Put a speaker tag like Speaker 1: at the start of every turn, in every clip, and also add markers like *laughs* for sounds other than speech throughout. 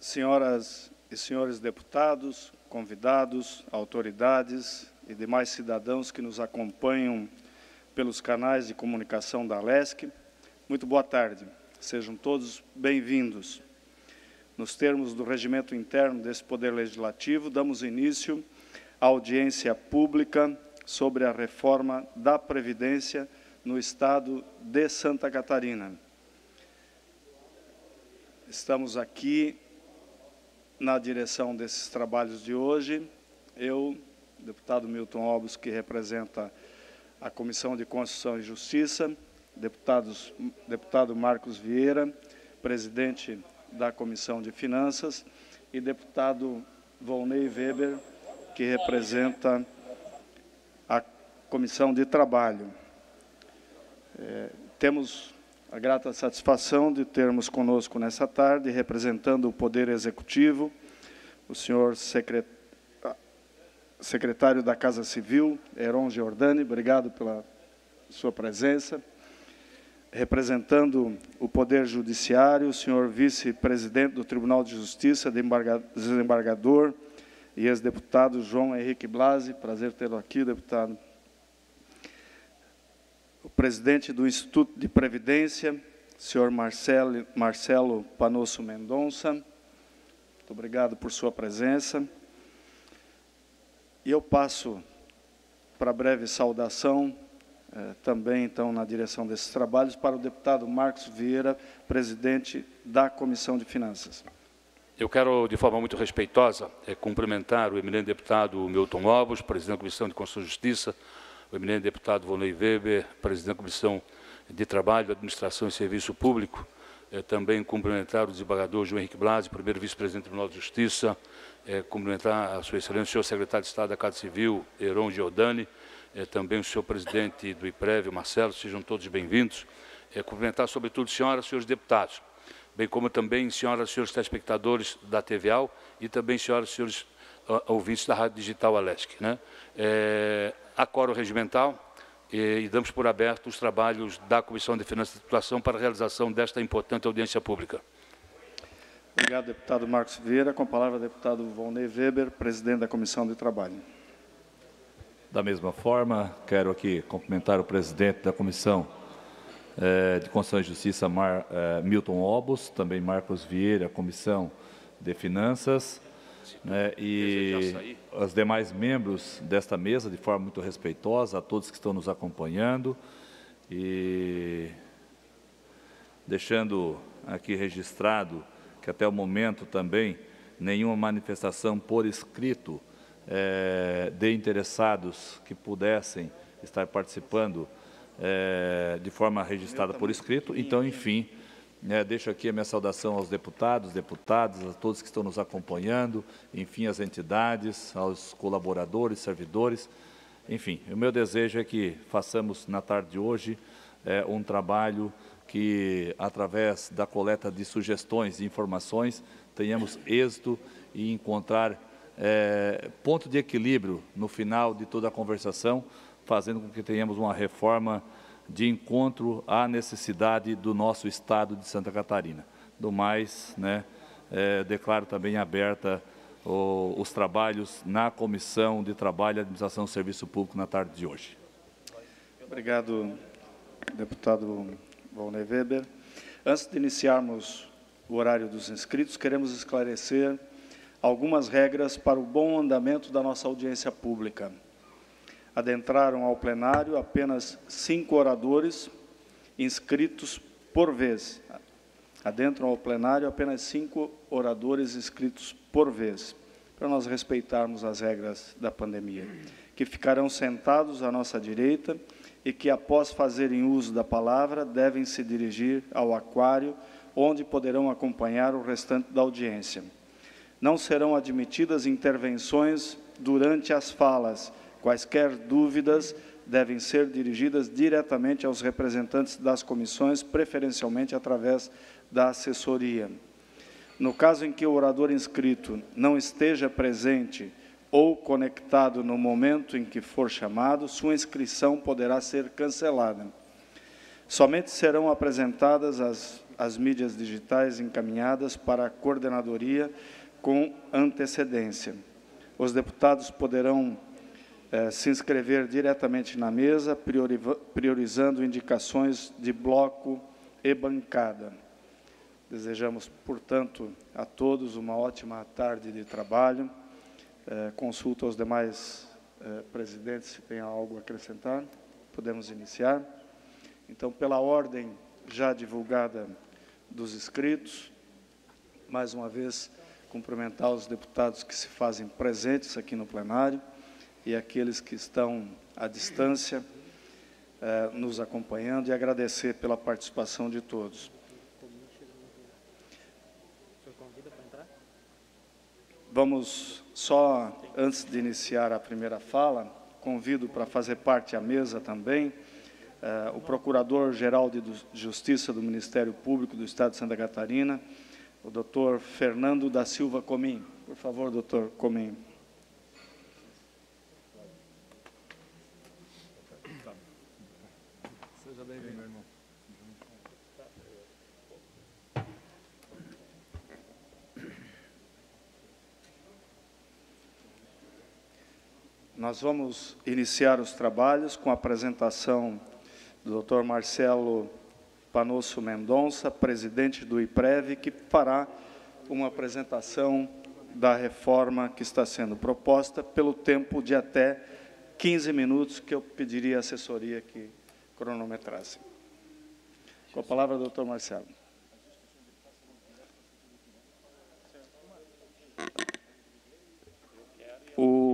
Speaker 1: senhoras e senhores deputados, convidados, autoridades e demais cidadãos que nos acompanham pelos canais de comunicação da LESC, muito boa tarde. Sejam todos bem-vindos. Nos termos do regimento interno desse Poder Legislativo, damos início à audiência pública sobre a reforma da Previdência no Estado de Santa Catarina. Estamos aqui na direção desses trabalhos de hoje. Eu, deputado Milton Obos, que representa a Comissão de Constituição e Justiça, deputados, deputado Marcos Vieira, presidente da Comissão de Finanças, e deputado Volney Weber, que representa a Comissão de Trabalho. É, temos a grata satisfação de termos conosco nessa tarde, representando o Poder Executivo, o senhor secretário da Casa Civil, Heron Giordani, obrigado pela sua presença. Representando o Poder Judiciário, o senhor vice-presidente do Tribunal de Justiça, desembargador e ex-deputado João Henrique Blasi, prazer tê-lo aqui, deputado presidente do Instituto de Previdência, senhor Marcelo, Marcelo Panosso Mendonça. Muito obrigado por sua presença. E eu passo para breve saudação, eh, também, então, na direção desses trabalhos, para o deputado Marcos Vieira, presidente da Comissão de Finanças.
Speaker 2: Eu quero, de forma muito respeitosa, é, cumprimentar o eminente deputado Milton Ovos, presidente da Comissão de Constituição e Justiça, o eminente deputado Volney Weber, presidente da Comissão de Trabalho, Administração e Serviço Público, é, também cumprimentar o desembargador João Henrique Blasi, primeiro vice-presidente do Tribunal de Justiça, é, cumprimentar a sua excelência, o senhor secretário de Estado da Casa Civil, Heron Giordani, é, também o senhor presidente do IPREV, Marcelo, sejam todos bem-vindos. Cumprimentar, sobretudo, senhoras e senhores deputados, bem como também senhoras e senhores telespectadores da TVAL e também senhoras e senhores uh, ouvintes da Rádio Digital Alesc. Né? Acoro regimental e, e, damos por aberto os trabalhos da Comissão de Finanças e Situação para a realização desta importante audiência pública.
Speaker 1: Obrigado, deputado Marcos Vieira. Com a palavra, deputado Volney Weber, presidente da Comissão de Trabalho.
Speaker 3: Da mesma forma, quero aqui cumprimentar o presidente da Comissão eh, de Constituição e Justiça, Mar, eh, Milton Obos, também Marcos Vieira, Comissão de Finanças, né, e os demais membros desta mesa, de forma muito respeitosa, a todos que estão nos acompanhando, e deixando aqui registrado que até o momento também nenhuma manifestação por escrito é, de interessados que pudessem estar participando é, de forma registrada por escrito. Então, enfim, é, deixo aqui a minha saudação aos deputados, deputadas, a todos que estão nos acompanhando, enfim, às entidades, aos colaboradores, servidores. Enfim, o meu desejo é que façamos na tarde de hoje é, um trabalho que, através da coleta de sugestões e informações, tenhamos êxito e encontrar é, ponto de equilíbrio no final de toda a conversação, fazendo com que tenhamos uma reforma de encontro à necessidade do nosso Estado de Santa Catarina. Do mais, né, é, declaro também aberta o, os trabalhos na Comissão de Trabalho e Administração do Serviço Público na tarde de hoje.
Speaker 1: Obrigado, deputado Volney Weber. Antes de iniciarmos o horário dos inscritos, queremos esclarecer algumas regras para o bom andamento da nossa audiência pública adentraram ao plenário apenas cinco oradores inscritos por vez. Adentram ao plenário apenas cinco oradores inscritos por vez, para nós respeitarmos as regras da pandemia, que ficarão sentados à nossa direita e que, após fazerem uso da palavra, devem se dirigir ao aquário, onde poderão acompanhar o restante da audiência. Não serão admitidas intervenções durante as falas, Quaisquer dúvidas devem ser dirigidas diretamente aos representantes das comissões, preferencialmente através da assessoria. No caso em que o orador inscrito não esteja presente ou conectado no momento em que for chamado, sua inscrição poderá ser cancelada. Somente serão apresentadas as, as mídias digitais encaminhadas para a coordenadoria com antecedência. Os deputados poderão eh, se inscrever diretamente na mesa, priorizando indicações de bloco e bancada. Desejamos, portanto, a todos uma ótima tarde de trabalho. Eh, consulto aos demais eh, presidentes se tem algo a acrescentar. Podemos iniciar. Então, pela ordem já divulgada dos inscritos, mais uma vez, cumprimentar os deputados que se fazem presentes aqui no plenário e aqueles que estão à distância eh, nos acompanhando e agradecer pela participação de todos. Vamos só, antes de iniciar a primeira fala, convido para fazer parte à mesa também eh, o Procurador-Geral de Justiça do Ministério Público do Estado de Santa Catarina, o doutor Fernando da Silva Comim. Por favor, doutor Comim. Seja bem-vindo, meu irmão. Nós vamos iniciar os trabalhos com a apresentação do Dr. Marcelo Panosso Mendonça, presidente do IPREV, que fará uma apresentação da reforma que está sendo proposta pelo tempo de até 15 minutos, que eu pediria à assessoria que cronometrasse. Com a palavra, doutor Marcelo. O,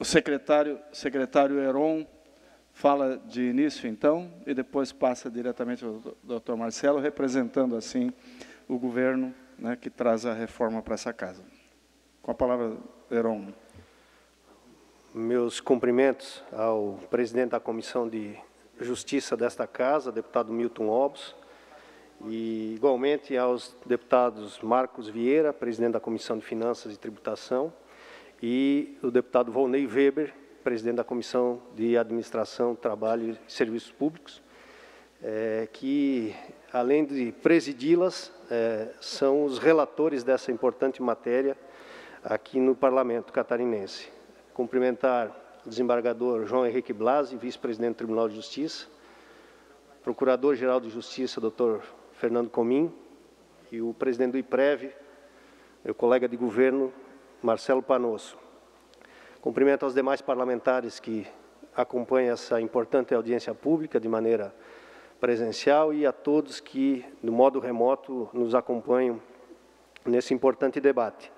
Speaker 1: o secretário, secretário Heron fala de início, então, e depois passa diretamente ao doutor Marcelo, representando, assim, o governo né, que traz a reforma para essa casa. Com a palavra, Heron.
Speaker 4: Meus cumprimentos ao presidente da Comissão de Justiça desta Casa, deputado Milton Obos, e igualmente aos deputados Marcos Vieira, presidente da Comissão de Finanças e Tributação, e o deputado Volney Weber, presidente da Comissão de Administração, Trabalho e Serviços Públicos, é, que, além de presidi-las, é, são os relatores dessa importante matéria aqui no Parlamento catarinense. Cumprimentar o desembargador João Henrique Blasi, vice-presidente do Tribunal de Justiça, procurador-geral de Justiça, doutor Fernando Comim, e o presidente do IPREV, meu colega de governo, Marcelo Panosso. Cumprimento aos demais parlamentares que acompanham essa importante audiência pública de maneira presencial e a todos que, no modo remoto, nos acompanham nesse importante debate.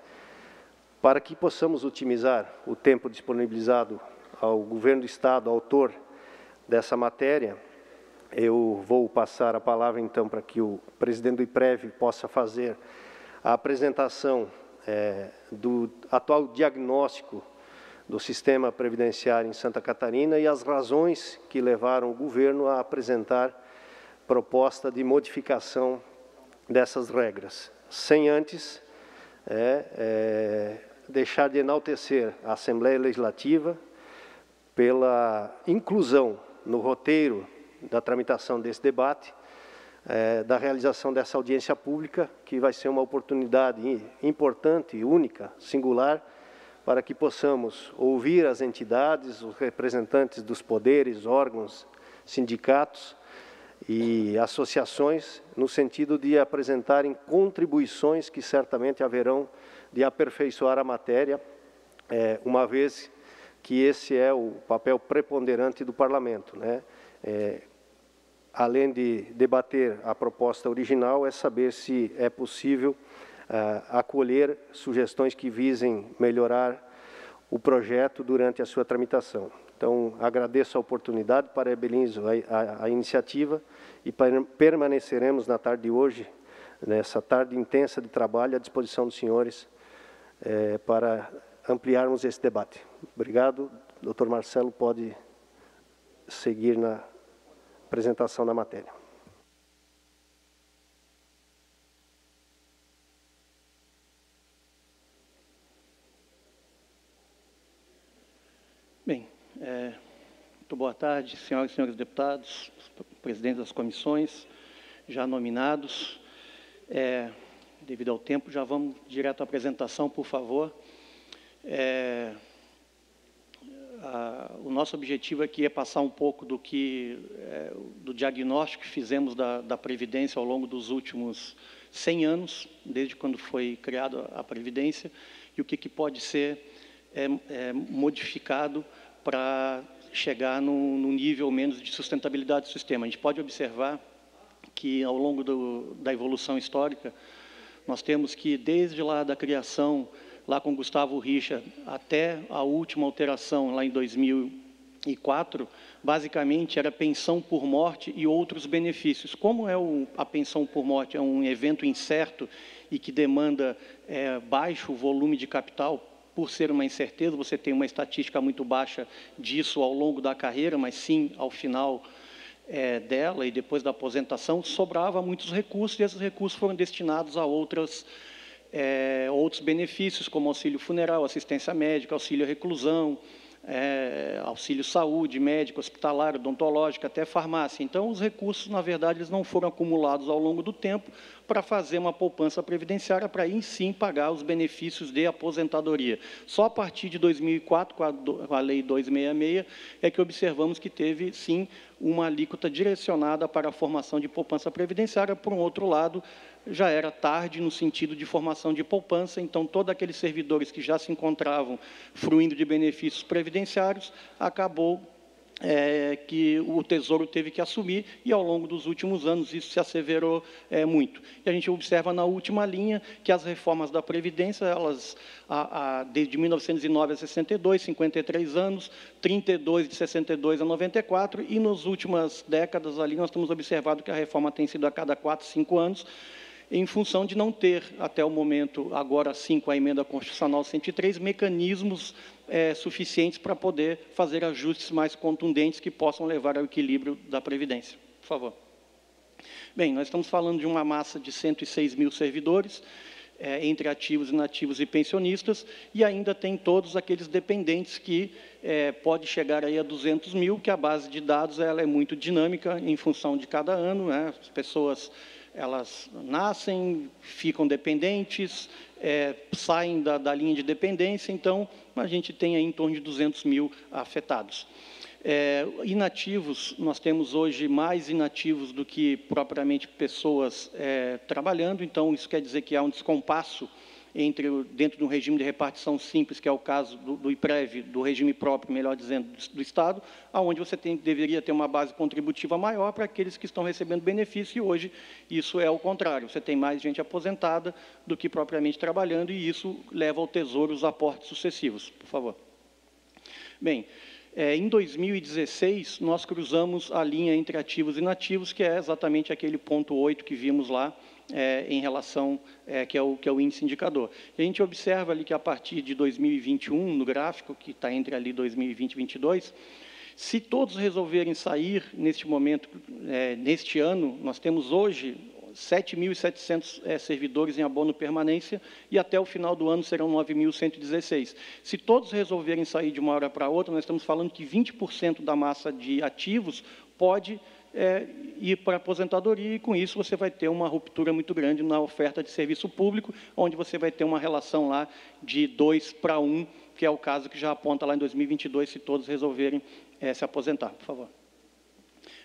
Speaker 4: Para que possamos otimizar o tempo disponibilizado ao governo do Estado, autor dessa matéria, eu vou passar a palavra, então, para que o presidente do IPREV possa fazer a apresentação é, do atual diagnóstico do sistema previdenciário em Santa Catarina e as razões que levaram o governo a apresentar proposta de modificação dessas regras, sem antes é, é, deixar de enaltecer a Assembleia Legislativa pela inclusão no roteiro da tramitação desse debate, é, da realização dessa audiência pública, que vai ser uma oportunidade importante, única, singular, para que possamos ouvir as entidades, os representantes dos poderes, órgãos, sindicatos e associações, no sentido de apresentarem contribuições que certamente haverão de aperfeiçoar a matéria, é, uma vez que esse é o papel preponderante do Parlamento. Né? É, além de debater a proposta original, é saber se é possível uh, acolher sugestões que visem melhorar o projeto durante a sua tramitação. Então, agradeço a oportunidade, parabenizo a, a, a iniciativa e permaneceremos na tarde de hoje, nessa tarde intensa de trabalho, à disposição dos senhores eh, para ampliarmos esse debate. Obrigado. Doutor Marcelo pode seguir na apresentação da matéria.
Speaker 5: Bem, é, muito boa tarde, senhoras e senhores deputados, presidentes das comissões. já nominados. É, devido ao tempo, já vamos direto à apresentação, por favor. É, o nosso objetivo aqui é passar um pouco do que é, do diagnóstico que fizemos da, da Previdência ao longo dos últimos 100 anos, desde quando foi criada a Previdência, e o que, que pode ser é, é, modificado para chegar no, no, nível menos de sustentabilidade do sistema. A gente pode observar que, ao longo do, da evolução histórica, nós temos que, desde lá da criação, lá com Gustavo Richa, até a última alteração, lá em 2004, basicamente era pensão por morte e outros benefícios. Como é o, a pensão por morte é um evento incerto e que demanda é, baixo volume de capital, por ser uma incerteza, você tem uma estatística muito baixa disso ao longo da carreira, mas sim ao final é, dela e depois da aposentação, sobrava muitos recursos e esses recursos foram destinados a outras, é, outros benefícios, como auxílio funeral, assistência médica, auxílio reclusão, é, auxílio saúde, médico, hospitalar, odontológico, até farmácia. Então, os recursos, na verdade, eles não foram acumulados ao longo do tempo para fazer uma poupança previdenciária, para aí sim pagar os benefícios de aposentadoria. Só a partir de 2004, com a, com a Lei 266, é que observamos que teve, sim, uma alíquota direcionada para a formação de poupança previdenciária. Por um outro lado, já era tarde no sentido de formação de poupança, então todos aqueles servidores que já se encontravam fruindo de benefícios previdenciários, acabou é, que o Tesouro teve que assumir, e ao longo dos últimos anos isso se asseverou é, muito. E a gente observa na última linha que as reformas da Previdência, elas, a, a, desde 1909 a 62, 53 anos, 32 de 62 a 94, e nas últimas décadas ali nós temos observado que a reforma tem sido a cada 4, 5 anos, em função de não ter, até o momento, agora sim, com a emenda constitucional 103, mecanismos é, suficientes para poder fazer ajustes mais contundentes que possam levar ao equilíbrio da Previdência. Por favor. Bem, nós estamos falando de uma massa de 106 mil servidores, é, entre ativos, inativos e pensionistas, e ainda tem todos aqueles dependentes que é, pode chegar aí a 200 mil, que a base de dados ela é muito dinâmica em função de cada ano, né? as pessoas elas nascem, ficam dependentes, é, saem da, da, linha de dependência, então a gente tem aí em torno de 200 mil afetados. É, inativos, nós temos hoje mais inativos do que propriamente pessoas é, trabalhando, então isso quer dizer que há um descompasso entre dentro de um regime de repartição simples, que é o caso do, do IPREV, do regime próprio, melhor dizendo, do, do Estado, aonde você tem, deveria ter uma base contributiva maior para aqueles que estão recebendo benefício, e hoje isso é o contrário. Você tem mais gente aposentada do que propriamente trabalhando, e isso leva ao Tesouro os aportes sucessivos. Por favor. Bem, é, em 2016, nós cruzamos a linha entre ativos e inativos, que é exatamente aquele ponto 8 que vimos lá, é, em relação, é, que, é o, que é o índice indicador. E a gente observa ali que a partir de 2021, no gráfico, que está entre ali 2020 e 2022, se todos resolverem sair neste momento, é, neste ano, nós temos hoje 7.700 é, servidores em abono permanência e até o final do ano serão 9.116. Se todos resolverem sair de uma hora para outra, nós estamos falando que 20% da massa de ativos pode é, ir para a aposentadoria, e com isso você vai ter uma ruptura muito grande na oferta de serviço público, onde você vai ter uma relação lá de 2 para 1, um, que é o caso que já aponta lá em 2022, se todos resolverem é, se aposentar, por favor.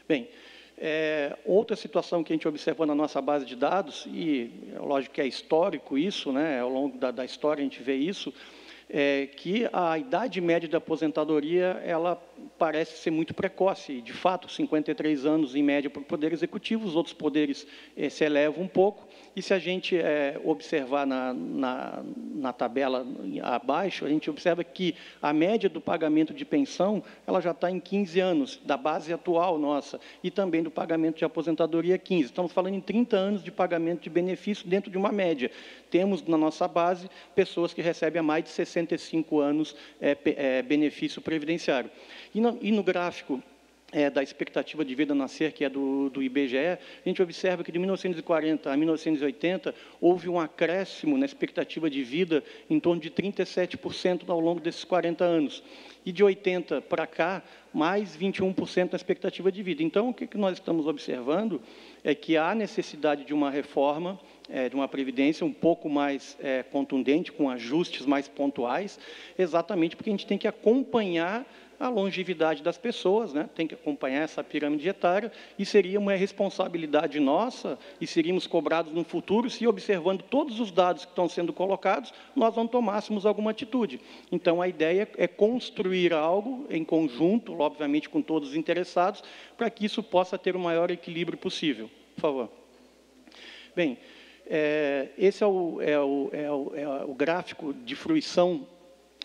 Speaker 5: Bem, é, outra situação que a gente observou na nossa base de dados, e é lógico que é histórico isso, né, ao longo da, da história a gente vê isso, é que a idade média da aposentadoria ela parece ser muito precoce. De fato, 53 anos em média para o Poder Executivo, os outros poderes eh, se elevam um pouco. E se a gente eh, observar na, na, na, tabela abaixo, a gente observa que a média do pagamento de pensão ela já está em 15 anos, da base atual nossa, e também do pagamento de aposentadoria 15. Estamos falando em 30 anos de pagamento de benefício dentro de uma média. Temos na nossa base pessoas que recebem há mais de 65 anos é, é, benefício previdenciário. E no, e no gráfico é, da expectativa de vida nascer, que é do, do IBGE, a gente observa que de 1940 a 1980 houve um acréscimo na expectativa de vida em torno de 37% ao longo desses 40 anos. E de 80 para cá, mais 21% na expectativa de vida. Então, o que, que nós estamos observando é que há necessidade de uma reforma, é, de uma previdência um pouco mais é, contundente, com ajustes mais pontuais, exatamente porque a gente tem que acompanhar a longevidade das pessoas, né? tem que acompanhar essa pirâmide etária, e seria uma responsabilidade nossa, e seríamos cobrados no futuro, se observando todos os dados que estão sendo colocados, nós não tomássemos alguma atitude. Então, a ideia é construir algo em conjunto, obviamente com todos os interessados, para que isso possa ter o maior equilíbrio possível. Por favor. Bem, é, esse é o, é, o, é, o, é o gráfico de fruição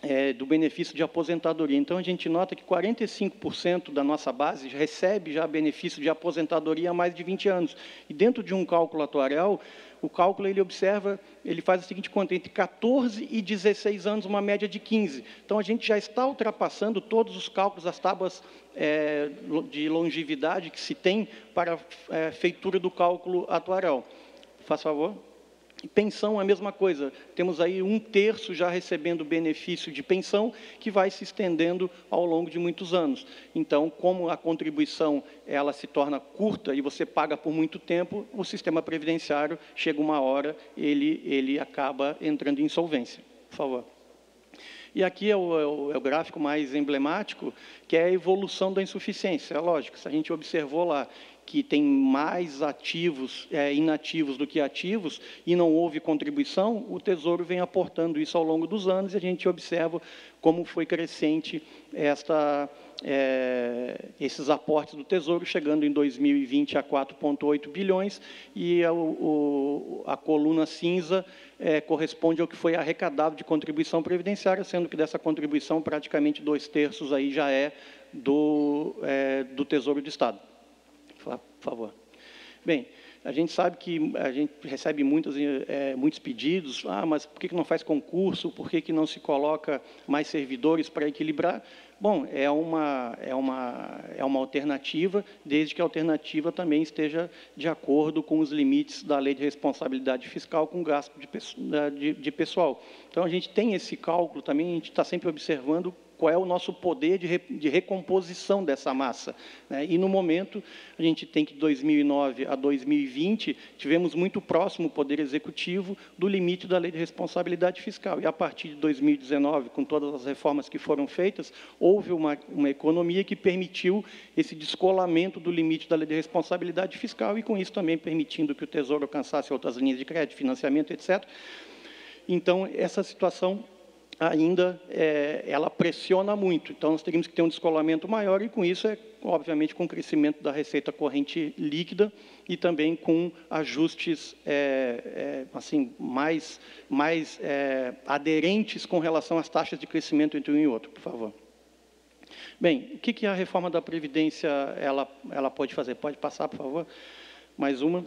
Speaker 5: é, do benefício de aposentadoria. Então, a gente nota que 45% da nossa base recebe já benefício de aposentadoria há mais de 20 anos. E dentro de um cálculo atuarial, o cálculo ele observa, ele faz a seguinte conta, entre 14 e 16 anos, uma média de 15. Então, a gente já está ultrapassando todos os cálculos, as tábuas é, de longevidade que se tem para a é, feitura do cálculo atuarial. Faz favor. Pensão é a mesma coisa. Temos aí um terço já recebendo benefício de pensão, que vai se estendendo ao longo de muitos anos. Então, como a contribuição ela se torna curta e você paga por muito tempo, o sistema previdenciário chega uma hora ele ele acaba entrando em insolvência. Por favor. E aqui é o, é o, é o gráfico mais emblemático, que é a evolução da insuficiência. É lógico, se a gente observou lá que tem mais ativos, é, inativos do que ativos, e não houve contribuição, o Tesouro vem aportando isso ao longo dos anos, e a gente observa como foi crescente esta, é, esses aportes do Tesouro, chegando em 2020 a 4,8 bilhões, e a, o, a coluna cinza é, corresponde ao que foi arrecadado de contribuição previdenciária, sendo que dessa contribuição praticamente dois terços aí já é do, é, do Tesouro do Estado por favor. Bem, a gente sabe que a gente recebe muitos, é, muitos pedidos, ah, mas por que não faz concurso, por que não se coloca mais servidores para equilibrar? Bom, é uma, é, uma, é uma alternativa, desde que a alternativa também esteja de acordo com os limites da lei de responsabilidade fiscal com gasto de, de, de pessoal. Então, a gente tem esse cálculo também, a gente está sempre observando qual é o nosso poder de, re, de recomposição dessa massa. Né? E, no momento, a gente tem que, de 2009 a 2020, tivemos muito próximo o Poder Executivo do limite da Lei de Responsabilidade Fiscal. E, a partir de 2019, com todas as reformas que foram feitas, houve uma, uma economia que permitiu esse descolamento do limite da Lei de Responsabilidade Fiscal e, com isso, também permitindo que o Tesouro alcançasse outras linhas de crédito, financiamento, etc. Então, essa situação ainda é, ela pressiona muito. Então, nós teríamos que ter um descolamento maior e, com isso, é, obviamente, com o crescimento da receita corrente líquida e também com ajustes é, é, assim mais, mais é, aderentes com relação às taxas de crescimento entre um e outro, por favor. Bem, o que, que a reforma da Previdência ela, ela pode fazer? Pode passar, por favor? Mais uma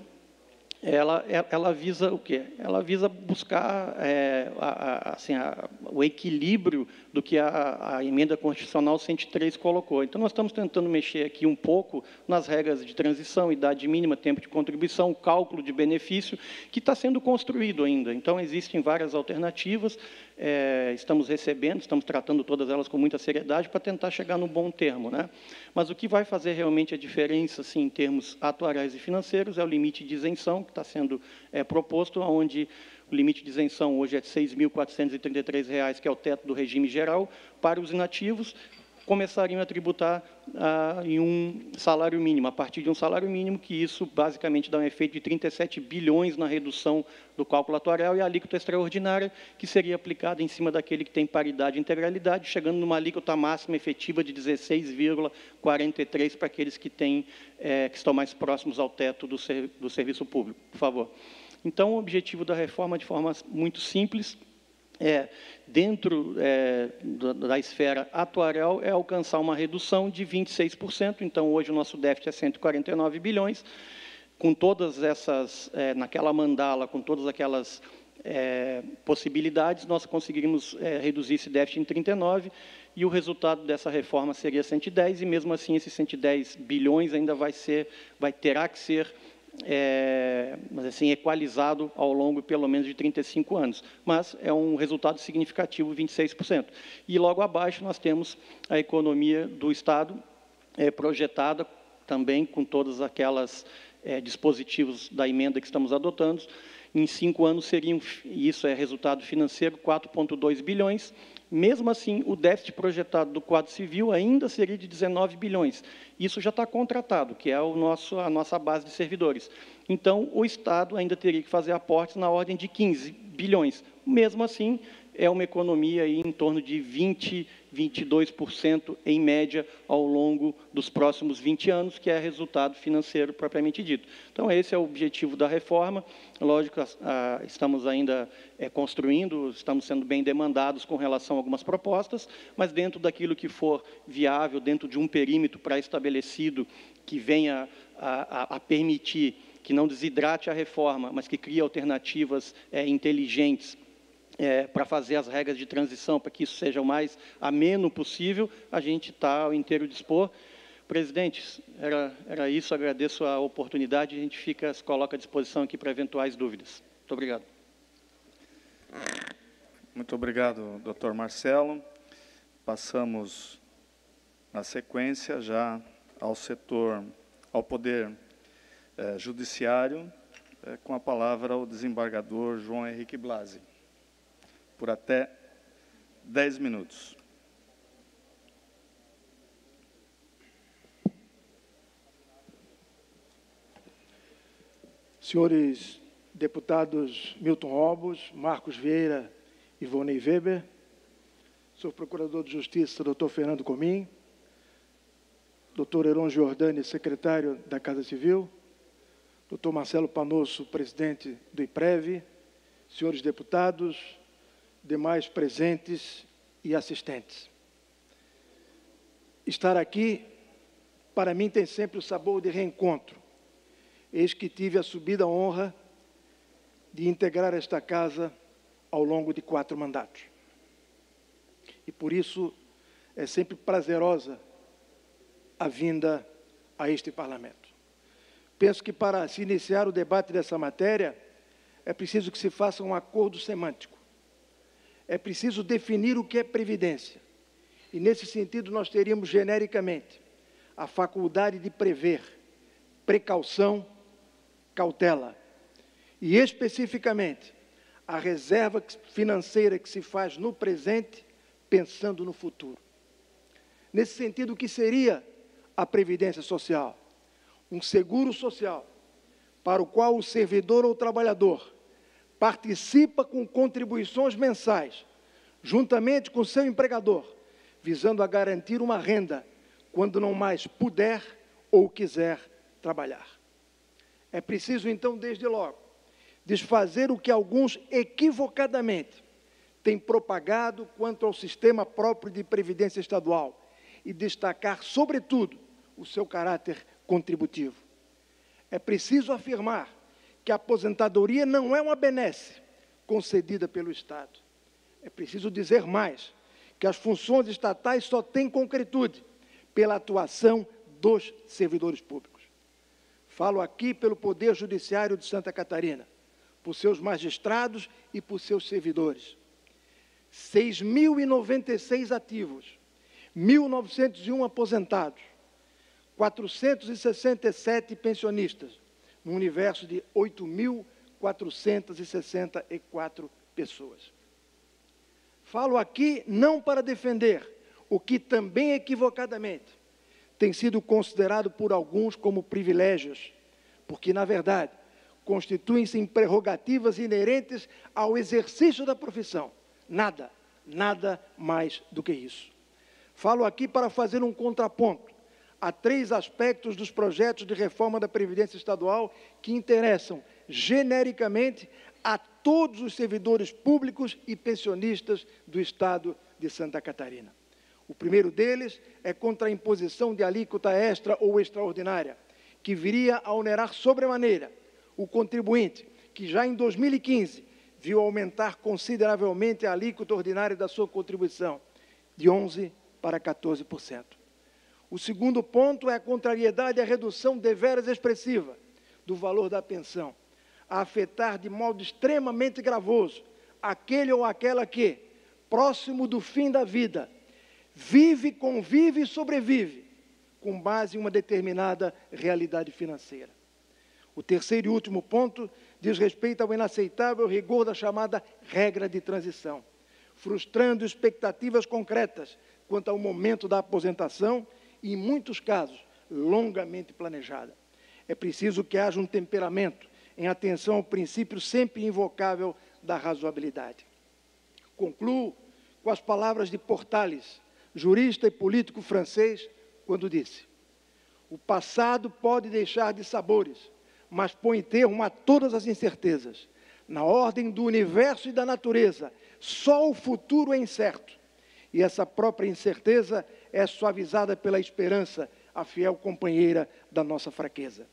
Speaker 5: ela, ela visa o quê? Ela visa buscar é, a, a, assim, a, o equilíbrio do que a, emenda constitucional 103 colocou. Então, nós estamos tentando mexer aqui um pouco nas regras de transição, idade mínima, tempo de contribuição, cálculo de benefício, que está sendo construído ainda. Então, existem várias alternativas, é, estamos recebendo, estamos tratando todas elas com muita seriedade para tentar chegar no bom termo. Né? Mas o que vai fazer realmente a diferença, assim, em termos atuariais e financeiros, é o limite de isenção que está sendo é, proposto, onde o limite de isenção hoje é de R$ 6.433, que é o teto do regime geral, para os inativos, começariam a tributar ah, em um salário mínimo, a partir de um salário mínimo, que isso basicamente dá um efeito de 37 bilhões na redução do cálculo atuarial e a alíquota extraordinária, que seria aplicada em cima daquele que tem paridade e integralidade, chegando numa alíquota máxima efetiva de 16,43 para aqueles que, têm, é, que estão mais próximos ao teto do, ser, do serviço público. Por favor. Então, o objetivo da reforma, de forma muito simples, é, dentro é, da, esfera atuarial, é alcançar uma redução de 26%. Então, hoje o nosso déficit é 149 bilhões. Com todas essas, é, naquela mandala, com todas aquelas é, possibilidades, nós conseguiríamos é, reduzir esse déficit em 39 e o resultado dessa reforma seria 110 e mesmo assim esses 110 bilhões ainda vai ser, vai terá que ser é, mas assim equalizado ao longo pelo menos de 35 anos, mas é um resultado significativo, 26%. E logo abaixo nós temos a economia do Estado é, projetada também com todas aquelas é, dispositivos da emenda que estamos adotando, em cinco anos seriam, isso é resultado financeiro, 4,2 bilhões. Mesmo assim, o déficit projetado do quadro civil ainda seria de 19 bilhões. Isso já está contratado, que é o nosso, a nossa base de servidores. Então, o Estado ainda teria que fazer aportes na ordem de 15 bilhões. Mesmo assim, é uma economia aí em torno de 20, 22% em média ao longo dos próximos 20 anos, que é resultado financeiro propriamente dito. Então, esse é o objetivo da reforma. Lógico, estamos ainda é, construindo, estamos sendo bem demandados com relação a algumas propostas, mas dentro daquilo que for viável, dentro de um perímetro pré-estabelecido que venha a, a, permitir que não desidrate a reforma, mas que crie alternativas é, inteligentes é, para fazer as regras de transição, para que isso seja o mais ameno possível, a gente está ao inteiro dispor. Presidente, era, era isso, agradeço a oportunidade, a gente fica, se coloca à disposição aqui para eventuais dúvidas. Muito obrigado.
Speaker 1: Muito obrigado, doutor Marcelo. Passamos, na sequência, já ao setor, ao Poder eh, Judiciário, eh, com a palavra o desembargador João Henrique Blasi por até 10 minutos.
Speaker 6: Senhores deputados Milton Robos, Marcos Vieira e Ivonei Weber, Sou Procurador de Justiça, doutor Fernando Comim, doutor Heron Giordani, secretário da Casa Civil, doutor Marcelo Panosso, presidente do IPREV, senhores deputados, demais presentes e assistentes. Estar aqui, para mim, tem sempre o sabor de reencontro. Eis que tive a subida honra de integrar esta casa ao longo de quatro mandatos. E por isso é sempre prazerosa a vinda a este parlamento. Penso que para se iniciar o debate dessa matéria, é preciso que se faça um acordo semântico é preciso definir o que é previdência. E, nesse sentido, nós teríamos genericamente a faculdade de prever, precaução, cautela. E, especificamente, a reserva financeira que se faz no presente, pensando no futuro. Nesse sentido, o que seria a Previdência Social? Um seguro social para o qual o servidor ou o trabalhador participa com contribuições mensais, juntamente com seu empregador, visando a garantir uma renda quando não mais puder ou quiser trabalhar. É preciso, então, desde logo, desfazer o que alguns equivocadamente têm propagado quanto ao sistema próprio de previdência estadual e destacar, sobretudo, o seu caráter contributivo. É preciso afirmar que a aposentadoria não é uma benesse concedida pelo Estado. É preciso dizer mais, que as funções estatais só têm concretude pela atuação dos servidores públicos. Falo aqui pelo Poder Judiciário de Santa Catarina, por seus magistrados e por seus servidores. 6.096 ativos, 1.901 aposentados, 467 pensionistas, no universo de 8.464 pessoas. Falo aqui não para defender o que também equivocadamente tem sido considerado por alguns como privilégios, porque, na verdade, constituem-se em prerrogativas inerentes ao exercício da profissão. Nada, nada mais do que isso. Falo aqui para fazer um contraponto há três aspectos dos projetos de reforma da Previdência Estadual que interessam genericamente a todos os servidores públicos e pensionistas do Estado de Santa Catarina. O primeiro deles é contra a imposição de alíquota extra ou extraordinária, que viria a onerar sobremaneira o contribuinte, que já em 2015 viu aumentar consideravelmente a alíquota ordinária da sua contribuição, de 11% para 14%. O segundo ponto é a contrariedade à redução deveras expressiva do valor da pensão, a afetar de modo extremamente gravoso aquele ou aquela que, próximo do fim da vida, vive, convive e sobrevive com base em uma determinada realidade financeira. O terceiro e último ponto diz respeito ao inaceitável rigor da chamada regra de transição, frustrando expectativas concretas quanto ao momento da aposentação e, em muitos casos, longamente planejada. É preciso que haja um temperamento em atenção ao princípio sempre invocável da razoabilidade. Concluo com as palavras de Portales, jurista e político francês, quando disse: O passado pode deixar de sabores, mas põe termo a todas as incertezas. Na ordem do universo e da natureza, só o futuro é incerto. E essa própria incerteza é suavizada pela esperança, a fiel companheira da nossa fraqueza.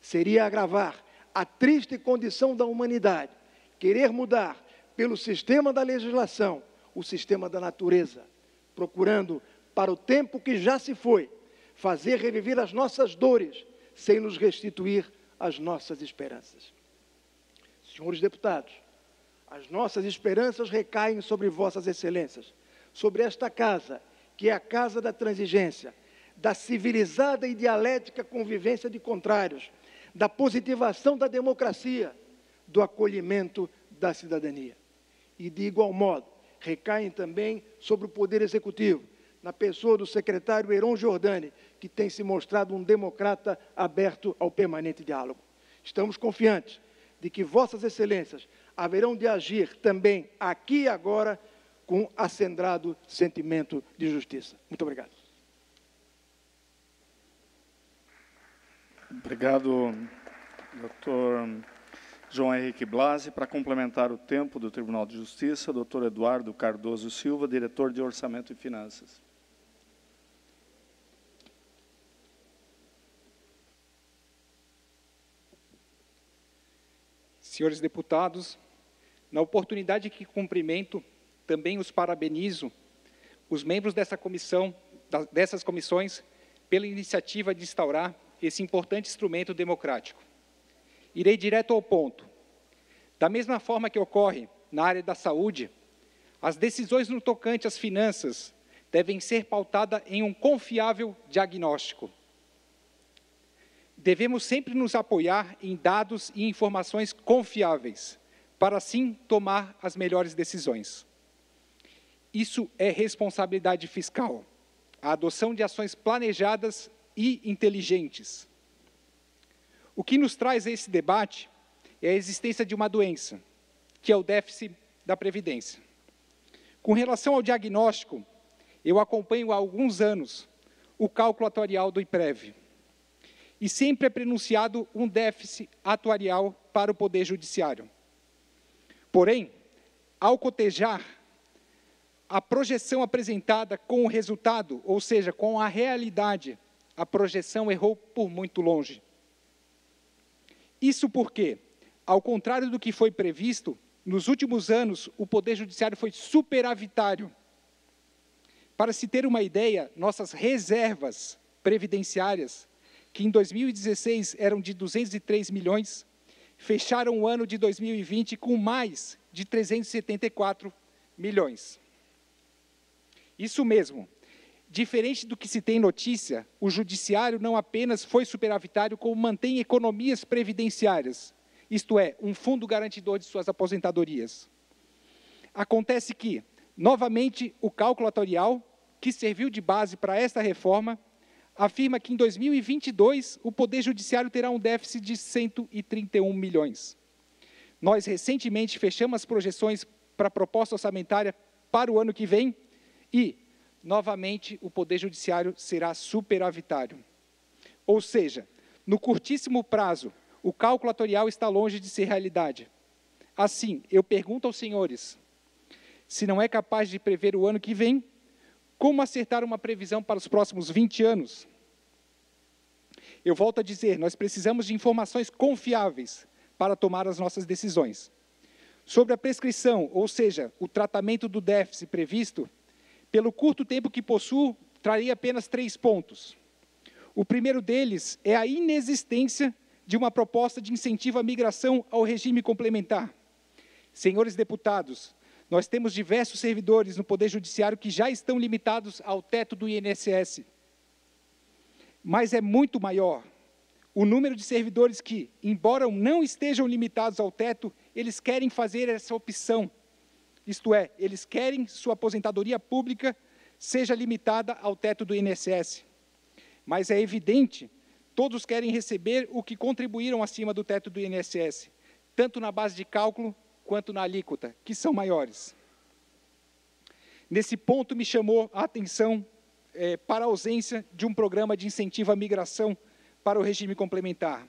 Speaker 6: Seria agravar a triste condição da humanidade, querer mudar pelo sistema da legislação o sistema da natureza, procurando, para o tempo que já se foi, fazer reviver as nossas dores, sem nos restituir as nossas esperanças. Senhores deputados, as nossas esperanças recaem sobre vossas excelências, sobre esta casa, que é a casa da transigência, da civilizada e dialética convivência de contrários, da positivação da democracia, do acolhimento da cidadania. E, de igual modo, recaem também sobre o Poder Executivo, na pessoa do secretário Heron Giordani, que tem se mostrado um democrata aberto ao permanente diálogo. Estamos confiantes de que Vossas Excelências haverão de agir também aqui e agora com acendrado sentimento de justiça. Muito obrigado.
Speaker 1: Obrigado, doutor João Henrique Blasi. Para complementar o tempo do Tribunal de Justiça, doutor Eduardo Cardoso Silva, diretor de Orçamento e Finanças.
Speaker 7: Senhores deputados, na oportunidade que cumprimento, também os parabenizo, os membros dessa comissão, dessas comissões, pela iniciativa de instaurar esse importante instrumento democrático. Irei direto ao ponto. Da mesma forma que ocorre na área da saúde, as decisões no tocante às finanças devem ser pautadas em um confiável diagnóstico. Devemos sempre nos apoiar em dados e informações confiáveis, para assim tomar as melhores decisões. Isso é responsabilidade fiscal, a adoção de ações planejadas e inteligentes. O que nos traz a esse debate é a existência de uma doença, que é o déficit da Previdência. Com relação ao diagnóstico, eu acompanho há alguns anos o cálculo atuarial do IPREV. E sempre é prenunciado um déficit atuarial para o Poder Judiciário. Porém, ao cotejar a projeção apresentada com o resultado, ou seja, com a realidade a projeção errou por muito longe. Isso porque, ao contrário do que foi previsto, nos últimos anos o Poder Judiciário foi superavitário. Para se ter uma ideia, nossas reservas previdenciárias, que em 2016 eram de 203 milhões, fecharam o ano de 2020 com mais de 374 milhões. Isso mesmo, Diferente do que se tem notícia, o judiciário não apenas foi superavitário, como mantém economias previdenciárias, isto é, um fundo garantidor de suas aposentadorias. Acontece que, novamente, o cálculo atorial, que serviu de base para esta reforma, afirma que em 2022 o Poder Judiciário terá um déficit de 131 milhões. Nós recentemente fechamos as projeções para a proposta orçamentária para o ano que vem e, novamente o Poder Judiciário será superavitário. Ou seja, no curtíssimo prazo, o cálculo atorial está longe de ser realidade. Assim, eu pergunto aos senhores: se não é capaz de prever o ano que vem, como acertar uma previsão para os próximos 20 anos? Eu volto a dizer: nós precisamos de informações confiáveis para tomar as nossas decisões. Sobre a prescrição, ou seja, o tratamento do déficit previsto, pelo curto tempo que possuo, traria apenas três pontos. O primeiro deles é a inexistência de uma proposta de incentivo à migração ao regime complementar. Senhores deputados, nós temos diversos servidores no Poder Judiciário que já estão limitados ao teto do INSS. Mas é muito maior o número de servidores que, embora não estejam limitados ao teto, eles querem fazer essa opção. Isto é, eles querem sua aposentadoria pública seja limitada ao teto do INSS. Mas é evidente, todos querem receber o que contribuíram acima do teto do INSS, tanto na base de cálculo quanto na alíquota, que são maiores. Nesse ponto me chamou a atenção é, para a ausência de um programa de incentivo à migração para o regime complementar.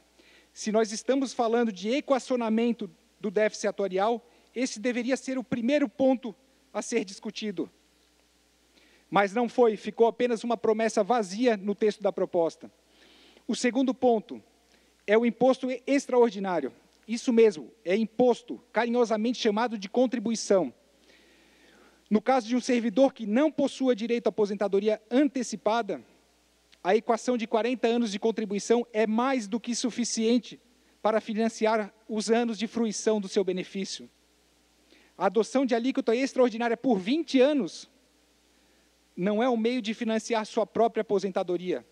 Speaker 7: Se nós estamos falando de equacionamento do déficit atuarial, esse deveria ser o primeiro ponto a ser discutido. Mas não foi, ficou apenas uma promessa vazia no texto da proposta. O segundo ponto é o imposto extraordinário. Isso mesmo, é imposto, carinhosamente chamado de contribuição. No caso de um servidor que não possua direito à aposentadoria antecipada, a equação de 40 anos de contribuição é mais do que suficiente para financiar os anos de fruição do seu benefício. A adoção de alíquota extraordinária por 20 anos não é um meio de financiar sua própria aposentadoria,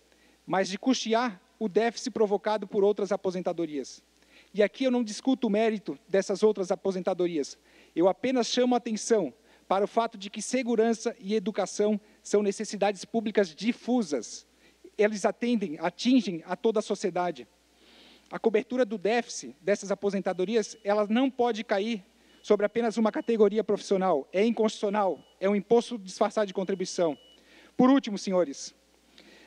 Speaker 7: mas de custear o déficit provocado por outras aposentadorias. E aqui eu não discuto o mérito dessas outras aposentadorias, eu apenas chamo a atenção para o fato de que segurança e educação são necessidades públicas difusas eles atendem, atingem a toda a sociedade. A cobertura do déficit dessas aposentadorias, ela não pode cair sobre apenas uma categoria profissional. É inconstitucional, é um imposto disfarçado de contribuição. Por último, senhores,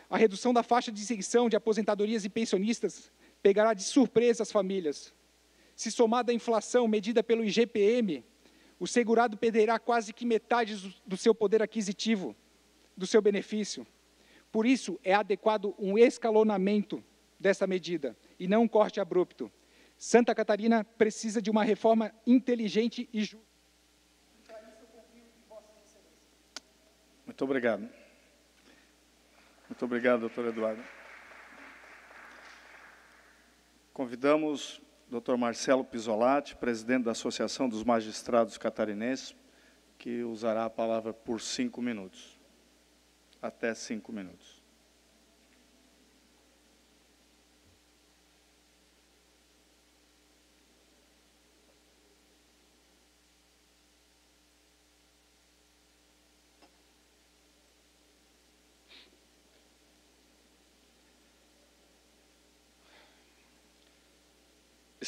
Speaker 7: a redução da faixa de isenção de aposentadorias e pensionistas pegará de surpresa as famílias. Se somada à inflação medida pelo IGPM, o segurado perderá quase que metade do seu poder aquisitivo, do seu benefício. Por isso, é adequado um escalonamento dessa medida e não um corte abrupto. Santa Catarina precisa de uma reforma inteligente e justa.
Speaker 1: Muito obrigado. Muito obrigado, doutor Eduardo. Convidamos o doutor Marcelo Pisolati, presidente da Associação dos Magistrados Catarinenses, que usará a palavra por cinco minutos até cinco minutos.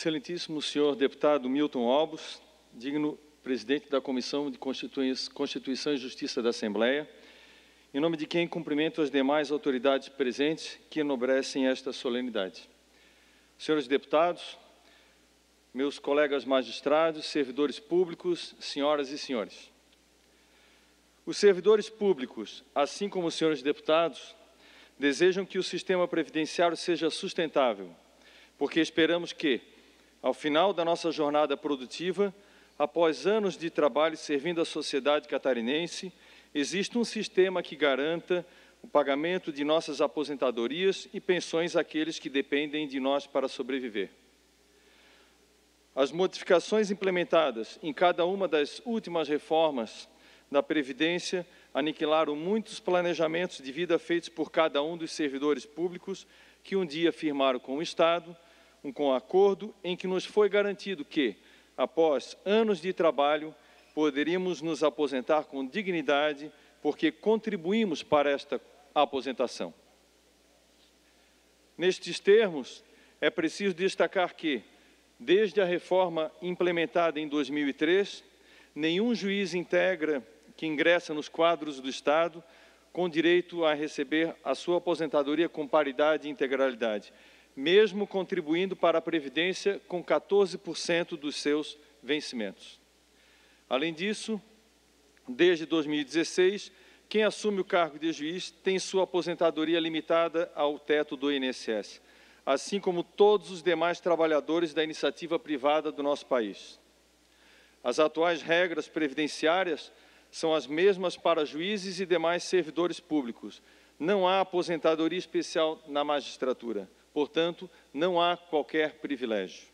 Speaker 8: Excelentíssimo senhor deputado Milton Albos, digno presidente da Comissão de Constituição e Justiça da Assembleia, em nome de quem cumprimento as demais autoridades presentes que enobrecem esta solenidade. Senhores deputados, meus colegas magistrados, servidores públicos, senhoras e senhores. Os servidores públicos, assim como os senhores deputados, desejam que o sistema previdenciário seja sustentável, porque esperamos que, ao final da nossa jornada produtiva, após anos de trabalho servindo a sociedade catarinense, existe um sistema que garanta o pagamento de nossas aposentadorias e pensões àqueles que dependem de nós para sobreviver. As modificações implementadas em cada uma das últimas reformas da Previdência aniquilaram muitos planejamentos de vida feitos por cada um dos servidores públicos que um dia firmaram com o Estado um com acordo em que nos foi garantido que, após anos de trabalho, poderíamos nos aposentar com dignidade, porque contribuímos para esta aposentação. Nestes termos, é preciso destacar que, desde a reforma implementada em 2003, nenhum juiz integra que ingressa nos quadros do Estado com direito a receber a sua aposentadoria com paridade e integralidade, mesmo contribuindo para a Previdência com 14% dos seus vencimentos. Além disso, desde 2016, quem assume o cargo de juiz tem sua aposentadoria limitada ao teto do INSS, assim como todos os demais trabalhadores da iniciativa privada do nosso país. As atuais regras previdenciárias são as mesmas para juízes e demais servidores públicos. Não há aposentadoria especial na magistratura, portanto, não há qualquer privilégio.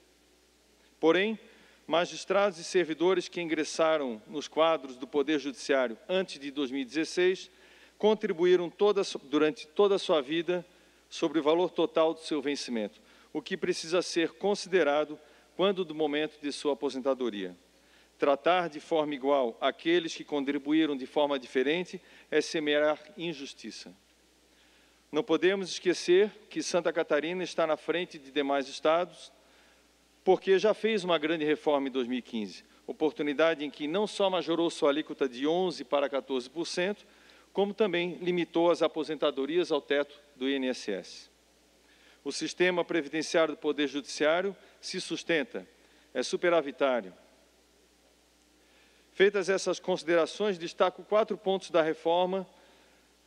Speaker 8: Porém, magistrados e servidores que ingressaram nos quadros do Poder Judiciário antes de 2016 contribuíram toda, durante toda a sua vida sobre o valor total do seu vencimento, o que precisa ser considerado quando do momento de sua aposentadoria. Tratar de forma igual aqueles que contribuíram de forma diferente é semear injustiça. Não podemos esquecer que Santa Catarina está na frente de demais estados porque já fez uma grande reforma em 2015, oportunidade em que não só majorou sua alíquota de 11% para 14%, como também limitou as aposentadorias ao teto do INSS. O sistema previdenciário do Poder Judiciário se sustenta, é superavitário. Feitas essas considerações, destaco quatro pontos da reforma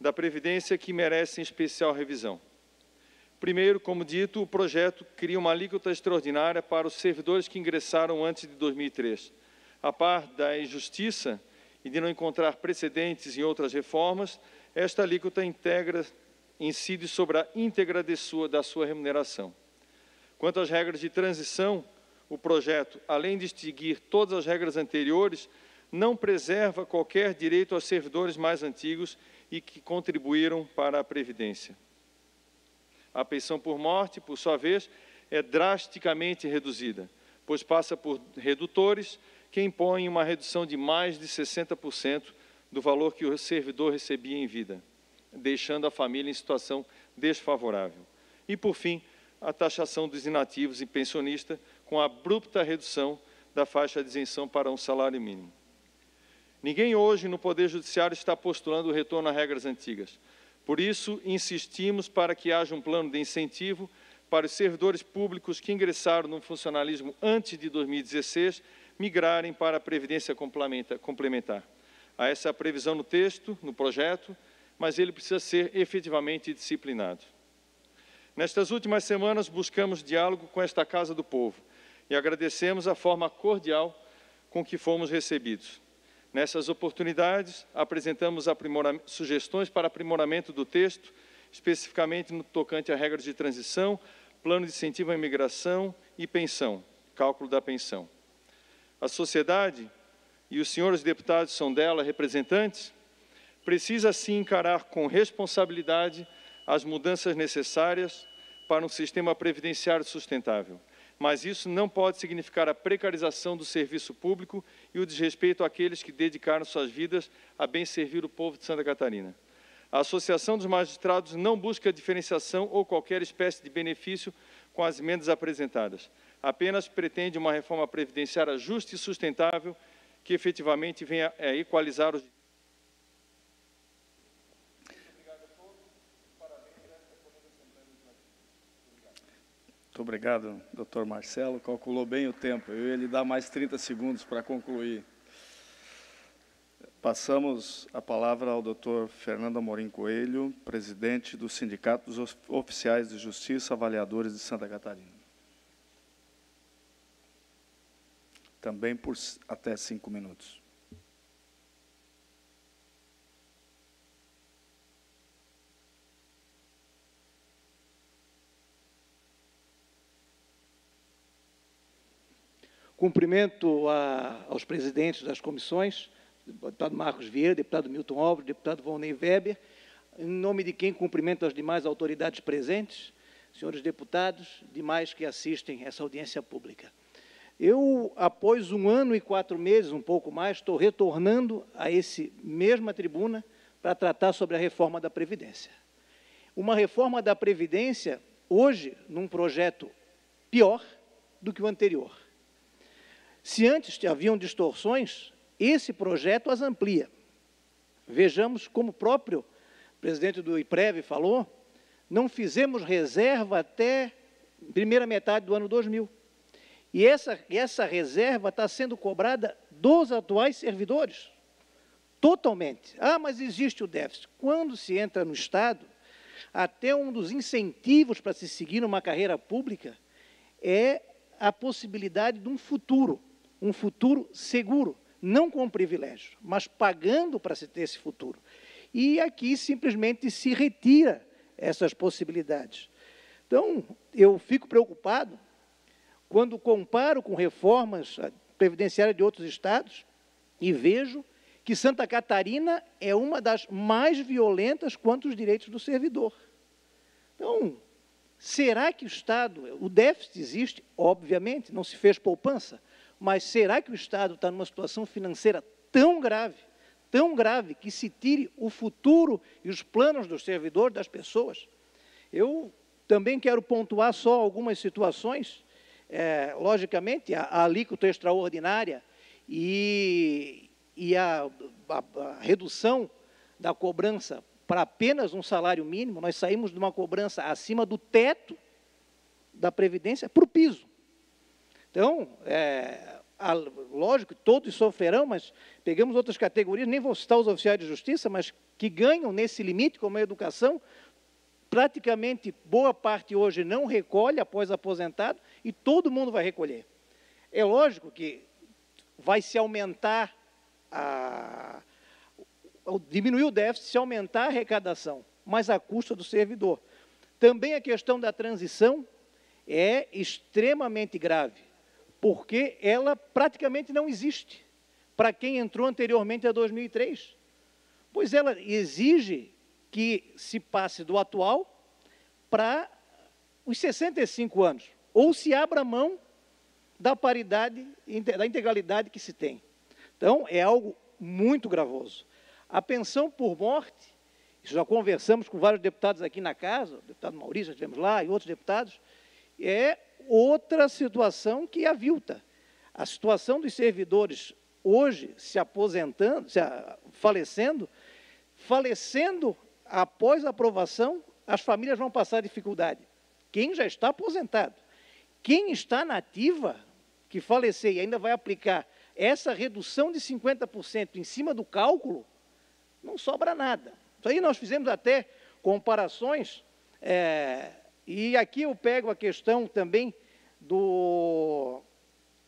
Speaker 8: da Previdência que merecem especial revisão. Primeiro, como dito, o projeto cria uma alíquota extraordinária para os servidores que ingressaram antes de 2003. A par da injustiça e de não encontrar precedentes em outras reformas, esta alíquota integra, incide sobre a íntegra sua, da sua remuneração. Quanto às regras de transição, o projeto, além de extinguir todas as regras anteriores, não preserva qualquer direito aos servidores mais antigos e que contribuíram para a Previdência. A pensão por morte, por sua vez, é drasticamente reduzida, pois passa por redutores que impõem uma redução de mais de 60% do valor que o servidor recebia em vida, deixando a família em situação desfavorável. E, por fim, a taxação dos inativos e pensionistas, com a abrupta redução da faixa de isenção para um salário mínimo. Ninguém hoje no Poder Judiciário está postulando o retorno a regras antigas. Por isso, insistimos para que haja um plano de incentivo para os servidores públicos que ingressaram no funcionalismo antes de 2016 migrarem para a Previdência Complementar. Há essa previsão no texto, no projeto, mas ele precisa ser efetivamente disciplinado. Nestas últimas semanas, buscamos diálogo com esta Casa do Povo e agradecemos a forma cordial com que fomos recebidos. Nessas oportunidades, apresentamos sugestões para aprimoramento do texto, especificamente no tocante a regras de transição, plano de incentivo à imigração e pensão, cálculo da pensão. A sociedade, e os senhores deputados são dela representantes, precisa sim encarar com responsabilidade as mudanças necessárias para um sistema previdenciário sustentável mas isso não pode significar a precarização do serviço público e o desrespeito àqueles que dedicaram suas vidas a bem servir o povo de Santa Catarina. A Associação dos Magistrados não busca diferenciação ou qualquer espécie de benefício com as emendas apresentadas. Apenas pretende uma reforma previdenciária justa e sustentável que efetivamente venha a equalizar os
Speaker 1: Muito obrigado, doutor Marcelo. Calculou bem o tempo. Eu ia lhe dar mais 30 segundos para concluir. Passamos a palavra ao doutor Fernando Amorim Coelho, presidente do Sindicato dos Oficiais de Justiça Avaliadores de Santa Catarina. Também por até cinco minutos.
Speaker 9: Cumprimento a, aos presidentes das comissões, deputado Marcos Vieira, deputado Milton Alves, deputado Volney Weber, em nome de quem cumprimento as demais autoridades presentes, senhores deputados, demais que assistem essa audiência pública. Eu, após um ano e quatro meses, um pouco mais, estou retornando a esse mesma tribuna para tratar sobre a reforma da Previdência. Uma reforma da Previdência, hoje, num projeto pior do que o anterior. Se antes haviam distorções, esse projeto as amplia. Vejamos como o próprio presidente do IPREV falou, não fizemos reserva até primeira metade do ano 2000. E essa, essa reserva está sendo cobrada dos atuais servidores, totalmente. Ah, mas existe o déficit. Quando se entra no Estado, até um dos incentivos para se seguir numa carreira pública é a possibilidade de um futuro um futuro seguro, não com privilégio, mas pagando para se ter esse futuro. E aqui simplesmente se retira essas possibilidades. Então, eu fico preocupado quando comparo com reformas previdenciárias de outros estados e vejo que Santa Catarina é uma das mais violentas quanto os direitos do servidor. Então, será que o Estado, o déficit existe, obviamente, não se fez poupança, mas será que o Estado está numa situação financeira tão grave, tão grave, que se tire o futuro e os planos dos servidores, das pessoas? Eu também quero pontuar só algumas situações, é, logicamente, a, a alíquota extraordinária e, e a, a, a redução da cobrança para apenas um salário mínimo, nós saímos de uma cobrança acima do teto da Previdência para o piso. Então, é, a, lógico, todos sofrerão, mas pegamos outras categorias, nem vou citar os oficiais de justiça, mas que ganham nesse limite, como a educação, praticamente boa parte hoje não recolhe após aposentado e todo mundo vai recolher. É lógico que vai se aumentar a, diminuir o déficit se aumentar a arrecadação, mas a custa do servidor. Também a questão da transição é extremamente grave, porque ela praticamente não existe para quem entrou anteriormente a 2003. Pois ela exige que se passe do atual para os 65 anos, ou se abra mão da paridade, da integralidade que se tem. Então, é algo muito gravoso. A pensão por morte, já conversamos com vários deputados aqui na casa, o deputado Maurício, já estivemos lá, e outros deputados, é outra situação que avilta. A situação dos servidores hoje se aposentando, se falecendo, falecendo após a aprovação, as famílias vão passar dificuldade. Quem já está aposentado. Quem está na ativa, que falecer e ainda vai aplicar essa redução de 50% em cima do cálculo, não sobra nada. Isso aí nós fizemos até comparações, é, e aqui eu pego a questão também do,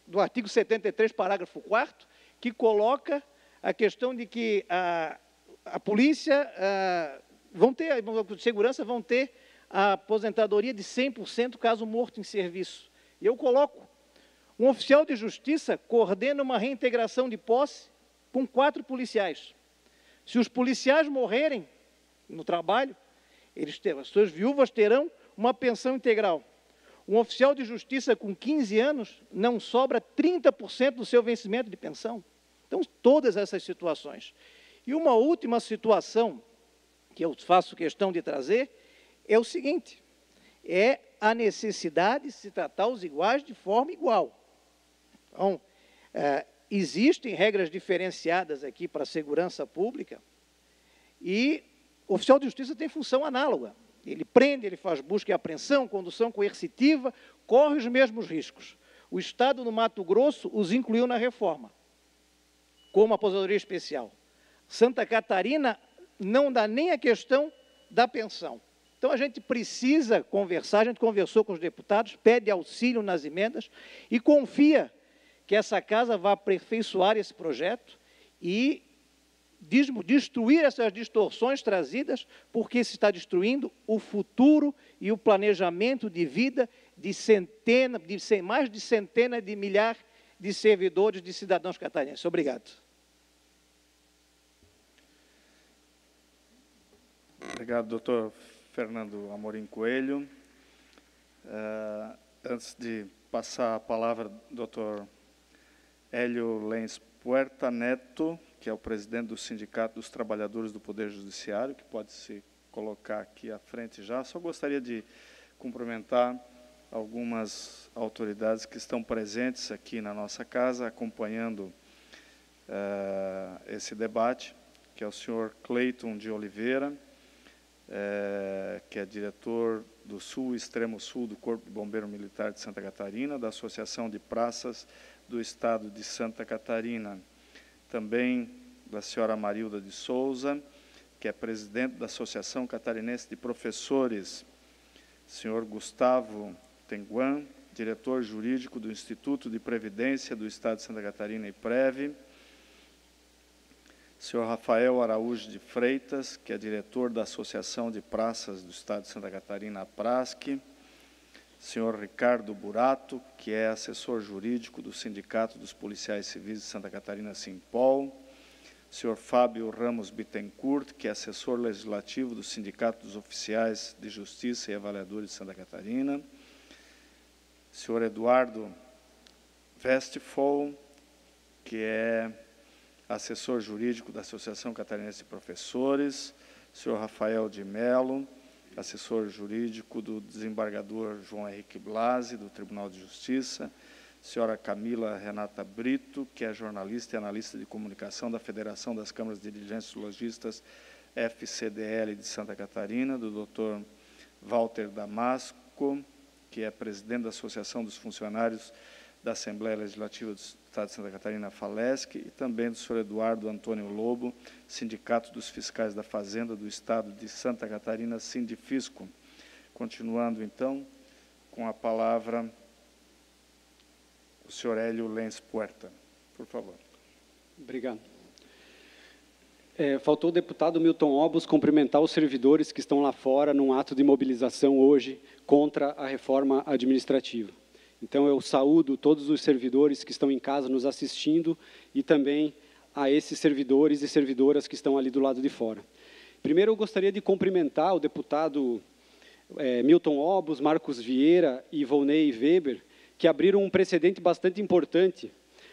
Speaker 9: do artigo 73, parágrafo 4 que coloca a questão de que a, a polícia a, vão ter, a segurança vão ter a aposentadoria de 100% caso morto em serviço. E eu coloco um oficial de justiça coordena uma reintegração de posse com quatro policiais. Se os policiais morrerem no trabalho, eles terão, as suas viúvas terão uma pensão integral. Um oficial de justiça com 15 anos não sobra 30% do seu vencimento de pensão. Então, todas essas situações. E uma última situação que eu faço questão de trazer é o seguinte: é a necessidade de se tratar os iguais de forma igual. Então, é, existem regras diferenciadas aqui para a segurança pública e o oficial de justiça tem função análoga. Ele prende, ele faz busca e apreensão, condução coercitiva, corre os mesmos riscos. O Estado no Mato Grosso os incluiu na reforma, como aposentadoria especial. Santa Catarina não dá nem a questão da pensão. Então a gente precisa conversar, a gente conversou com os deputados, pede auxílio nas emendas e confia que essa casa vá aperfeiçoar esse projeto e destruir essas distorções trazidas, porque se está destruindo o futuro e o planejamento de vida de centenas, de mais de centenas de milhares de servidores, de cidadãos catarinenses. Obrigado.
Speaker 1: Obrigado, doutor Fernando Amorim Coelho. Uh, antes de passar a palavra, doutor Hélio Lenz Puerta Neto, que é o presidente do Sindicato dos Trabalhadores do Poder Judiciário, que pode se colocar aqui à frente já. Só gostaria de cumprimentar algumas autoridades que estão presentes aqui na nossa casa, acompanhando uh, esse debate, que é o senhor Cleiton de Oliveira, uh, que é diretor do Sul Extremo Sul do Corpo de Bombeiro Militar de Santa Catarina, da Associação de Praças do Estado de Santa Catarina. Também da senhora Marilda de Souza, que é presidente da Associação Catarinense de Professores, senhor Gustavo Tenguan, diretor jurídico do Instituto de Previdência do Estado de Santa Catarina, IPREV, senhor Rafael Araújo de Freitas, que é diretor da Associação de Praças do Estado de Santa Catarina, APRASC, senhor Ricardo Burato, que é assessor jurídico do Sindicato dos Policiais Civis de Santa Catarina, Simpol, senhor Fábio Ramos Bittencourt, que é assessor legislativo do Sindicato dos Oficiais de Justiça e Avaliadores de Santa Catarina, senhor Eduardo Westphal, que é assessor jurídico da Associação Catarinense de Professores, senhor Rafael de Mello, assessor jurídico do desembargador João Henrique Blasi, do Tribunal de Justiça, senhora Camila Renata Brito, que é jornalista e analista de comunicação da Federação das Câmaras de Dirigentes Logistas FCDL de Santa Catarina, do doutor Walter Damasco, que é presidente da Associação dos Funcionários da Assembleia Legislativa Estado de Santa Catarina, FALESC, e também do senhor Eduardo Antônio Lobo, Sindicato dos Fiscais da Fazenda do Estado de Santa Catarina, Sindifisco. Continuando, então, com a palavra o senhor Hélio Lenz Puerta. Por favor.
Speaker 10: Obrigado. É, faltou o deputado Milton Obos cumprimentar os servidores que estão lá fora num ato de mobilização hoje contra a reforma administrativa. Então, eu saúdo todos os servidores que estão em casa nos assistindo e também a esses servidores e servidoras que estão ali do lado de fora. Primeiro, eu gostaria de cumprimentar o deputado é, Milton Obos, Marcos Vieira e Volney Weber, que abriram um precedente bastante importante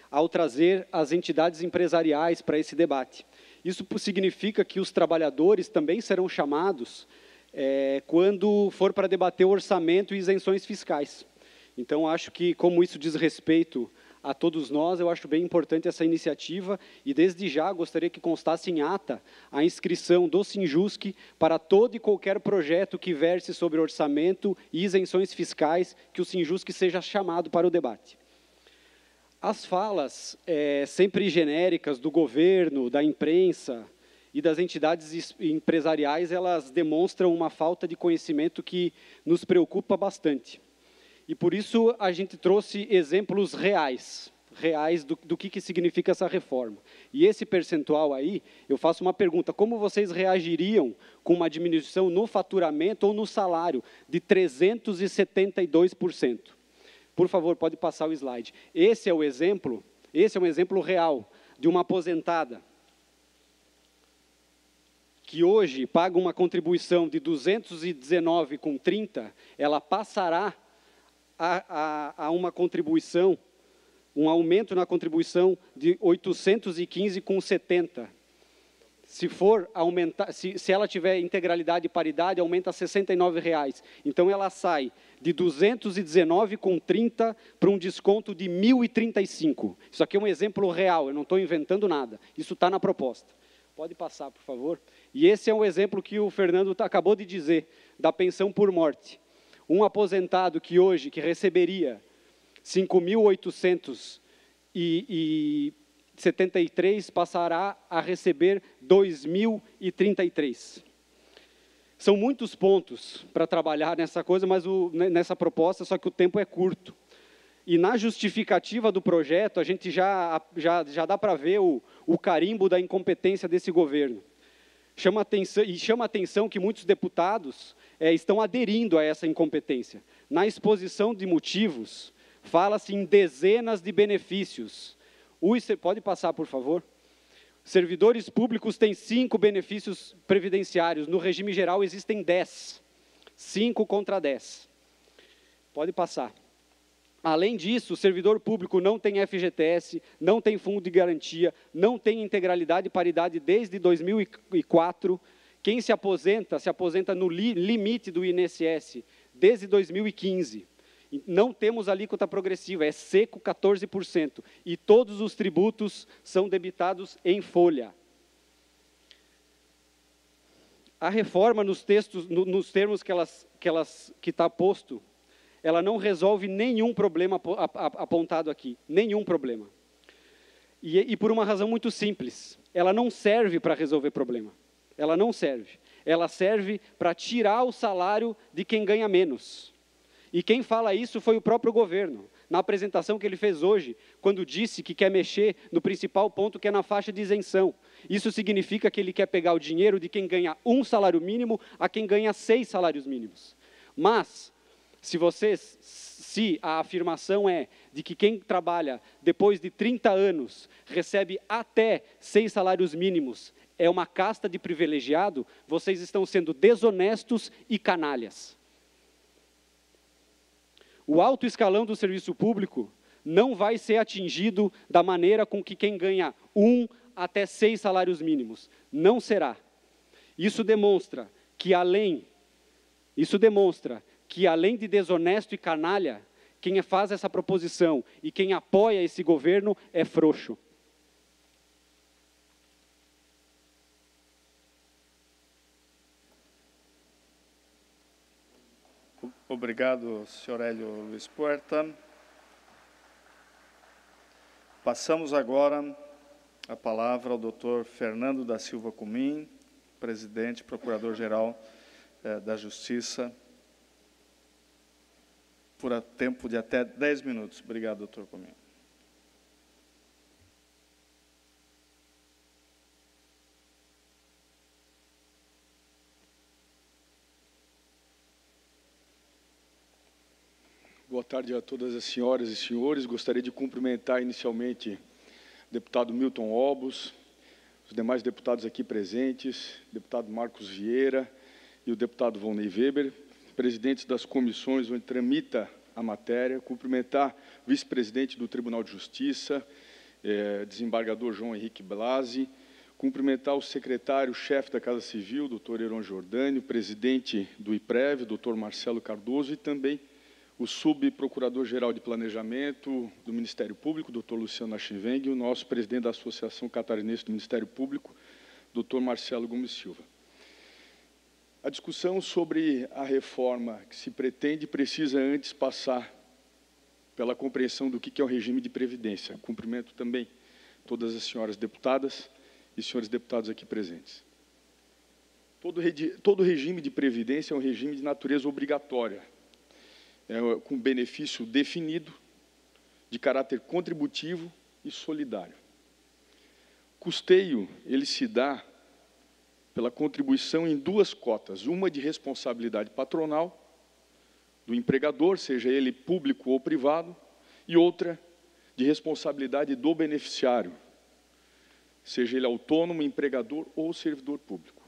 Speaker 10: ao trazer as entidades empresariais para esse debate. Isso significa que os trabalhadores também serão chamados é, quando for para debater o orçamento e isenções fiscais. Então, acho que, como isso diz respeito a todos nós, eu acho bem importante essa iniciativa e, desde já, gostaria que constasse em ata a inscrição do Sinjusc para todo e qualquer projeto que verse sobre orçamento e isenções fiscais, que o Sinjusc seja chamado para o debate. As falas, é, sempre genéricas, do governo, da imprensa e das entidades empresariais, elas demonstram uma falta de conhecimento que nos preocupa bastante. E por isso a gente trouxe exemplos reais, reais do, do que, que significa essa reforma. E esse percentual aí, eu faço uma pergunta: como vocês reagiriam com uma diminuição no faturamento ou no salário de 372%? Por favor, pode passar o slide. Esse é o exemplo, esse é um exemplo real de uma aposentada que hoje paga uma contribuição de 219,30, ela passará a, a, a uma contribuição, um aumento na contribuição de 815,70. Se for aumentar, se, se ela tiver integralidade e paridade, aumenta R$ 69,00. Então ela sai de 219,30 para um desconto de 1.035. Isso aqui é um exemplo real, eu não estou inventando nada. Isso está na proposta. Pode passar, por favor. E esse é um exemplo que o Fernando acabou de dizer, da pensão por morte um aposentado que hoje que receberia 5.873 passará a receber 2.033. São muitos pontos para trabalhar nessa coisa, mas o, nessa proposta, só que o tempo é curto. E na justificativa do projeto, a gente já, já, já dá para ver o, o carimbo da incompetência desse governo. Chama atenção, e chama atenção que muitos deputados é, estão aderindo a essa incompetência. Na exposição de motivos, fala-se em dezenas de benefícios. Os, pode passar, por favor? Servidores públicos têm cinco benefícios previdenciários, no regime geral existem dez. Cinco contra dez. Pode passar. Além disso, o servidor público não tem FGTS, não tem fundo de garantia, não tem integralidade e paridade desde 2004, quem se aposenta, se aposenta no li, limite do INSS desde 2015. Não temos alíquota progressiva, é seco 14%. E todos os tributos são debitados em folha. A reforma, nos textos, no, nos termos que elas que elas que está posto, ela não resolve nenhum problema apontado aqui, nenhum problema. E, e por uma razão muito simples, ela não serve para resolver problema. Ela não serve. Ela serve para tirar o salário de quem ganha menos. E quem fala isso foi o próprio governo, na apresentação que ele fez hoje, quando disse que quer mexer no principal ponto, que é na faixa de isenção. Isso significa que ele quer pegar o dinheiro de quem ganha um salário mínimo a quem ganha seis salários mínimos. Mas, se vocês, se a afirmação é de que quem trabalha depois de 30 anos recebe até seis salários mínimos é uma casta de privilegiado, vocês estão sendo desonestos e canalhas. O alto escalão do serviço público não vai ser atingido da maneira com que quem ganha um até seis salários mínimos. Não será. Isso demonstra que além, isso demonstra que além de desonesto e canalha, quem faz essa proposição e quem apoia esse governo é frouxo.
Speaker 1: Obrigado, senhor Hélio Luiz Puerta. Passamos agora a palavra ao doutor Fernando da Silva Cumim, presidente, procurador-geral eh, da Justiça, por tempo de até 10 minutos. Obrigado, doutor Cumim.
Speaker 11: Tarde a todas as senhoras e senhores. Gostaria de cumprimentar inicialmente o deputado Milton Obos, os demais deputados aqui presentes, o deputado Marcos Vieira e o deputado Volney Weber, presidentes das comissões onde tramita a matéria, cumprimentar o vice-presidente do Tribunal de Justiça, eh, desembargador João Henrique Blasi, cumprimentar o secretário-chefe da Casa Civil, doutor Heron Jordânio, presidente do IPREV, doutor Marcelo Cardoso, e também o subprocurador-geral de Planejamento do Ministério Público, doutor Luciano Achiveng, e o nosso presidente da Associação Catarinense do Ministério Público, doutor Marcelo Gomes Silva. A discussão sobre a reforma que se pretende precisa antes passar pela compreensão do que é o regime de previdência. Cumprimento também todas as senhoras deputadas e senhores deputados aqui presentes. Todo, todo regime de previdência é um regime de natureza obrigatória, é, com benefício definido, de caráter contributivo e solidário. Custeio, ele se dá pela contribuição em duas cotas, uma de responsabilidade patronal, do empregador, seja ele público ou privado, e outra de responsabilidade do beneficiário, seja ele autônomo, empregador ou servidor público.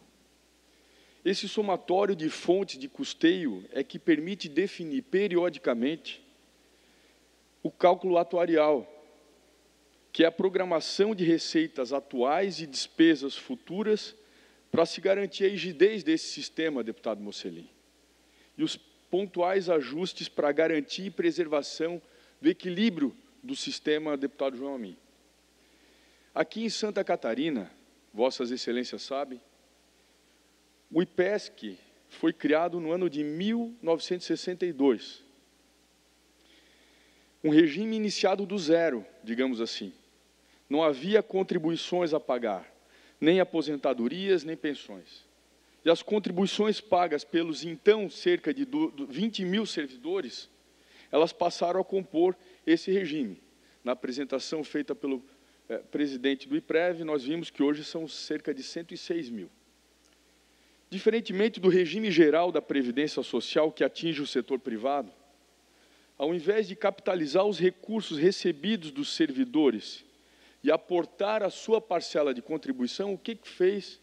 Speaker 11: Esse somatório de fontes de custeio é que permite definir periodicamente o cálculo atuarial, que é a programação de receitas atuais e despesas futuras para se garantir a rigidez desse sistema, deputado Mocelin, e os pontuais ajustes para garantir e preservação do equilíbrio do sistema, deputado João Amin. Aqui em Santa Catarina, vossas excelências sabem, o IPESC foi criado no ano de 1962. Um regime iniciado do zero, digamos assim. Não havia contribuições a pagar, nem aposentadorias, nem pensões. E as contribuições pagas pelos então cerca de 20 mil servidores, elas passaram a compor esse regime. Na apresentação feita pelo eh, presidente do IPREV, nós vimos que hoje são cerca de 106 mil. Diferentemente do regime geral da previdência social que atinge o setor privado, ao invés de capitalizar os recursos recebidos dos servidores e aportar a sua parcela de contribuição, o que, que fez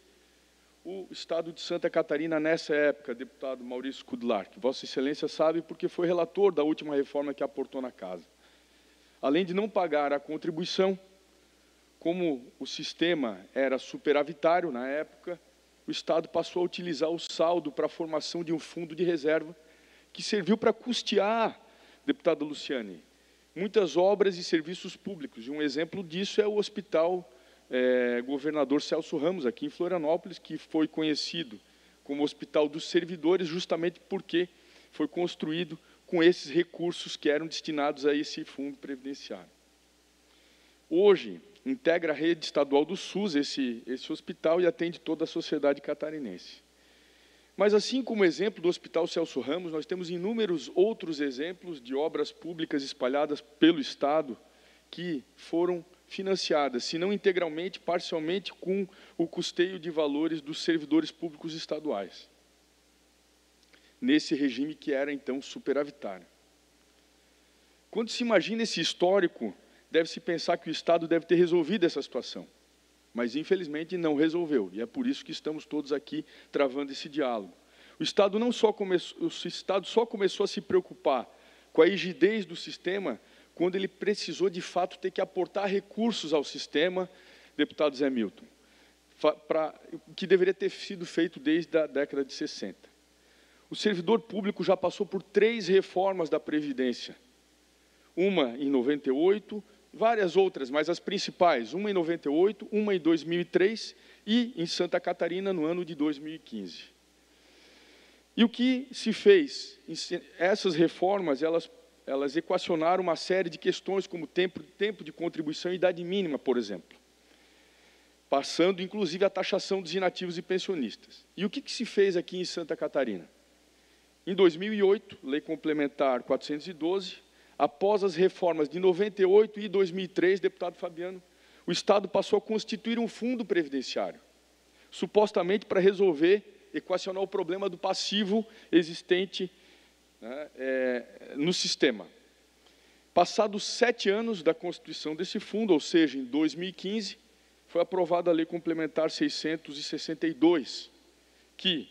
Speaker 11: o Estado de Santa Catarina nessa época, deputado Maurício Kudlar, que Vossa Excelência sabe porque foi relator da última reforma que aportou na casa. Além de não pagar a contribuição, como o sistema era superavitário na época, o Estado passou a utilizar o saldo para a formação de um fundo de reserva que serviu para custear, deputado Luciane, muitas obras e serviços públicos. E um exemplo disso é o Hospital é, Governador Celso Ramos, aqui em Florianópolis, que foi conhecido como Hospital dos Servidores justamente porque foi construído com esses recursos que eram destinados a esse fundo previdenciário. Hoje, integra a rede estadual do SUS, esse, esse hospital, e atende toda a sociedade catarinense. Mas, assim como o exemplo do Hospital Celso Ramos, nós temos inúmeros outros exemplos de obras públicas espalhadas pelo Estado que foram financiadas, se não integralmente, parcialmente, com o custeio de valores dos servidores públicos estaduais, nesse regime que era, então, superavitário. Quando se imagina esse histórico, deve-se pensar que o Estado deve ter resolvido essa situação mas infelizmente não resolveu, e é por isso que estamos todos aqui travando esse diálogo. O Estado não só começou, o Estado só começou a se preocupar com a rigidez do sistema quando ele precisou de fato ter que aportar recursos ao sistema, deputado Zé Milton, para o que deveria ter sido feito desde a década de 60. O servidor público já passou por três reformas da Previdência. Uma em 98, várias outras, mas as principais, uma em 98, uma em 2003 e em Santa Catarina no ano de 2015. E o que se fez? Essas reformas, elas, elas equacionaram uma série de questões, como tempo, tempo de contribuição e idade mínima, por exemplo, passando inclusive a taxação dos inativos e pensionistas. E o que, que se fez aqui em Santa Catarina? Em 2008, Lei Complementar 412, após as reformas de 98 e 2003, deputado Fabiano, o Estado passou a constituir um fundo previdenciário, supostamente para resolver, equacionar o problema do passivo existente né, é, no sistema. Passados sete anos da constituição desse fundo, ou seja, em 2015, foi aprovada a Lei Complementar 662, que,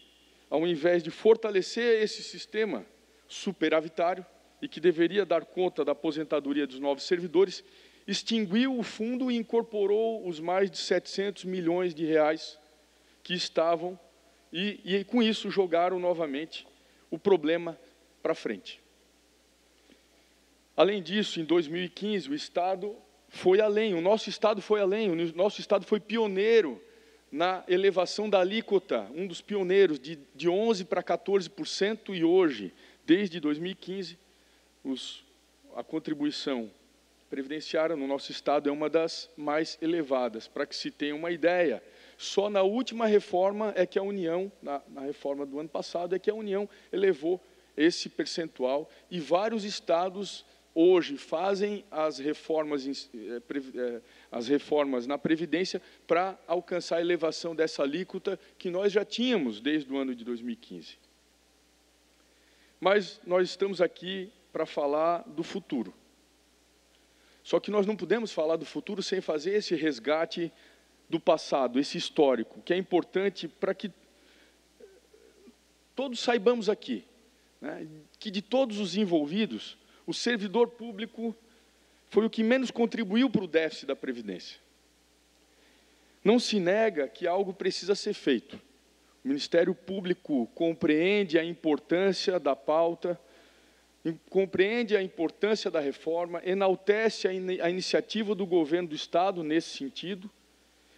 Speaker 11: ao invés de fortalecer esse sistema superavitário, e que deveria dar conta da aposentadoria dos novos servidores, extinguiu o fundo e incorporou os mais de 700 milhões de reais que estavam, e, e com isso jogaram novamente o problema para frente. Além disso, em 2015, o Estado foi além, o nosso Estado foi além, o nosso Estado foi pioneiro na elevação da alíquota, um dos pioneiros, de, de 11% para 14%, e hoje, desde 2015, os, a contribuição previdenciária no nosso Estado é uma das mais elevadas. Para que se tenha uma ideia, só na última reforma é que a União, na, na reforma do ano passado, é que a União elevou esse percentual e vários estados hoje fazem as reformas, eh, eh, as reformas na Previdência para alcançar a elevação dessa alíquota que nós já tínhamos desde o ano de 2015. Mas nós estamos aqui para falar do futuro. Só que nós não podemos falar do futuro sem fazer esse resgate do passado, esse histórico, que é importante para que todos saibamos aqui né, que de todos os envolvidos, o servidor público foi o que menos contribuiu para o déficit da Previdência. Não se nega que algo precisa ser feito. O Ministério Público compreende a importância da pauta, compreende a importância da reforma, enaltece a, in a, iniciativa do governo do Estado nesse sentido,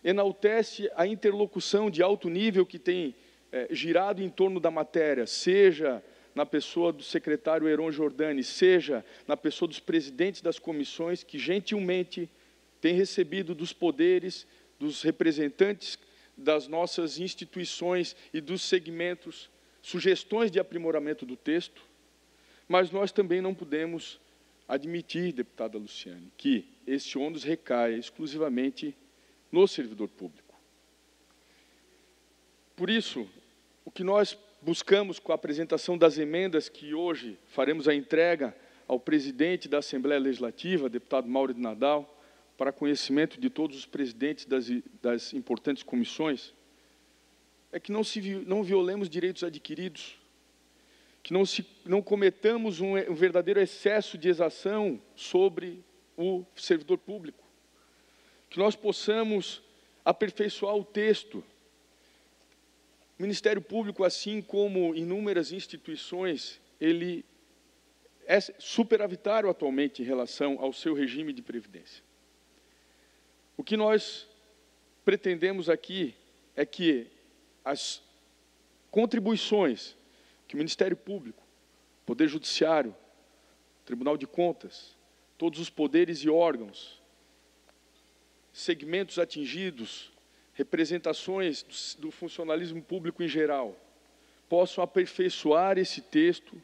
Speaker 11: enaltece a interlocução de alto nível que tem é, girado em torno da matéria, seja na pessoa do secretário Heron Jordani, seja na pessoa dos presidentes das comissões, que gentilmente têm recebido dos poderes, dos representantes das nossas instituições e dos segmentos, sugestões de aprimoramento do texto, mas nós também não podemos admitir, deputada Luciane, que esse ônus recaia exclusivamente no servidor público. Por isso, o que nós buscamos com a apresentação das emendas que hoje faremos a entrega ao presidente da Assembleia Legislativa, deputado Mauro de Nadal, para conhecimento de todos os presidentes das, das importantes comissões, é que não, se, não violemos direitos adquiridos, que não, se, não cometamos um, um verdadeiro excesso de exação sobre o servidor público, que nós possamos aperfeiçoar o texto. O Ministério Público, assim como inúmeras instituições, ele é superavitário atualmente em relação ao seu regime de previdência. O que nós pretendemos aqui é que as contribuições que o Ministério Público, Poder Judiciário, Tribunal de Contas, todos os poderes e órgãos, segmentos atingidos, representações do funcionalismo público em geral, possam aperfeiçoar esse texto,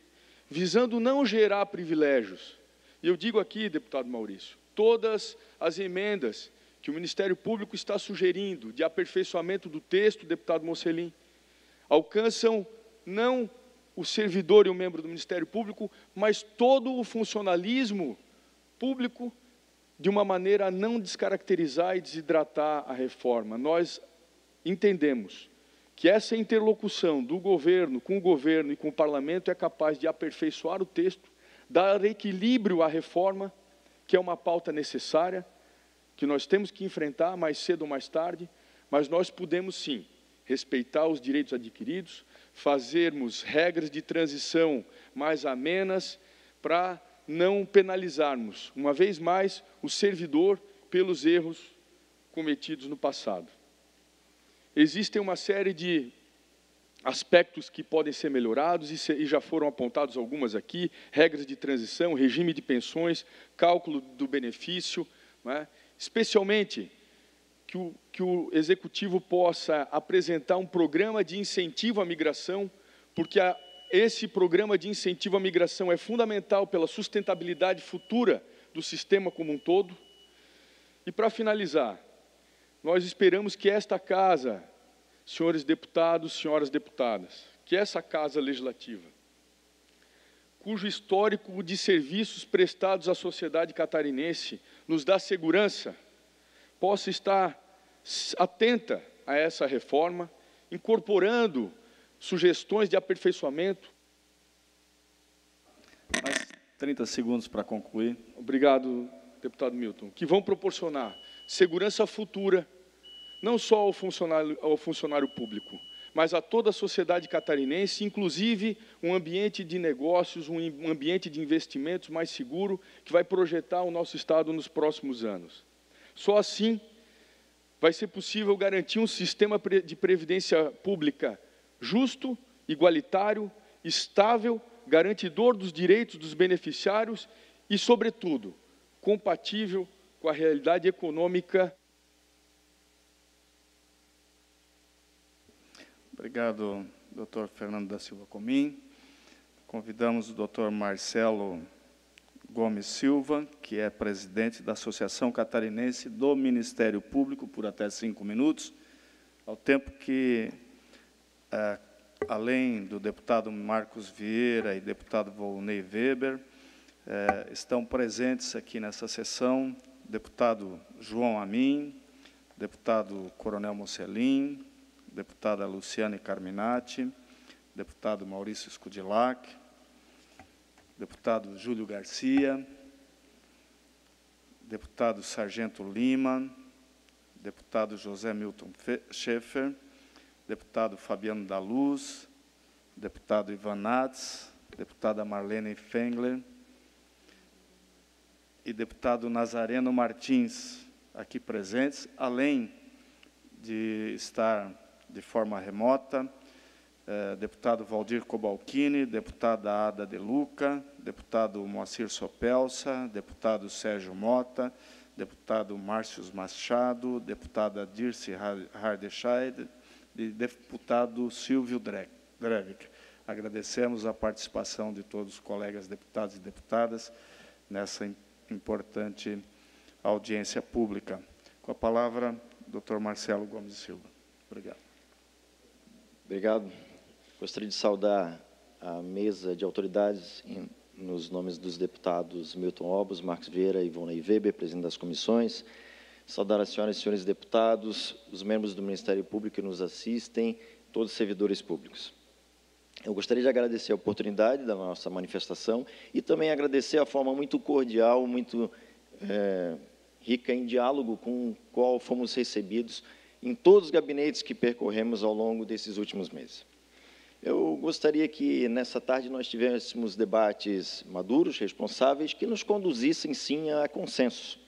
Speaker 11: visando não gerar privilégios. E eu digo aqui, deputado Maurício, todas as emendas que o Ministério Público está sugerindo de aperfeiçoamento do texto, deputado Mocelin, alcançam não o servidor e o membro do Ministério Público, mas todo o funcionalismo público de uma maneira a não descaracterizar e desidratar a reforma. Nós entendemos que essa interlocução do governo com o governo e com o parlamento é capaz de aperfeiçoar o texto, dar equilíbrio à reforma, que é uma pauta necessária, que nós temos que enfrentar mais cedo ou mais tarde, mas nós podemos sim respeitar os direitos adquiridos, fazermos regras de transição mais amenas para não penalizarmos, uma vez mais, o servidor pelos erros cometidos no passado. Existem uma série de aspectos que podem ser melhorados e, já foram apontados algumas aqui: regras de transição, regime de pensões, cálculo do benefício, é? especialmente que o, que o executivo possa apresentar um programa de incentivo à migração, porque a, esse programa de incentivo à migração é fundamental pela sustentabilidade futura do sistema como um todo. E para finalizar, nós esperamos que esta casa, senhores deputados, senhoras deputadas, que essa casa legislativa, cujo histórico de serviços prestados à sociedade catarinense nos dá segurança, possa estar atenta a essa reforma, incorporando sugestões de aperfeiçoamento.
Speaker 1: Mais 30 segundos para concluir.
Speaker 11: Obrigado, deputado Milton. Que vão proporcionar segurança futura, não só ao funcionário, ao funcionário público, mas a toda a sociedade catarinense, inclusive um ambiente de negócios, um ambiente de investimentos mais seguro, que vai projetar o nosso Estado nos próximos anos. Só assim vai ser possível garantir um sistema de previdência pública justo, igualitário, estável, garantidor dos direitos dos beneficiários e, sobretudo, compatível com a realidade econômica.
Speaker 1: Obrigado, doutor Fernando da Silva Comim. Convidamos o doutor Marcelo Gomes Silva, que é presidente da Associação Catarinense do Ministério Público, por até cinco minutos, ao tempo que é, além do deputado Marcos Vieira e deputado Volney Weber, é, estão presentes aqui nessa sessão deputado João Amin, deputado Coronel Mocelin, deputada Luciane Carminati, deputado Maurício Scudilac, deputado Júlio Garcia, deputado Sargento Lima, deputado José Milton Schaefer, deputado Fabiano da Luz, deputado Ivan Nats, deputada Marlene Fengler e deputado Nazareno Martins, aqui presentes, além de estar de forma remota, eh, deputado Valdir Cobalcini, deputada Ada De Luca, deputado Moacir Sopelsa, deputado Sérgio Mota, deputado Márcio Machado, deputada Dirce Hardeschied, de deputado Silvio Drevik. Agradecemos a participação de todos os colegas deputados e deputadas nessa importante audiência pública. Com a palavra, doutor Marcelo Gomes Silva. Obrigado.
Speaker 12: Obrigado. Gostaria de saudar a mesa de autoridades em, nos nomes dos deputados Milton Obos, Marcos Vieira e Ivonei Weber, presidente das comissões, Saudar as senhoras e senhores deputados, os membros do Ministério Público que nos assistem, todos os servidores públicos. Eu gostaria de agradecer a oportunidade da nossa manifestação e também agradecer a forma muito cordial, muito é, rica em diálogo com o qual fomos recebidos em todos os gabinetes que percorremos ao longo desses últimos meses. Eu gostaria que nessa tarde nós tivéssemos debates maduros, responsáveis, que nos conduzissem sim a consensos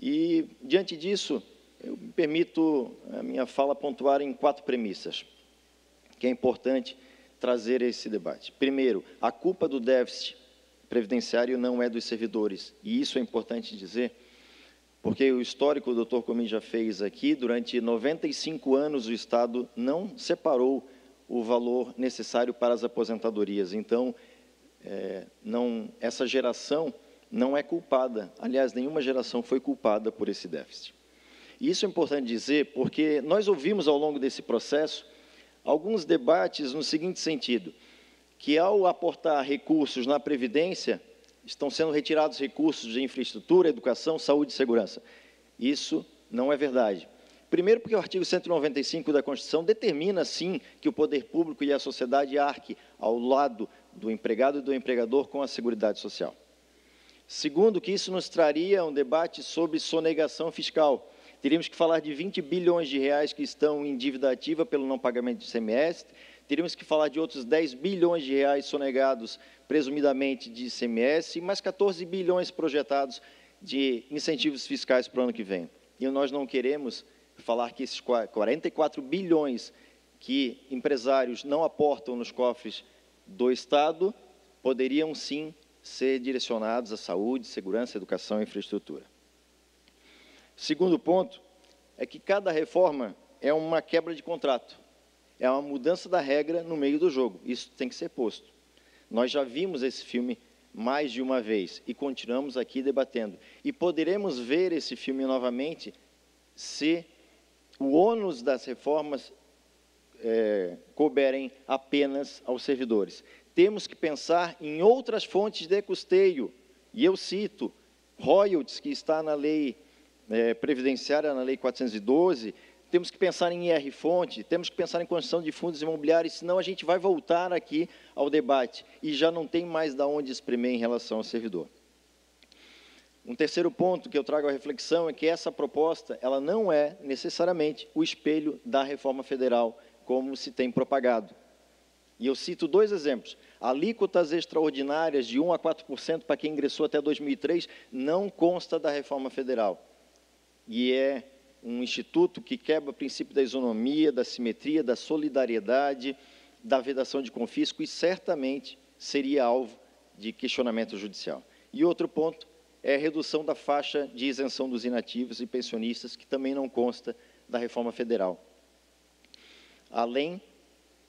Speaker 12: e, diante disso, eu me permito a minha fala pontuar em quatro premissas, que é importante trazer esse debate. Primeiro, a culpa do déficit previdenciário não é dos servidores, e isso é importante dizer, porque o histórico o doutor Comim já fez aqui, durante 95 anos o Estado não separou o valor necessário para as aposentadorias. Então, é, não, essa geração não é culpada, aliás, nenhuma geração foi culpada por esse déficit. E isso é importante dizer porque nós ouvimos ao longo desse processo alguns debates no seguinte sentido, que ao aportar recursos na Previdência, estão sendo retirados recursos de infraestrutura, educação, saúde e segurança. Isso não é verdade. Primeiro, porque o artigo 195 da Constituição determina, sim, que o poder público e a sociedade arque ao lado do empregado e do empregador com a Seguridade Social. Segundo, que isso nos traria um debate sobre sonegação fiscal, teríamos que falar de 20 bilhões de reais que estão em dívida ativa pelo não pagamento de ICMS, teríamos que falar de outros 10 bilhões de reais sonegados, presumidamente, de ICMS, e mais 14 bilhões projetados de incentivos fiscais para o ano que vem. E nós não queremos falar que esses 44 bilhões que empresários não aportam nos cofres do Estado poderiam, sim, ser direcionados à saúde, segurança, educação e infraestrutura. Segundo ponto é que cada reforma é uma quebra de contrato, é uma mudança da regra no meio do jogo. Isso tem que ser posto. Nós já vimos esse filme mais de uma vez e continuamos aqui debatendo. E poderemos ver esse filme novamente se o ônus das reformas é, couberem apenas aos servidores. Temos que pensar em outras fontes de custeio. E eu cito royalties, que está na lei é, previdenciária na Lei 412, temos que pensar em IR-fonte, temos que pensar em construção de fundos imobiliários, senão a gente vai voltar aqui ao debate e já não tem mais da onde espremer em relação ao servidor. Um terceiro ponto que eu trago à reflexão é que essa proposta ela não é necessariamente o espelho da reforma federal, como se tem propagado. E eu cito dois exemplos. Alíquotas extraordinárias de 1 a 4% para quem ingressou até 2003 não consta da reforma federal e é um instituto que quebra o princípio da isonomia, da simetria, da solidariedade, da vedação de confisco e certamente seria alvo de questionamento judicial. E outro ponto é a redução da faixa de isenção dos inativos e pensionistas, que também não consta da reforma federal. Além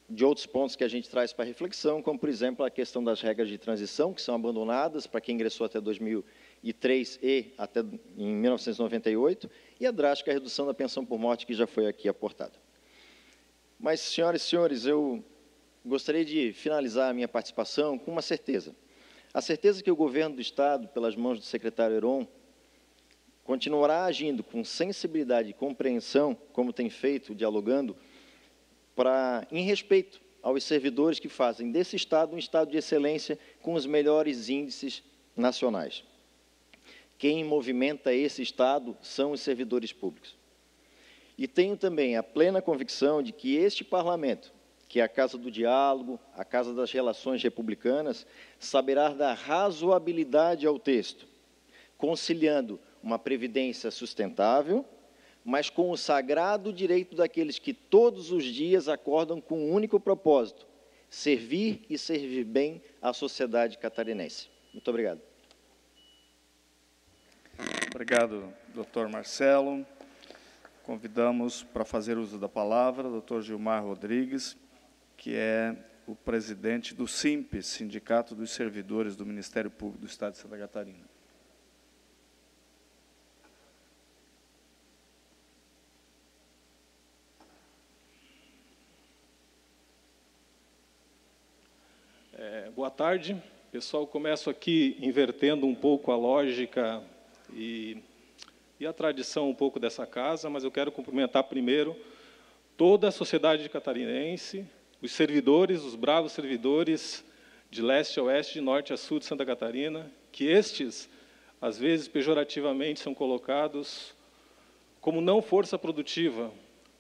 Speaker 12: de outros pontos que a gente traz para reflexão, como, por exemplo, a questão das regras de transição, que são abandonadas para quem ingressou até 2003 e até em 1998, e a drástica redução da pensão por morte, que já foi aqui aportada. Mas, senhoras e senhores, eu gostaria de finalizar a minha participação com uma certeza. A certeza que o governo do Estado, pelas mãos do secretário Heron, continuará agindo com sensibilidade e compreensão, como tem feito, dialogando, para, em respeito aos servidores que fazem desse Estado um Estado de excelência com os melhores índices nacionais. Quem movimenta esse Estado são os servidores públicos. E tenho também a plena convicção de que este Parlamento, que é a casa do diálogo, a casa das relações republicanas, saberá dar razoabilidade ao texto, conciliando uma previdência sustentável, mas com o sagrado direito daqueles que todos os dias acordam com um único propósito: servir e servir bem à sociedade catarinense. Muito obrigado.
Speaker 1: Obrigado, doutor Marcelo. Convidamos para fazer uso da palavra o doutor Gilmar Rodrigues, que é o presidente do SIMPES, Sindicato dos Servidores do Ministério Público do Estado de Santa Catarina.
Speaker 13: Boa tarde. Pessoal, começo aqui invertendo um pouco a lógica e, e, a tradição um pouco dessa casa, mas eu quero cumprimentar primeiro toda a sociedade catarinense, os servidores, os bravos servidores de leste a oeste, de norte a sul de Santa Catarina, que estes, às vezes pejorativamente, são colocados como não força produtiva,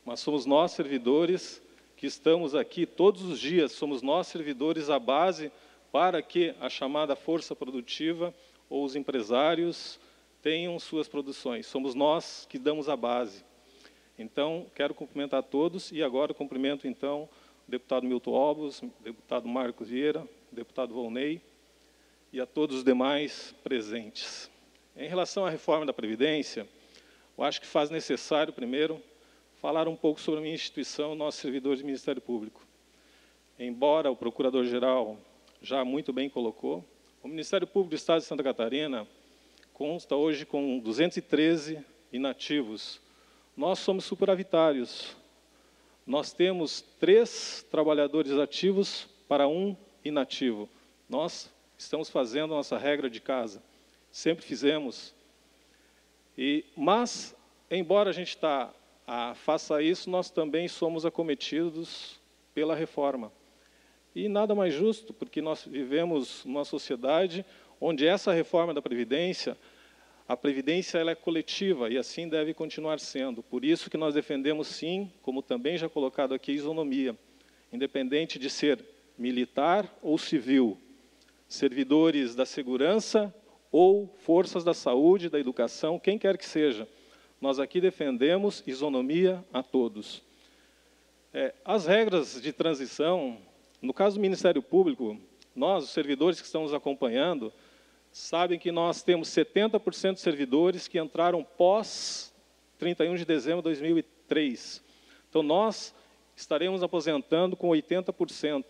Speaker 13: mas somos nós servidores que estamos aqui todos os dias, somos nós servidores a base para que a chamada força produtiva ou os empresários tenham suas produções. Somos nós que damos a base. Então, quero cumprimentar todos e agora cumprimento, então, deputado Milton o deputado Marcos Vieira, deputado Volney e a todos os demais presentes. Em relação à reforma da Previdência, eu acho que faz necessário, primeiro, falar um pouco sobre a minha instituição, nosso servidor de Ministério Público. embora o Procurador-Geral já muito bem colocou, o Ministério Público do Estado de Santa Catarina consta hoje com 213 inativos. Nós somos superavitários. Nós temos três trabalhadores ativos para um inativo. Nós estamos fazendo a nossa regra de casa. Sempre fizemos. E, mas, embora a gente tá, a, faça isso, nós também somos acometidos pela reforma. E nada mais justo, porque nós vivemos numa sociedade onde essa reforma da Previdência, a Previdência ela é coletiva e assim deve continuar sendo. Por isso que nós defendemos sim, como também já colocado aqui, isonomia, independente de ser militar ou civil, servidores da segurança ou forças da saúde, da educação, quem quer que seja. Nós aqui defendemos isonomia a todos. É, as regras de transição, no caso do Ministério Público, nós, os servidores que estamos acompanhando, sabem que nós temos 70% de servidores que entraram pós 31 de dezembro de 2003. Então, nós estaremos aposentando com 80%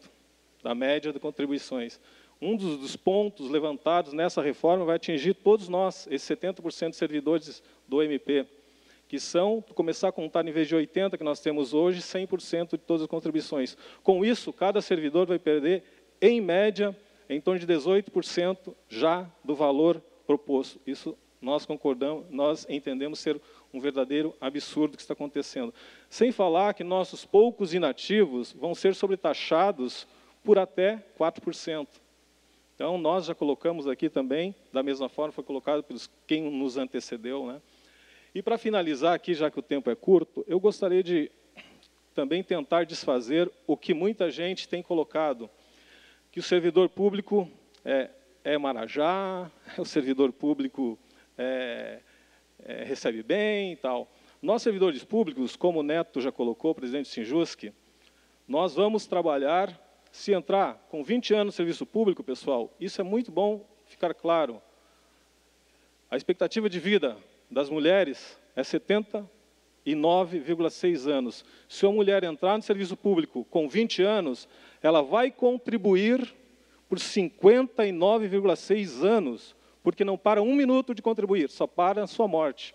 Speaker 13: da média de contribuições. Um dos, dos, pontos levantados nessa reforma vai atingir todos nós, esses 70% de servidores do MP, que são, começar a contar em vez de 80% que nós temos hoje, 100% de todas as contribuições. Com isso, cada servidor vai perder, em média, em torno de 18% já do valor proposto. Isso nós concordamos, nós entendemos ser um verdadeiro absurdo que está acontecendo. Sem falar que nossos poucos inativos vão ser sobretaxados por até 4%. Então, nós já colocamos aqui também, da mesma forma foi colocado pelos quem nos antecedeu. Né? E para finalizar aqui, já que o tempo é curto, eu gostaria de também tentar desfazer o que muita gente tem colocado, que o servidor público é, é marajá, *laughs* o servidor público é, é, recebe bem e tal. Nós, servidores públicos, como o Neto já colocou, o presidente Sinjuski, nós vamos trabalhar se entrar com 20 anos de serviço público, pessoal, isso é muito bom ficar claro. A expectativa de vida das mulheres é 79,6 anos. Se uma mulher entrar no serviço público com 20 anos, ela vai contribuir por 59,6 anos, porque não para um minuto de contribuir, só para a sua morte.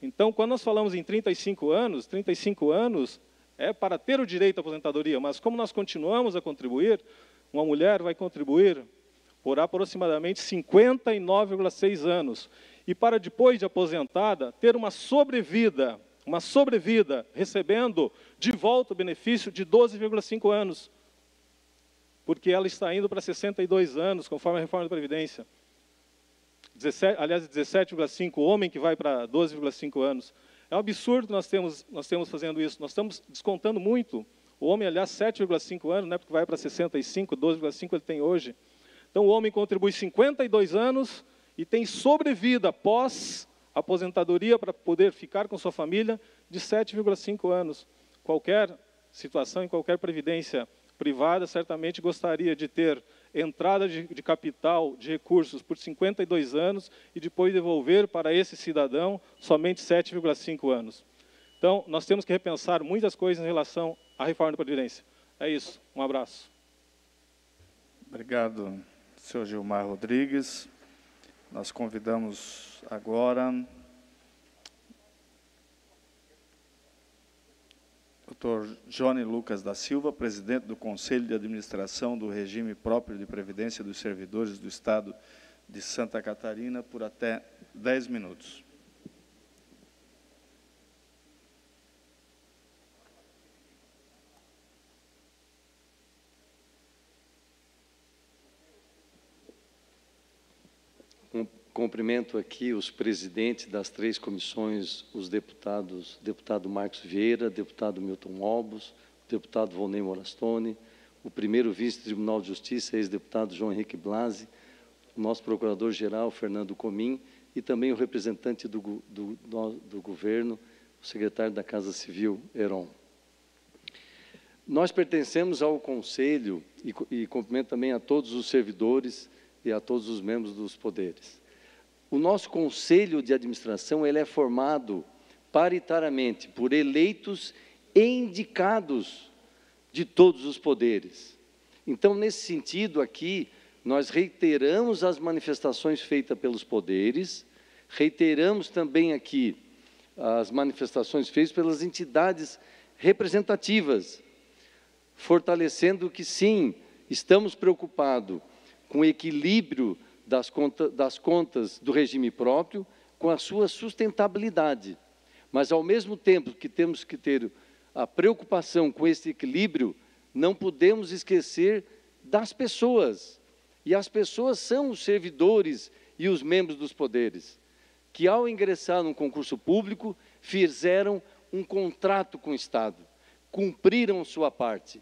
Speaker 13: Então, quando nós falamos em 35 anos, 35 anos é para ter o direito à aposentadoria, mas como nós continuamos a contribuir, uma mulher vai contribuir por aproximadamente 59,6 anos. E para depois de aposentada, ter uma sobrevida, uma sobrevida, recebendo de volta o benefício de 12,5 anos. Porque ela está indo para 62 anos, conforme a reforma da Previdência. 17, aliás, 17,5 homem que vai para 12,5 anos. É um absurdo nós temos, nós temos fazendo isso. Nós estamos descontando muito. O homem, aliás, 7,5 anos, né, porque vai para 65, 12,5 ele tem hoje. Então, o homem contribui 52 anos e tem sobrevida pós aposentadoria para poder ficar com sua família de 7,5 anos. Qualquer situação em qualquer previdência privada certamente gostaria de ter entrada de, de, capital, de recursos por 52 anos e depois devolver para esse cidadão somente 7,5 anos. Então, nós temos que repensar muitas coisas em relação à reforma da Previdência. É isso. Um abraço.
Speaker 1: Obrigado, senhor Gilmar Rodrigues. Nós convidamos agora Dr. Johnny Lucas da Silva, presidente do Conselho de Administração do Regime Próprio de Previdência dos Servidores do Estado de Santa Catarina, por até 10 minutos.
Speaker 14: Cumprimento aqui os presidentes das três comissões, os deputados, deputado Marcos Vieira, deputado Milton Albos, deputado Volney Morastone, o primeiro vice-tribunal de justiça, ex-deputado João Henrique Blasi, o nosso procurador-geral, Fernando Comim, e também o representante do, do, do, do governo, o secretário da Casa Civil, Heron. Nós pertencemos ao Conselho, e, e cumprimento também a todos os servidores e a todos os membros dos poderes. O nosso conselho de administração ele é formado paritariamente por eleitos e indicados de todos os poderes. Então, nesse sentido aqui, nós reiteramos as manifestações feitas pelos poderes, reiteramos também aqui as manifestações feitas pelas entidades representativas, fortalecendo que sim, estamos preocupados com o equilíbrio das, conta, das contas do regime próprio, com a sua sustentabilidade. Mas, ao mesmo tempo que temos que ter a preocupação com esse equilíbrio, não podemos esquecer das pessoas. E as pessoas são os servidores e os membros dos poderes, que ao ingressar num concurso público, fizeram um contrato com o Estado, cumpriram sua parte.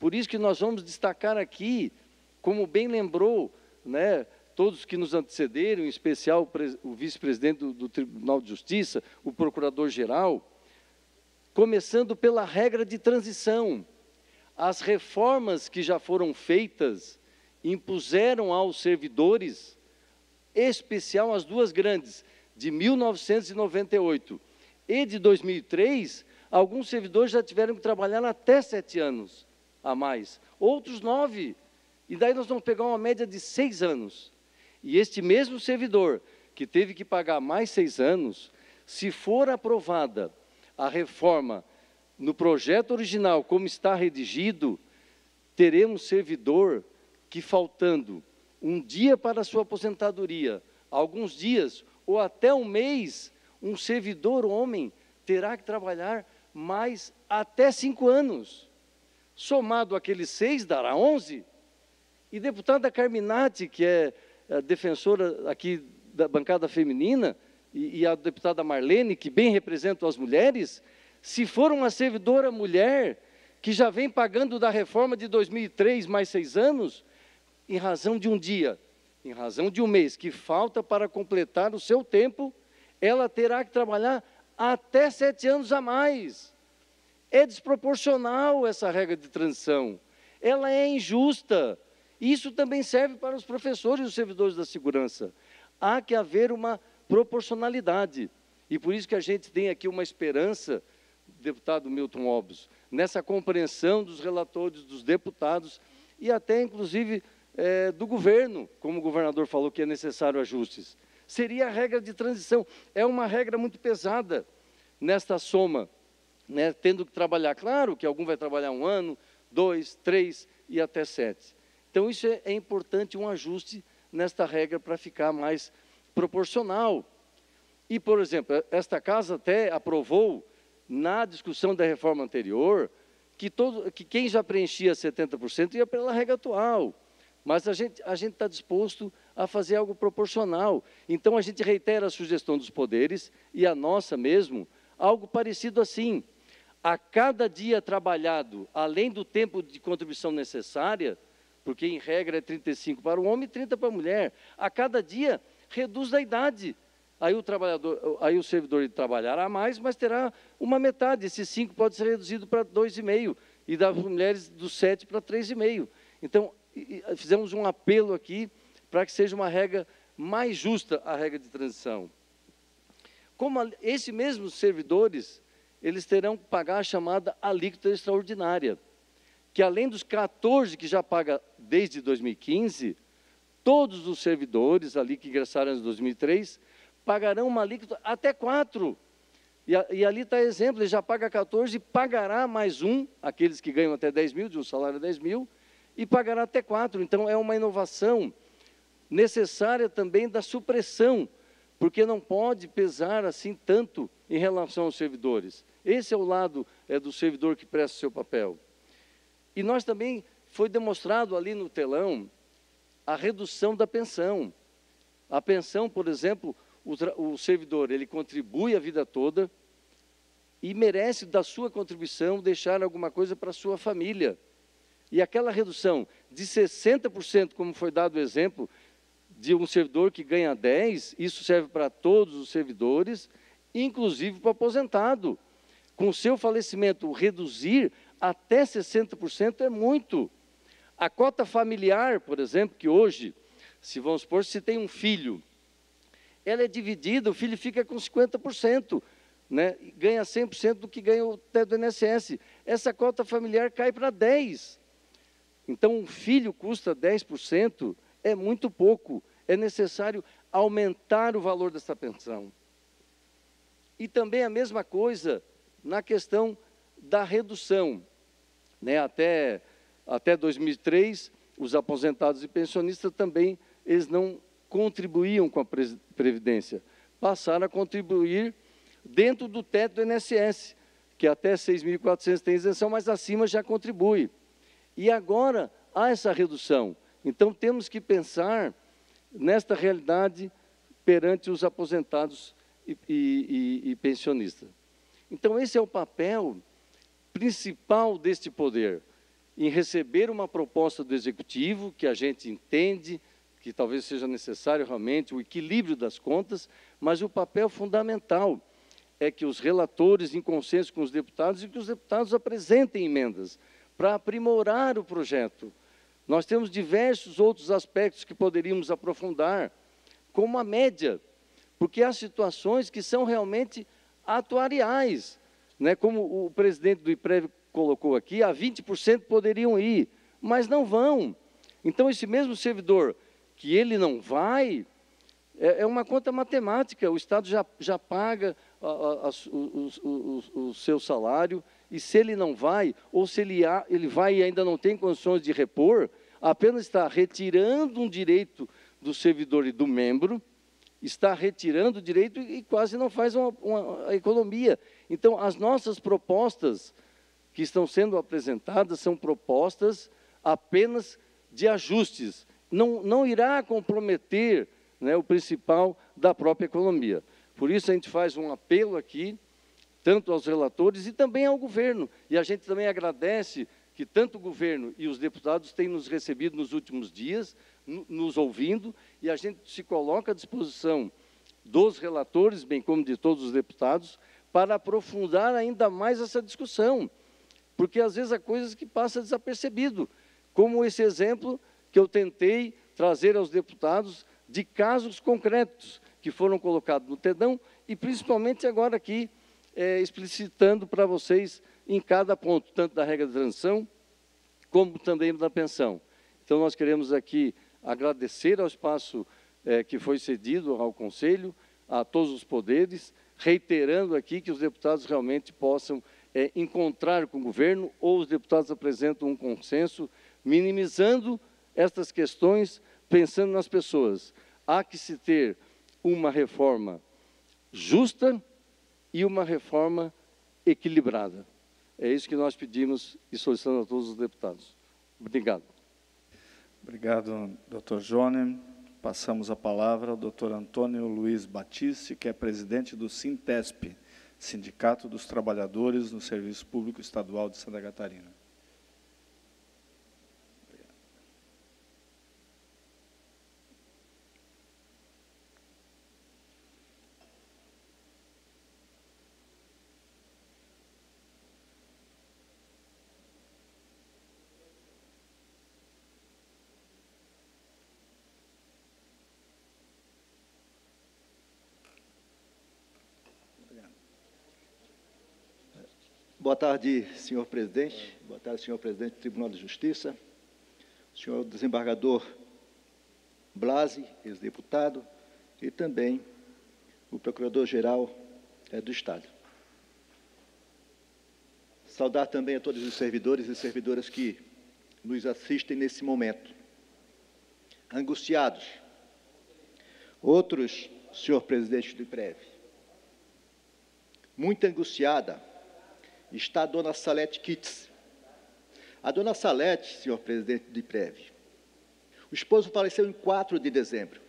Speaker 14: Por isso que nós vamos destacar aqui, como bem lembrou, né, todos que nos antecederam, em especial o vice-presidente do, do, Tribunal de Justiça, o procurador-geral, começando pela regra de transição. As reformas que já foram feitas impuseram aos servidores, especial as duas grandes, de 1998 e de 2003, alguns servidores já tiveram que trabalhar até sete anos a mais, outros nove. E daí nós vamos pegar uma média de seis anos. E este mesmo servidor, que teve que pagar mais seis anos, se for aprovada a reforma no projeto original, como está redigido, teremos servidor que, faltando um dia para a sua aposentadoria, alguns dias ou até um mês, um servidor homem terá que trabalhar mais até cinco anos. Somado aqueles seis, dará onze. E deputada Carminati, que é defensora aqui da bancada feminina, e, e a deputada Marlene, que bem representam as mulheres, se for uma servidora mulher, que já vem pagando da reforma de 2003 mais seis anos, em razão de um dia, em razão de um mês que falta para completar o seu tempo, ela terá que trabalhar até sete anos a mais. É desproporcional essa regra de transição. Ela é injusta. Isso também serve para os professores e os servidores da segurança. Há que haver uma proporcionalidade. E por isso que a gente tem aqui uma esperança, deputado Milton Obos, nessa compreensão dos relatores, dos deputados e até, inclusive, é, do governo, como o governador falou que é necessário ajustes. Seria a regra de transição. É uma regra muito pesada nesta soma, né, tendo que trabalhar. Claro que algum vai trabalhar um ano, dois, três e até sete. Então, isso é, é importante um ajuste nesta regra para ficar mais proporcional. E, por exemplo, esta casa até aprovou, na discussão da reforma anterior, que, todo, que quem já preenchia 70% ia pela regra atual. Mas a gente a está disposto a fazer algo proporcional. Então, a gente reitera a sugestão dos poderes, e a nossa mesmo, algo parecido assim. A cada dia trabalhado, além do tempo de contribuição necessária, porque em regra é 35 para o homem e 30 para a mulher. A cada dia reduz a idade. Aí o trabalhador, aí o servidor trabalhará mais, mas terá uma metade. Esses 5 pode ser reduzido para 2,5 e das mulheres dos 7 para 3,5. Então, fizemos um apelo aqui para que seja uma regra mais justa a regra de transição. Como esses mesmos servidores, eles terão que pagar a chamada alíquota extraordinária, que além dos 14 que já paga desde 2015, todos os servidores ali que ingressaram em 2003 pagarão uma alíquota até 4. E, e ali está exemplo, ele já paga 14 e pagará mais um, aqueles que ganham até 10 mil, de um salário de 10 mil, e pagará até 4. Então, é uma inovação necessária também da supressão, porque não pode pesar assim tanto em relação aos servidores. Esse é o lado é, do servidor que presta o seu papel. E nós também foi demonstrado ali no telão a redução da pensão. A pensão, por exemplo, o, o servidor, ele contribui a vida toda e merece da sua contribuição deixar alguma coisa para a sua família. E aquela redução de 60%, como foi dado o exemplo, de um servidor que ganha 10, isso serve para todos os servidores, inclusive para o aposentado. Com seu falecimento, reduzir até 60% é muito. A cota familiar, por exemplo, que hoje, se vamos supor, se tem um filho, ela é dividida, o filho fica com 50%. né, ganha 100% do que ganha o teto do INSS. Essa cota familiar cai para 10%. Então, um filho custa 10%, é muito pouco. É necessário aumentar o valor dessa pensão. E também a mesma coisa na questão da redução. Né, até, até 2003, os aposentados e pensionistas também eles não contribuíam com a Previdência. Passaram a contribuir dentro do teto do INSS, que até 6.400 tem isenção, mas acima já contribui. E agora há essa redução. Então temos que pensar nesta realidade perante os aposentados e, e, e, pensionistas. Então esse é o papel principal deste poder, em receber uma proposta do executivo que a gente entende que talvez seja necessário realmente o equilíbrio das contas, mas o papel fundamental é que os relatores, em consenso com os deputados, e que os deputados apresentem emendas para aprimorar o projeto. Nós temos diversos outros aspectos que poderíamos aprofundar, como a média, porque há situações que são realmente atuariais né, como o presidente do IPREV colocou aqui, a 20% poderiam ir, mas não vão. Então, esse mesmo servidor que ele não vai, é, é uma conta matemática, o Estado já, já paga a, a, a, o, o, o, o, seu salário, e se ele não vai, ou se ele, ele vai e ainda não tem condições de repor, apenas está retirando um direito do servidor e do membro, está retirando o direito e quase não faz uma, uma economia. Então, as nossas propostas que estão sendo apresentadas são propostas apenas de ajustes. Não, não irá comprometer né, o principal da própria economia. Por isso, a gente faz um apelo aqui, tanto aos relatores e também ao governo. E a gente também agradece que tanto o governo e os deputados têm nos recebido nos últimos dias, nos ouvindo, e a gente se coloca à disposição dos relatores, bem como de todos os deputados, para aprofundar ainda mais essa discussão, porque às vezes há coisas que passam desapercebido, como esse exemplo que eu tentei trazer aos deputados de casos concretos que foram colocados no TEDão e principalmente agora aqui é, explicitando para vocês em cada ponto, tanto da regra de transição como também da pensão. Então nós queremos aqui agradecer ao espaço é, que foi cedido ao Conselho, a todos os poderes, reiterando aqui que os deputados realmente possam é, encontrar com o governo ou os deputados apresentam um consenso, minimizando estas questões, pensando nas pessoas. Há que se ter uma reforma justa e uma reforma equilibrada. É isso que nós pedimos e solicitamos a todos os deputados. Obrigado.
Speaker 1: Obrigado, doutor Jones. Passamos a palavra ao doutor Antônio Luiz Batiste, que é presidente do Sintesp, Sindicato dos Trabalhadores no Serviço Público Estadual de Santa Catarina.
Speaker 15: Boa tarde, senhor presidente. Boa tarde, senhor presidente do Tribunal de Justiça. Senhor desembargador Blasi, ex-deputado, e também o procurador-geral é, do Estado. Saudar também a todos os servidores e servidoras que nos assistem nesse momento. Angustiados. Outros, senhor presidente do IPREV, muito angustiada está a dona Salete Kitts. A dona Salete, senhor presidente do IPREV, o esposo faleceu em 4 de dezembro.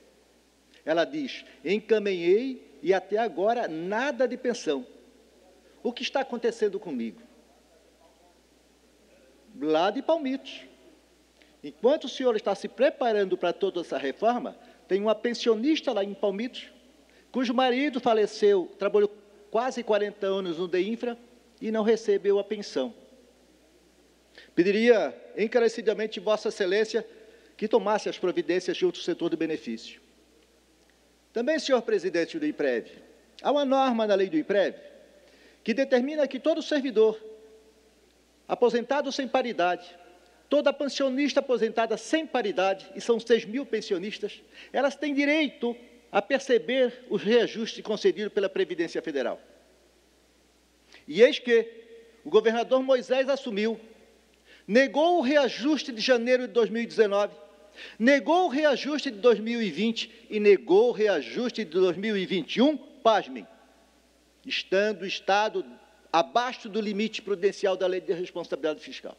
Speaker 15: Ela diz: encaminhei e até agora nada de pensão. O que está acontecendo comigo? Lá de Palmitos. Enquanto o senhor está se preparando para toda essa reforma, tem uma pensionista lá em Palmitos, cujo marido faleceu, trabalhou quase 40 anos no DEINFRA, e não recebeu a pensão. Pediria encarecidamente Vossa Excelência que tomasse as providências junto ao setor do benefício. Também, senhor presidente do IPREV, há uma norma na lei do IPREV que determina que todo servidor, aposentado sem paridade, toda pensionista aposentada sem paridade, e são 6 mil pensionistas, elas têm direito a perceber os reajustes concedidos pela Previdência Federal. E eis que o governador Moisés assumiu, negou o reajuste de janeiro de 2019, negou o reajuste de 2020 e negou o reajuste de 2021, pasmem, estando o Estado abaixo do limite prudencial da lei de responsabilidade fiscal.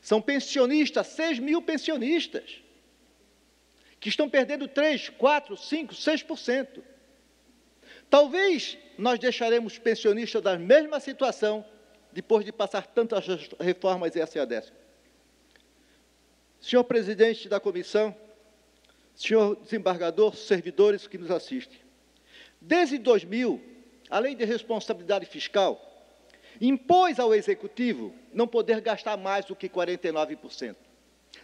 Speaker 15: São pensionistas, 6 mil pensionistas, que estão perdendo 3, 4, 5, 6%. Talvez nós deixaremos pensionistas da mesma situação depois de passar tantas reformas e essa é a décima. Senhor presidente da comissão, senhor desembargador, servidores que nos assistem. Desde 2000, a lei de responsabilidade fiscal impôs ao executivo não poder gastar mais do que 49%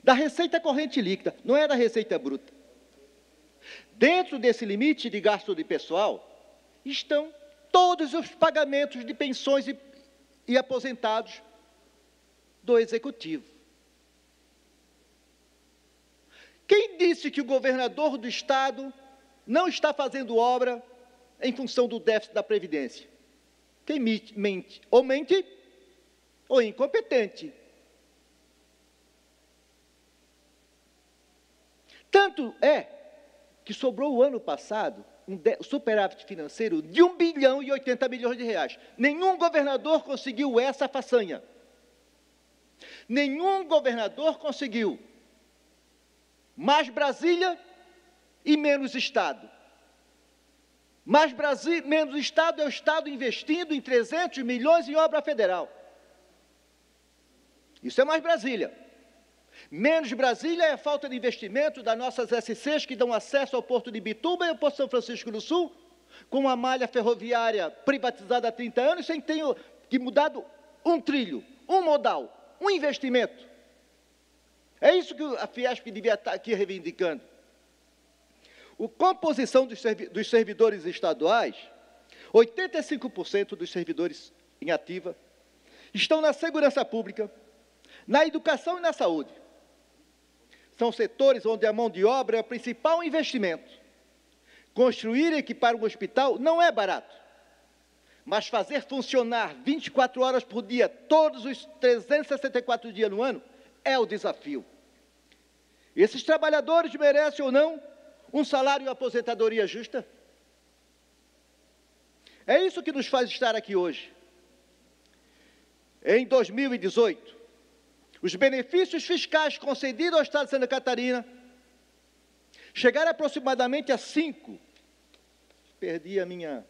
Speaker 15: da receita corrente líquida, não é da receita bruta. Dentro desse limite de gasto de pessoal estão todos os pagamentos de pensões e, e aposentados do executivo. Quem disse que o governador do estado não está fazendo obra em função do déficit da Previdência? Quem mente? Ou mente ou incompetente. Tanto é que sobrou o ano passado um superávit financeiro de 1 bilhão e 80 milhões de reais. Nenhum governador conseguiu essa façanha. Nenhum governador conseguiu mais Brasília e menos Estado. Mais Brasil, menos Estado é o Estado investindo em 300 milhões em obra federal. Isso é mais Brasília. Menos Brasília é a falta de investimento das nossas SCs que dão acesso ao Porto de Bituba e ao Porto São Francisco do Sul, com uma malha ferroviária privatizada há 30 anos, sem ter que mudado um trilho, um modal, um investimento. É isso que a Fiesp devia estar aqui reivindicando. A composição dos, dos servidores estaduais, 85% dos servidores em ativa estão na segurança pública, na educação e na saúde. São setores onde a mão de obra é o principal investimento. Construir e equipar um hospital não é barato, mas fazer funcionar 24 horas por dia, todos os 364 dias no ano, é o desafio. Esses trabalhadores merecem ou não um salário e aposentadoria justa? É isso que nos faz estar aqui hoje. Em 2018, os benefícios fiscais concedidos ao Estado de Santa Catarina chegaram aproximadamente a 5. Perdi a minha.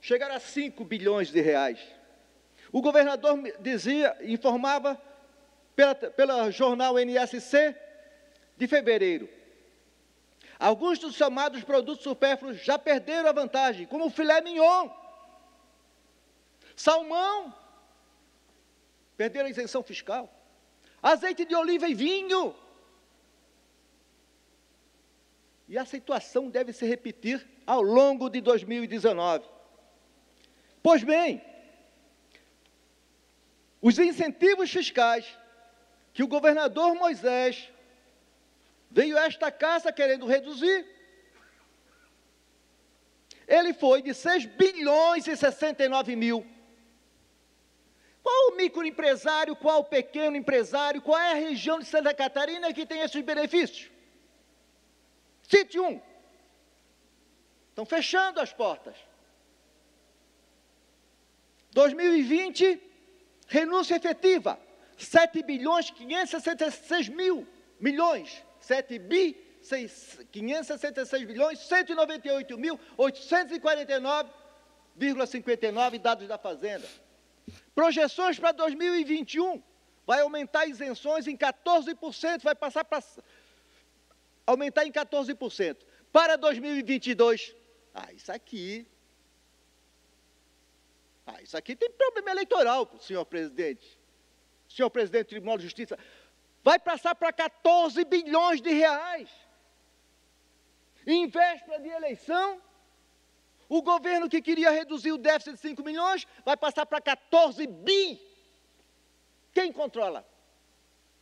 Speaker 15: Chegaram a 5 bilhões de reais. O governador dizia, informava pela, pela jornal NSC de fevereiro. Alguns dos chamados produtos supérfluos já perderam a vantagem, como o filé mignon salmão, perderam a isenção fiscal, azeite de oliva e vinho. E a situação deve se repetir ao longo de 2019. Pois bem, os incentivos fiscais que o governador Moisés veio a esta casa querendo reduzir, ele foi de 6 bilhões e 69 mil qual o microempresário, qual o pequeno empresário, qual é a região de Santa Catarina que tem esses benefícios? Cite um. Estão fechando as portas. 2020, renúncia efetiva, 7 bilhões 566 mil milhões, 7 bi 566 bilhões 198 mil 849,59 dados da Fazenda. Projeções para 2021, vai aumentar isenções em 14%, vai passar para aumentar em 14%. Para 2022, ah, isso aqui ah, isso aqui tem problema eleitoral, senhor presidente. Senhor presidente do Tribunal de Justiça, vai passar para 14 bilhões de reais. Em véspera de eleição, O governo que queria reduzir o déficit de 5 milhões vai passar para 14 bi. Quem controla?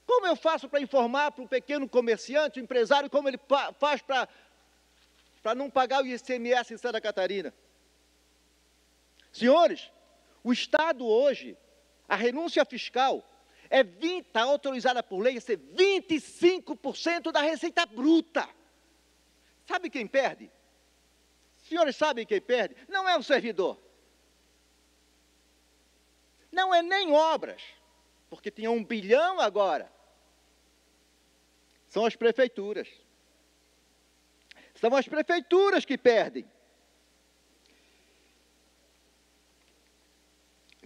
Speaker 15: Como eu faço para informar para o pequeno comerciante, o empresário, como ele faz para, para não pagar o ICMS em Santa Catarina? Senhores, o Estado hoje, a renúncia fiscal, é 20, está autorizada por lei a ser 25% da receita bruta. Sabe quem perde? Senhores sabem quem perde? Não é o servidor. Não é nem obras, porque tinha um bilhão agora. São as prefeituras. São as prefeituras que perdem.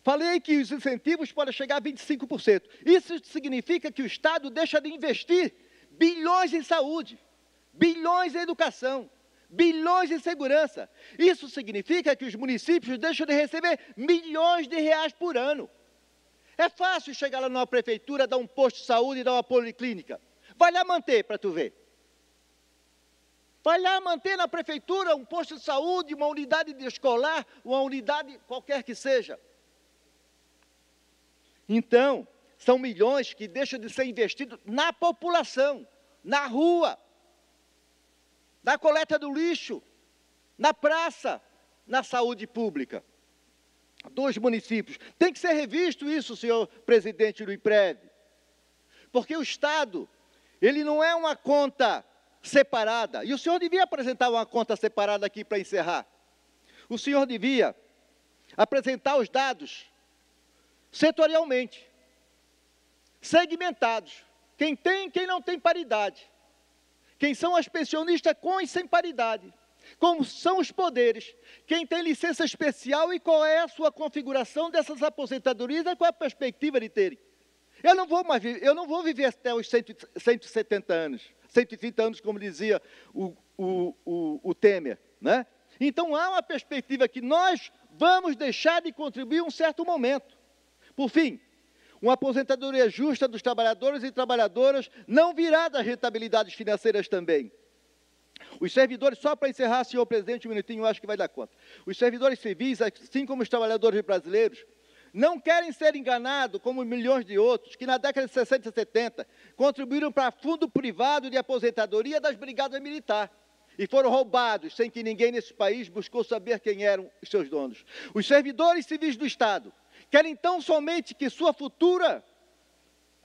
Speaker 15: Falei que os incentivos podem chegar a 25%. Isso significa que o Estado deixa de investir bilhões em saúde, bilhões em educação, bilhões em segurança. Isso significa que os municípios deixam de receber milhões de reais por ano. É fácil chegar lá numa prefeitura, dar um posto de saúde e dar uma policlínica. Vai lá manter para tu ver. Vai lá manter na prefeitura um posto de saúde, uma unidade escolar, uma unidade qualquer que seja. Então, são milhões que deixam de ser investidos na população, na rua, na coleta do lixo, na praça, na saúde pública dos municípios. Tem que ser revisto isso, senhor presidente do IPREV. Porque o Estado, ele não é uma conta separada. E o senhor devia apresentar uma conta separada aqui para encerrar. O senhor devia apresentar os dados setorialmente, segmentados. Quem tem, quem não tem paridade. Quem são as pensionistas com e sem paridade. Como são os poderes. Quem tem licença especial e qual é a sua configuração dessas aposentadorias e qual é a perspectiva de terem. Eu não vou, mais, eu não vou viver até os 170 anos, 130 anos, como dizia o, o, o, o Temer. Né? Então há uma perspectiva que nós vamos deixar de contribuir um certo momento. Por fim, uma aposentadoria justa dos trabalhadores e trabalhadoras não virá das rentabilidades financeiras também. Os servidores, só para encerrar, senhor presidente, um minutinho, eu acho que vai dar conta. Os servidores civis, assim como os trabalhadores brasileiros, não querem ser enganados como milhões de outros que na década de 60 e 70 contribuíram para fundo privado de aposentadoria das brigadas militares e foram roubados sem que ninguém nesse país buscou saber quem eram os seus donos. Os servidores civis do Estado Querem então somente que sua futura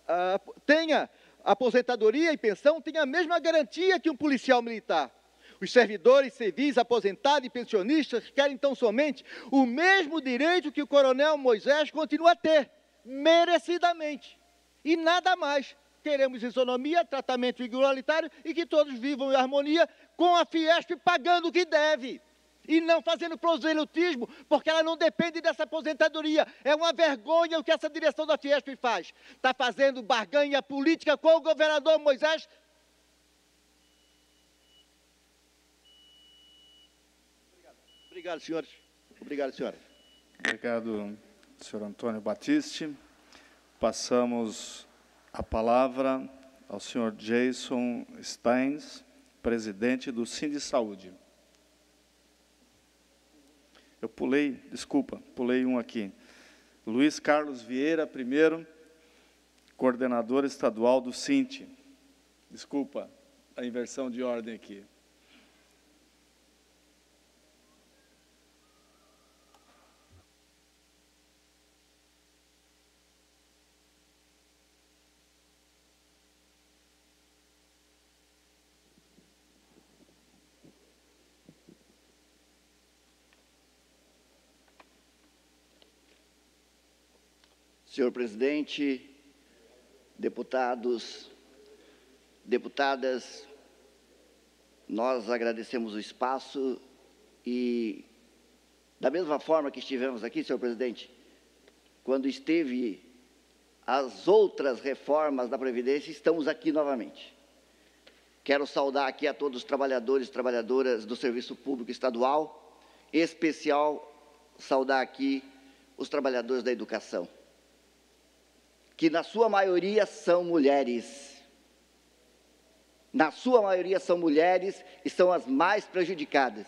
Speaker 15: uh, tenha aposentadoria e pensão, tenha a mesma garantia que um policial militar. Os servidores civis, aposentados e pensionistas querem então somente o mesmo direito que o coronel Moisés continua a ter, merecidamente. E nada mais. Queremos isonomia, tratamento igualitário e que todos vivam em harmonia com a Fiesp pagando o que deve e não fazendo proselitismo, porque ela não depende dessa aposentadoria. É uma vergonha o que essa direção da Fiesp faz. Está fazendo barganha política com o governador Moisés. Obrigado, Obrigado senhores. Obrigado, senhora.
Speaker 1: Obrigado, senhor Antônio Batiste. Passamos a palavra ao senhor Jason Steins, presidente do Cine Saúde. Eu pulei, desculpa, pulei um aqui. Luiz Carlos Vieira, primeiro, coordenador estadual do Cinti. Desculpa a inversão de ordem aqui.
Speaker 16: Senhor presidente, deputados, deputadas, nós agradecemos o espaço e, da mesma forma que estivemos aqui, senhor presidente, quando esteve as outras reformas da Previdência, estamos aqui novamente. Quero saudar aqui a todos os trabalhadores e trabalhadoras do Serviço Público Estadual, em especial saudar aqui os trabalhadores da educação que na sua maioria são mulheres. Na sua maioria são mulheres e são as mais prejudicadas.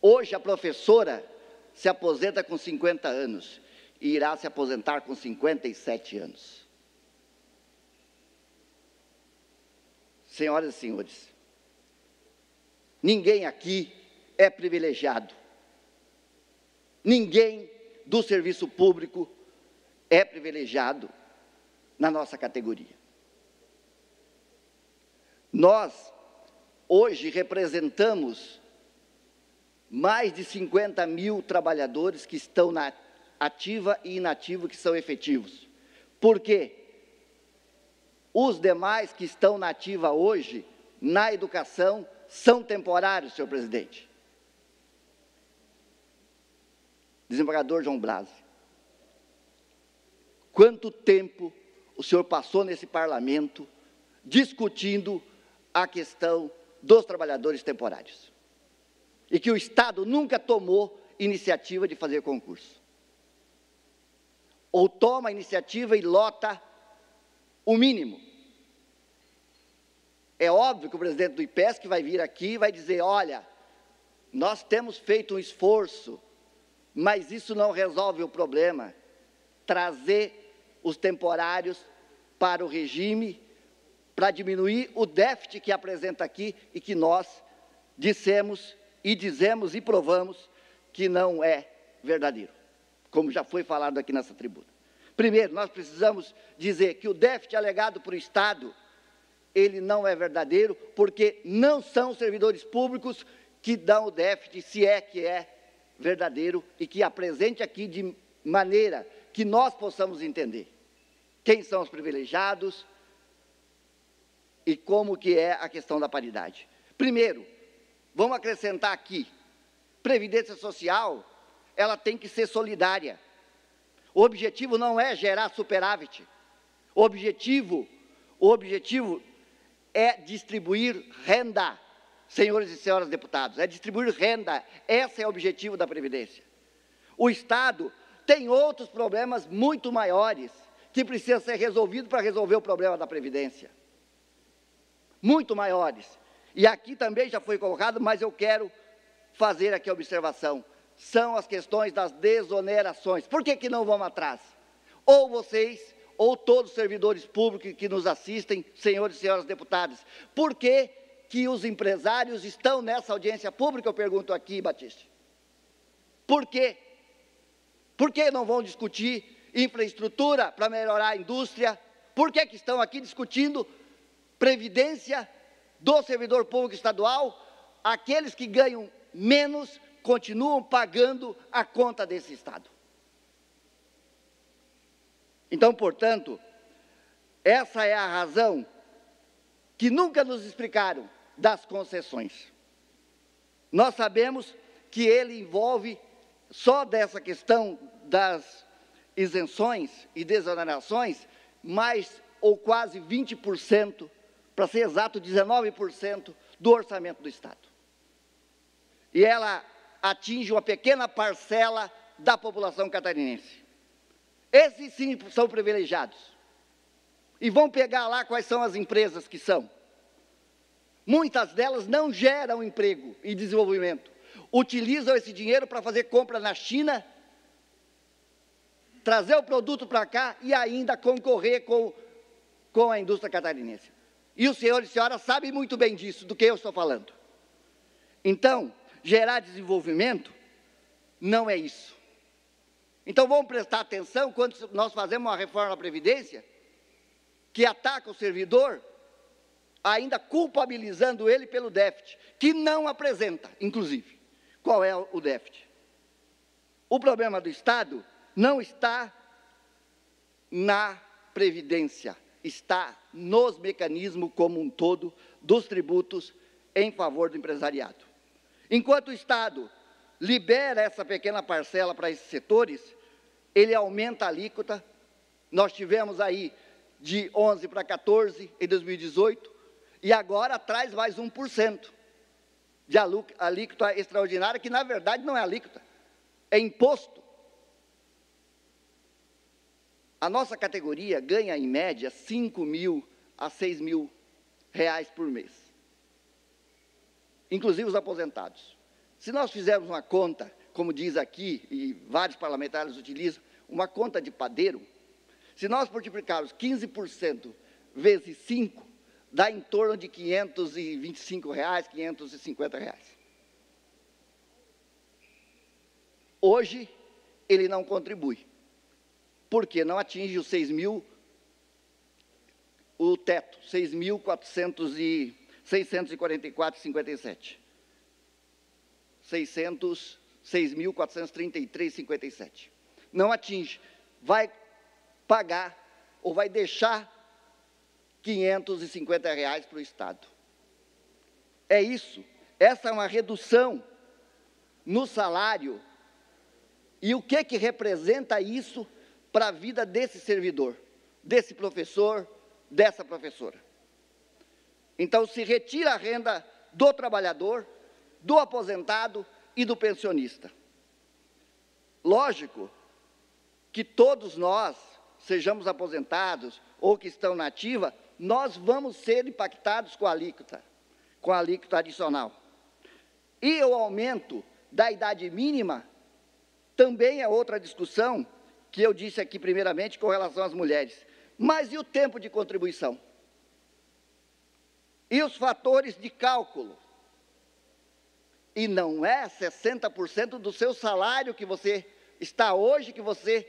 Speaker 16: Hoje a professora se aposenta com 50 anos e irá se aposentar com 57 anos. Senhoras e senhores, ninguém aqui é privilegiado. Ninguém do serviço público é privilegiado na nossa categoria. Nós, hoje, representamos mais de 50 mil trabalhadores que estão na ativa e inativa, que são efetivos. Por quê? Os demais que estão na ativa hoje, na educação, são temporários, senhor presidente. Desembargador João Blasi, quanto tempo o senhor passou nesse parlamento discutindo a questão dos trabalhadores temporários? E que o Estado nunca tomou iniciativa de fazer concurso. Ou toma a iniciativa e lota o mínimo. É óbvio que o presidente do IPESC vai vir aqui e vai dizer: olha, nós temos feito um esforço, mas isso não resolve o problema. Trazer os temporários para o regime, para diminuir o déficit que apresenta aqui e que nós dissemos e dizemos e provamos que não é verdadeiro, como já foi falado aqui nessa tribuna. Primeiro, nós precisamos dizer que o déficit alegado para o Estado ele não é verdadeiro, porque não são servidores públicos que dão o déficit, se é que é verdadeiro, e que apresente aqui de maneira que nós possamos entender quem são os privilegiados e como que é a questão da paridade. Primeiro, vamos acrescentar aqui, previdência social, ela tem que ser solidária. O objetivo não é gerar superávit. O objetivo, o objetivo é distribuir renda, senhores e senhoras deputados, é distribuir renda. Esse é o objetivo da Previdência. O Estado tem outros problemas muito maiores que precisam ser resolvidos para resolver o problema da Previdência. Muito maiores. E aqui também já foi colocado, mas eu quero fazer aqui a observação. São as questões das desonerações. Por que, que não vamos atrás? Ou vocês ou todos os servidores públicos que nos assistem, senhores e senhoras deputados, por que, que os empresários estão nessa audiência pública, eu pergunto aqui, Batista? Por quê? Por que não vão discutir infraestrutura para melhorar a indústria? Por que, que estão aqui discutindo previdência do servidor público estadual? Aqueles que ganham menos continuam pagando a conta desse Estado. Então, portanto, essa é a razão que nunca nos explicaram das concessões. Nós sabemos que ele envolve só dessa questão das isenções e desonerações, mais ou quase 20%, para ser exato, 19% do orçamento do Estado. E ela atinge uma pequena parcela da população catarinense. Esses sim são privilegiados. E vão pegar lá quais são as empresas que são. Muitas delas não geram emprego e desenvolvimento. Utilizam esse dinheiro para fazer compra na China, trazer o produto para cá e ainda concorrer com, com a indústria catarinense. E os senhores e senhoras sabem muito bem disso, do que eu estou falando. Então, gerar desenvolvimento não é isso. Então vamos prestar atenção quando nós fazemos uma reforma da Previdência que ataca o servidor, ainda culpabilizando ele pelo déficit, que não apresenta, inclusive. Qual é o déficit? O problema do Estado não está na Previdência, está nos mecanismos como um todo dos tributos em favor do empresariado. Enquanto o Estado libera essa pequena parcela para esses setores, ele aumenta a alíquota. Nós tivemos aí de 11 para 14 em 2018 e agora traz mais 1% de alíquota extraordinária, que na verdade não é alíquota, é imposto. A nossa categoria ganha em média 5 mil a 6 mil reais por mês, inclusive os aposentados. Se nós fizermos uma conta, como diz aqui, e vários parlamentares utilizam, uma conta de padeiro, se nós multiplicarmos 15% vezes 5, dá em torno de 525 reais, 550 reais. Hoje, ele não contribui, porque não atinge os 6 mil, o teto, 6.644,57. 600, 6.433,57. Não atinge. Vai pagar ou vai deixar 550 reais para o Estado. É isso. Essa é uma redução no salário. E o que, que representa isso para a vida desse servidor, desse professor, dessa professora? Então, se retira a renda do trabalhador, do aposentado e do pensionista. Lógico que todos nós sejamos aposentados ou que estão na ativa, nós vamos ser impactados com a alíquota, com a alíquota adicional. E o aumento da idade mínima também é outra discussão que eu disse aqui primeiramente com relação às mulheres. Mas e o tempo de contribuição? E os fatores de cálculo? E não é 60% do seu salário que você está hoje que você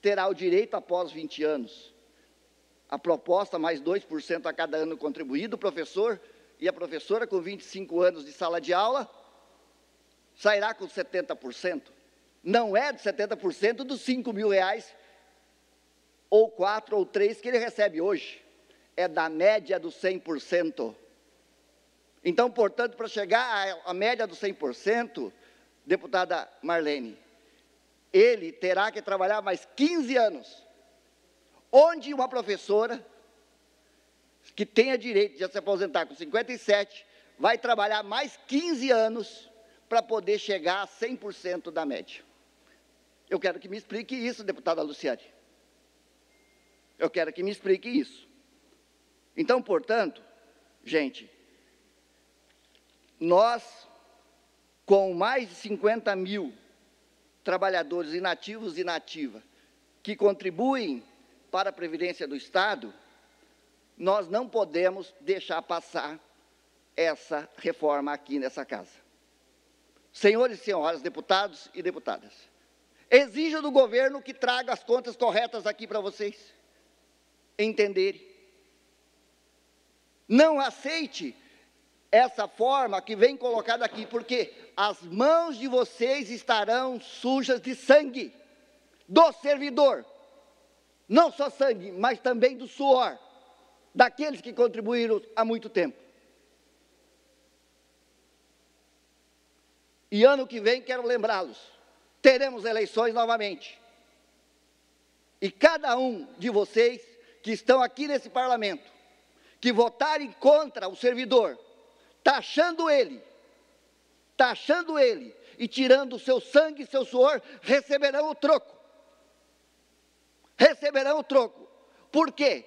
Speaker 16: terá o direito após 20 anos. A proposta, mais 2% a cada ano contribuído, o professor e a professora com 25 anos de sala de aula, sairá com 70%. Não é de 70% dos 5 mil reais, ou 4 ou 3 que ele recebe hoje. É da média dos 100%. Então, portanto, para chegar à média dos 100%, deputada Marlene, ele terá que trabalhar mais 15 anos. Onde uma professora que tenha direito de se aposentar com 57 vai trabalhar mais 15 anos para poder chegar a 100% da média. Eu quero que me explique isso, deputada Luciane. Eu quero que me explique isso. Então, portanto, gente, nós, com mais de 50 mil trabalhadores inativos e inativa que contribuem para a Previdência do Estado, nós não podemos deixar passar essa reforma aqui nessa casa. Senhores e senhoras deputados e deputadas, exijo do governo que traga as contas corretas aqui para vocês entenderem. Não aceite essa forma que vem colocada aqui, porque as mãos de vocês estarão sujas de sangue do servidor. Não só sangue, mas também do suor daqueles que contribuíram há muito tempo. E ano que vem, quero lembrá-los, teremos eleições novamente. E cada um de vocês que estão aqui nesse parlamento, que votarem contra o servidor, taxando ele, taxando ele e tirando o seu sangue e seu suor, receberão o troco. Receberão o troco. Por quê?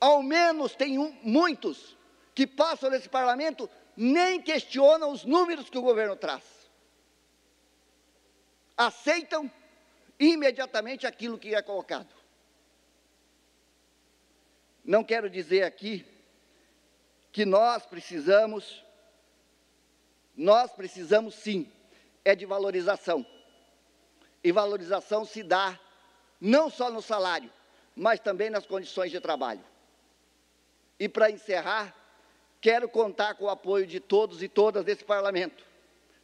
Speaker 16: Ao menos tem um, muitos que passam nesse parlamento nem questionam os números que o governo traz. Aceitam imediatamente aquilo que é colocado. Não quero dizer aqui que nós precisamos, nós precisamos sim, é de valorização. E valorização se dá não só no salário, mas também nas condições de trabalho. E para encerrar, quero contar com o apoio de todos e todas desse parlamento,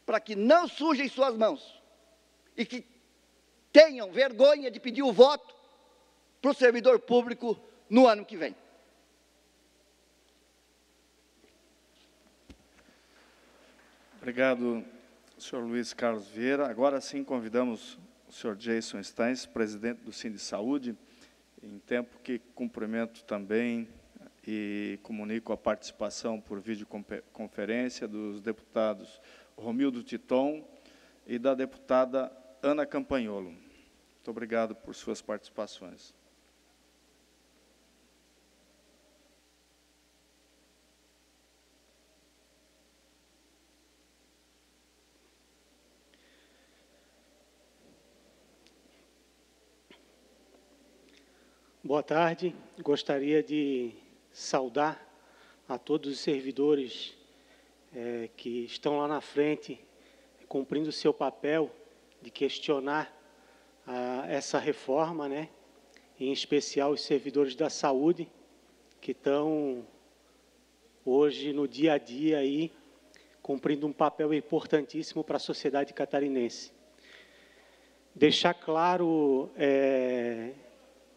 Speaker 16: para que não sujem suas mãos e que tenham vergonha de pedir o voto para o servidor público no ano que vem.
Speaker 1: Obrigado, senhor Luiz Carlos Vieira. Agora sim convidamos o senhor Jason Steins, presidente do Cine Saúde, em tempo que cumprimento também e comunico a participação por videoconferência dos deputados Romildo Titon e da deputada Ana Campanholo. Muito obrigado por suas participações.
Speaker 17: Boa tarde. Gostaria de saudar a todos os servidores é, que estão lá na frente, cumprindo o seu papel de questionar a, essa reforma, né? em especial os servidores da saúde, que estão hoje no dia a dia aí cumprindo um papel importantíssimo para a sociedade catarinense. Deixar claro é,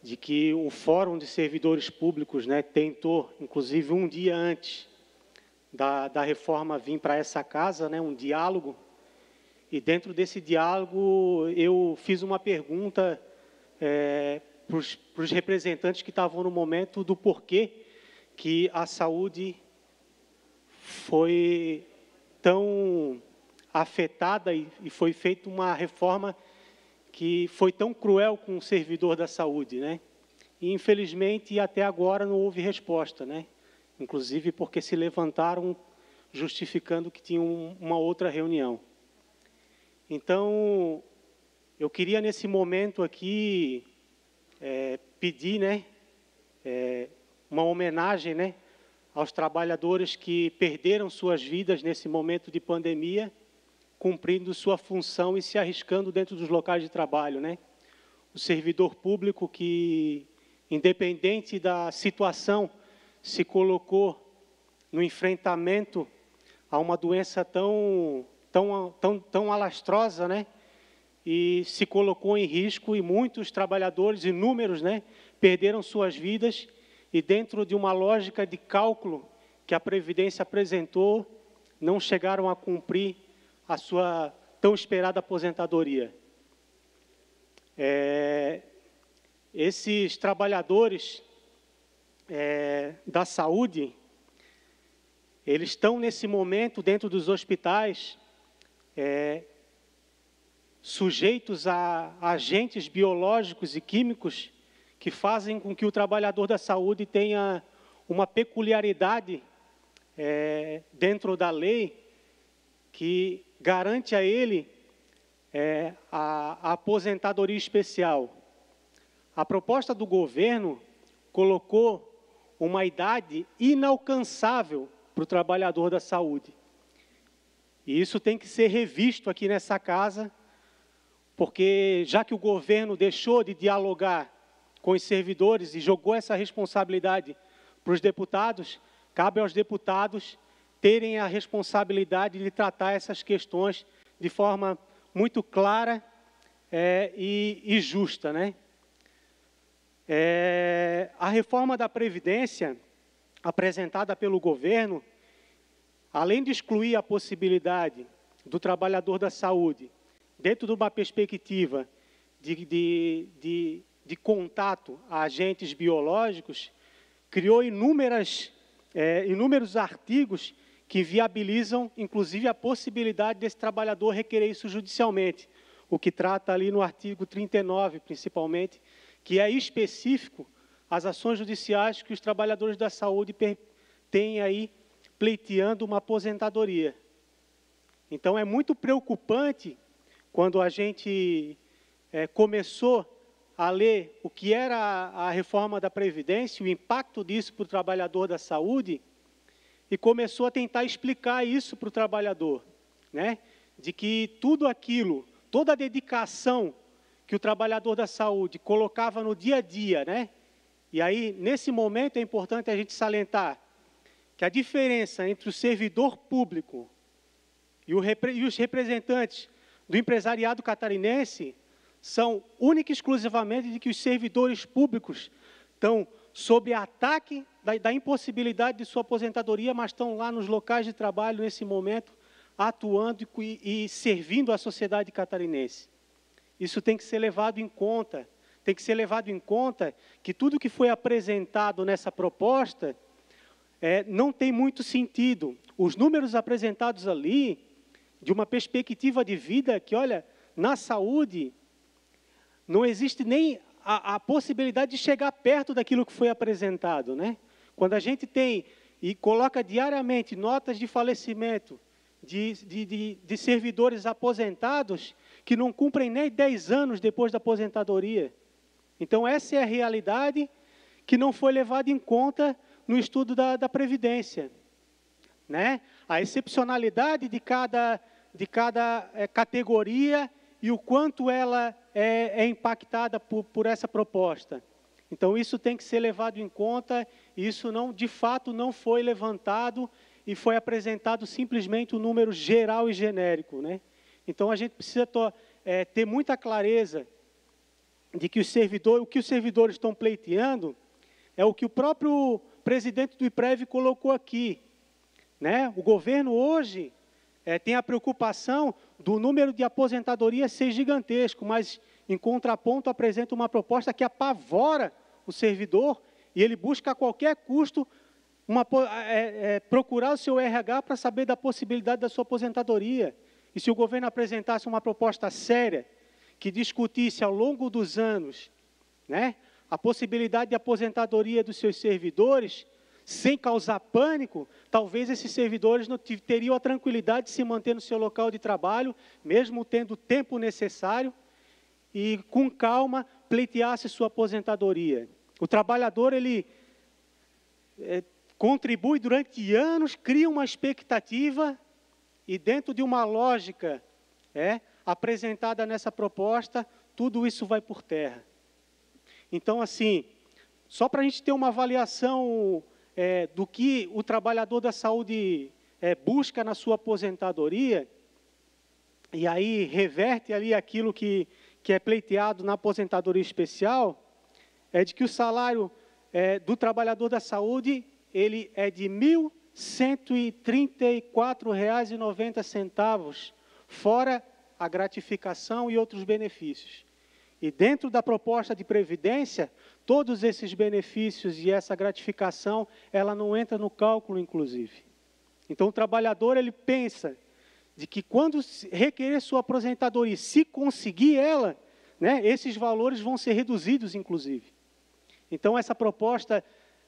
Speaker 17: de que o Fórum de Servidores Públicos né, tentou, inclusive um dia antes da, da reforma vir para essa casa, né, um diálogo, e dentro desse diálogo eu fiz uma pergunta é, para os representantes que estavam no momento do porquê que a saúde foi tão afetada e, e foi feita uma reforma que foi tão cruel com o servidor da saúde, né? E infelizmente até agora não houve resposta, né? Inclusive porque se levantaram justificando que tinham uma outra reunião. Então, eu queria nesse momento aqui é, pedir, né, é, uma homenagem, né, aos trabalhadores que perderam suas vidas nesse momento de pandemia, cumprindo sua função e se arriscando dentro dos locais de trabalho, né? O servidor público que, independente da situação, se colocou no enfrentamento a uma doença tão, tão, tão, tão alastrosa, né? E se colocou em risco e muitos trabalhadores, inúmeros, né? Perderam suas vidas e dentro de uma lógica de cálculo que a Previdência apresentou, não chegaram a cumprir a sua tão esperada aposentadoria. É, esses trabalhadores é, da saúde, eles estão nesse momento dentro dos hospitais é, sujeitos a agentes biológicos e químicos que fazem com que o trabalhador da saúde tenha uma peculiaridade é, dentro da lei que garante a ele é, a, a aposentadoria especial. A proposta do governo colocou uma idade inalcançável para o trabalhador da saúde. E isso tem que ser revisto aqui nessa casa, porque já que o governo deixou de dialogar com os servidores e jogou essa responsabilidade para os deputados, cabe aos deputados terem a responsabilidade de tratar essas questões de forma muito clara é, e, e, justa. Né? É, a reforma da Previdência apresentada pelo governo, além de excluir a possibilidade do trabalhador da saúde, dentro de uma perspectiva de, de, de de contato a agentes biológicos, criou inúmeras, é, inúmeros artigos que viabilizam, inclusive, a possibilidade desse trabalhador requerer isso judicialmente, o que trata ali no artigo 39, principalmente, que é específico às ações judiciais que os trabalhadores da saúde têm aí pleiteando uma aposentadoria. Então, é muito preocupante quando a gente é, começou a ler o que era a reforma da Previdência, o impacto disso para o trabalhador da saúde, e começou a tentar explicar isso para o trabalhador, né? de que tudo aquilo, toda a dedicação que o trabalhador da saúde colocava no dia a dia, né? e aí, nesse momento, é importante a gente salientar que a diferença entre o servidor público e, o, e os representantes do empresariado catarinense são única e exclusivamente de que os servidores públicos estão sob ataque da, da, impossibilidade de sua aposentadoria, mas estão lá nos locais de trabalho nesse momento, atuando e, e servindo a sociedade catarinense. Isso tem que ser levado em conta. Tem que ser levado em conta que tudo que foi apresentado nessa proposta é, não tem muito sentido. Os números apresentados ali, de uma perspectiva de vida que, olha, na saúde, não existe nem a, a, possibilidade de chegar perto daquilo que foi apresentado. Né? Quando a gente tem e coloca diariamente notas de falecimento de, de, de, de servidores aposentados que não cumprem nem 10 anos depois da aposentadoria. Então, essa é a realidade que não foi levado em conta no estudo da, da Previdência. Né? A excepcionalidade de cada, de cada é, categoria e o quanto ela é, é impactada por, por essa proposta. Então, isso tem que ser levado em conta, e isso não, de fato não foi levantado e foi apresentado simplesmente o um número geral e genérico. Né? Então, a gente precisa é, ter muita clareza de que os servidores, o que os servidores estão pleiteando é o que o próprio presidente do IPREV colocou aqui. Né? O governo hoje é, tem a preocupação do número de aposentadorias ser gigantesco, mas, em contraponto, apresenta uma proposta que apavora o servidor e ele busca a qualquer custo uma, é, é, procurar o seu RH para saber da possibilidade da sua aposentadoria. E se o governo apresentasse uma proposta séria, que discutisse ao longo dos anos né, a possibilidade de aposentadoria dos seus servidores, sem causar pânico, talvez esses servidores não teriam a tranquilidade de se manter no seu local de trabalho, mesmo tendo o tempo necessário, e com calma pleiteasse sua aposentadoria. O trabalhador, ele é, contribui durante anos, cria uma expectativa e dentro de uma lógica é, apresentada nessa proposta, tudo isso vai por terra. Então, assim, só para a gente ter uma avaliação é, do que o trabalhador da saúde é, busca na sua aposentadoria, e aí reverte ali aquilo que, que é pleiteado na aposentadoria especial, é de que o salário é, do trabalhador da saúde ele é de R$ 1.134,90, fora a gratificação e outros benefícios. E dentro da proposta de previdência, todos esses benefícios e essa gratificação, ela não entra no cálculo, inclusive. Então, o trabalhador ele pensa de que quando requerer sua aposentadoria, se conseguir ela, né, esses valores vão ser reduzidos, inclusive. Então, essa proposta,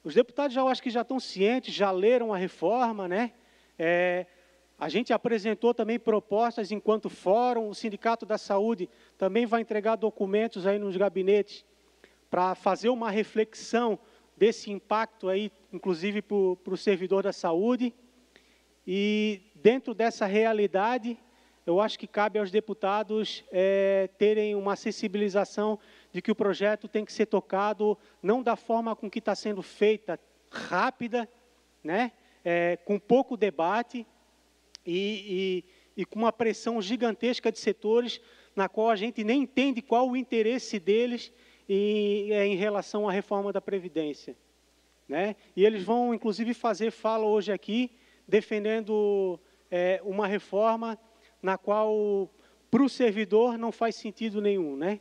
Speaker 17: os deputados já acho que já estão cientes, já leram a reforma, né? É, a gente apresentou também propostas enquanto fórum, o Sindicato da Saúde também vai entregar documentos aí nos gabinetes para fazer uma reflexão desse impacto aí, inclusive para o servidor da saúde. E dentro dessa realidade, eu acho que cabe aos deputados é, terem uma sensibilização de que o projeto tem que ser tocado não da forma com que está sendo feita, rápida, né, é, com pouco debate e, e, e com uma pressão gigantesca de setores na qual a gente nem entende qual o interesse deles em, é, em relação à reforma da Previdência. Né? E eles vão, inclusive, fazer fala hoje aqui, defendendo é, uma reforma na qual para o servidor não faz sentido nenhum. Né?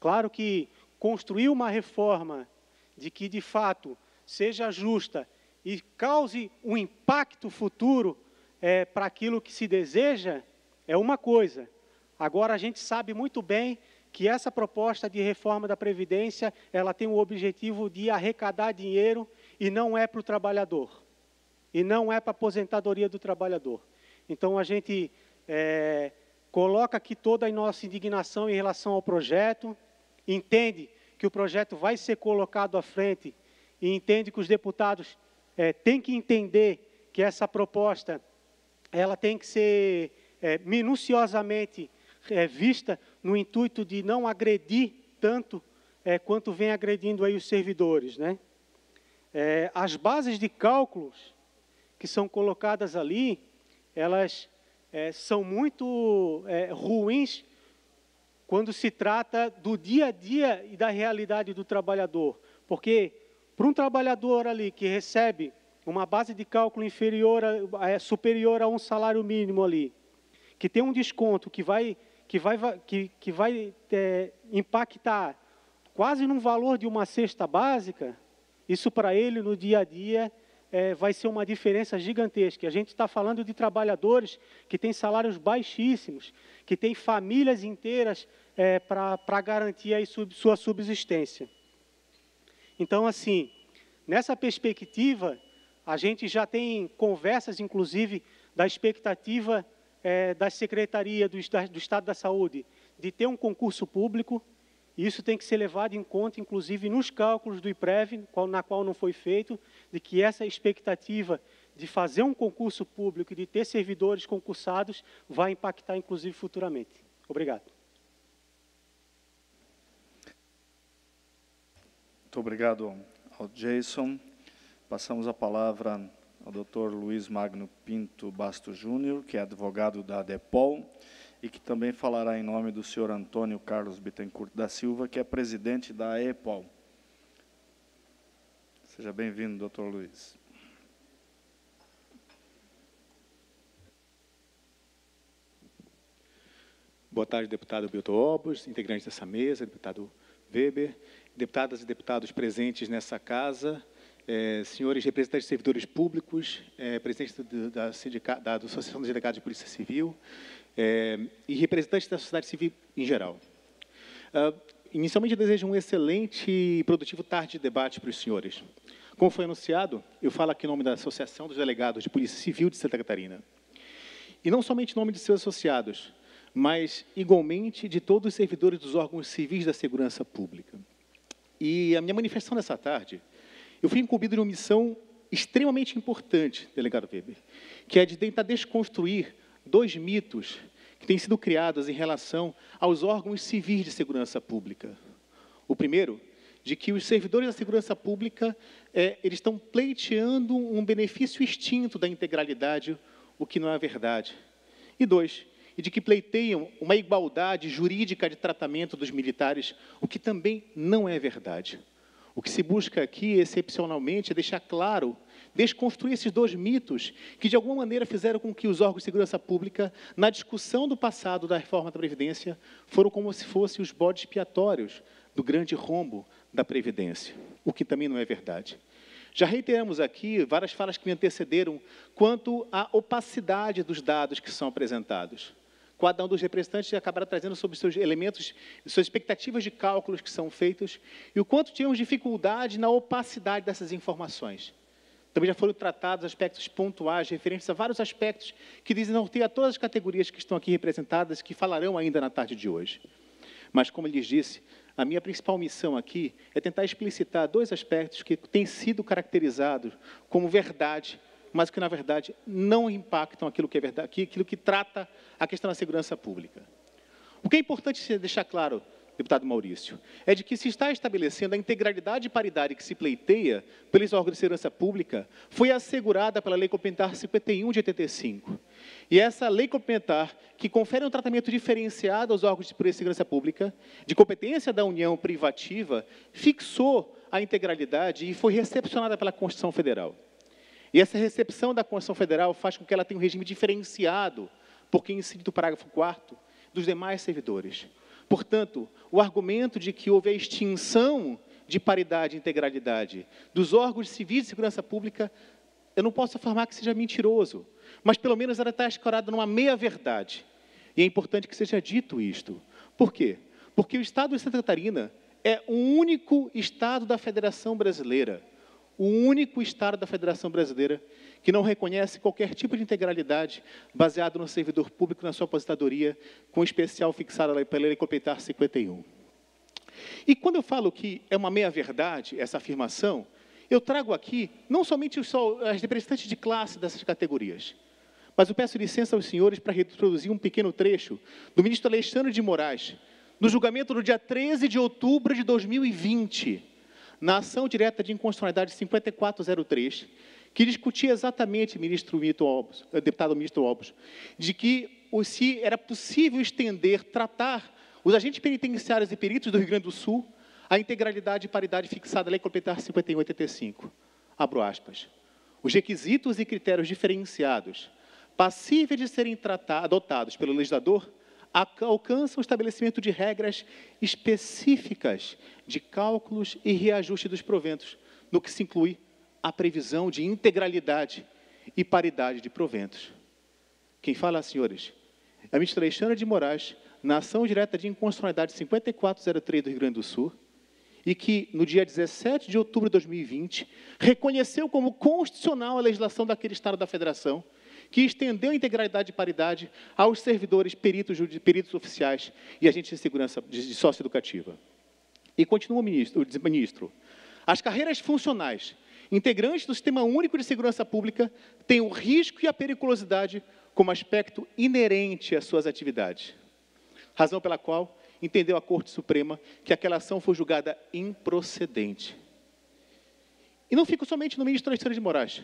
Speaker 17: Claro que construir uma reforma de que, de fato, seja justa e cause um impacto futuro é, para aquilo que se deseja é uma coisa. Agora, a gente sabe muito bem que essa proposta de reforma da Previdência, ela tem o objetivo de arrecadar dinheiro e não é para o trabalhador. E não é para a aposentadoria do trabalhador. Então, a gente é, coloca aqui toda a nossa indignação em relação ao projeto, entende que o projeto vai ser colocado à frente e entende que os deputados é, têm que entender que essa proposta ela tem que ser é, minuciosamente é, vista no intuito de não agredir tanto é, quanto vem agredindo aí os servidores, né? É, as bases de cálculos que são colocadas ali, elas é, são muito é, ruins quando se trata do dia a dia e da realidade do trabalhador. Porque para um trabalhador ali que recebe uma base de cálculo inferior a, é, superior a um salário mínimo ali, que tem um desconto que vai, que vai, que, que vai é, impactar quase no valor de uma cesta básica, isso para ele no dia a dia é, vai ser uma diferença gigantesca. A gente está falando de trabalhadores que têm salários baixíssimos, que têm famílias inteiras é, para garantir a sub, sua subsistência. Então, assim, nessa perspectiva, a gente já tem conversas, inclusive, da expectativa é, da Secretaria do, do Estado da Saúde de ter um concurso público Isso tem que ser levado em conta, inclusive, nos cálculos do IPREV, na qual não foi feito, de que essa expectativa de fazer um concurso público e de ter servidores concursados vai impactar, inclusive, futuramente. Obrigado.
Speaker 1: Muito obrigado ao Jason. Passamos a palavra ao Dr. Luiz Magno Pinto Basto Júnior, que é advogado da DEPOL e que também falará em nome do senhor Antônio Carlos Bittencourt da Silva, que é presidente da EPOL. Seja bem-vindo, doutor Luiz.
Speaker 18: Boa tarde, deputado Bilton Obos, integrantes dessa mesa, deputado Weber, deputadas e deputados presentes nessa casa, eh, senhores representantes de servidores públicos, eh, presidente do, da, da, Associação dos Delegados de Polícia Civil eh, e representantes da sociedade civil em geral. Uh, inicialmente, eu desejo um excelente e produtivo tarde de debate para os senhores. Como foi anunciado, eu falo aqui em nome da Associação dos Delegados de Polícia Civil de Santa Catarina. E não somente em nome de seus associados, mas igualmente de todos os servidores dos órgãos civis da segurança pública. E a minha manifestação nessa tarde, eu fui incumbido de uma missão extremamente importante, delegado Weber, que é de tentar desconstruir dois mitos que têm sido criados em relação aos órgãos civis de segurança pública. O primeiro, de que os servidores da segurança pública é, eles estão pleiteando um benefício extinto da integralidade, o que não é verdade. E dois, e de que pleiteiam uma igualdade jurídica de tratamento dos militares, o que também não é verdade. O que se busca aqui, excepcionalmente, é deixar claro, desconstruir esses dois mitos que, de alguma maneira, fizeram com que os órgãos de segurança pública, na discussão do passado da reforma da Previdência, foram como se fossem os bodes expiatórios do grande rombo da Previdência, o que também não é verdade. Já reiteramos aqui várias falas que me antecederam quanto à opacidade dos dados que são apresentados cada um dos representantes acabará trazendo sobre seus elementos, suas expectativas de cálculos que são feitos e o quanto tínhamos dificuldade na opacidade dessas informações. Também já foram tratados aspectos pontuais referentes a vários aspectos que dizem a todas as categorias que estão aqui representadas, que falarão ainda na tarde de hoje. Mas, como lhes disse, a minha principal missão aqui é tentar explicitar dois aspectos que têm sido caracterizados como verdade mas que, na verdade, não impactam aquilo que é verdade, aquilo que trata a questão da segurança pública. O que é importante deixar claro, deputado Maurício, é de que se está estabelecendo a integralidade e paridade que se pleiteia pelos órgãos de segurança pública foi assegurada pela Lei Complementar 51 de 85. E essa lei complementar, que confere um tratamento diferenciado aos órgãos de segurança pública, de competência da União privativa, fixou a integralidade e foi recepcionada pela Constituição Federal. E essa recepção da Constituição Federal faz com que ela tenha um regime diferenciado, porque incide o parágrafo 4 dos demais servidores. Portanto, o argumento de que houve a extinção de paridade e integralidade dos órgãos civis de segurança pública, eu não posso afirmar que seja mentiroso, mas pelo menos ela está escorada numa meia-verdade. E é importante que seja dito isto. Por quê? Porque o Estado de Santa Catarina é o único Estado da Federação Brasileira o único Estado da Federação Brasileira que não reconhece qualquer tipo de integralidade baseado no servidor público na sua aposentadoria, com especial fixada pela Lei Complementar 51. E quando eu falo que é uma meia-verdade essa afirmação, eu trago aqui não somente as representantes de classe dessas categorias, mas eu peço licença aos senhores para reproduzir um pequeno trecho do ministro Alexandre de Moraes, no julgamento do dia 13 de outubro de 2020, na ação direta de inconstitucionalidade 5403, que discutia exatamente, ministro Mito eh, deputado ministro Obos, de que se era possível estender, tratar os agentes penitenciários e peritos do Rio Grande do Sul a integralidade e paridade fixada na Lei Complementar 5185. Abro aspas. Os requisitos e critérios diferenciados, passíveis de serem tratados, adotados pelo legislador, alcançam o estabelecimento de regras específicas de cálculos e reajuste dos proventos, no que se inclui a previsão de integralidade e paridade de proventos. Quem fala, senhores, é a ministra Alexandra de Moraes, na ação direta de inconstitucionalidade 5403 do Rio Grande do Sul, e que, no dia 17 de outubro de 2020, reconheceu como constitucional a legislação daquele Estado da Federação, que estendeu a integralidade e paridade aos servidores peritos, peritos oficiais e agentes de segurança de, de socioeducativa. E continua o ministro, o ministro. As carreiras funcionais, integrantes do Sistema Único de Segurança Pública, têm o risco e a periculosidade como aspecto inerente às suas atividades. Razão pela qual entendeu a Corte Suprema que aquela ação foi julgada improcedente. E não fico somente no ministro Alexandre de Moraes.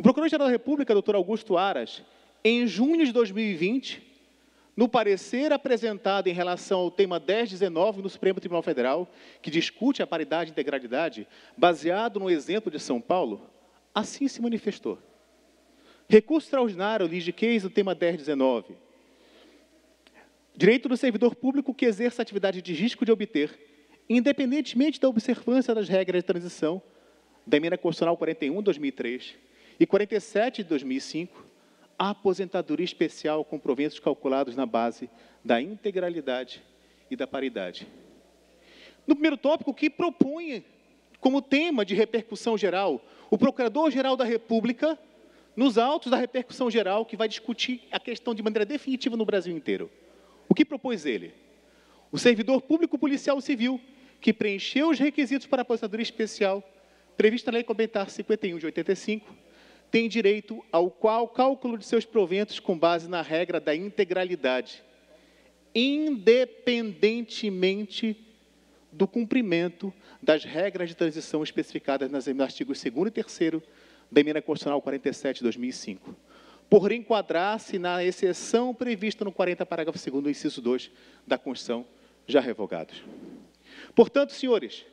Speaker 18: O Procurador-Geral da República, doutor Augusto Aras, em junho de 2020, no parecer apresentado em relação ao tema 1019 no Supremo Tribunal Federal, que discute a paridade e integralidade, baseado no exemplo de São Paulo, assim se manifestou. Recurso extraordinário, case do tema 1019. Direito do servidor público que exerça atividade de risco de obter, independentemente da observância das regras de transição, da emenda constitucional 41 de 2003 e 47 de 2005, a aposentadoria especial com proventos calculados na base da integralidade e da paridade. No primeiro tópico, que propõe como tema de repercussão geral o Procurador-Geral da República nos autos da repercussão geral que vai discutir a questão de maneira definitiva no Brasil inteiro. O que propôs ele? O servidor público policial civil que preencheu os requisitos para a aposentadoria especial prevista na Lei Complementar 51 de 85, tem direito ao qual cálculo de seus proventos com base na regra da integralidade, independentemente do cumprimento das regras de transição especificadas nos artigos 2 e 3 da Emenda Constitucional 47 de 2005, por enquadrar-se na exceção prevista no 40, parágrafo 2 do inciso 2 da Constituição, já revogados. Portanto, senhores,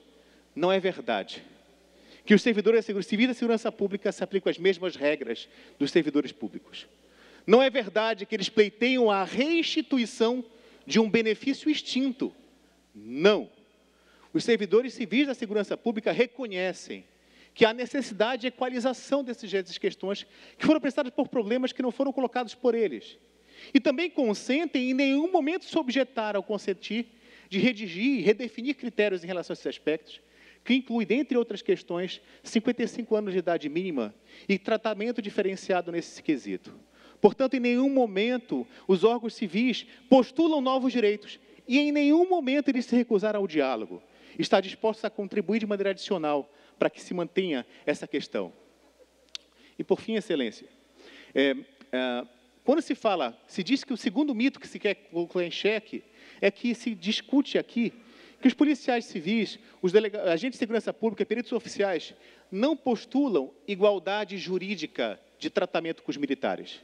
Speaker 18: não é verdade que os servidores civis da segurança pública se aplicam as mesmas regras dos servidores públicos. Não é verdade que eles pleiteiam a restituição de um benefício extinto. Não. Os servidores civis da segurança pública reconhecem que há necessidade de equalização dessas questões que foram prestadas por problemas que não foram colocados por eles. E também consentem em nenhum momento se objetar ao consentir de redigir e redefinir critérios em relação a esses aspectos, que inclui, dentre outras questões, 55 anos de idade mínima e tratamento diferenciado nesse quesito. Portanto, em nenhum momento os órgãos civis postulam novos direitos e em nenhum momento eles se recusaram ao diálogo. Está dispostos a contribuir de maneira adicional para que se mantenha essa questão. E por fim, Excelência, é, é, quando se fala, se diz que o segundo mito que se quer colocar em xeque é que se discute aqui que os policiais civis, os agentes de segurança pública peritos oficiais não postulam igualdade jurídica de tratamento com os militares.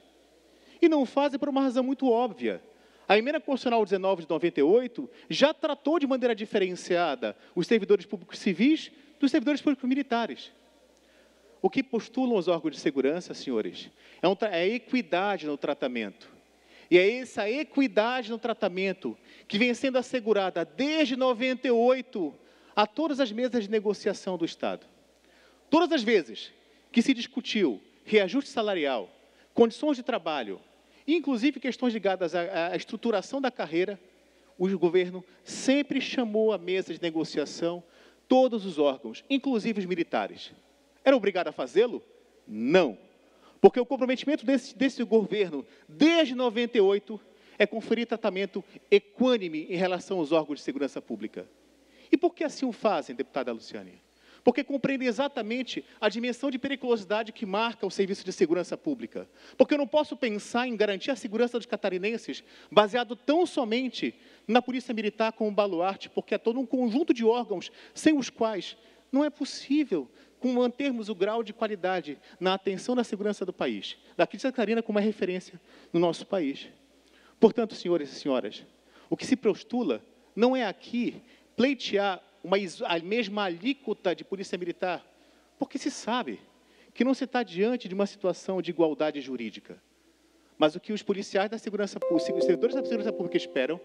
Speaker 18: E não fazem por uma razão muito óbvia. A emenda constitucional 19 de 98 já tratou de maneira diferenciada os servidores públicos civis dos servidores públicos militares. O que postulam os órgãos de segurança, senhores, é, um, é equidade no tratamento. E é essa equidade no tratamento que vem sendo assegurada desde 98 a todas as mesas de negociação do Estado. Todas as vezes que se discutiu reajuste salarial, condições de trabalho, inclusive questões ligadas à, à estruturação da carreira, o governo sempre chamou à mesa de negociação todos os órgãos, inclusive os militares. Era obrigado a fazê-lo? Não. Porque o comprometimento desse, desse governo, desde 98, é conferir tratamento equânime em relação aos órgãos de segurança pública. E por que assim o fazem, deputada Luciane? Porque compreendem exatamente a dimensão de periculosidade que marca o serviço de segurança pública. Porque eu não posso pensar em garantir a segurança dos catarinenses baseado tão somente na Polícia Militar como baluarte, porque é todo um conjunto de órgãos sem os quais não é possível com mantermos o grau de qualidade na atenção da segurança do país, daqui de Santa Catarina como uma referência no nosso país. Portanto, senhores e senhoras, o que se postula não é aqui pleitear uma, a mesma alíquota de polícia militar, porque se sabe que não se está diante de uma situação de igualdade jurídica. Mas o que os policiais da segurança pública, os servidores da segurança pública esperam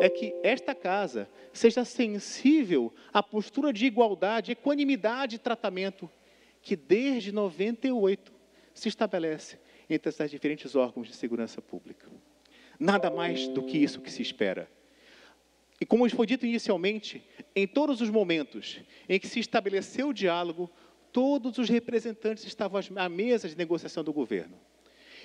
Speaker 18: é que esta casa seja sensível à postura de igualdade, equanimidade e tratamento que desde 98 se estabelece entre esses diferentes órgãos de segurança pública. Nada mais do que isso que se espera. E como foi dito inicialmente, em todos os momentos em que se estabeleceu o diálogo, todos os representantes estavam à mesa de negociação do governo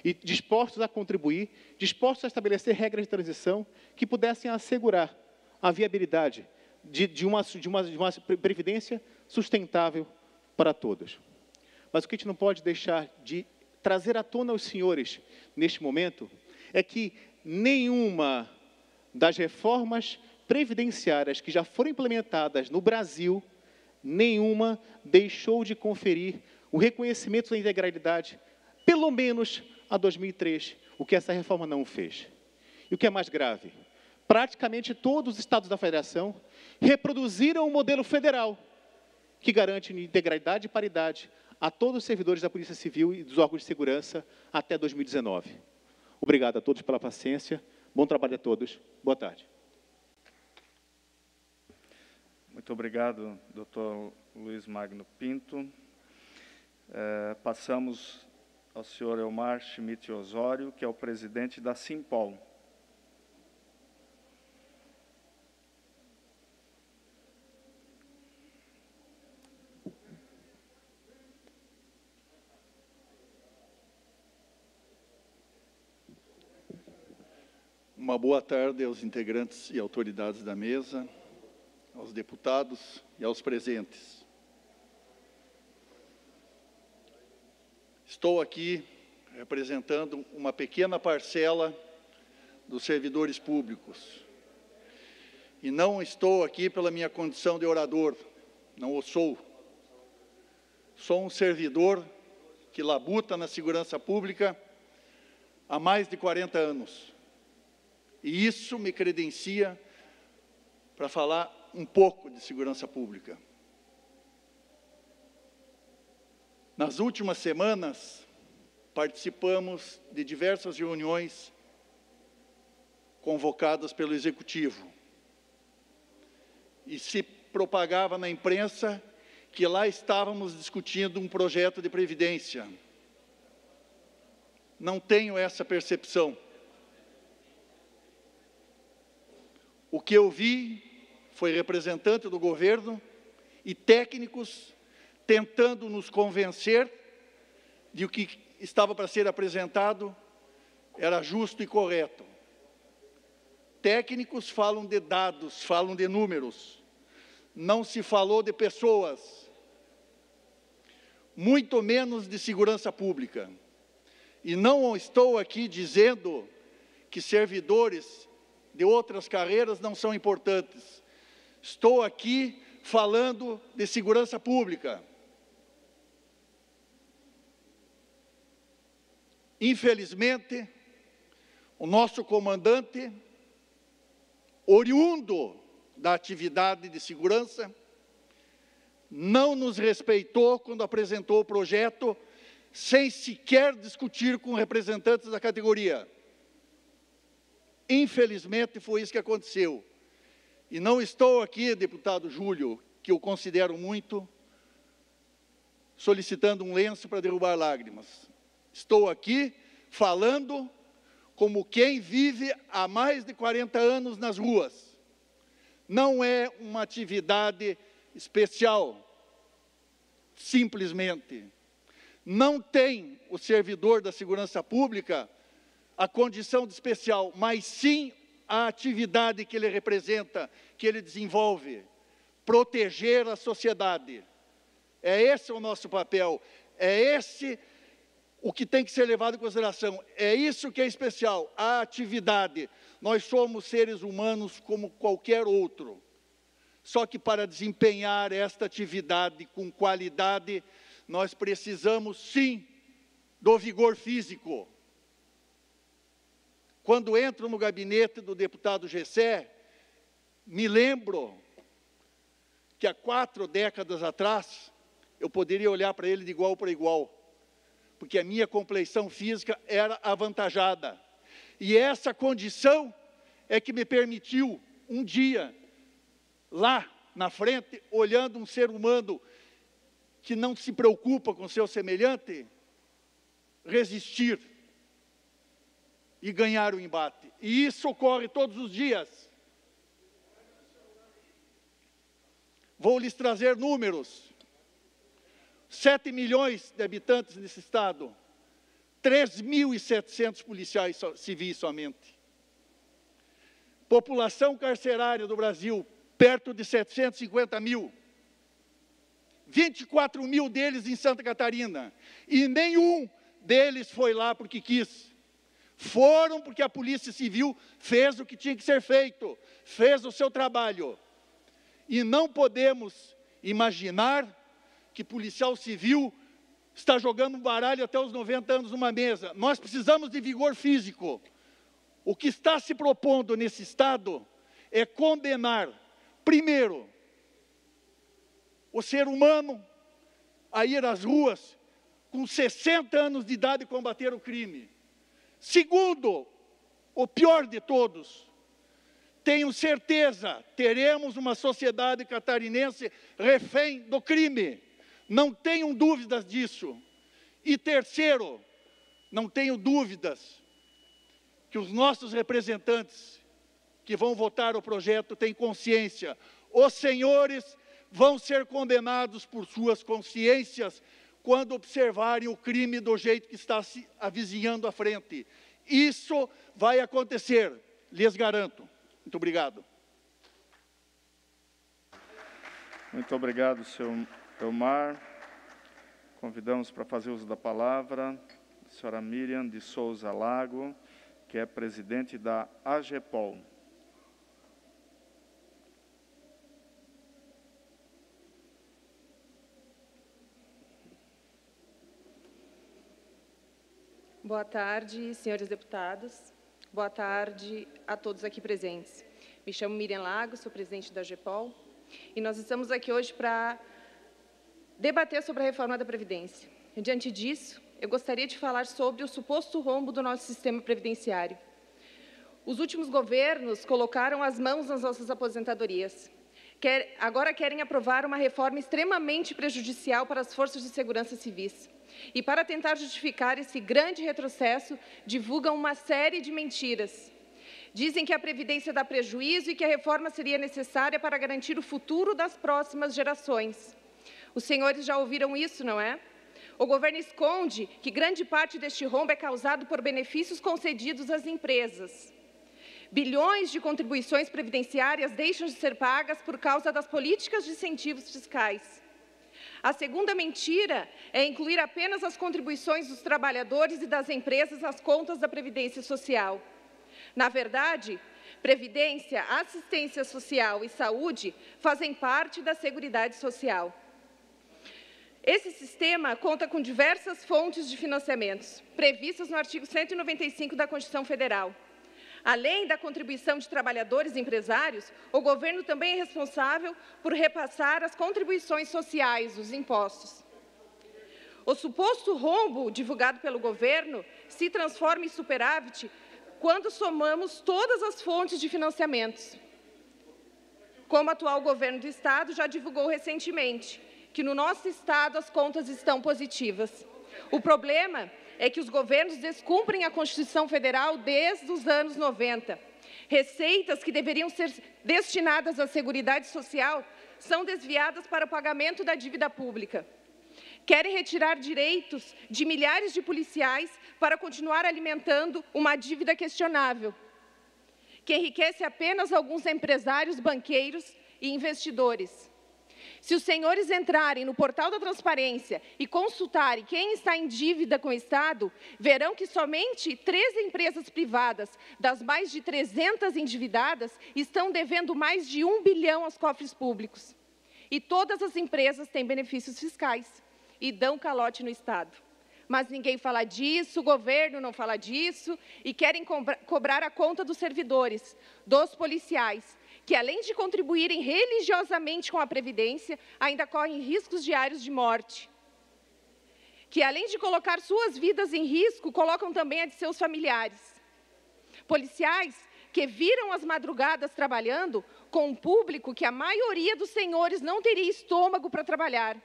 Speaker 18: e dispostos a contribuir, dispostos a estabelecer regras de transição que pudessem assegurar a viabilidade de, de, uma, de, uma, de uma previdência sustentável para todos. Mas o que a gente não pode deixar de trazer à tona aos senhores neste momento é que nenhuma das reformas previdenciárias que já foram implementadas no Brasil, nenhuma deixou de conferir o reconhecimento da integralidade, pelo menos a 2003, o que essa reforma não fez. E o que é mais grave, praticamente todos os estados da federação reproduziram o modelo federal, que garante integralidade e paridade a todos os servidores da Polícia Civil e dos órgãos de segurança até 2019. Obrigado a todos pela paciência. Bom trabalho a todos. Boa tarde.
Speaker 1: Muito obrigado, doutor Luiz Magno Pinto. É, passamos ao senhor Elmar Schmidt Osório, que é o presidente da Simpol.
Speaker 19: Uma boa tarde aos integrantes e autoridades da mesa, aos deputados e aos presentes. Estou aqui representando uma pequena parcela dos servidores públicos. E não estou aqui pela minha condição de orador, não o sou. Sou um servidor que labuta na segurança pública há mais de 40 anos. E isso me credencia para falar um pouco de segurança pública. Nas últimas semanas, participamos de diversas reuniões convocadas pelo Executivo. E se propagava na imprensa que lá estávamos discutindo um projeto de previdência. Não tenho essa percepção. O que eu vi foi representante do governo e técnicos tentando nos convencer de o que estava para ser apresentado era justo e correto. Técnicos falam de dados, falam de números. Não se falou de pessoas, muito menos de segurança pública. E não estou aqui dizendo que servidores de outras carreiras não são importantes. Estou aqui falando de segurança pública. Infelizmente, o nosso comandante, oriundo da atividade de segurança, não nos respeitou quando apresentou o projeto, sem sequer discutir com representantes da categoria. Infelizmente, foi isso que aconteceu. E não estou aqui, deputado Júlio, que eu considero muito, solicitando um lenço para derrubar lágrimas. Estou aqui falando como quem vive há mais de 40 anos nas ruas. Não é uma atividade especial, simplesmente. Não tem o servidor da segurança pública a condição de especial, mas sim a atividade que ele representa, que ele desenvolve, proteger a sociedade. É esse o nosso papel, é esse o que tem que ser levado em consideração. É isso que é especial, a atividade. Nós somos seres humanos como qualquer outro. Só que para desempenhar esta atividade com qualidade, nós precisamos sim do vigor físico. Quando entro no gabinete do deputado Gessé, me lembro que há quatro décadas atrás, eu poderia olhar para ele de igual para igual, porque a minha compleição física era avantajada. E essa condição é que me permitiu, um dia, lá na frente, olhando um ser humano que não se preocupa com seu semelhante, resistir e ganhar o embate. E isso ocorre todos os dias. Vou lhes trazer números. 7 milhões de habitantes nesse estado, 3.700 policiais civis somente. População carcerária do Brasil, perto de 750 mil. 24 mil deles em Santa Catarina. E nenhum deles foi lá porque quis. Foram porque a Polícia Civil fez o que tinha que ser feito, fez o seu trabalho. E não podemos imaginar que policial civil está jogando baralho até os 90 anos numa mesa. Nós precisamos de vigor físico. O que está se propondo nesse Estado é condenar, primeiro, o ser humano a ir às ruas com 60 anos de idade e combater o crime. Segundo, o pior de todos, tenho certeza, teremos uma sociedade catarinense refém do crime. Não tenham dúvidas disso. E terceiro, não tenho dúvidas que os nossos representantes que vão votar o projeto têm consciência. Os senhores vão ser condenados por suas consciências quando observarem o crime do jeito que está se avizinhando à frente. Isso vai acontecer, lhes garanto. Muito obrigado.
Speaker 1: Muito obrigado, senhor Elmar. Convidamos para fazer uso da palavra a senhora Miriam de Souza Lago, que é presidente da AGEPOL.
Speaker 20: Boa tarde, senhores deputados. Boa tarde a todos aqui presentes. Me chamo Miriam Lago, sou presidente da GEPOL, e nós estamos aqui hoje para debater sobre a reforma da Previdência. Diante disso, eu gostaria de falar sobre o suposto rombo do nosso sistema previdenciário. Os últimos governos colocaram as mãos nas nossas aposentadorias. Quer, agora querem aprovar uma reforma extremamente prejudicial para as forças de segurança civis. E para tentar justificar esse grande retrocesso, divulgam uma série de mentiras. Dizem que a Previdência dá prejuízo e que a reforma seria necessária para garantir o futuro das próximas gerações. Os senhores já ouviram isso, não é? O governo esconde que grande parte deste rombo é causado por benefícios concedidos às empresas. Bilhões de contribuições previdenciárias deixam de ser pagas por causa das políticas de incentivos fiscais. A segunda mentira é incluir apenas as contribuições dos trabalhadores e das empresas nas contas da Previdência Social. Na verdade, Previdência, assistência social e saúde fazem parte da Seguridade Social. Esse sistema conta com diversas fontes de financiamentos, previstas no artigo 195 da Constituição Federal. Além da contribuição de trabalhadores e empresários, o governo também é responsável por repassar as contribuições sociais, os impostos. O suposto rombo divulgado pelo governo se transforma em superávit quando somamos todas as fontes de financiamentos. Como o atual governo do Estado já divulgou recentemente, que no nosso Estado as contas estão positivas. O problema é que os governos descumprem a Constituição Federal desde os anos 90. Receitas que deveriam ser destinadas à Seguridade Social são desviadas para o pagamento da dívida pública. Querem retirar direitos de milhares de policiais para continuar alimentando uma dívida questionável, que enriquece apenas alguns empresários, banqueiros e investidores. Se os senhores entrarem no portal da transparência e consultarem quem está em dívida com o Estado, verão que somente 13 empresas privadas, das mais de 300 endividadas, estão devendo mais de um bilhão aos cofres públicos. E todas as empresas têm benefícios fiscais e dão calote no Estado. Mas ninguém fala disso, o governo não fala disso, e querem cobrar a conta dos servidores, dos policiais, que, além de contribuírem religiosamente com a Previdência, ainda correm riscos diários de morte. Que, além de colocar suas vidas em risco, colocam também a de seus familiares. Policiais que viram as madrugadas trabalhando com um público que a maioria dos senhores não teria estômago para trabalhar.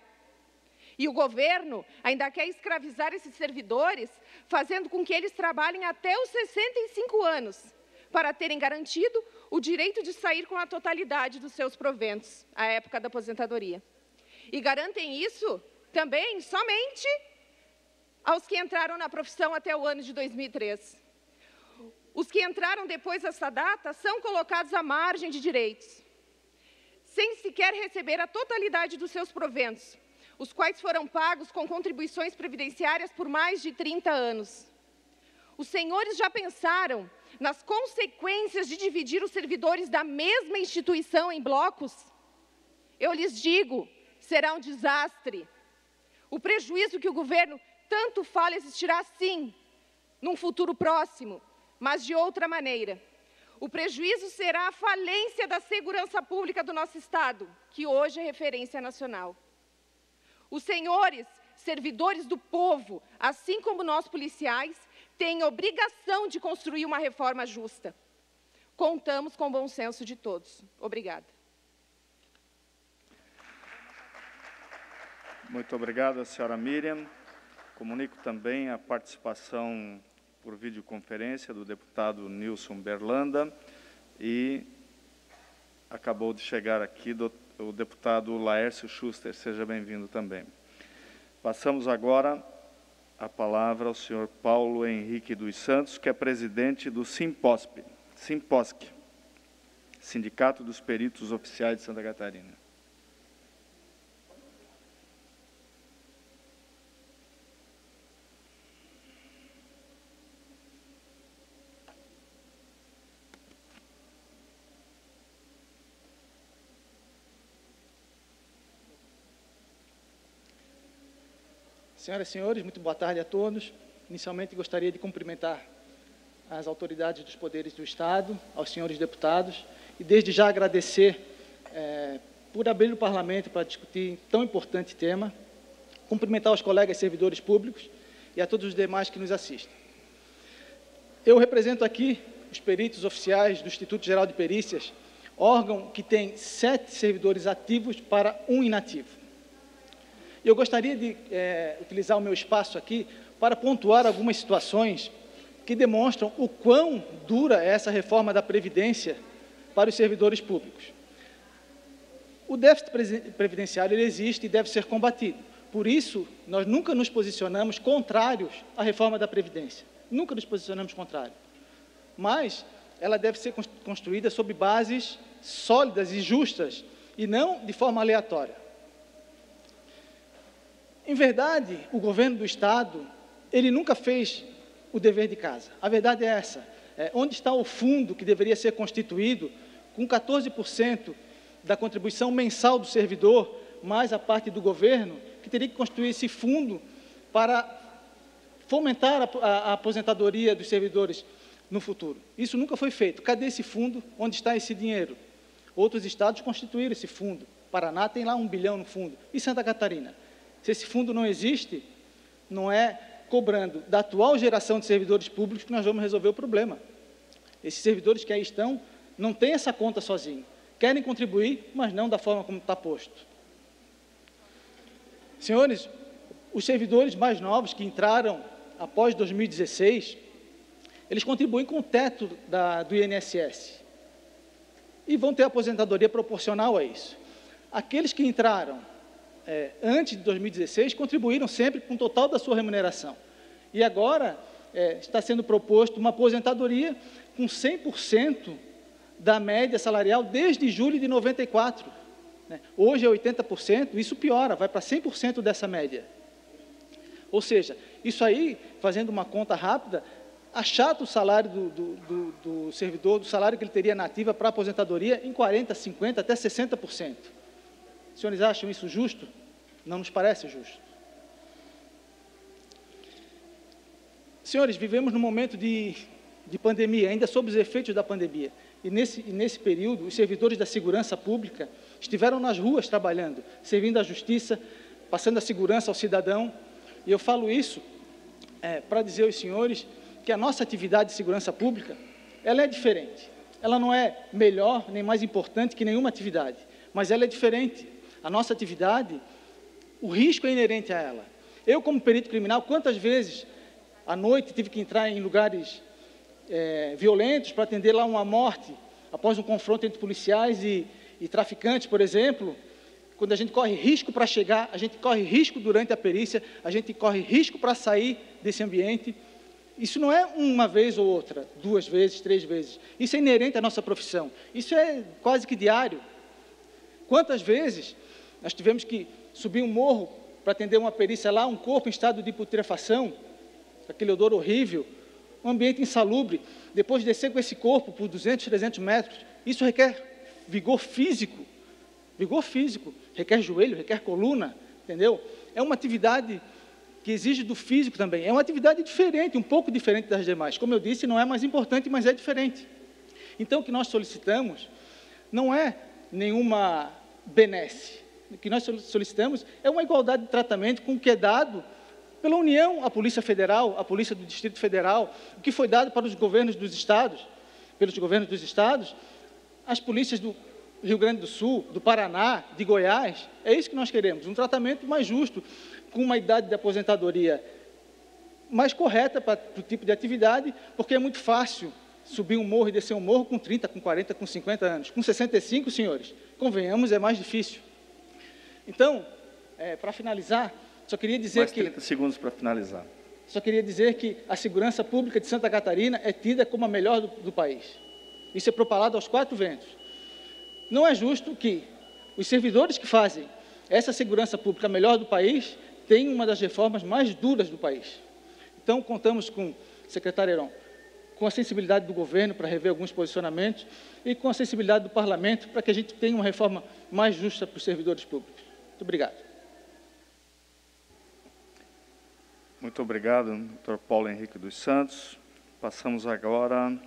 Speaker 20: E o governo ainda quer escravizar esses servidores, fazendo com que eles trabalhem até os 65 anos, para terem garantido o direito de sair com a totalidade dos seus proventos à época da aposentadoria. E garantem isso também somente aos que entraram na profissão até o ano de 2003. Os que entraram depois dessa data são colocados à margem de direitos. sem sequer receber a totalidade dos seus proventos, os quais foram pagos com contribuições previdenciárias por mais de 30 anos. Os senhores já pensaram nas consequências de dividir os servidores da mesma instituição em blocos? Eu lhes digo, será um desastre. O prejuízo que o governo tanto fala existirá sim, num futuro próximo, mas de outra maneira. O prejuízo será a falência da segurança pública do nosso Estado, que hoje é referência nacional. Os senhores, servidores do povo, assim como nós policiais, têm obrigação de construir uma reforma justa. Contamos com o bom senso de todos. Obrigada.
Speaker 1: Muito obrigado, senhora Miriam. Comunico também a participação por videoconferência do deputado Nilson Berlanda e acabou de chegar aqui do, o deputado Laércio Schuster. Seja bem-vindo também. Passamos agora a palavra ao senhor Paulo Henrique dos Santos, que é presidente do Simposp, Simposc, Sindicato dos Peritos Oficiais de Santa Catarina.
Speaker 21: Senhoras e senhores, muito boa tarde a todos. Inicialmente gostaria de cumprimentar as autoridades dos poderes do Estado, aos senhores deputados, e desde já agradecer é, por abrir o parlamento para discutir tão importante tema, cumprimentar os colegas servidores públicos e a todos os demais que nos assistem. Eu represento aqui os peritos oficiais do Instituto Geral de Perícias, órgão que tem sete servidores ativos para um inativo. Eu gostaria de é, utilizar o meu espaço aqui para pontuar algumas situações que demonstram o quão dura é essa reforma da Previdência para os servidores públicos. O déficit previdenciário existe e deve ser combatido. Por isso, nós nunca nos posicionamos contrários à reforma da Previdência. Nunca nos posicionamos contrários. Mas ela deve ser construída sob bases sólidas e justas e não de forma aleatória. Em verdade, o governo do Estado, ele nunca fez o dever de casa. A verdade é essa. É, onde está o fundo que deveria ser constituído com 14% da contribuição mensal do servidor, mais a parte do governo, que teria que constituir esse fundo para fomentar a, a, a aposentadoria dos servidores no futuro. Isso nunca foi feito. Cadê esse fundo? Onde está esse dinheiro? Outros estados constituíram esse fundo. Paraná tem lá um bilhão no fundo. E Santa Catarina? Se esse fundo não existe, não é cobrando da atual geração de servidores públicos que nós vamos resolver o problema. Esses servidores que aí estão não têm essa conta sozinhos. Querem contribuir, mas não da forma como está posto. Senhores, os servidores mais novos que entraram após 2016, eles contribuem com o teto da, do INSS e vão ter aposentadoria proporcional a isso. Aqueles que entraram é, antes de 2016, contribuíram sempre com o total da sua remuneração. E agora é, está sendo proposto uma aposentadoria com 100% da média salarial desde julho de 94. Né? Hoje é 80%, isso piora, vai para 100% dessa média. Ou seja, isso aí, fazendo uma conta rápida, achata o salário do, do, do, do servidor, do salário que ele teria nativa para aposentadoria em 40%, 50%, até 60%. Senhores acham isso justo? Não nos parece justo. Senhores, vivemos num momento de, de pandemia, ainda sob os efeitos da pandemia. E nesse, nesse período, os servidores da segurança pública estiveram nas ruas trabalhando, servindo à justiça, passando a segurança ao cidadão. E eu falo isso é, para dizer aos senhores que a nossa atividade de segurança pública, ela é diferente. Ela não é melhor nem mais importante que nenhuma atividade, mas ela é diferente. A nossa atividade, o risco é inerente a ela. Eu, como perito criminal, quantas vezes à noite tive que entrar em lugares é, violentos para atender lá uma morte após um confronto entre policiais e, e traficantes, por exemplo, quando a gente corre risco para chegar, a gente corre risco durante a perícia, a gente corre risco para sair desse ambiente. Isso não é uma vez ou outra, duas vezes, três vezes. Isso é inerente à nossa profissão. Isso é quase que diário. Quantas vezes nós tivemos que subir um morro para atender uma perícia lá, um corpo em estado de putrefação, aquele odor horrível, um ambiente insalubre, depois de descer com esse corpo por 200, 300 metros, isso requer vigor físico, vigor físico, requer joelho, requer coluna, entendeu? É uma atividade que exige do físico também, é uma atividade diferente, um pouco diferente das demais. Como eu disse, não é mais importante, mas é diferente. Então, o que nós solicitamos não é nenhuma benesse, que nós solicitamos é uma igualdade de tratamento com o que é dado pela União, a Polícia Federal, a Polícia do Distrito Federal, o que foi dado para os governos dos estados, pelos governos dos estados, as polícias do Rio Grande do Sul, do Paraná, de Goiás. É isso que nós queremos, um tratamento mais justo, com uma idade de aposentadoria mais correta para o tipo de atividade, porque é muito fácil subir um morro e descer um morro com 30, com 40, com 50 anos. Com 65, senhores, convenhamos, é mais difícil. Então, é, para finalizar, só queria dizer
Speaker 1: Mais
Speaker 21: que
Speaker 1: 30 segundos para finalizar.
Speaker 21: só queria dizer que a segurança pública de Santa Catarina é tida como a melhor do, do país. Isso é propalado aos quatro ventos. Não é justo que os servidores que fazem essa segurança pública melhor do país tenham uma das reformas mais duras do país. Então, contamos com, secretário Heron, com a sensibilidade do governo para rever alguns posicionamentos e com a sensibilidade do parlamento para que a gente tenha uma reforma mais justa para os servidores públicos. Muito obrigado.
Speaker 1: Muito obrigado, doutor Paulo Henrique dos Santos. Passamos agora ao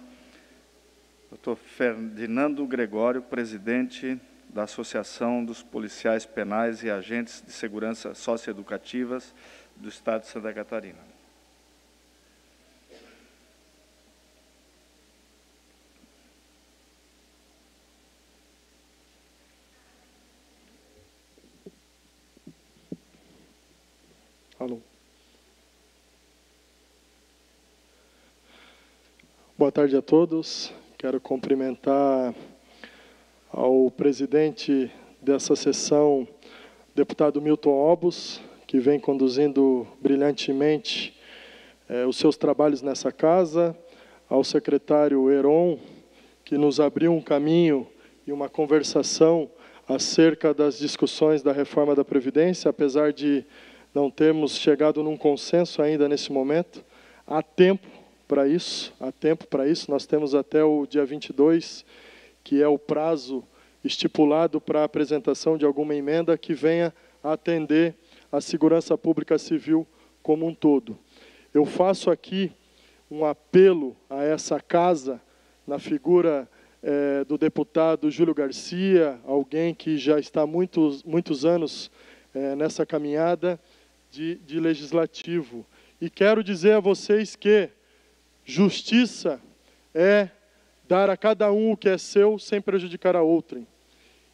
Speaker 1: doutor Ferdinando Gregório, presidente da Associação dos Policiais Penais e Agentes de Segurança Socioeducativas do Estado de Santa Catarina.
Speaker 22: Boa tarde a todos. Quero cumprimentar ao presidente dessa sessão, deputado Milton Obus, que vem conduzindo brilhantemente eh, os seus trabalhos nessa casa, ao secretário Heron, que nos abriu um caminho e uma conversação acerca das discussões da reforma da Previdência, apesar de não termos chegado num consenso ainda nesse momento, há tempo para isso, há tempo para isso. Nós temos até o dia 22, que é o prazo estipulado para a apresentação de alguma emenda que venha atender a segurança pública civil como um todo. Eu faço aqui um apelo a essa casa, na figura eh, do deputado Júlio Garcia, alguém que já está muitos, muitos anos eh, nessa caminhada de, de legislativo. E quero dizer a vocês que Justiça é dar a cada um o que é seu sem prejudicar a outrem.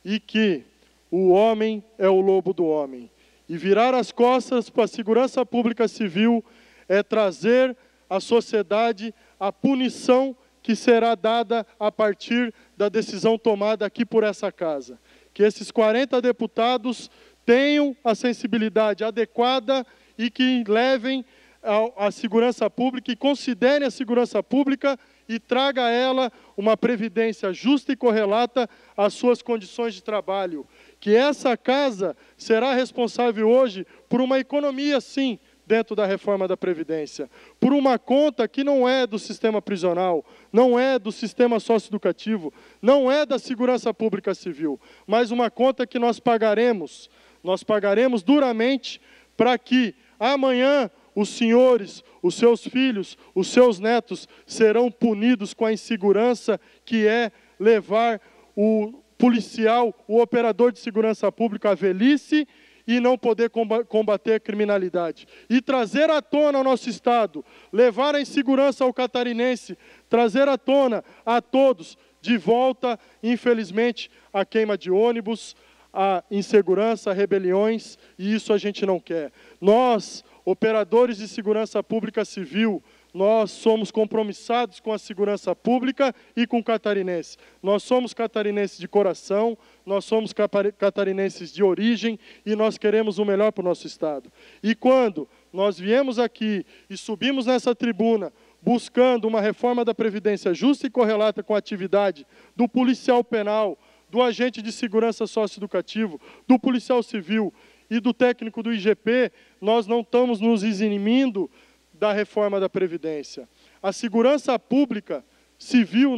Speaker 22: E que o homem é o lobo do homem. E virar as costas para a segurança pública civil é trazer à sociedade a punição que será dada a partir da decisão tomada aqui por essa casa. Que esses 40 deputados tenham a sensibilidade adequada e que levem a, a segurança pública e considere a segurança pública e traga a ela uma previdência justa e correlata às suas condições de trabalho. Que essa casa será responsável hoje por uma economia, sim, dentro da reforma da Previdência, por uma conta que não é do sistema prisional, não é do sistema socioeducativo, não é da segurança pública civil, mas uma conta que nós pagaremos, nós pagaremos duramente para que amanhã os senhores, os seus filhos, os seus netos serão punidos com a insegurança que é levar o policial, o operador de segurança pública à velhice e não poder combater a criminalidade. E trazer à tona ao nosso Estado, levar a insegurança ao catarinense, trazer à tona a todos, de volta, infelizmente, a queima de ônibus, a insegurança, a rebeliões, e isso a gente não quer. Nós, operadores de segurança pública civil, nós somos compromissados com a segurança pública e com o catarinense. Nós somos catarinenses de coração, nós somos catarinenses de origem e nós queremos o melhor para o nosso Estado. E quando nós viemos aqui e subimos nessa tribuna buscando uma reforma da Previdência justa e correlata com a atividade do policial penal, do agente de segurança socioeducativo, do policial civil e do técnico do IGP, nós não estamos nos eximindo da reforma da Previdência. A segurança pública civil,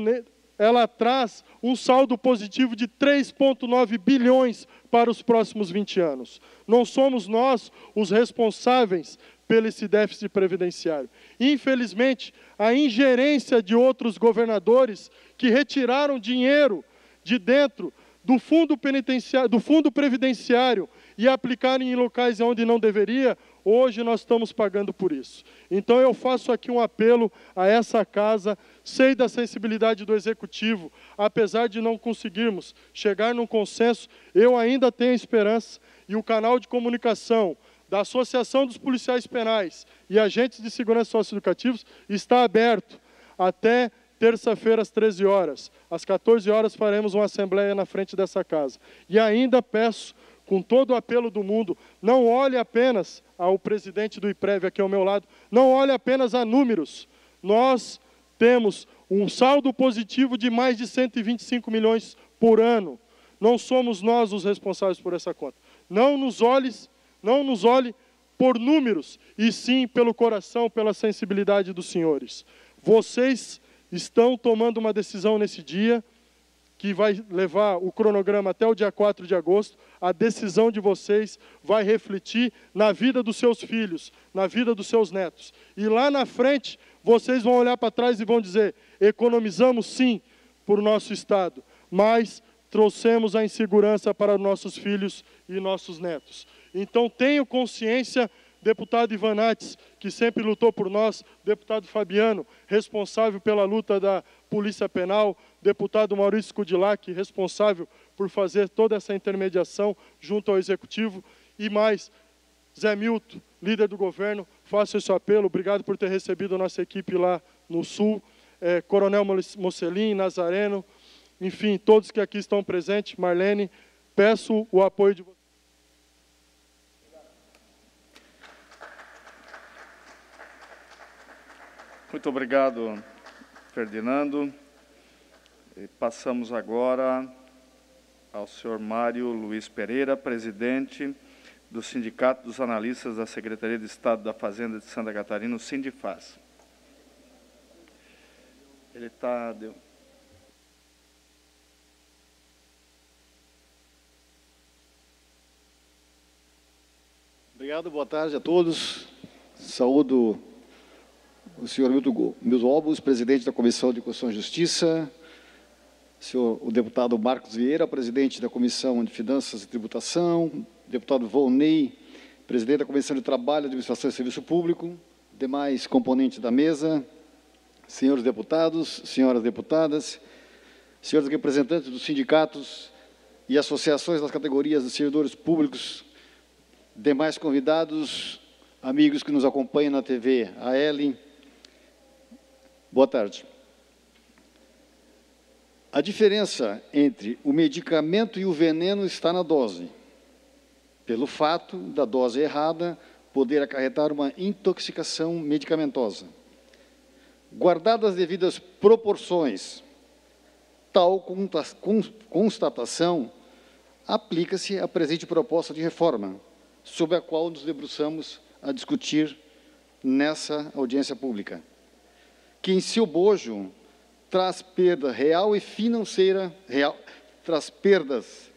Speaker 22: ela traz um saldo positivo de 3,9 bilhões para os próximos 20 anos. Não somos nós os responsáveis pelo esse déficit previdenciário. Infelizmente, a ingerência de outros governadores que retiraram dinheiro de dentro do fundo penitenciário, do fundo previdenciário e aplicaram em locais onde não deveria, hoje nós estamos pagando por isso. Então eu faço aqui um apelo a essa casa, sei da sensibilidade do executivo, apesar de não conseguirmos chegar num consenso, eu ainda tenho esperança e o canal de comunicação da Associação dos Policiais Penais e Agentes de Segurança Socioeducativos está aberto até terça-feira às 13 horas. Às 14 horas faremos uma assembleia na frente dessa casa. E ainda peço, com todo o apelo do mundo, não olhe apenas ao presidente do IPREV aqui ao meu lado, não olhe apenas a números. Nós temos um saldo positivo de mais de 125 milhões por ano. Não somos nós os responsáveis por essa conta. Não nos olhes não nos olhe por números, e sim pelo coração, pela sensibilidade dos senhores. Vocês estão tomando uma decisão nesse dia, que vai levar o cronograma até o dia 4 de agosto. A decisão de vocês vai refletir na vida dos seus filhos, na vida dos seus netos. E lá na frente, vocês vão olhar para trás e vão dizer: economizamos sim por nosso Estado, mas trouxemos a insegurança para nossos filhos e nossos netos. Então tenho consciência, deputado Ivanates, que sempre lutou por nós, deputado Fabiano, responsável pela luta da Polícia Penal, deputado Maurício Kudilac, responsável por fazer toda essa intermediação junto ao Executivo, e mais, Zé Milton, líder do governo, faço esse apelo, obrigado por ter recebido a nossa equipe lá no Sul, é, Coronel Mocelin, Nazareno, enfim, todos que aqui estão presentes, Marlene, peço o apoio de vocês.
Speaker 1: Muito obrigado, Ferdinando. E passamos agora ao senhor Mário Luiz Pereira, presidente do Sindicato dos Analistas da Secretaria de Estado da Fazenda de Santa Catarina, o Sindifaz. Ele está...
Speaker 23: Obrigado, boa tarde a todos. Saúdo o senhor Milton, Milton Obus, presidente da Comissão de Constituição e Justiça, senhor, o deputado Marcos Vieira, presidente da Comissão de Finanças e Tributação, deputado Volney, presidente da Comissão de Trabalho, Administração e Serviço Público, demais componentes da mesa, senhores deputados, senhoras deputadas, senhores representantes dos sindicatos e associações das categorias de servidores públicos, demais convidados, amigos que nos acompanham na TV, a Ellen, Boa tarde. A diferença entre o medicamento e o veneno está na dose, pelo fato da dose errada poder acarretar uma intoxicação medicamentosa. Guardadas as devidas proporções, tal constatação aplica-se à presente proposta de reforma, sobre a qual nos debruçamos a discutir nessa audiência pública que em seu bojo traz perda real e financeira, real, traz perdas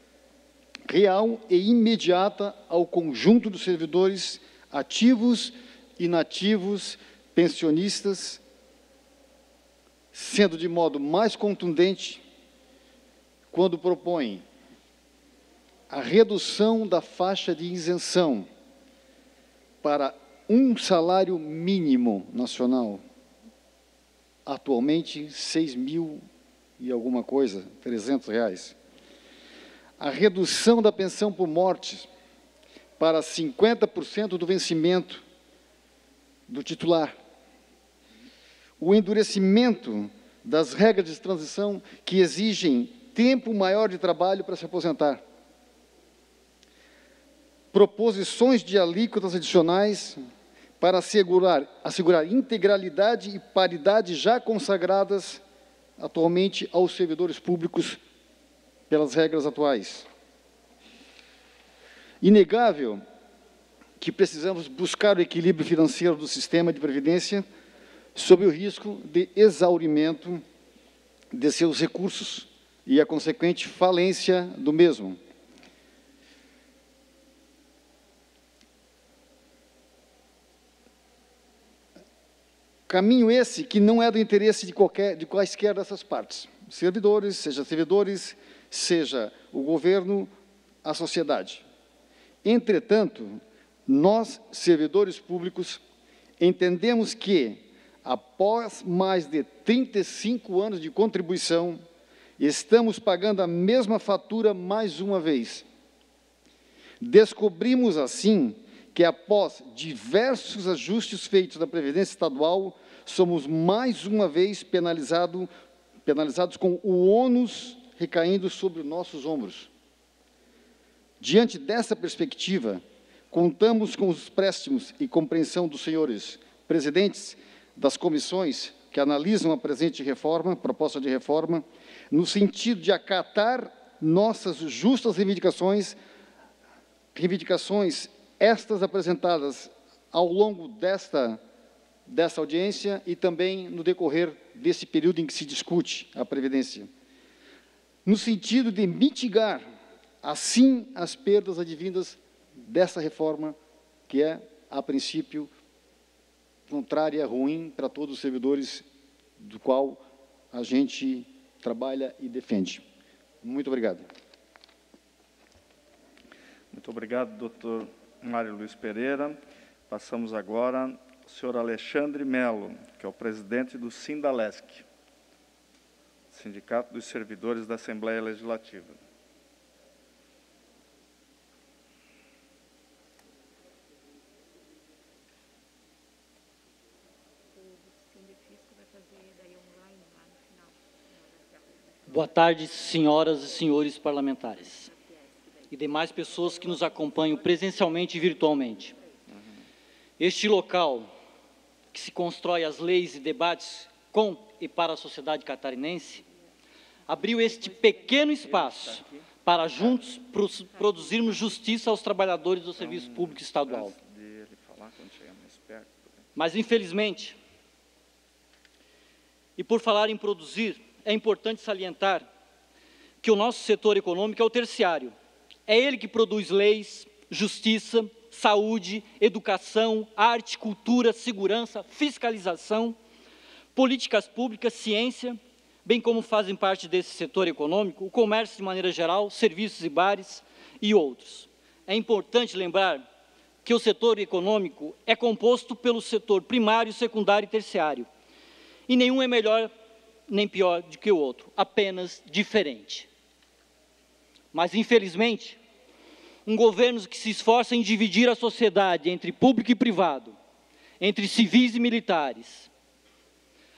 Speaker 23: real e imediata ao conjunto dos servidores ativos, inativos, pensionistas, sendo de modo mais contundente quando propõe a redução da faixa de isenção para um salário mínimo nacional atualmente 6 mil e alguma coisa, 300 reais. A redução da pensão por morte para 50% do vencimento do titular. O endurecimento das regras de transição que exigem tempo maior de trabalho para se aposentar. Proposições de alíquotas adicionais para assegurar, assegurar integralidade e paridade já consagradas atualmente aos servidores públicos pelas regras atuais. Inegável que precisamos buscar o equilíbrio financeiro do sistema de previdência sob o risco de exaurimento de seus recursos e a consequente falência do mesmo. Caminho esse que não é do interesse de, qualquer, de quaisquer dessas partes, servidores, seja servidores, seja o governo, a sociedade. Entretanto, nós, servidores públicos, entendemos que, após mais de 35 anos de contribuição, estamos pagando a mesma fatura mais uma vez. Descobrimos, assim, que após diversos ajustes feitos da Previdência Estadual, somos mais uma vez penalizado, penalizados com o ônus recaindo sobre nossos ombros. Diante dessa perspectiva, contamos com os préstimos e compreensão dos senhores presidentes das comissões que analisam a presente reforma, proposta de reforma, no sentido de acatar nossas justas reivindicações, reivindicações estas apresentadas ao longo desta, desta audiência e também no decorrer desse período em que se discute a Previdência, no sentido de mitigar, assim, as perdas advindas dessa reforma, que é, a princípio, contrária, ruim para todos os servidores do qual a gente trabalha e defende. Muito obrigado.
Speaker 1: Muito obrigado, doutor Mário Luiz Pereira. Passamos agora ao senhor Alexandre Melo, que é o presidente do Sindalesc, Sindicato dos Servidores da Assembleia Legislativa.
Speaker 24: Boa tarde, senhoras e senhores parlamentares e demais pessoas que nos acompanham presencialmente e virtualmente. Este local, que se constrói as leis e debates com e para a sociedade catarinense, abriu este pequeno espaço para juntos produzirmos justiça aos trabalhadores do serviço público estadual. Mas, infelizmente, e por falar em produzir, é importante salientar que o nosso setor econômico é o terciário, é ele que produz leis, justiça, saúde, educação, arte, cultura, segurança, fiscalização, políticas públicas, ciência, bem como fazem parte desse setor econômico o comércio de maneira geral, serviços e bares e outros. É importante lembrar que o setor econômico é composto pelo setor primário, secundário e terciário. E nenhum é melhor nem pior do que o outro, apenas diferente. Mas, infelizmente, um governo que se esforça em dividir a sociedade entre público e privado, entre civis e militares,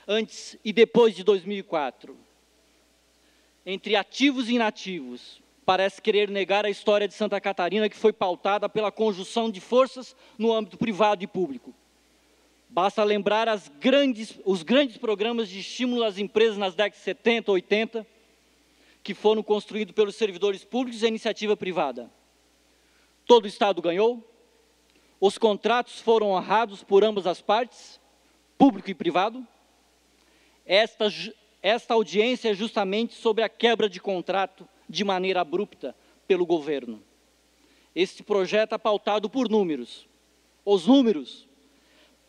Speaker 24: antes e depois de 2004, entre ativos e inativos, parece querer negar a história de Santa Catarina que foi pautada pela conjunção de forças no âmbito privado e público. Basta lembrar grandes, os grandes programas de estímulo às empresas nas décadas de 70, 80, que foram construídos pelos servidores públicos e a iniciativa privada. Todo o Estado ganhou, os contratos foram honrados por ambas as partes, público e privado. Esta, esta audiência é justamente sobre a quebra de contrato de maneira abrupta pelo governo. Este projeto é pautado por números. Os números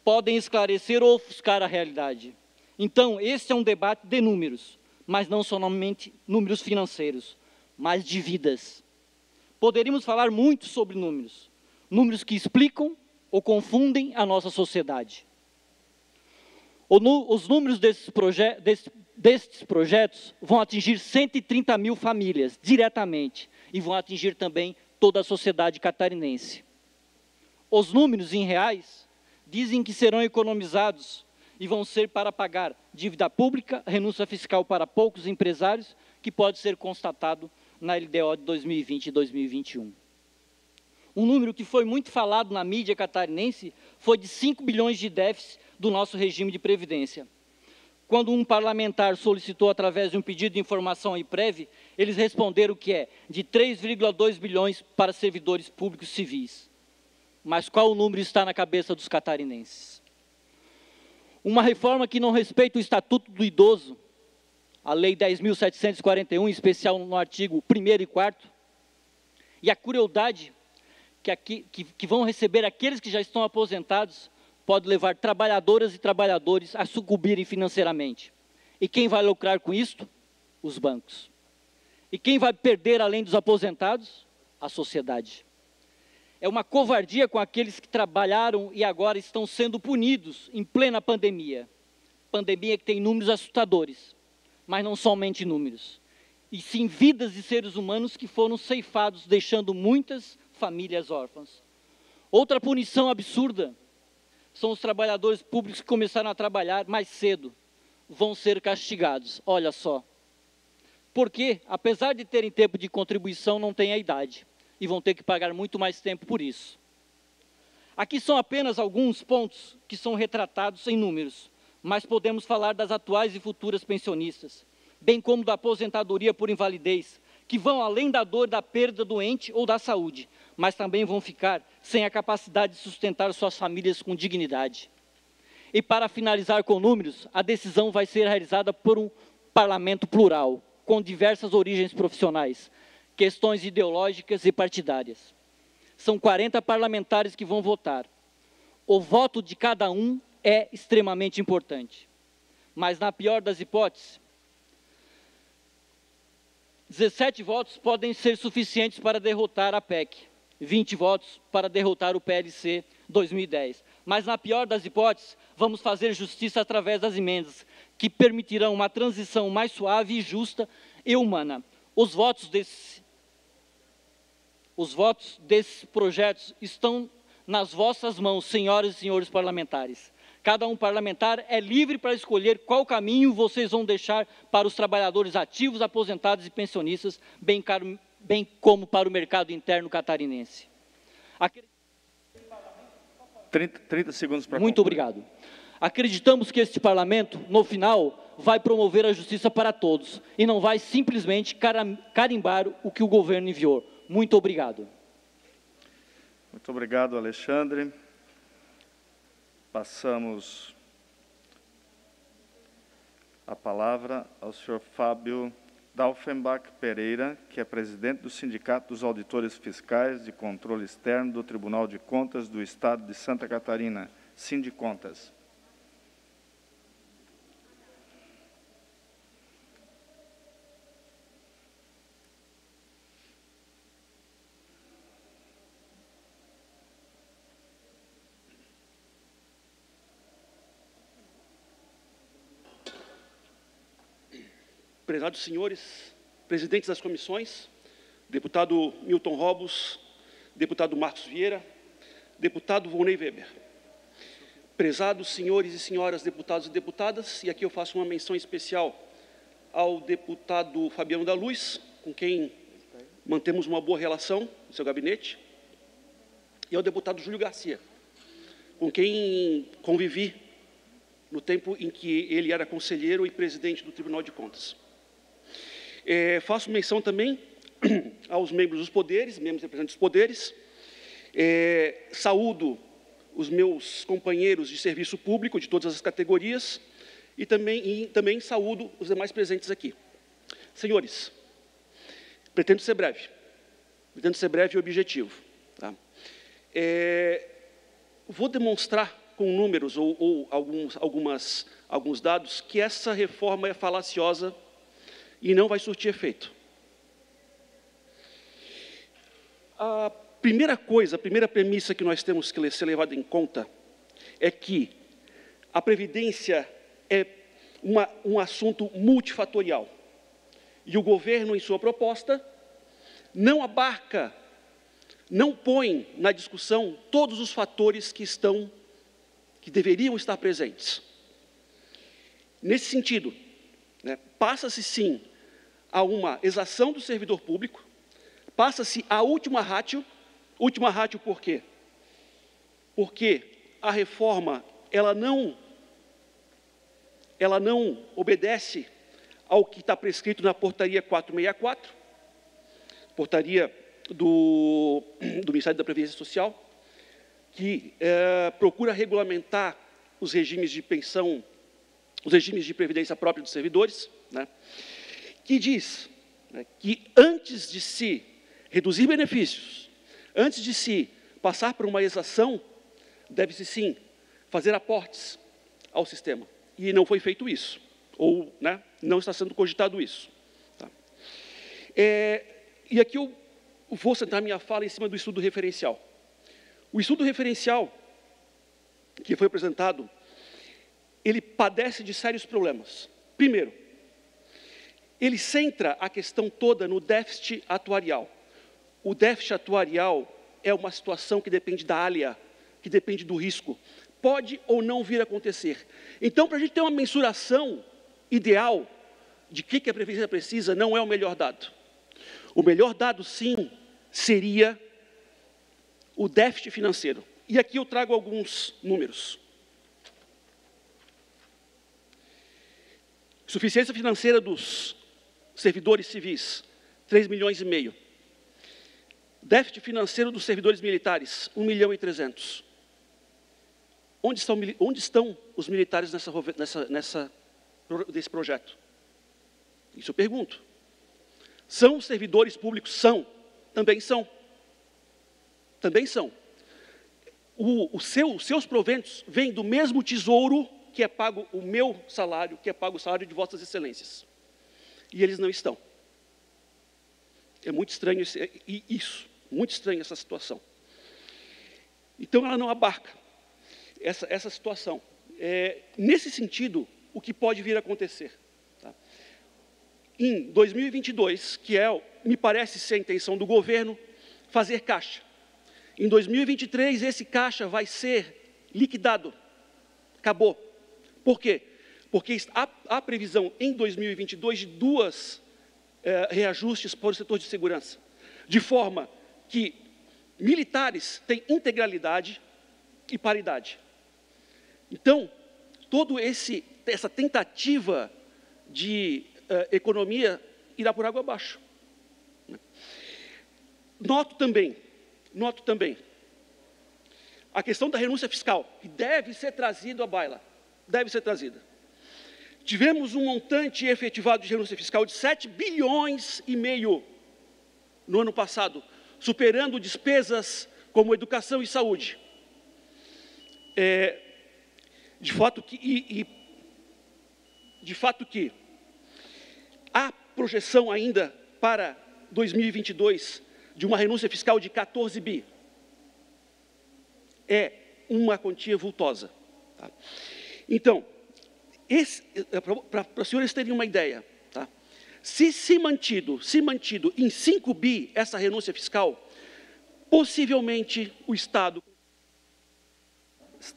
Speaker 24: podem esclarecer ou ofuscar a realidade. Então, este é um debate de números, mas não somente números financeiros, mas de vidas. Poderíamos falar muito sobre números, números que explicam ou confundem a nossa sociedade. Os números desses, proje desses projetos vão atingir 130 mil famílias diretamente e vão atingir também toda a sociedade catarinense. Os números em reais dizem que serão economizados e vão ser para pagar dívida pública, renúncia fiscal para poucos empresários, que pode ser constatado na LDO de 2020 e 2021. Um número que foi muito falado na mídia catarinense foi de 5 bilhões de déficit do nosso regime de previdência. quando um parlamentar solicitou através de um pedido de informação à IPREV, eles responderam que é de 3,2 bilhões para servidores públicos civis. Mas qual o número está na cabeça dos catarinenses? Uma reforma que não respeita o Estatuto do Idoso, a Lei 10.741, em especial no artigo 1 e 4, e a crueldade que, aqui, que, que vão receber aqueles que já estão aposentados, pode levar trabalhadoras e trabalhadores a sucumbirem financeiramente. E quem vai lucrar com isto? Os bancos. E quem vai perder além dos aposentados? A sociedade. É uma covardia com aqueles que trabalharam e agora estão sendo punidos em plena pandemia. Pandemia que tem números assustadores mas não somente números, e sim vidas de seres humanos que foram ceifados, deixando muitas famílias órfãs. Outra punição absurda são os trabalhadores públicos que começaram a trabalhar mais cedo, vão ser castigados. Olha só. Porque, apesar de terem tempo de contribuição, não têm a idade e vão ter que pagar muito mais tempo por isso. Aqui são apenas alguns pontos que são retratados em números mas podemos falar das atuais e futuras pensionistas, bem como da aposentadoria por invalidez, que vão além da dor da perda doente ou da saúde, mas também vão ficar sem a capacidade de sustentar suas famílias com dignidade. E para finalizar com números, a decisão vai ser realizada por um parlamento plural, com diversas origens profissionais, questões ideológicas e partidárias. São 40 parlamentares que vão votar. O voto de cada um é extremamente importante. Mas, na pior das hipóteses, 17 votos podem ser suficientes para derrotar a PEC, 20 votos para derrotar o PLC 2010. Mas, na pior das hipóteses, vamos fazer justiça através das emendas, que permitirão uma transição mais suave e justa e humana. Os votos desse, os votos desses projetos estão nas vossas mãos, senhoras e senhores parlamentares. Cada um parlamentar é livre para escolher qual caminho vocês vão deixar para os trabalhadores ativos, aposentados e pensionistas, bem, caro, bem como para o mercado interno catarinense.
Speaker 1: Aquele... 30, 30 segundos para
Speaker 24: Muito concluir. obrigado. Acreditamos que este parlamento, no final, vai promover a justiça para todos e não vai simplesmente carimbar o que o governo enviou. Muito obrigado.
Speaker 1: Muito obrigado, Alexandre. Passamos a palavra ao senhor Fábio Dalfenbach Pereira, que é presidente do Sindicato dos Auditores Fiscais de Controle Externo do Tribunal de Contas do Estado de Santa Catarina, Sindicontas.
Speaker 25: Prezados senhores, presidentes das comissões, deputado Milton Robos, deputado Marcos Vieira, deputado Volney Weber, prezados senhores e senhoras deputados e deputadas, e aqui eu faço uma menção especial ao deputado Fabiano da Luz, com quem mantemos uma boa relação no seu gabinete, e ao deputado Júlio Garcia, com quem convivi no tempo em que ele era conselheiro e presidente do Tribunal de Contas. É, faço menção também *clears throat* aos membros dos poderes, membros representantes dos poderes. É, saúdo os meus companheiros de serviço público de todas as categorias e também, e também saúdo os demais presentes aqui. Senhores, pretendo ser breve, pretendo ser breve e objetivo. Tá? É, vou demonstrar com números ou, ou alguns, algumas, alguns dados que essa reforma é falaciosa e não vai surtir efeito. A primeira coisa, a primeira premissa que nós temos que ser levada em conta é que a previdência é uma, um assunto multifatorial. E o governo, em sua proposta, não abarca, não põe na discussão todos os fatores que estão, que deveriam estar presentes. Nesse sentido, né, passa-se sim a uma exação do servidor público, passa-se a última ratio, última ratio por quê? Porque a reforma, ela não ela não obedece ao que está prescrito na portaria 464, portaria do, do Ministério da Previdência Social, que é, procura regulamentar os regimes de pensão, os regimes de previdência própria dos servidores, né, que diz né, que antes de se reduzir benefícios, antes de se passar por uma exação, deve-se sim fazer aportes ao sistema. E não foi feito isso, ou né, não está sendo cogitado isso. Tá. É, e aqui eu vou centrar minha fala em cima do estudo referencial. O estudo referencial que foi apresentado, ele padece de sérios problemas. Primeiro, ele centra a questão toda no déficit atuarial. O déficit atuarial é uma situação que depende da área, que depende do risco. Pode ou não vir a acontecer. Então, para a gente ter uma mensuração ideal de que, que a Previdência precisa, não é o melhor dado. O melhor dado, sim, seria o déficit financeiro. E aqui eu trago alguns números. Suficiência financeira dos servidores civis, 3 milhões e meio. Déficit financeiro dos servidores militares, 1 milhão e 300. Onde estão, onde estão os militares nessa, nessa, nessa, desse projeto? Isso eu pergunto. São servidores públicos? São. Também são. Também são. O, o seu, os seus proventos vêm do mesmo tesouro que é pago o meu salário, que é pago o salário de vossas excelências. E eles não estão. É muito estranho isso, muito estranho essa situação. Então ela não abarca essa, essa situação. É, nesse sentido, o que pode vir a acontecer? Tá? Em 2022, que é, me parece ser a intenção do governo, fazer caixa. Em 2023, esse caixa vai ser liquidado. Acabou. Por quê? Porque há, há previsão em 2022 de duas eh, reajustes para o setor de segurança, de forma que militares têm integralidade e paridade. Então, todo esse essa tentativa de uh, economia irá por água abaixo. Noto também, noto também a questão da renúncia fiscal, que deve ser trazida à baila, deve ser trazida. Tivemos um montante efetivado de renúncia fiscal de 7 bilhões e meio no ano passado, superando despesas como educação e saúde. É, de fato que e, e, de fato que há projeção ainda para 2022 de uma renúncia fiscal de 14 bi. É uma quantia vultosa. Tá? Então, para os senhores terem uma ideia, tá? se se mantido, se mantido em 5 bi essa renúncia fiscal, possivelmente o Estado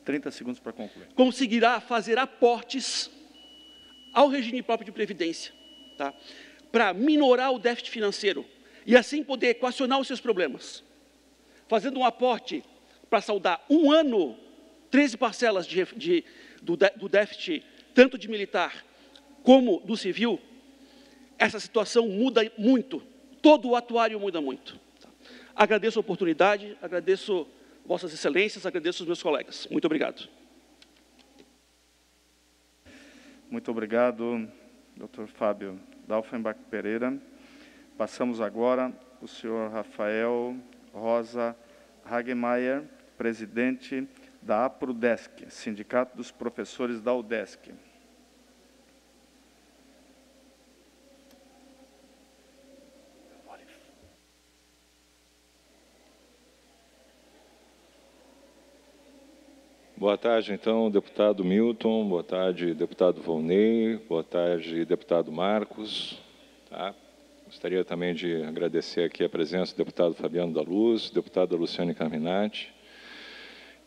Speaker 1: 30 segundos para concluir.
Speaker 25: Conseguirá fazer aportes ao regime próprio de previdência, tá? para minorar o déficit financeiro e assim poder equacionar os seus problemas. Fazendo um aporte para saldar um ano, 13 parcelas de, de, do, do déficit, tanto de militar como do civil, essa situação muda muito, todo o atuário muda muito. Agradeço a oportunidade, agradeço Vossas Excelências, agradeço os meus colegas. Muito obrigado.
Speaker 1: Muito obrigado, Dr. Fábio Dalfenbach Pereira. Passamos agora o senhor Rafael Rosa Hagemeyer, presidente da APRUDESC, Sindicato dos Professores da UDESC.
Speaker 26: Boa tarde, então, deputado Milton, boa tarde, deputado Volney, boa tarde, deputado Marcos. Tá? Gostaria também de agradecer aqui a presença do deputado Fabiano da Luz, deputada Luciane Carminati.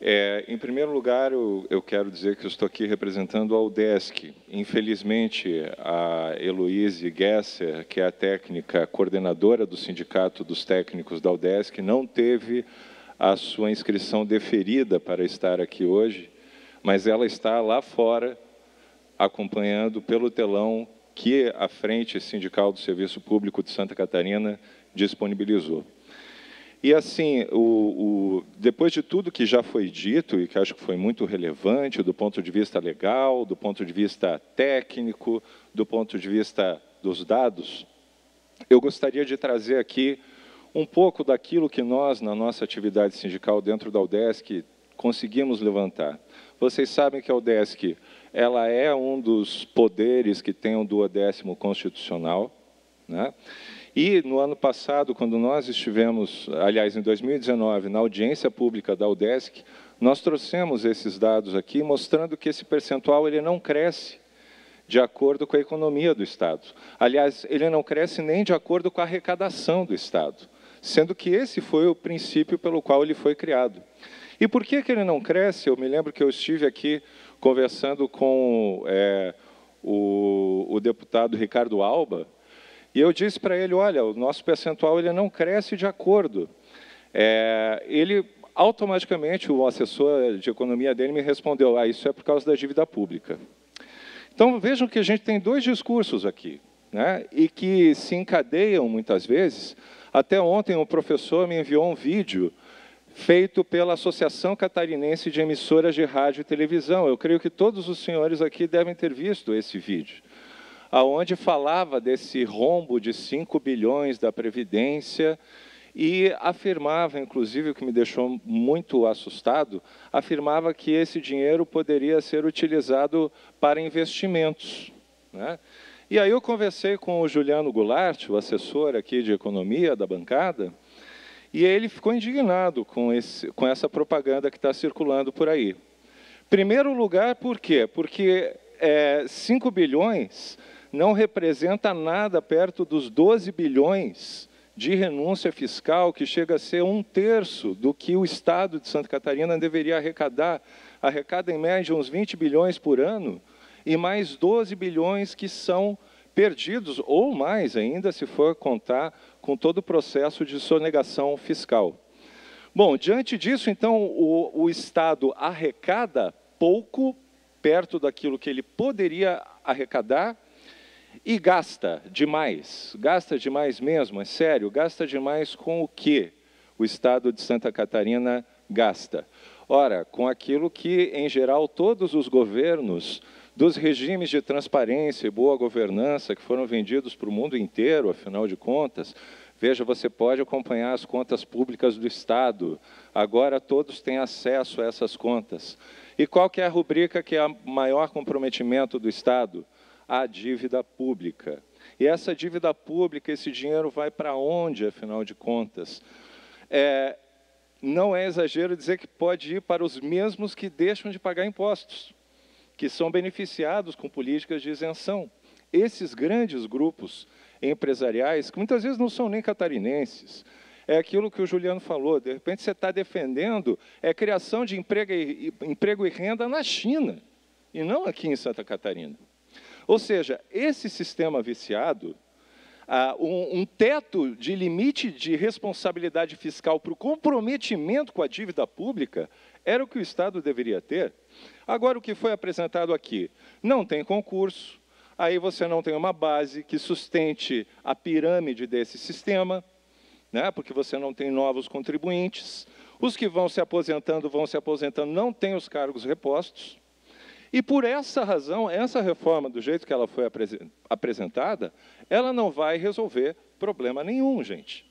Speaker 26: É, em primeiro lugar, eu, eu, quero dizer que eu estou aqui representando a UDESC. Infelizmente, a Heloíse Gesser, que é a técnica coordenadora do Sindicato dos Técnicos da UDESC, não teve a sua inscrição deferida para estar aqui hoje, mas ela está lá fora acompanhando pelo telão que a Frente Sindical do Serviço Público de Santa Catarina disponibilizou. E assim, o, o, depois de tudo que já foi dito, e que acho que foi muito relevante do ponto de vista legal, do ponto de vista técnico, do ponto de vista dos dados, eu gostaria de trazer aqui um pouco daquilo que nós, na nossa atividade sindical dentro da UDESC, conseguimos levantar. Vocês sabem que a UDESC ela é um dos poderes que tem um duodécimo constitucional, né? E no ano passado, quando nós estivemos, aliás, em 2019, na audiência pública da UDESC, nós trouxemos esses dados aqui, mostrando que esse percentual ele não cresce de acordo com a economia do Estado. Aliás, ele não cresce nem de acordo com a arrecadação do Estado, sendo que esse foi o princípio pelo qual ele foi criado. E por que, que ele não cresce? Eu me lembro que eu estive aqui conversando com é, o, o deputado Ricardo Alba, e eu disse para ele, olha, o nosso percentual ele não cresce de acordo. É, ele, automaticamente, o assessor de economia dele me respondeu, ah, isso é por causa da dívida pública. Então, vejam que a gente tem dois discursos aqui, né, e que se encadeiam muitas vezes. Até ontem, um professor me enviou um vídeo feito pela Associação Catarinense de Emissoras de Rádio e Televisão. Eu creio que todos os senhores aqui devem ter visto esse vídeo aonde falava desse rombo de 5 bilhões da Previdência e afirmava, inclusive, o que me deixou muito assustado, afirmava que esse dinheiro poderia ser utilizado para investimentos. Né? E aí eu conversei com o Juliano Goulart, o assessor aqui de economia da bancada, e ele ficou indignado com, esse, com essa propaganda que está circulando por aí. Primeiro lugar, por quê? Porque é, 5 bilhões não representa nada perto dos 12 bilhões de renúncia fiscal, que chega a ser um terço do que o Estado de Santa Catarina deveria arrecadar. Arrecada, em média, uns 20 bilhões por ano, e mais 12 bilhões que são perdidos, ou mais ainda, se for contar com todo o processo de sonegação fiscal. Bom, diante disso, então, o, o Estado arrecada pouco, perto daquilo que ele poderia arrecadar, e gasta demais, gasta demais mesmo, é sério, gasta demais com o que o Estado de Santa Catarina gasta? Ora, com aquilo que, em geral, todos os governos dos regimes de transparência e boa governança que foram vendidos para o mundo inteiro, afinal de contas, Veja, você pode acompanhar as contas públicas do Estado. Agora todos têm acesso a essas contas. E qual que é a rubrica que é o maior comprometimento do Estado? a dívida pública. E essa dívida pública, esse dinheiro vai para onde, afinal de contas? É, não é exagero dizer que pode ir para os mesmos que deixam de pagar impostos, que são beneficiados com políticas de isenção. Esses grandes grupos empresariais, que muitas vezes não são nem catarinenses, é aquilo que o Juliano falou, de repente você está defendendo é criação de emprego e, emprego e renda na China, e não aqui em Santa Catarina. Ou seja, esse sistema viciado, um, teto de limite de responsabilidade fiscal para o comprometimento com a dívida pública era o que o Estado deveria ter. Agora, o que foi apresentado aqui? Não tem concurso, aí você não tem uma base que sustente a pirâmide desse sistema, né, porque você não tem novos contribuintes. Os que vão se aposentando, vão se aposentando, não têm os cargos repostos. E por essa razão, essa reforma, do jeito que ela foi apresentada, ela não vai resolver problema nenhum, gente.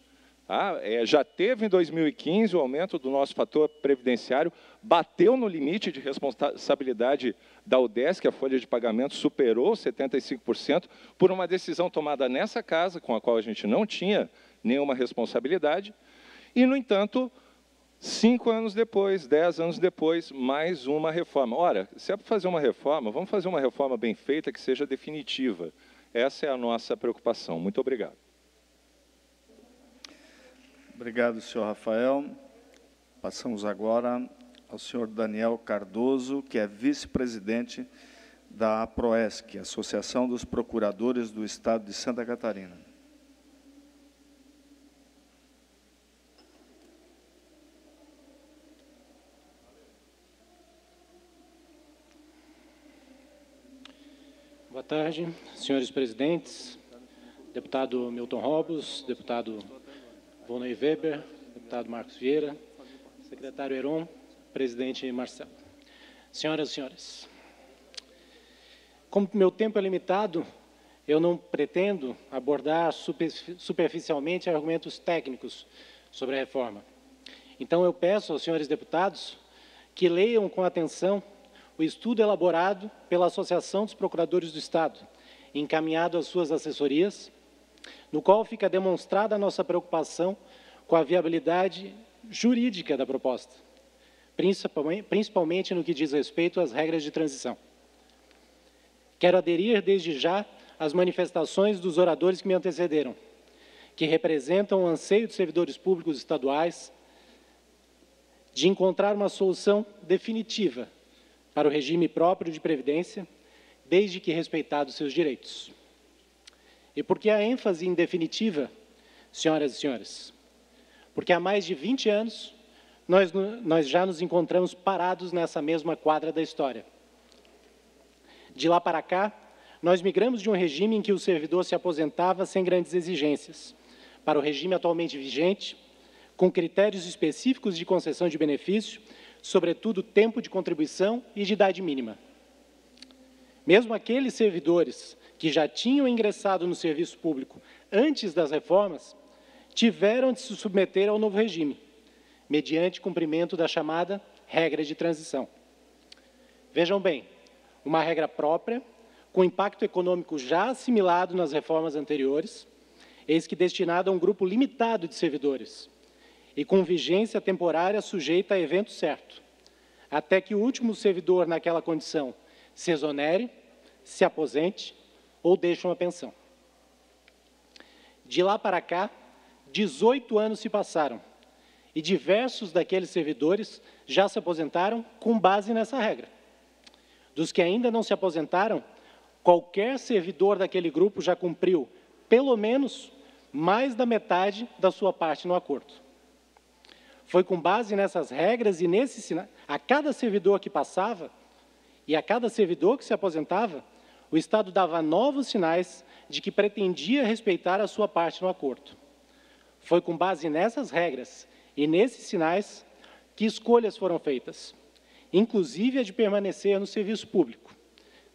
Speaker 26: Ah, é, já teve em 2015 o aumento do nosso fator previdenciário, bateu no limite de responsabilidade da UDESC, a folha de pagamento superou 75%, por uma decisão tomada nessa casa, com a qual a gente não tinha nenhuma responsabilidade, e, no entanto, Cinco anos depois, dez anos depois, mais uma reforma. Ora, se é para fazer uma reforma, vamos fazer uma reforma bem feita que seja definitiva. Essa é a nossa preocupação. Muito obrigado.
Speaker 1: Obrigado, senhor Rafael. Passamos agora ao senhor Daniel Cardoso, que é vice-presidente da APROESC, Associação dos Procuradores do Estado de Santa Catarina.
Speaker 27: Boa tarde, senhores presidentes, deputado Milton Robos, deputado Volney Weber, deputado Marcos Vieira, secretário Heron, presidente Marcelo. Senhoras e senhores, como meu tempo é limitado, eu não pretendo abordar superficialmente argumentos técnicos sobre a reforma. Então, eu peço aos senhores deputados que leiam com atenção o estudo elaborado pela Associação dos Procuradores do Estado, encaminhado às suas assessorias, no qual fica demonstrada a nossa preocupação com a viabilidade jurídica da proposta, principalmente no que diz respeito às regras de transição. Quero aderir desde já às manifestações dos oradores que me antecederam, que representam o anseio dos servidores públicos estaduais de encontrar uma solução definitiva para o regime próprio de previdência, desde que respeitados seus direitos. E por que a ênfase em definitiva, senhoras e senhores? Porque há mais de 20 anos nós, nós já nos encontramos parados nessa mesma quadra da história. De lá para cá, nós migramos de um regime em que o servidor se aposentava sem grandes exigências, para o regime atualmente vigente, com critérios específicos de concessão de benefício, sobretudo tempo de contribuição e de idade mínima. Mesmo aqueles servidores que já tinham ingressado no serviço público antes das reformas, tiveram de se submeter ao novo regime, mediante cumprimento da chamada regra de transição. Vejam bem, uma regra própria, com impacto econômico já assimilado nas reformas anteriores, eis que destinada a um grupo limitado de servidores, e com vigência temporária sujeita a evento certo, até que o último servidor naquela condição se exonere, se aposente ou deixe uma pensão. De lá para cá, 18 anos se passaram e diversos daqueles servidores já se aposentaram com base nessa regra. Dos que ainda não se aposentaram, qualquer servidor daquele grupo já cumpriu, pelo menos, mais da metade da sua parte no acordo. Foi com base nessas regras e nesse a cada servidor que passava e a cada servidor que se aposentava, o Estado dava novos sinais de que pretendia respeitar a sua parte no acordo. Foi com base nessas regras e nesses sinais que escolhas foram feitas, inclusive a de permanecer no serviço público.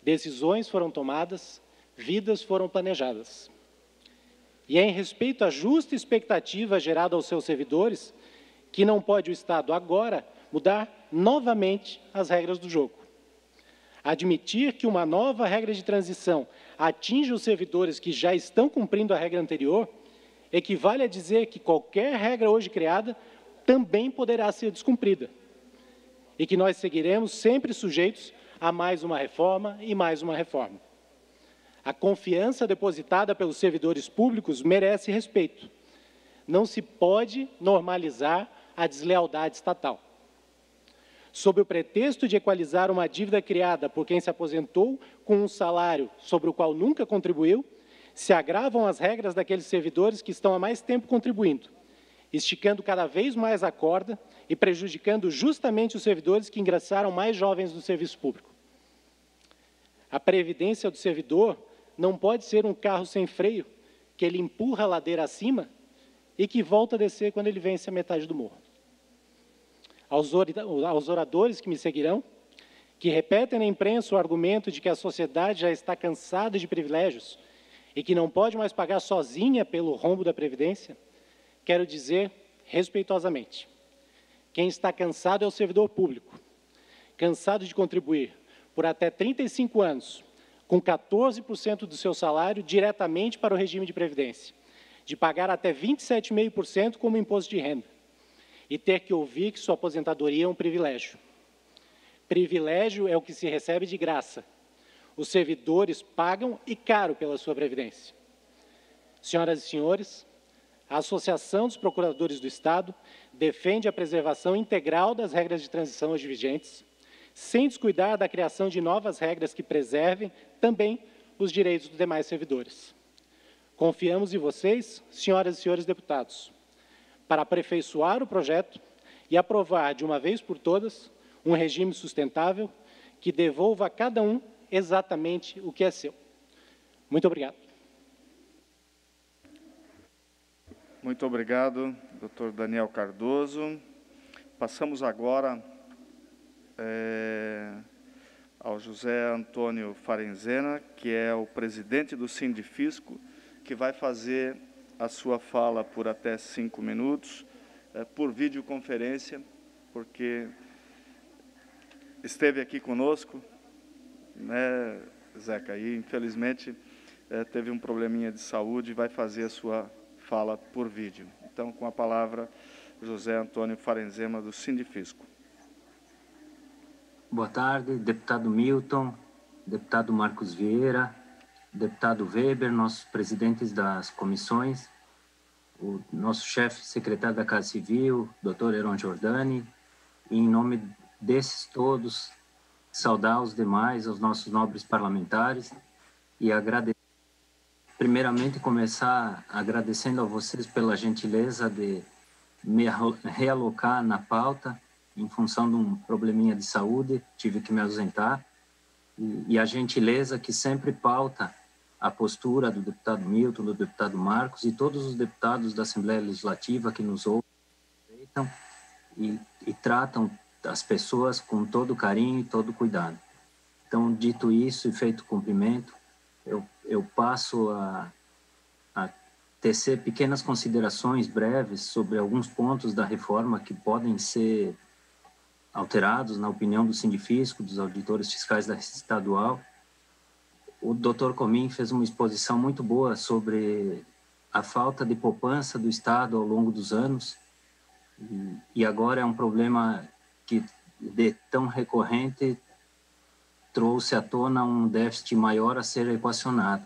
Speaker 27: Decisões foram tomadas, vidas foram planejadas. E é em respeito à justa expectativa gerada aos seus servidores que não pode o Estado agora mudar novamente as regras do jogo. Admitir que uma nova regra de transição atinge os servidores que já estão cumprindo a regra anterior equivale a dizer que qualquer regra hoje criada também poderá ser descumprida. E que nós seguiremos sempre sujeitos a mais uma reforma e mais uma reforma. A confiança depositada pelos servidores públicos merece respeito. Não se pode normalizar a deslealdade estatal. Sob o pretexto de equalizar uma dívida criada por quem se aposentou com um salário sobre o qual nunca contribuiu, se agravam as regras daqueles servidores que estão há mais tempo contribuindo, esticando cada vez mais a corda e prejudicando justamente os servidores que ingressaram mais jovens no serviço público. A previdência do servidor não pode ser um carro sem freio, que ele empurra a ladeira acima e que volta a descer quando ele vence a metade do morro. Aos oradores que me seguirão, que repetem na imprensa o argumento de que a sociedade já está cansada de privilégios e que não pode mais pagar sozinha pelo rombo da Previdência, quero dizer respeitosamente: quem está cansado é o servidor público, cansado de contribuir por até 35 anos, com 14% do seu salário diretamente para o regime de Previdência, de pagar até 27,5% como imposto de renda, e ter que ouvir que sua aposentadoria é um privilégio. Privilégio é o que se recebe de graça, os servidores pagam e caro pela sua previdência. Senhoras e senhores, a Associação dos Procuradores do Estado defende a preservação integral das regras de transição hoje vigentes, sem descuidar da criação de novas regras que preservem também os direitos dos demais servidores. Confiamos em vocês, senhoras e senhores deputados, para aperfeiçoar o projeto e aprovar de uma vez por todas um regime sustentável que devolva a cada um exatamente o que é seu. Muito obrigado.
Speaker 1: Muito obrigado, doutor Daniel Cardoso. Passamos agora é, ao José Antônio Farenzena, que é o presidente do Sindifisco, que vai fazer a sua fala por até cinco minutos, é, por videoconferência, porque esteve aqui conosco, né, Zeca, e infelizmente é, teve um probleminha de saúde e vai fazer a sua fala por vídeo. Então, com a palavra, José Antônio Farenzema, do Sindifisco.
Speaker 28: Boa tarde, deputado Milton, deputado Marcos Vieira, deputado Weber, nossos presidentes das comissões, o nosso chefe secretário da Casa Civil, doutor Heron Giordani, e em nome desses todos, saudar os demais, os nossos nobres parlamentares e agradecer primeiramente começar agradecendo a vocês pela gentileza de me realocar na pauta em função de um probleminha de saúde, tive que me ausentar, e, e a gentileza que sempre pauta a postura do deputado Milton, do deputado Marcos e todos os deputados da Assembleia Legislativa que nos ouvem e, e tratam as pessoas com todo carinho e todo cuidado. Então, dito isso e feito o cumprimento, eu, eu passo a, a tecer pequenas considerações breves sobre alguns pontos da reforma que podem ser alterados, na opinião do Sindifisco, dos auditores fiscais da estadual. O Dr. Comim fez uma exposição muito boa sobre a falta de poupança do Estado ao longo dos anos, e agora é um problema que, de tão recorrente, trouxe à tona um déficit maior a ser equacionado.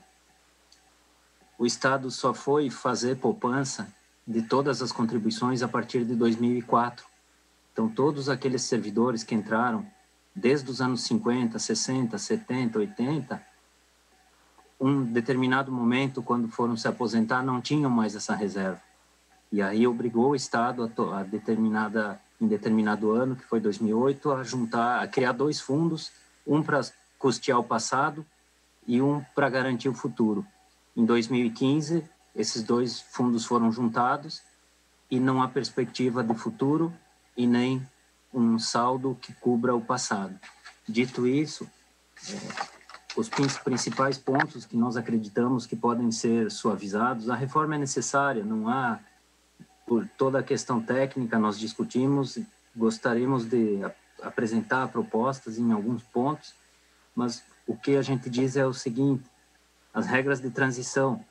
Speaker 28: O Estado só foi fazer poupança de todas as contribuições a partir de 2004. Então, todos aqueles servidores que entraram desde os anos 50, 60, 70, 80, um determinado momento, quando foram se aposentar, não tinham mais essa reserva. E aí obrigou o Estado a, a determinada, em determinado ano, que foi 2008, a juntar, a criar dois fundos um para custear o passado e um para garantir o futuro. Em 2015, esses dois fundos foram juntados e não há perspectiva de futuro e nem um saldo que cubra o passado. Dito isso, é, os principais pontos que nós acreditamos que podem ser suavizados, a reforma é necessária, não há, por toda a questão técnica nós discutimos, gostaríamos de apresentar propostas em alguns pontos, mas o que a gente diz é o seguinte: as regras de transição.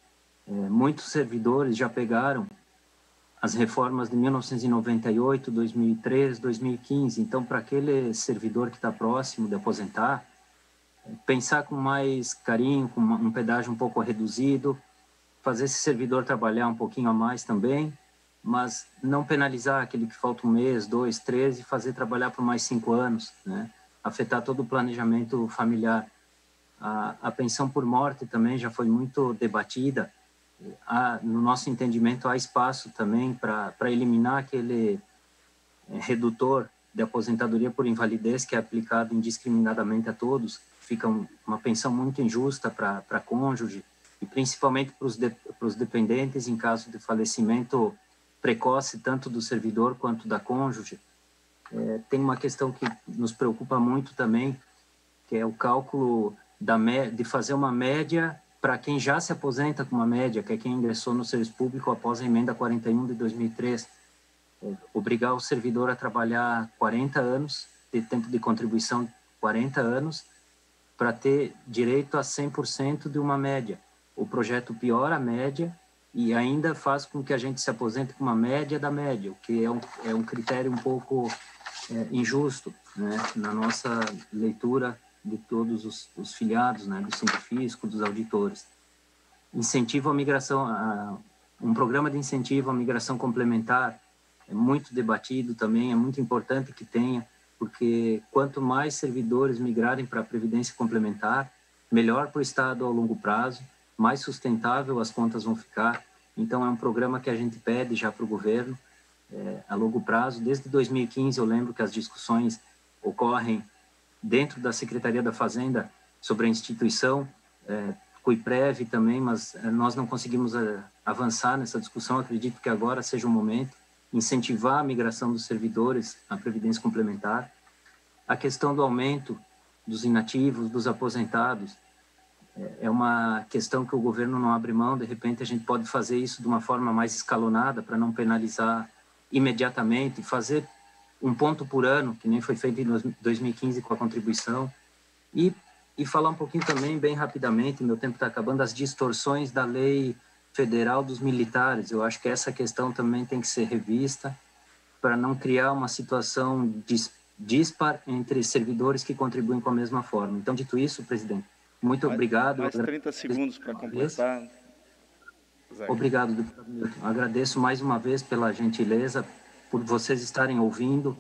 Speaker 28: É, muitos servidores já pegaram as reformas de 1998, 2003, 2015. Então, para aquele servidor que está próximo de aposentar, pensar com mais carinho, com um pedágio um pouco reduzido, fazer esse servidor trabalhar um pouquinho a mais também, mas não penalizar aquele que falta um mês, dois, três e fazer trabalhar por mais cinco anos, né? Afetar todo o planejamento familiar. A, a pensão por morte também já foi muito debatida. Há, no nosso entendimento, há espaço também para eliminar aquele é, redutor de aposentadoria por invalidez que é aplicado indiscriminadamente a todos. Fica um, uma pensão muito injusta para cônjuge e principalmente para os de, dependentes em caso de falecimento precoce tanto do servidor quanto da cônjuge. É, tem uma questão que nos preocupa muito também, que é o cálculo da de fazer uma média para quem já se aposenta com uma média, que é quem ingressou no serviço público após a emenda 41 de 2003. É, obrigar o servidor a trabalhar 40 anos, ter tempo de contribuição 40 anos, para ter direito a 100% de uma média. O projeto piora a média e ainda faz com que a gente se aposente com uma média da média, o que é um, é um critério um pouco é, injusto né, na nossa leitura de todos os, os filiados, né, do Sindifisco, dos auditores. Incentivo à migração, a, um programa de incentivo à migração complementar é muito debatido também, é muito importante que tenha, porque quanto mais servidores migrarem para a Previdência Complementar, melhor para o Estado ao longo prazo, mais sustentável as contas vão ficar. Então, é um programa que a gente pede já para o governo é, a longo prazo. Desde 2015, eu lembro que as discussões ocorrem dentro da Secretaria da Fazenda sobre a instituição, é, com o IPREV também, mas eh, nós não conseguimos eh, avançar nessa discussão. Acredito que agora seja o momento incentivar a migração dos servidores à previdência complementar. A questão do aumento dos inativos, dos aposentados, é uma questão que o governo não abre mão. De repente, a gente pode fazer isso de uma forma mais escalonada para não penalizar imediatamente, fazer um ponto por ano, que nem foi feito em 2015 com a contribuição, e, e falar um pouquinho também, bem rapidamente, meu tempo está acabando, das distorções da lei federal dos militares. Eu acho que essa questão também tem que ser revista para não criar uma situação dispar entre servidores que contribuem com a mesma forma. Então, dito isso, presidente, muito
Speaker 1: mais,
Speaker 28: obrigado.
Speaker 1: Mais 30 segundos para completar.
Speaker 28: Obrigado, deputado Milton. Agradeço mais uma vez pela gentileza, por vocês estarem ouvindo,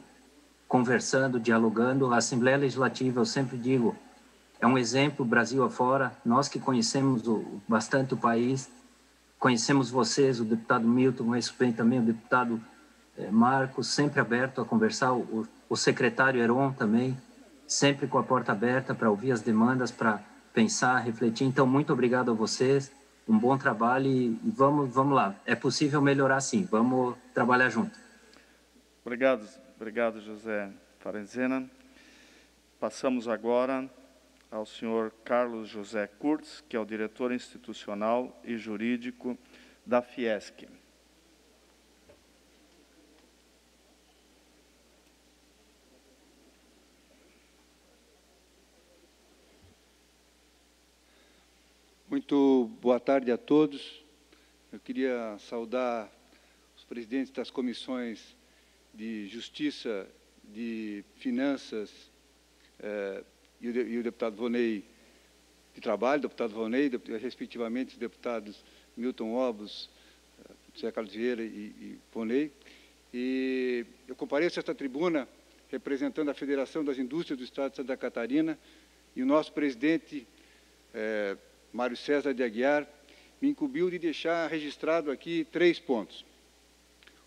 Speaker 28: conversando, dialogando. A Assembleia Legislativa, eu sempre digo, é um exemplo Brasil afora. Nós que conhecemos o, bastante o país, conhecemos vocês, o deputado Milton, mas também o deputado eh, Marcos, sempre aberto a conversar, o, o secretário Heron também, sempre com a porta aberta para ouvir as demandas, para pensar, refletir. Então, muito obrigado a vocês, um bom trabalho e, e vamos, vamos lá. É possível melhorar sim, vamos trabalhar junto.
Speaker 1: Obrigado, obrigado José Farenzena. Passamos agora ao senhor Carlos José Kurtz, que é o diretor institucional e jurídico da Fiesc.
Speaker 29: Muito boa tarde a todos. Eu queria saudar os presidentes das comissões de Justiça, de Finanças eh, e, o, e, o, deputado Vonei de Trabalho, deputado Vonei, respectivamente os deputados Milton Obos, eh, José Carlos Vieira e, e Vonei. E eu compareço a esta tribuna representando a Federação das Indústrias do Estado de Santa Catarina e o nosso presidente eh, Mário César de Aguiar, me incumbiu de deixar registrado aqui três pontos.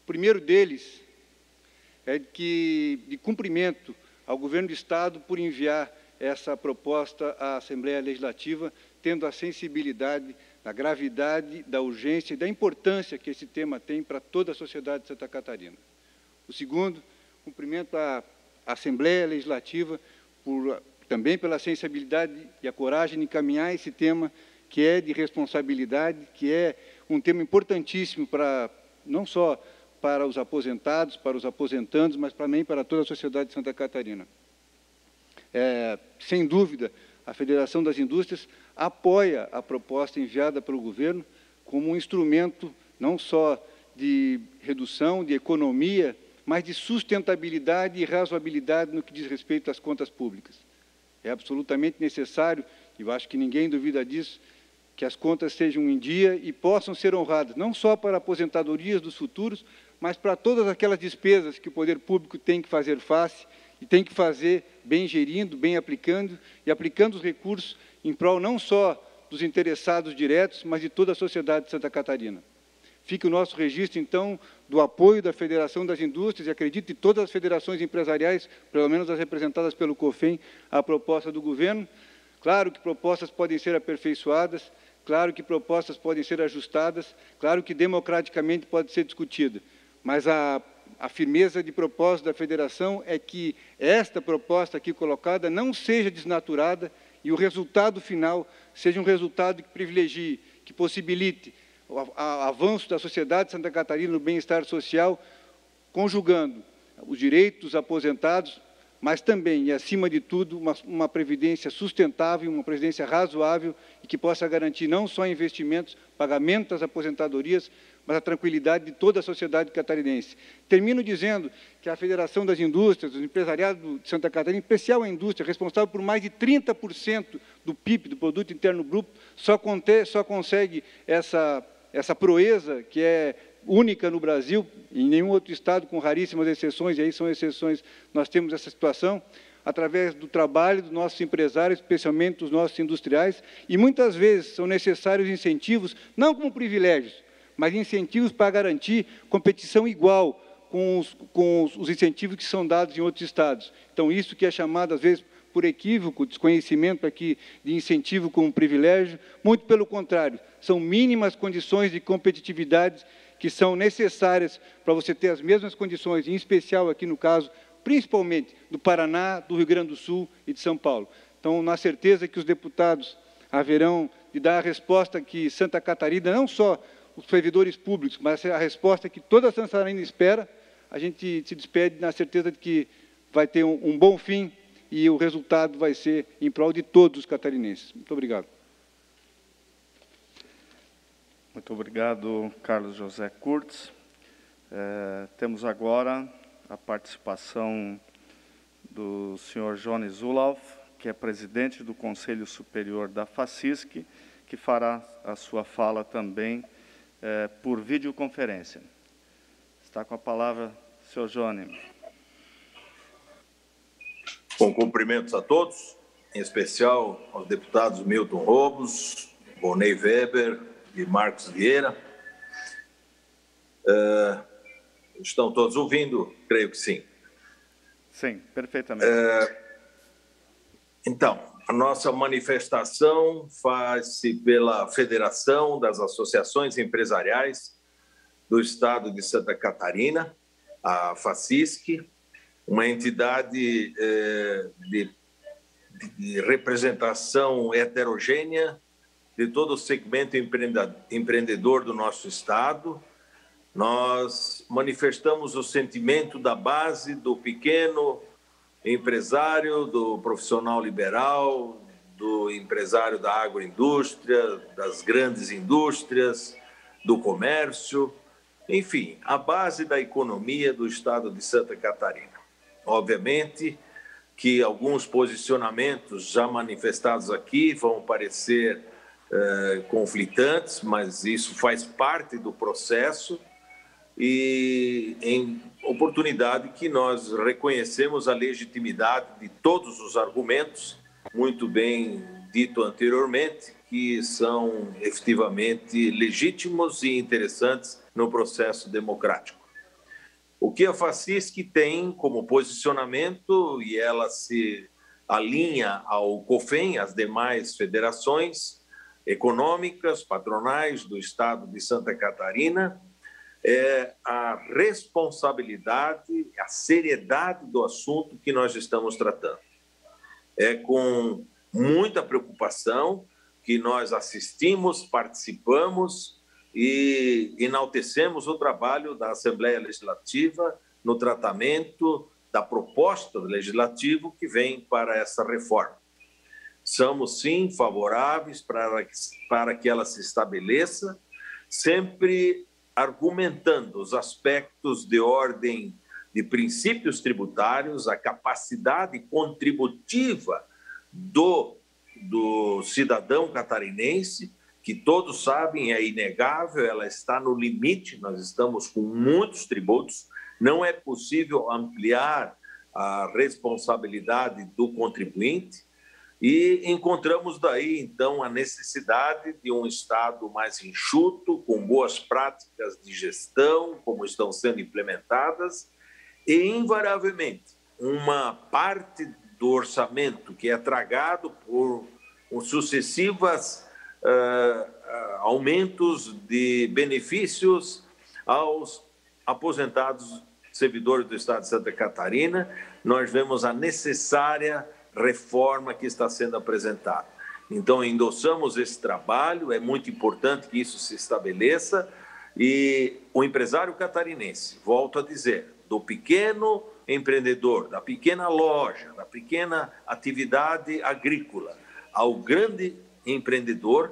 Speaker 29: O primeiro deles é que, de cumprimento ao Governo do Estado por enviar essa proposta à Assembleia Legislativa, tendo a sensibilidade da gravidade, da urgência e da importância que esse tema tem para toda a sociedade de Santa Catarina. O segundo, cumprimento à Assembleia Legislativa por também pela sensibilidade e a coragem de encaminhar esse tema que é de responsabilidade, que é um tema importantíssimo para não só para os aposentados, para os aposentandos, mas também para toda a sociedade de Santa Catarina. É, sem dúvida, a Federação das Indústrias apoia a proposta enviada pelo governo como um instrumento não só de redução, de economia, mas de sustentabilidade e razoabilidade no que diz respeito às contas públicas. É absolutamente necessário, e eu acho que ninguém duvida disso, que as contas sejam em dia e possam ser honradas, não só para aposentadorias dos futuros, mas para todas aquelas despesas que o poder público tem que fazer face e tem que fazer bem gerindo, bem aplicando e aplicando os recursos em prol não só dos interessados diretos, mas de toda a sociedade de Santa Catarina. Fica o nosso registro, então, do apoio da Federação das Indústrias e acredito de todas as federações empresariais, pelo menos as representadas pelo COFEM, à proposta do governo. Claro que propostas podem ser aperfeiçoadas, claro que propostas podem ser ajustadas, claro que democraticamente pode ser discutida, mas a, a firmeza de propósito da federação é que esta proposta aqui colocada não seja desnaturada e o resultado final seja um resultado que privilegie, que possibilite o avanço da sociedade de Santa Catarina no bem-estar social, conjugando os direitos dos aposentados, mas também, e acima de tudo, uma, uma previdência sustentável, uma previdência razoável e que possa garantir não só investimentos, pagamento das aposentadorias, mas a tranquilidade de toda a sociedade catarinense. Termino dizendo que a Federação das Indústrias, o empresariado de Santa Catarina, em especial a indústria, responsável por mais de 30% do PIB, do Produto Interno Bruto, só, só consegue essa essa proeza que é única no Brasil, em nenhum outro estado, com raríssimas exceções, e aí são exceções, nós temos essa situação, através do trabalho dos nossos empresários, especialmente dos nossos industriais, e muitas vezes são necessários incentivos, não como privilégios, mas incentivos para garantir competição igual com os, com os incentivos que são dados em outros estados. Então, isso que é chamado, às vezes, por equívoco, desconhecimento aqui de incentivo como privilégio, muito pelo contrário, são mínimas condições de competitividade que são necessárias para você ter as mesmas condições, em especial aqui no caso, principalmente do Paraná, do Rio Grande do Sul e de São Paulo. Então, na certeza que os deputados haverão de dar a resposta que Santa Catarina, não só os servidores públicos, mas a resposta que toda a Santa Catarina espera, a gente se despede na certeza de que vai ter um, um bom fim e o resultado vai ser em prol de todos os catarinenses. Muito obrigado.
Speaker 1: Muito obrigado, Carlos José Kurtz. É, temos agora a participação do senhor Jones Zulauf, que é presidente do Conselho Superior da FACISC, que fará a sua fala também é, por videoconferência. Está com a palavra, senhor Jones.
Speaker 30: Com cumprimentos a todos, em especial aos deputados Milton Robos, Bonei Weber, e Marcos Vieira. Uh, estão todos ouvindo? Creio que sim.
Speaker 1: Sim, perfeitamente.
Speaker 30: Uh, então, a nossa manifestação faz-se pela Federação das Associações Empresariais do Estado de Santa Catarina, a FACISC, uma entidade eh, de, de representação heterogênea de todo o segmento empreendedor do nosso Estado. Nós manifestamos o sentimento da base do pequeno empresário, do profissional liberal, do empresário da agroindústria, das grandes indústrias, do comércio, enfim, a base da economia do estado de Santa Catarina. Obviamente que alguns posicionamentos já manifestados aqui vão parecer eh, conflitantes, mas isso faz parte do processo e em oportunidade que nós reconhecemos a legitimidade de todos os argumentos, muito bem dito anteriormente, que são efetivamente legítimos e interessantes no processo democrático. O que a FACISC tem como posicionamento, e ela se alinha ao COFEM, às demais federações, econômicas, patronais do Estado de Santa Catarina, é a responsabilidade, a seriedade do assunto que nós estamos tratando. É com muita preocupação que nós assistimos, participamos e enaltecemos o trabalho da Assembleia Legislativa no tratamento da proposta legislativa que vem para essa reforma. Somos, sim, favoráveis para, para que ela se estabeleça, sempre argumentando os aspectos de ordem de princípios tributários, a capacidade contributiva do, do cidadão catarinense, que todos sabem é inegável, ela está no limite, nós estamos com muitos tributos, não é possível ampliar a responsabilidade do contribuinte, e encontramos daí, então, a necessidade de um Estado mais enxuto, com boas práticas de gestão, como estão sendo implementadas, e, invariavelmente, uma parte do orçamento que é tragado por sucessivas uh, aumentos de benefícios aos aposentados servidores do Estado de Santa Catarina, nós vemos a necessária reforma que está sendo apresentada. Então, endossamos esse trabalho, é muito importante que isso se estabeleça e o empresário catarinense, volto a dizer, do pequeno empreendedor, da pequena loja, da pequena atividade agrícola, ao grande empreendedor,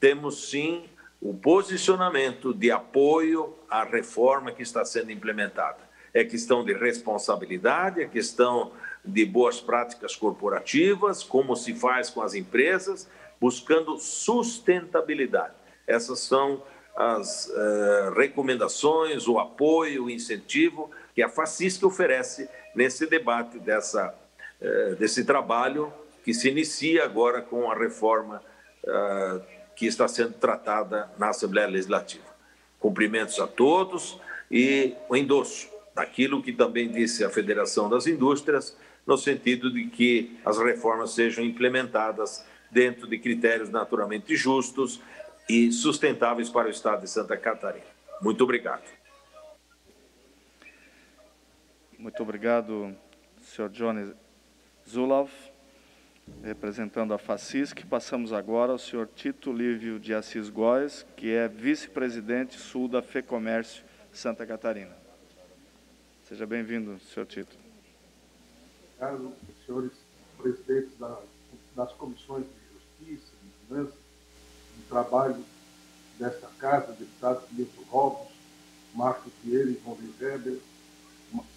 Speaker 30: temos sim o posicionamento de apoio à reforma que está sendo implementada. É questão de responsabilidade, é questão de boas práticas corporativas, como se faz com as empresas, buscando sustentabilidade. Essas são as uh, recomendações, o apoio, o incentivo que a FACISC oferece nesse debate dessa, uh, desse trabalho que se inicia agora com a reforma uh, que está sendo tratada na Assembleia Legislativa. Cumprimentos a todos e o endosso daquilo que também disse a Federação das Indústrias, no sentido de que as reformas sejam implementadas dentro de critérios naturalmente justos e sustentáveis para o Estado de Santa Catarina. Muito obrigado.
Speaker 1: Muito obrigado, senhor Johnny Zulov, representando a FACISC. Passamos agora ao senhor Tito Lívio de Assis Góes, que é vice-presidente sul da FEComércio Santa Catarina. Seja bem-vindo, senhor Tito.
Speaker 31: Senhores presidentes da, das comissões de Justiça, de Finanças, de Trabalho desta Casa, deputado Milton Robles, Marcos Vieira e Von Weber,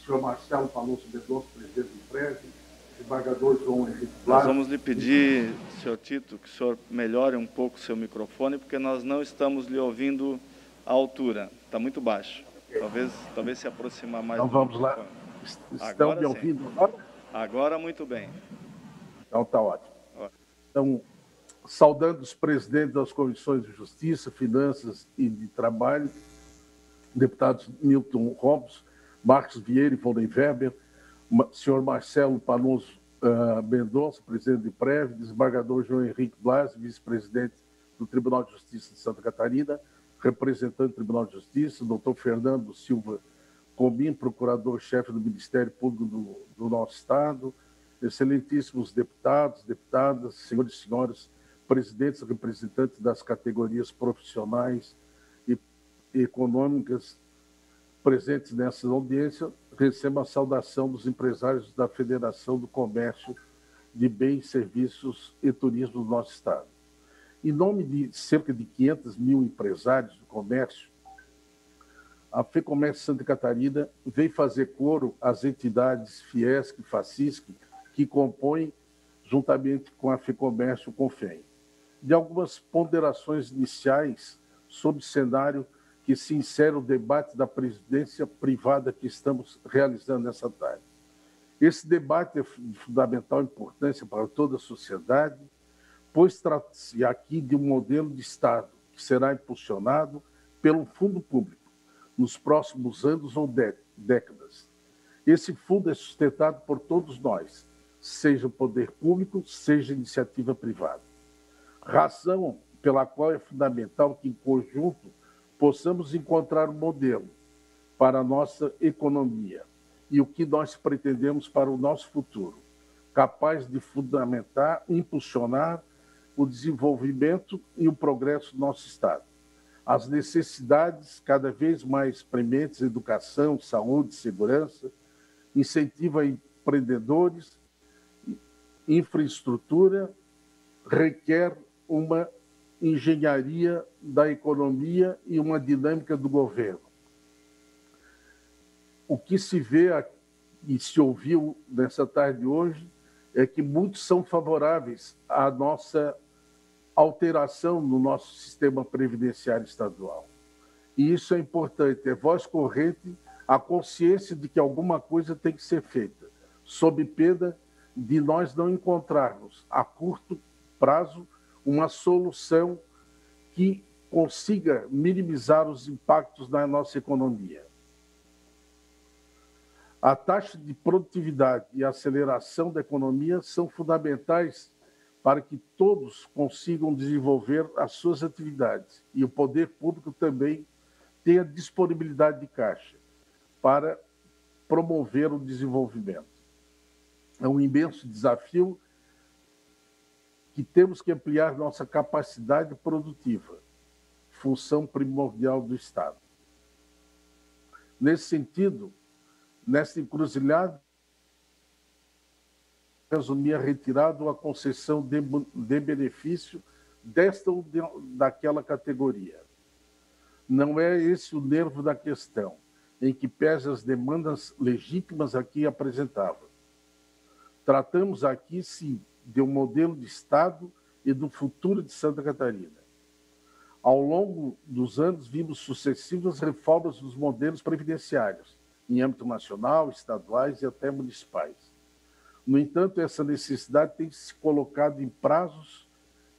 Speaker 31: senhor Marcelo Paloso Mendonça, presidente do prédio, desembargador João Henrique
Speaker 1: Nós vamos lhe pedir, senhor Tito, que o senhor melhore um pouco o seu microfone, porque nós não estamos lhe ouvindo à altura. Está muito baixo. Talvez, talvez se aproximar mais.
Speaker 31: Então vamos lá. Estão agora, me ouvindo sim. agora?
Speaker 1: Agora muito bem.
Speaker 31: Então está ótimo. Então, saudando os presidentes das comissões de Justiça, Finanças e de Trabalho, deputados Milton Robbs, Marcos Vieira e Volney Weber, senhor Marcelo Panoso uh, Mendonça, presidente de PREV, desembargador João Henrique Blas, vice-presidente do Tribunal de Justiça de Santa Catarina, representante do Tribunal de Justiça, doutor Fernando Silva Comim, procurador-chefe do Ministério Público do, do, nosso Estado, excelentíssimos deputados, deputadas, senhores e senhoras, presidentes representantes das categorias profissionais e econômicas presentes nessa audiência, recebo a saudação dos empresários da Federação do Comércio de Bens, Serviços e Turismo do nosso Estado. Em nome de cerca de 500 mil empresários do comércio, a FEComércio Santa Catarina veio fazer coro às entidades FIESC e FACISC que compõem, juntamente com a FEComércio, o CONFEM, de algumas ponderações iniciais sobre o cenário que se insere o debate da presidência privada que estamos realizando nessa tarde. Esse debate é de fundamental importância para toda a sociedade, pois trata-se aqui de um modelo de Estado que será impulsionado pelo fundo público nos próximos anos ou décadas. Esse fundo é sustentado por todos nós, seja o poder público, seja iniciativa privada. Razão pela qual é fundamental que, em conjunto, possamos encontrar um modelo para a nossa economia e o que nós pretendemos para o nosso futuro, capaz de fundamentar, impulsionar o desenvolvimento e o progresso do nosso Estado as necessidades cada vez mais prementes, educação, saúde, segurança, incentiva empreendedores, infraestrutura, requer uma engenharia da economia e uma dinâmica do governo. O que se vê e se ouviu nessa tarde hoje é que muitos são favoráveis à nossa alteração no nosso sistema previdenciário estadual. E isso é importante, é voz corrente a consciência de que alguma coisa tem que ser feita, sob pena de nós não encontrarmos a curto prazo uma solução que consiga minimizar os impactos na nossa economia. A taxa de produtividade e a aceleração da economia são fundamentais para que todos consigam desenvolver as suas atividades e o poder público também tenha disponibilidade de caixa para promover o desenvolvimento. É um imenso desafio que temos que ampliar nossa capacidade produtiva, função primordial do Estado. Nesse sentido, nessa encruzilhada, resumia retirado a concessão de, de benefício desta ou de, daquela categoria. Não é esse o nervo da questão, em que pese as demandas legítimas aqui apresentadas. Tratamos aqui, sim, de um modelo de Estado e do futuro de Santa Catarina. Ao longo dos anos, vimos sucessivas reformas dos modelos previdenciários, em âmbito nacional, estaduais e até municipais no entanto, essa necessidade tem se colocado em prazos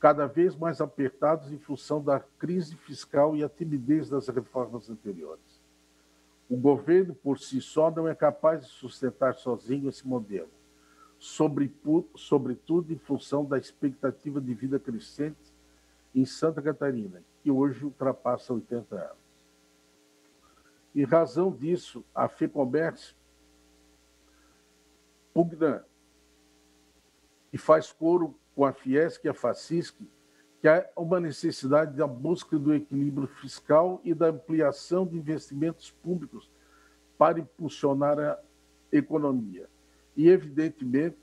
Speaker 31: cada vez mais apertados em função da crise fiscal e a timidez das reformas anteriores. O governo, por si só, não é capaz de sustentar sozinho esse modelo. sobretudo em função da expectativa de vida crescente em Santa Catarina, que hoje ultrapassa 80 anos. Em razão disso, a FEComércio pugna e faz coro com a Fiesc e a Facisc que há uma necessidade da busca do equilíbrio fiscal e da ampliação de investimentos públicos para impulsionar a economia. E, evidentemente,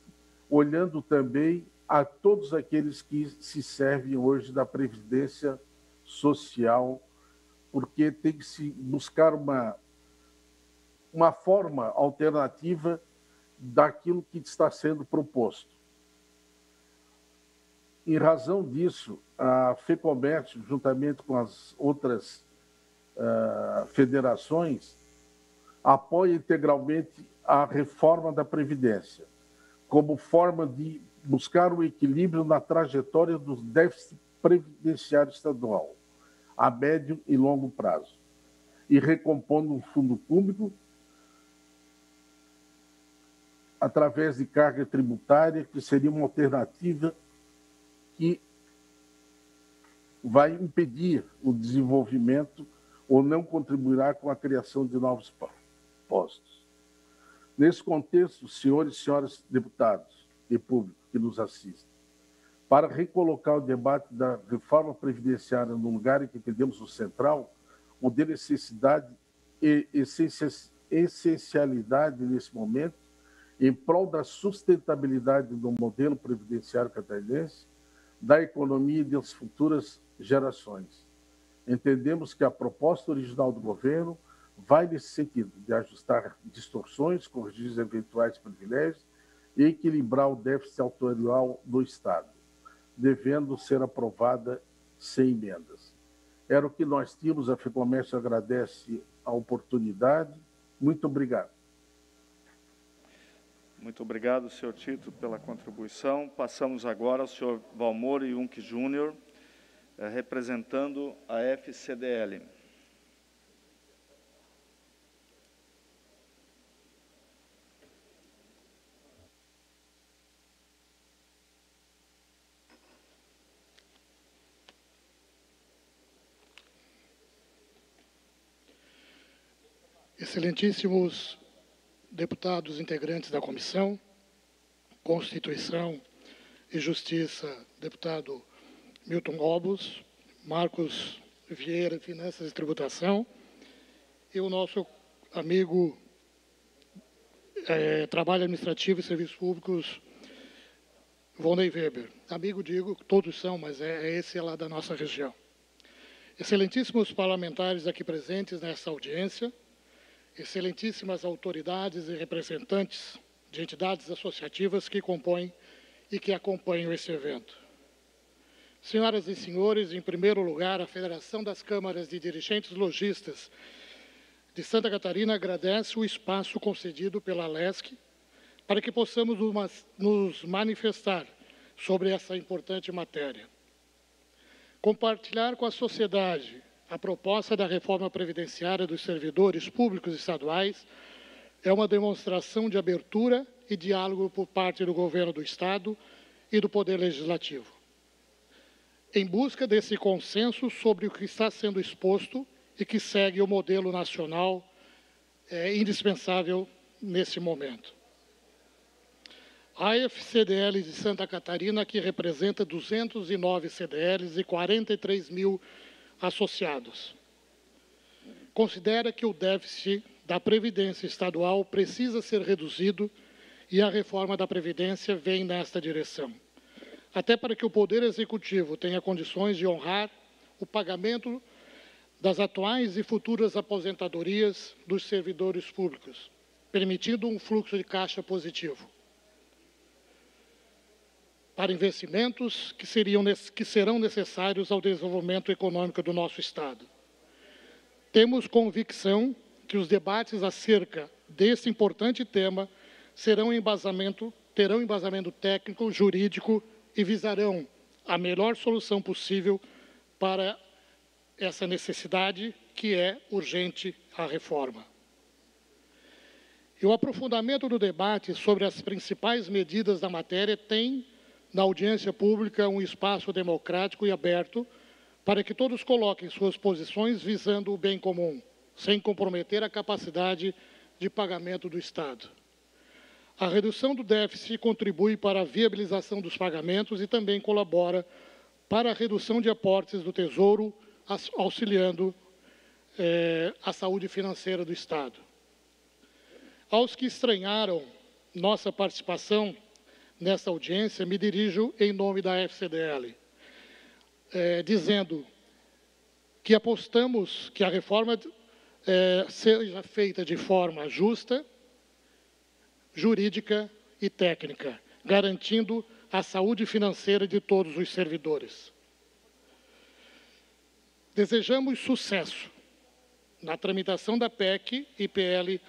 Speaker 31: olhando também a todos aqueles que se servem hoje da previdência social, porque tem que se buscar uma, uma forma alternativa daquilo que está sendo proposto. Em razão disso, a FEComércio, juntamente com as outras uh, federações, apoia integralmente a reforma da Previdência, como forma de buscar o equilíbrio na trajetória do déficit previdenciário estadual, a médio e longo prazo, e recompondo um fundo público através de carga tributária, que seria uma alternativa que vai impedir o desenvolvimento ou não contribuirá com a criação de novos postos. Nesse contexto, senhores e senhoras deputados e público que nos assistem, para recolocar o debate da reforma previdenciária no lugar em que entendemos o central, o de necessidade e essencialidade nesse momento, em prol da sustentabilidade do modelo previdenciário catarinense, da economia e das futuras gerações. Entendemos que a proposta original do governo vai nesse sentido, de ajustar distorções, corrigir eventuais privilégios e equilibrar o déficit autorial do Estado, devendo ser aprovada sem emendas. Era o que nós tínhamos, a FEComércio agradece a oportunidade. Muito obrigado.
Speaker 1: Muito obrigado, senhor Tito, pela contribuição. Passamos agora ao senhor Valmor Yunk Júnior, eh, representando a FCDL.
Speaker 32: Excelentíssimos deputados integrantes da comissão, Constituição e Justiça, deputado Milton Obos, Marcos Vieira, Finanças e Tributação, e o nosso amigo é, Trabalho Administrativo e Serviços Públicos, Volney Weber. Amigo, digo, todos são, mas é, é esse lá da nossa região. Excelentíssimos parlamentares aqui presentes nessa audiência, excelentíssimas autoridades e representantes de entidades associativas que compõem e que acompanham esse evento. Senhoras e senhores, em primeiro lugar, a Federação das Câmaras de Dirigentes Logistas de Santa Catarina agradece o espaço concedido pela LESC para que possamos nos manifestar sobre essa importante matéria. Compartilhar com a sociedade a proposta da reforma previdenciária dos servidores públicos estaduais é uma demonstração de abertura e diálogo por parte do governo do Estado e do Poder Legislativo. Em busca desse consenso sobre o que está sendo exposto e que segue o modelo nacional é indispensável nesse momento. A FCDL de Santa Catarina, que representa 209 CDLs e 43 mil associados. Considera que o déficit da Previdência Estadual precisa ser reduzido e a reforma da Previdência vem nesta direção. Até para que o Poder Executivo tenha condições de honrar o pagamento das atuais e futuras aposentadorias dos servidores públicos, permitindo um fluxo de caixa positivo para investimentos que, seriam, que serão necessários ao desenvolvimento econômico do nosso Estado. Temos convicção que os debates acerca desse importante tema serão embasamento, terão embasamento técnico, jurídico e visarão a melhor solução possível para essa necessidade que é urgente a reforma. E o aprofundamento do debate sobre as principais medidas da matéria tem, na audiência pública, um espaço democrático e aberto para que todos coloquem suas posições visando o bem comum, sem comprometer a capacidade de pagamento do Estado. A redução do déficit contribui para a viabilização dos pagamentos e também colabora para a redução de aportes do Tesouro, auxiliando eh, a saúde financeira do Estado. Aos que estranharam nossa participação nessa audiência, me dirijo em nome da FCDL, é, dizendo que apostamos que a reforma é, seja feita de forma justa, jurídica e técnica, garantindo a saúde financeira de todos os servidores. Desejamos sucesso na tramitação da PEC e PL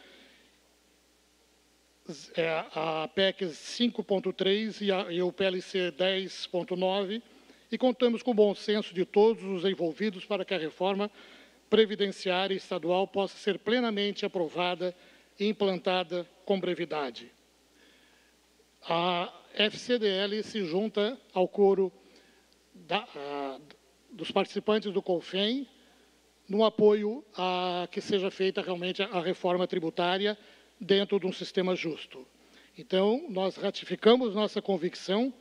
Speaker 32: é, a PEC 5.3 e, e o PLC 10.9 e contamos com o bom senso de todos os envolvidos para que a reforma previdenciária estadual possa ser plenamente aprovada e implantada com brevidade. A FCDL se junta ao coro da, a, dos participantes do CONFEM no apoio a que seja feita realmente a reforma tributária dentro de um sistema justo. Então, nós ratificamos nossa convicção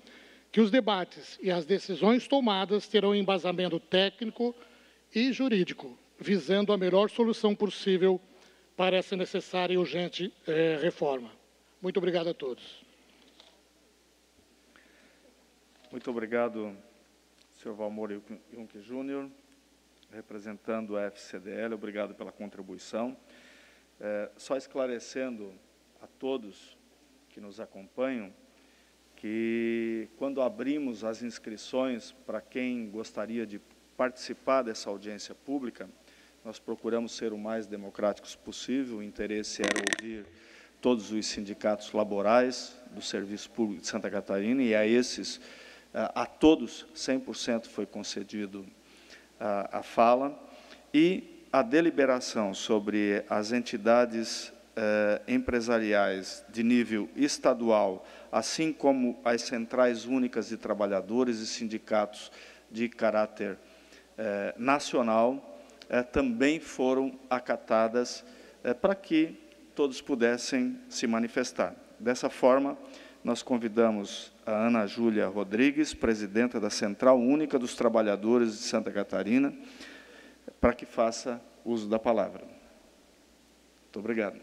Speaker 32: que os debates e as decisões tomadas terão embasamento técnico e jurídico, visando a melhor solução possível para essa necessária e urgente eh, reforma. Muito obrigado a todos.
Speaker 1: Muito obrigado, senhor Valmor Junque Júnior, representando a FCDL. Obrigado pela contribuição. É, só esclarecendo a todos que nos acompanham que quando abrimos as inscrições para quem gostaria de participar dessa audiência pública, nós procuramos ser o mais democráticos possível. O interesse era ouvir todos os sindicatos laborais do Serviço Público de Santa Catarina e a esses, a todos, 100% foi concedido a, a fala. E a deliberação sobre as entidades eh, empresariais de nível estadual, assim como as centrais únicas de trabalhadores e sindicatos de caráter eh, nacional, eh, também foram acatadas eh, para que todos pudessem se manifestar. Dessa forma, nós convidamos a Ana Júlia Rodrigues, presidenta da Central Única dos Trabalhadores de Santa Catarina, para que faça uso da palavra. Muito obrigado.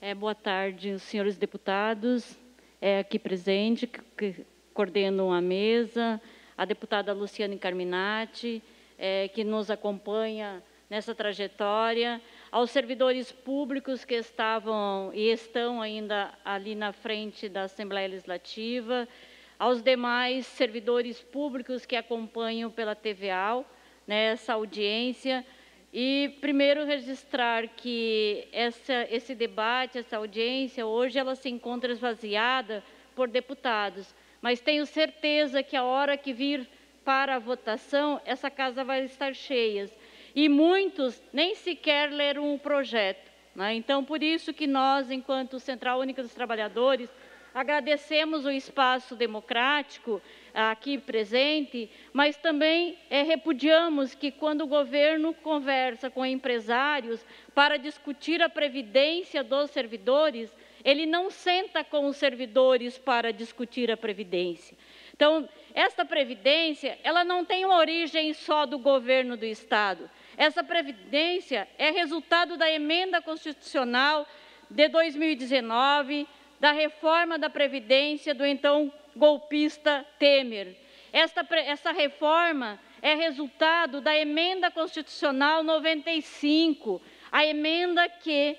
Speaker 33: É, boa tarde, senhores deputados, é, aqui presente, que, que coordenam a mesa, a deputada Luciane Carminati, é, que nos acompanha nessa trajetória, aos servidores públicos que estavam e estão ainda ali na frente da Assembleia Legislativa, aos demais servidores públicos que acompanham pela TVA né, essa audiência. E primeiro registrar que essa, esse debate, essa audiência, hoje ela se encontra esvaziada por deputados, mas tenho certeza que a hora que vir para a votação, essa casa vai estar cheia. E muitos nem sequer leram o projeto. Né? Então, por isso que nós, enquanto Central Única dos Trabalhadores, agradecemos o espaço democrático aqui presente, mas também é, repudiamos que quando o governo conversa com empresários para discutir a previdência dos servidores, ele não senta com os servidores para discutir a previdência. Então, esta previdência, ela não tem uma origem só do governo do estado. Essa previdência é resultado da emenda constitucional de 2019 da reforma da Previdência do então golpista Temer. Esta, essa reforma é resultado da emenda constitucional 95, a emenda que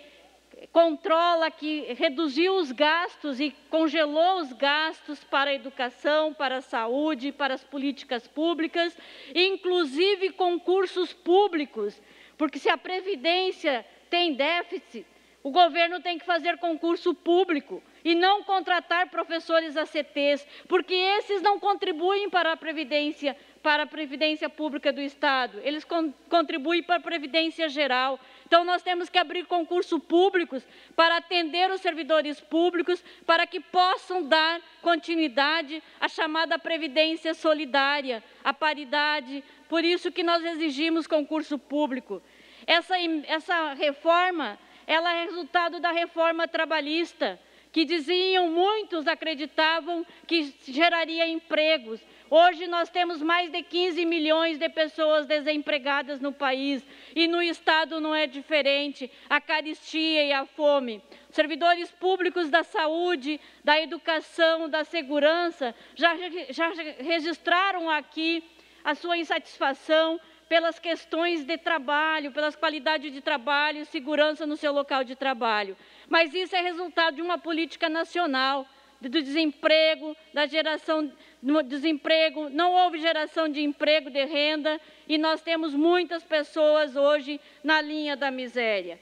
Speaker 33: controla, que reduziu os gastos e congelou os gastos para a educação, para a saúde, para as políticas públicas, inclusive concursos públicos, porque se a Previdência tem déficit, o governo tem que fazer concurso público e não contratar professores ACTs, porque esses não contribuem para a previdência, para a previdência pública do estado. Eles con contribuem para a previdência geral. Então nós temos que abrir concursos públicos para atender os servidores públicos, para que possam dar continuidade à chamada previdência solidária, à paridade. Por isso que nós exigimos concurso público. Essa, essa reforma, ela é resultado da reforma trabalhista que diziam, muitos acreditavam que geraria empregos. Hoje nós temos mais de 15 milhões de pessoas desempregadas no país e no Estado não é diferente. A caristia e a fome. Servidores públicos da saúde, da educação, da segurança já, já registraram aqui a sua insatisfação pelas questões de trabalho, pelas qualidades de trabalho segurança no seu local de trabalho. Mas isso é resultado de uma política nacional, do desemprego, da geração do desemprego, não houve geração de emprego, de renda, e nós temos muitas pessoas hoje na linha da miséria.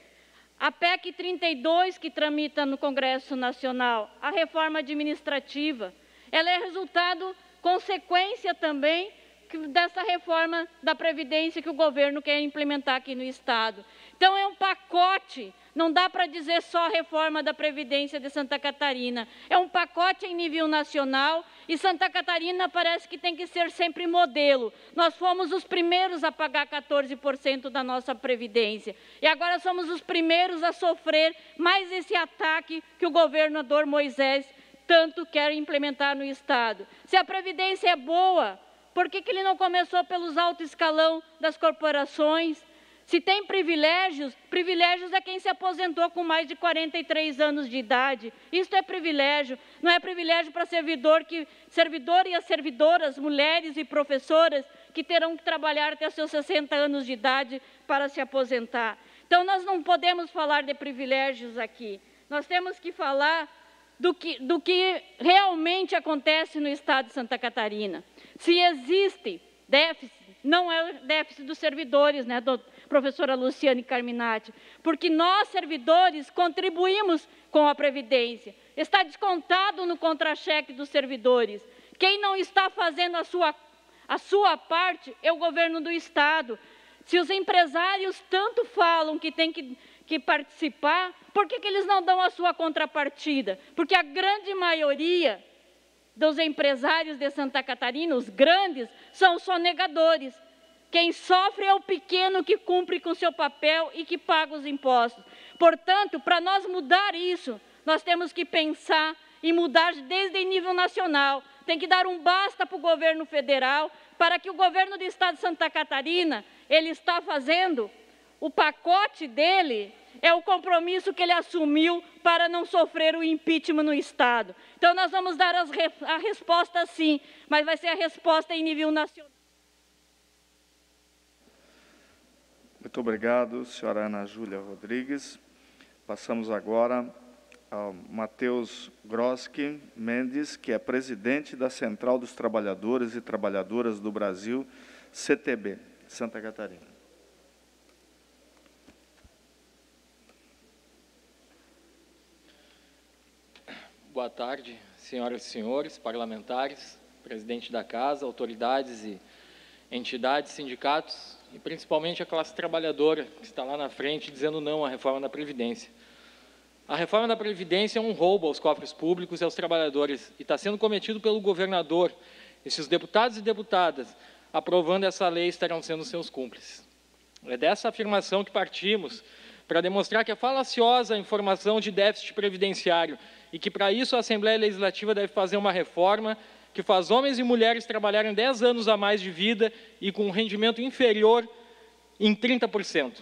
Speaker 33: A PEC 32, que tramita no Congresso Nacional, a reforma administrativa, ela é resultado, consequência também dessa reforma da Previdência que o governo quer implementar aqui no Estado. Então, é um pacote, não dá para dizer só reforma da Previdência de Santa Catarina. É um pacote em nível nacional e Santa Catarina parece que tem que ser sempre modelo. Nós fomos os primeiros a pagar 14% da nossa Previdência. E agora somos os primeiros a sofrer mais esse ataque que o governador Moisés tanto quer implementar no Estado. Se a Previdência é boa, por que, que ele não começou pelos alto escalão das corporações? Se tem privilégios, privilégios é quem se aposentou com mais de 43 anos de idade. Isso é privilégio. Não é privilégio para servidor que servidor e as servidoras, mulheres e professoras que terão que trabalhar até seus 60 anos de idade para se aposentar. Então nós não podemos falar de privilégios aqui. Nós temos que falar do que, do que realmente acontece no estado de Santa Catarina. Se existe déficit, não é o déficit dos servidores, né, professora Luciane Carminati, porque nós, servidores, contribuímos com a Previdência. Está descontado no contra-cheque dos servidores. Quem não está fazendo a sua, a sua parte é o governo do Estado. Se os empresários tanto falam que tem que, que participar, por que, que eles não dão a sua contrapartida? Porque a grande maioria dos empresários de Santa Catarina, os grandes, são sonegadores. Quem sofre é o pequeno que cumpre com seu papel e que paga os impostos. Portanto, para nós mudar isso, nós temos que pensar e mudar desde o nível nacional. Tem que dar um basta para o governo federal, para que o governo do estado de Santa Catarina, ele está fazendo o pacote dele é o compromisso que ele assumiu para não sofrer o impeachment no Estado. Então, nós vamos dar a resposta sim, mas vai ser a resposta em nível nacional.
Speaker 1: Muito obrigado, senhora Ana Júlia Rodrigues. Passamos agora ao Matheus Groski Mendes, que é presidente da Central dos Trabalhadores e Trabalhadoras do Brasil, CTB, Santa Catarina.
Speaker 34: Boa tarde, senhoras e senhores, parlamentares, presidente da Casa, autoridades e entidades, sindicatos e principalmente a classe trabalhadora que está lá na frente dizendo não à reforma da Previdência. A reforma da Previdência é um roubo aos cofres públicos e aos trabalhadores e está sendo cometido pelo governador. E se os deputados e deputadas aprovando essa lei estarão sendo seus cúmplices. É dessa afirmação que partimos para demonstrar que é falaciosa a informação de déficit previdenciário e que, para isso, a Assembleia Legislativa deve fazer uma reforma que faz homens e mulheres trabalharem 10 anos a mais de vida e com um rendimento inferior em 30%.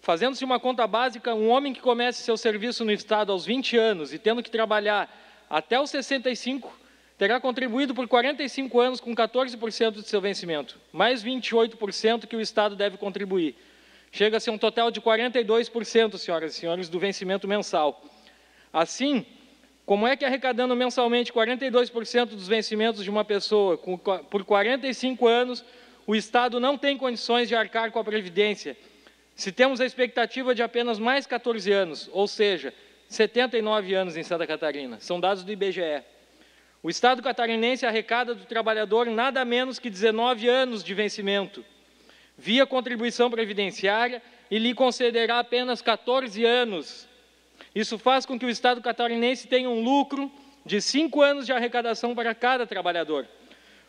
Speaker 34: Fazendo-se uma conta básica, um homem que comece seu serviço no Estado aos 20 anos e tendo que trabalhar até os 65, terá contribuído por 45 anos com 14% de seu vencimento, mais 28% que o Estado deve contribuir. Chega a um total de 42%, senhoras e senhores, do vencimento mensal. Assim, como é que arrecadando mensalmente 42% dos vencimentos de uma pessoa por 45 anos, o Estado não tem condições de arcar com a Previdência? Se temos a expectativa de apenas mais 14 anos, ou seja, 79 anos em Santa Catarina. São dados do IBGE. O Estado catarinense arrecada do trabalhador nada menos que 19 anos de vencimento, via contribuição previdenciária, e lhe concederá apenas 14 anos. Isso faz com que o Estado catarinense tenha um lucro de cinco anos de arrecadação para cada trabalhador.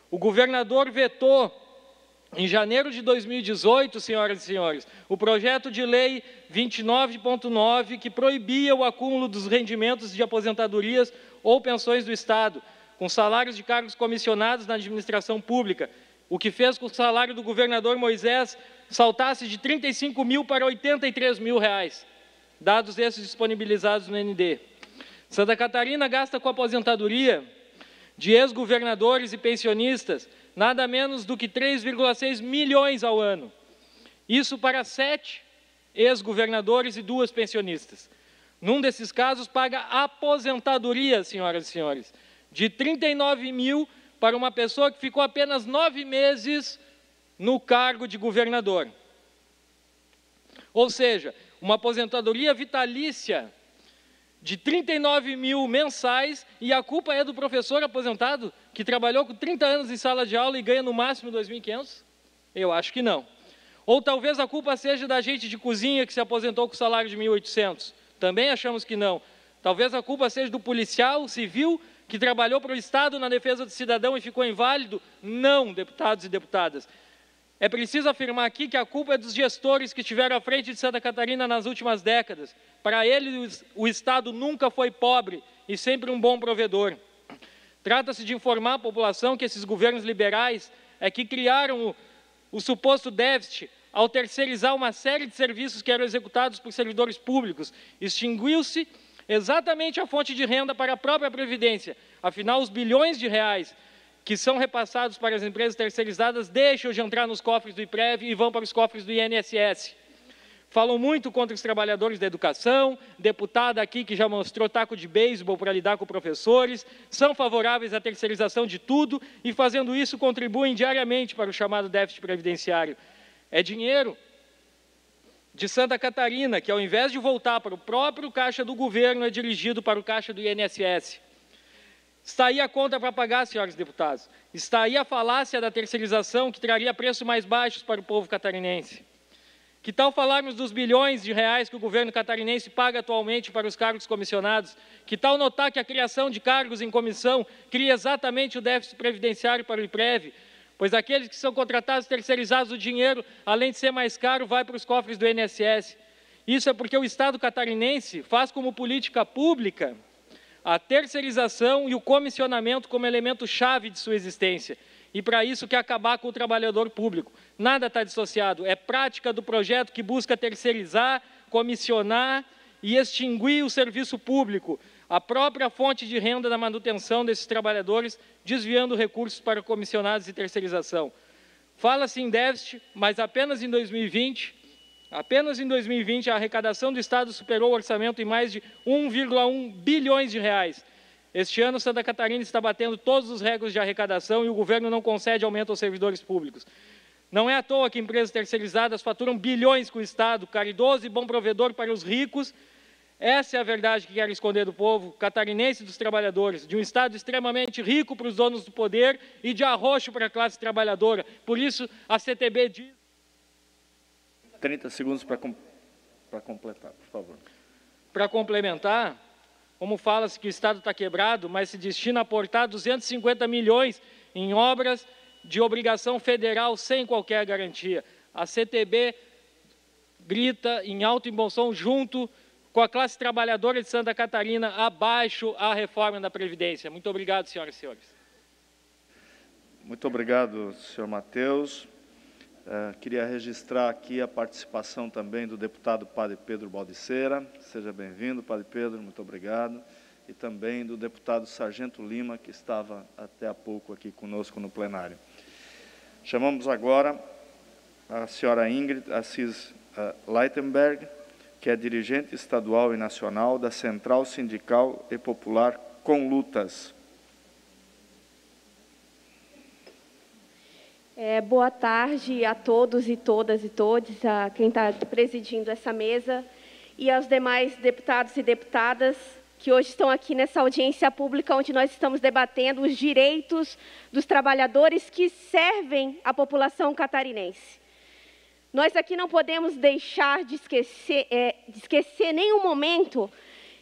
Speaker 34: O governador vetou, em janeiro de 2018, senhoras e senhores, o projeto de lei 29.9, que proibia o acúmulo dos rendimentos de aposentadorias ou pensões do Estado, com salários de cargos comissionados na administração pública, o que fez com que o salário do governador Moisés saltasse de 35 mil para 83 mil reais, dados esses disponibilizados no ND. Santa Catarina gasta com aposentadoria de ex-governadores e pensionistas nada menos do que 3,6 milhões ao ano. Isso para sete ex-governadores e duas pensionistas. Num desses casos, paga aposentadoria, senhoras e senhores, de 39 mil para uma pessoa que ficou apenas nove meses no cargo de governador. Ou seja, uma aposentadoria vitalícia de 39 mil mensais e a culpa é do professor aposentado que trabalhou com 30 anos em sala de aula e ganha no máximo 2.500? Eu acho que não. Ou talvez a culpa seja da gente de cozinha que se aposentou com salário de 1.800? Também achamos que não. Talvez a culpa seja do policial civil que trabalhou para o Estado na defesa do cidadão e ficou inválido? Não, deputados e deputadas. É preciso afirmar aqui que a culpa é dos gestores que estiveram à frente de Santa Catarina nas últimas décadas. Para eles, o Estado nunca foi pobre e sempre um bom provedor. Trata-se de informar a população que esses governos liberais é que criaram o, o suposto déficit ao terceirizar uma série de serviços que eram executados por servidores públicos. Extinguiu-se exatamente a fonte de renda para a própria Previdência. Afinal, os bilhões de reais que são repassados para as empresas terceirizadas deixam de entrar nos cofres do IPREV e vão para os cofres do INSS. Falam muito contra os trabalhadores da educação, deputada aqui que já mostrou taco de beisebol para lidar com professores, são favoráveis à terceirização de tudo e, fazendo isso, contribuem diariamente para o chamado déficit previdenciário. É dinheiro de Santa Catarina, que ao invés de voltar para o próprio caixa do governo, é dirigido para o caixa do INSS. Está aí a conta para pagar, senhores deputados. Está aí a falácia da terceirização que traria preços mais baixos para o povo catarinense. Que tal falarmos dos bilhões de reais que o governo catarinense paga atualmente para os cargos comissionados? Que tal notar que a criação de cargos em comissão cria exatamente o déficit previdenciário para o IPREV, pois aqueles que são contratados terceirizados, o dinheiro, além de ser mais caro, vai para os cofres do INSS. Isso é porque o Estado catarinense faz como política pública a terceirização e o comissionamento como elemento chave de sua existência. E para isso quer acabar com o trabalhador público. Nada está dissociado, é prática do projeto que busca terceirizar, comissionar e extinguir o serviço público, a própria fonte de renda da manutenção desses trabalhadores, desviando recursos para comissionados e terceirização. Fala-se em déficit, mas apenas em 2020, apenas em 2020, a arrecadação do Estado superou o orçamento em mais de 1,1 bilhões de reais. Este ano, Santa Catarina está batendo todos os recordes de arrecadação e o governo não concede aumento aos servidores públicos. Não é à toa que empresas terceirizadas faturam bilhões com o Estado, caridoso e bom provedor para os ricos, essa é a verdade que quer esconder do povo catarinense e dos trabalhadores, de um Estado extremamente rico para os donos do poder e de arroxo para a classe trabalhadora. Por isso, a CTB diz.
Speaker 1: 30 segundos para com... completar, por favor.
Speaker 34: Para complementar, como fala-se que o Estado está quebrado, mas se destina a aportar 250 milhões em obras de obrigação federal sem qualquer garantia. A CTB grita em alto e bom som junto com a classe trabalhadora de Santa Catarina abaixo a reforma da Previdência. Muito obrigado, senhoras e senhores.
Speaker 1: Muito obrigado, senhor Matheus. Uh, queria registrar aqui a participação também do deputado Padre Pedro Baldiceira. Seja bem-vindo, Padre Pedro, muito obrigado. E também do deputado Sargento Lima, que estava até há pouco aqui conosco no plenário. Chamamos agora a senhora Ingrid Assis uh, Leitenberg, que é dirigente estadual e nacional da Central Sindical e Popular com Lutas.
Speaker 35: É, boa tarde a todos e todas e todos, a quem está presidindo essa mesa e aos demais deputados e deputadas que hoje estão aqui nessa audiência pública, onde nós estamos debatendo os direitos dos trabalhadores que servem a população catarinense. Nós aqui não podemos deixar de esquecer, é, de esquecer nenhum momento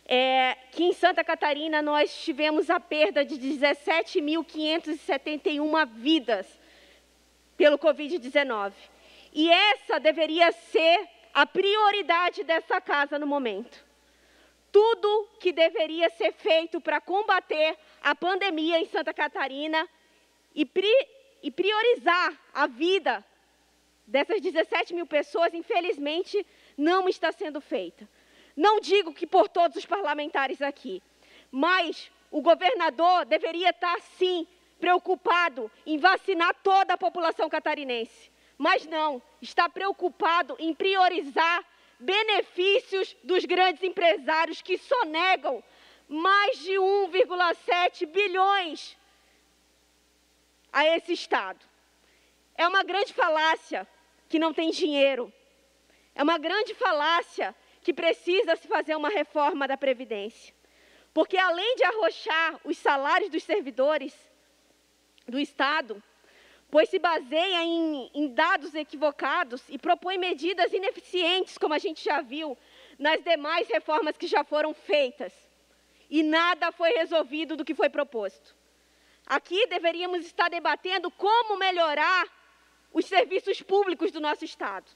Speaker 35: é, que em Santa Catarina nós tivemos a perda de 17.571 vidas pelo Covid-19. E essa deveria ser a prioridade dessa casa no momento. Tudo que deveria ser feito para combater a pandemia em Santa Catarina e, pri e priorizar a vida dessas 17 mil pessoas, infelizmente, não está sendo feita. Não digo que por todos os parlamentares aqui, mas o governador deveria estar, sim, preocupado em vacinar toda a população catarinense. Mas não, está preocupado em priorizar benefícios dos grandes empresários que sonegam mais de 1,7 bilhões a esse Estado. É uma grande falácia que não tem dinheiro. É uma grande falácia que precisa se fazer uma reforma da Previdência. Porque além de arrochar os salários dos servidores do Estado, pois se baseia em, em, dados equivocados e propõe medidas ineficientes, como a gente já viu nas demais reformas que já foram feitas. E nada foi resolvido do que foi proposto. Aqui deveríamos estar debatendo como melhorar os serviços públicos do nosso Estado,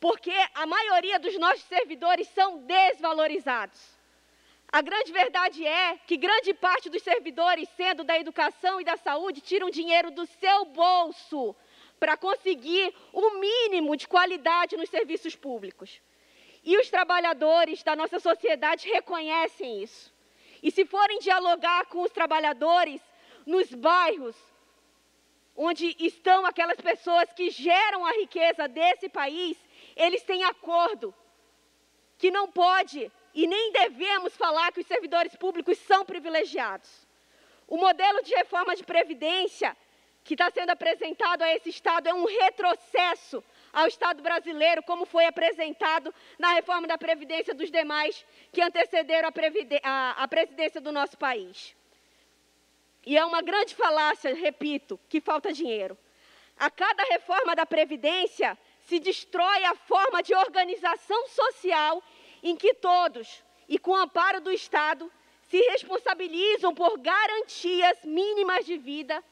Speaker 35: porque a maioria dos nossos servidores são desvalorizados. A grande verdade é que grande parte dos servidores, sendo da educação e da saúde, tiram dinheiro do seu bolso para conseguir o mínimo de qualidade nos serviços públicos. E os trabalhadores da nossa sociedade reconhecem isso. E se forem dialogar com os trabalhadores nos bairros onde estão aquelas pessoas que geram a riqueza desse país, eles têm acordo que não pode e nem devemos falar que os servidores públicos são privilegiados. O modelo de reforma de previdência que está sendo apresentado a esse Estado é um retrocesso ao Estado brasileiro, como foi apresentado na reforma da Previdência dos demais que antecederam a, a, a presidência do nosso país. E é uma grande falácia, repito, que falta dinheiro. A cada reforma da Previdência se destrói a forma de organização social em que todos, e com amparo do Estado, se responsabilizam por garantias mínimas de vida,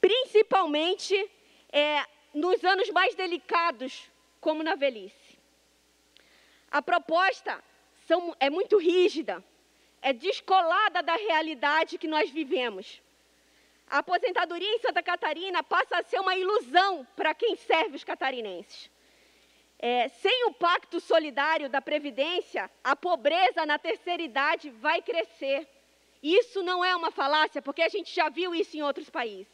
Speaker 35: principalmente é, nos anos mais delicados, como na velhice. A proposta são, é muito rígida, é descolada da realidade que nós vivemos. A aposentadoria em Santa Catarina passa a ser uma ilusão para quem serve os catarinenses. É, sem o pacto solidário da Previdência, a pobreza na terceira idade vai crescer. Isso não é uma falácia, porque a gente já viu isso em outros países.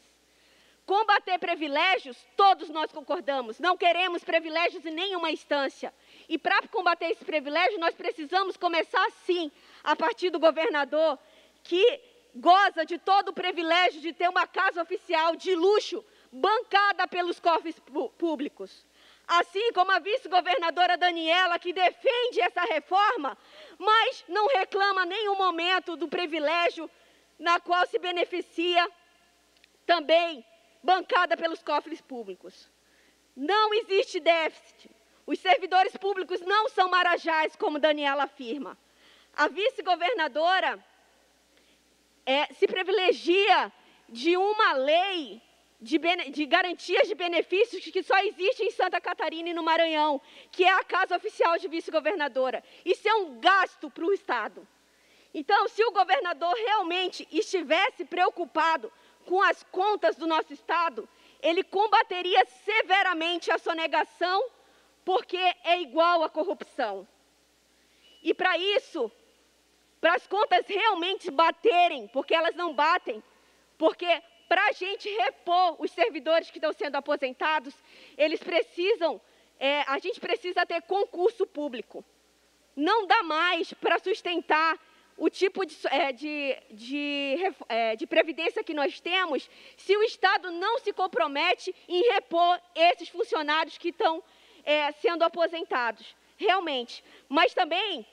Speaker 35: Combater privilégios, todos nós concordamos, não queremos privilégios em nenhuma instância. E para combater esse privilégio, nós precisamos começar sim, a partir do governador, que goza de todo o privilégio de ter uma casa oficial de luxo, bancada pelos cofres públicos assim como a vice-governadora Daniela, que defende essa reforma, mas não reclama nenhum momento do privilégio na qual se beneficia também bancada pelos cofres públicos. Não existe déficit. Os servidores públicos não são marajás, como Daniela afirma. A vice-governadora é, se privilegia de uma lei de, de, garantias de benefícios que só existem em Santa Catarina e no Maranhão, que é a casa oficial de vice-governadora. Isso é um gasto para o Estado. Então, se o governador realmente estivesse preocupado com as contas do nosso Estado, ele combateria severamente a sonegação, porque é igual à corrupção. E para isso, para as contas realmente baterem, porque elas não batem, porque para a gente repor os servidores que estão sendo aposentados, eles precisam, é, a gente precisa ter concurso público. Não dá mais para sustentar o tipo de, é, de, de, é, de, previdência que nós temos se o Estado não se compromete em repor esses funcionários que estão é, sendo aposentados. Realmente. Mas também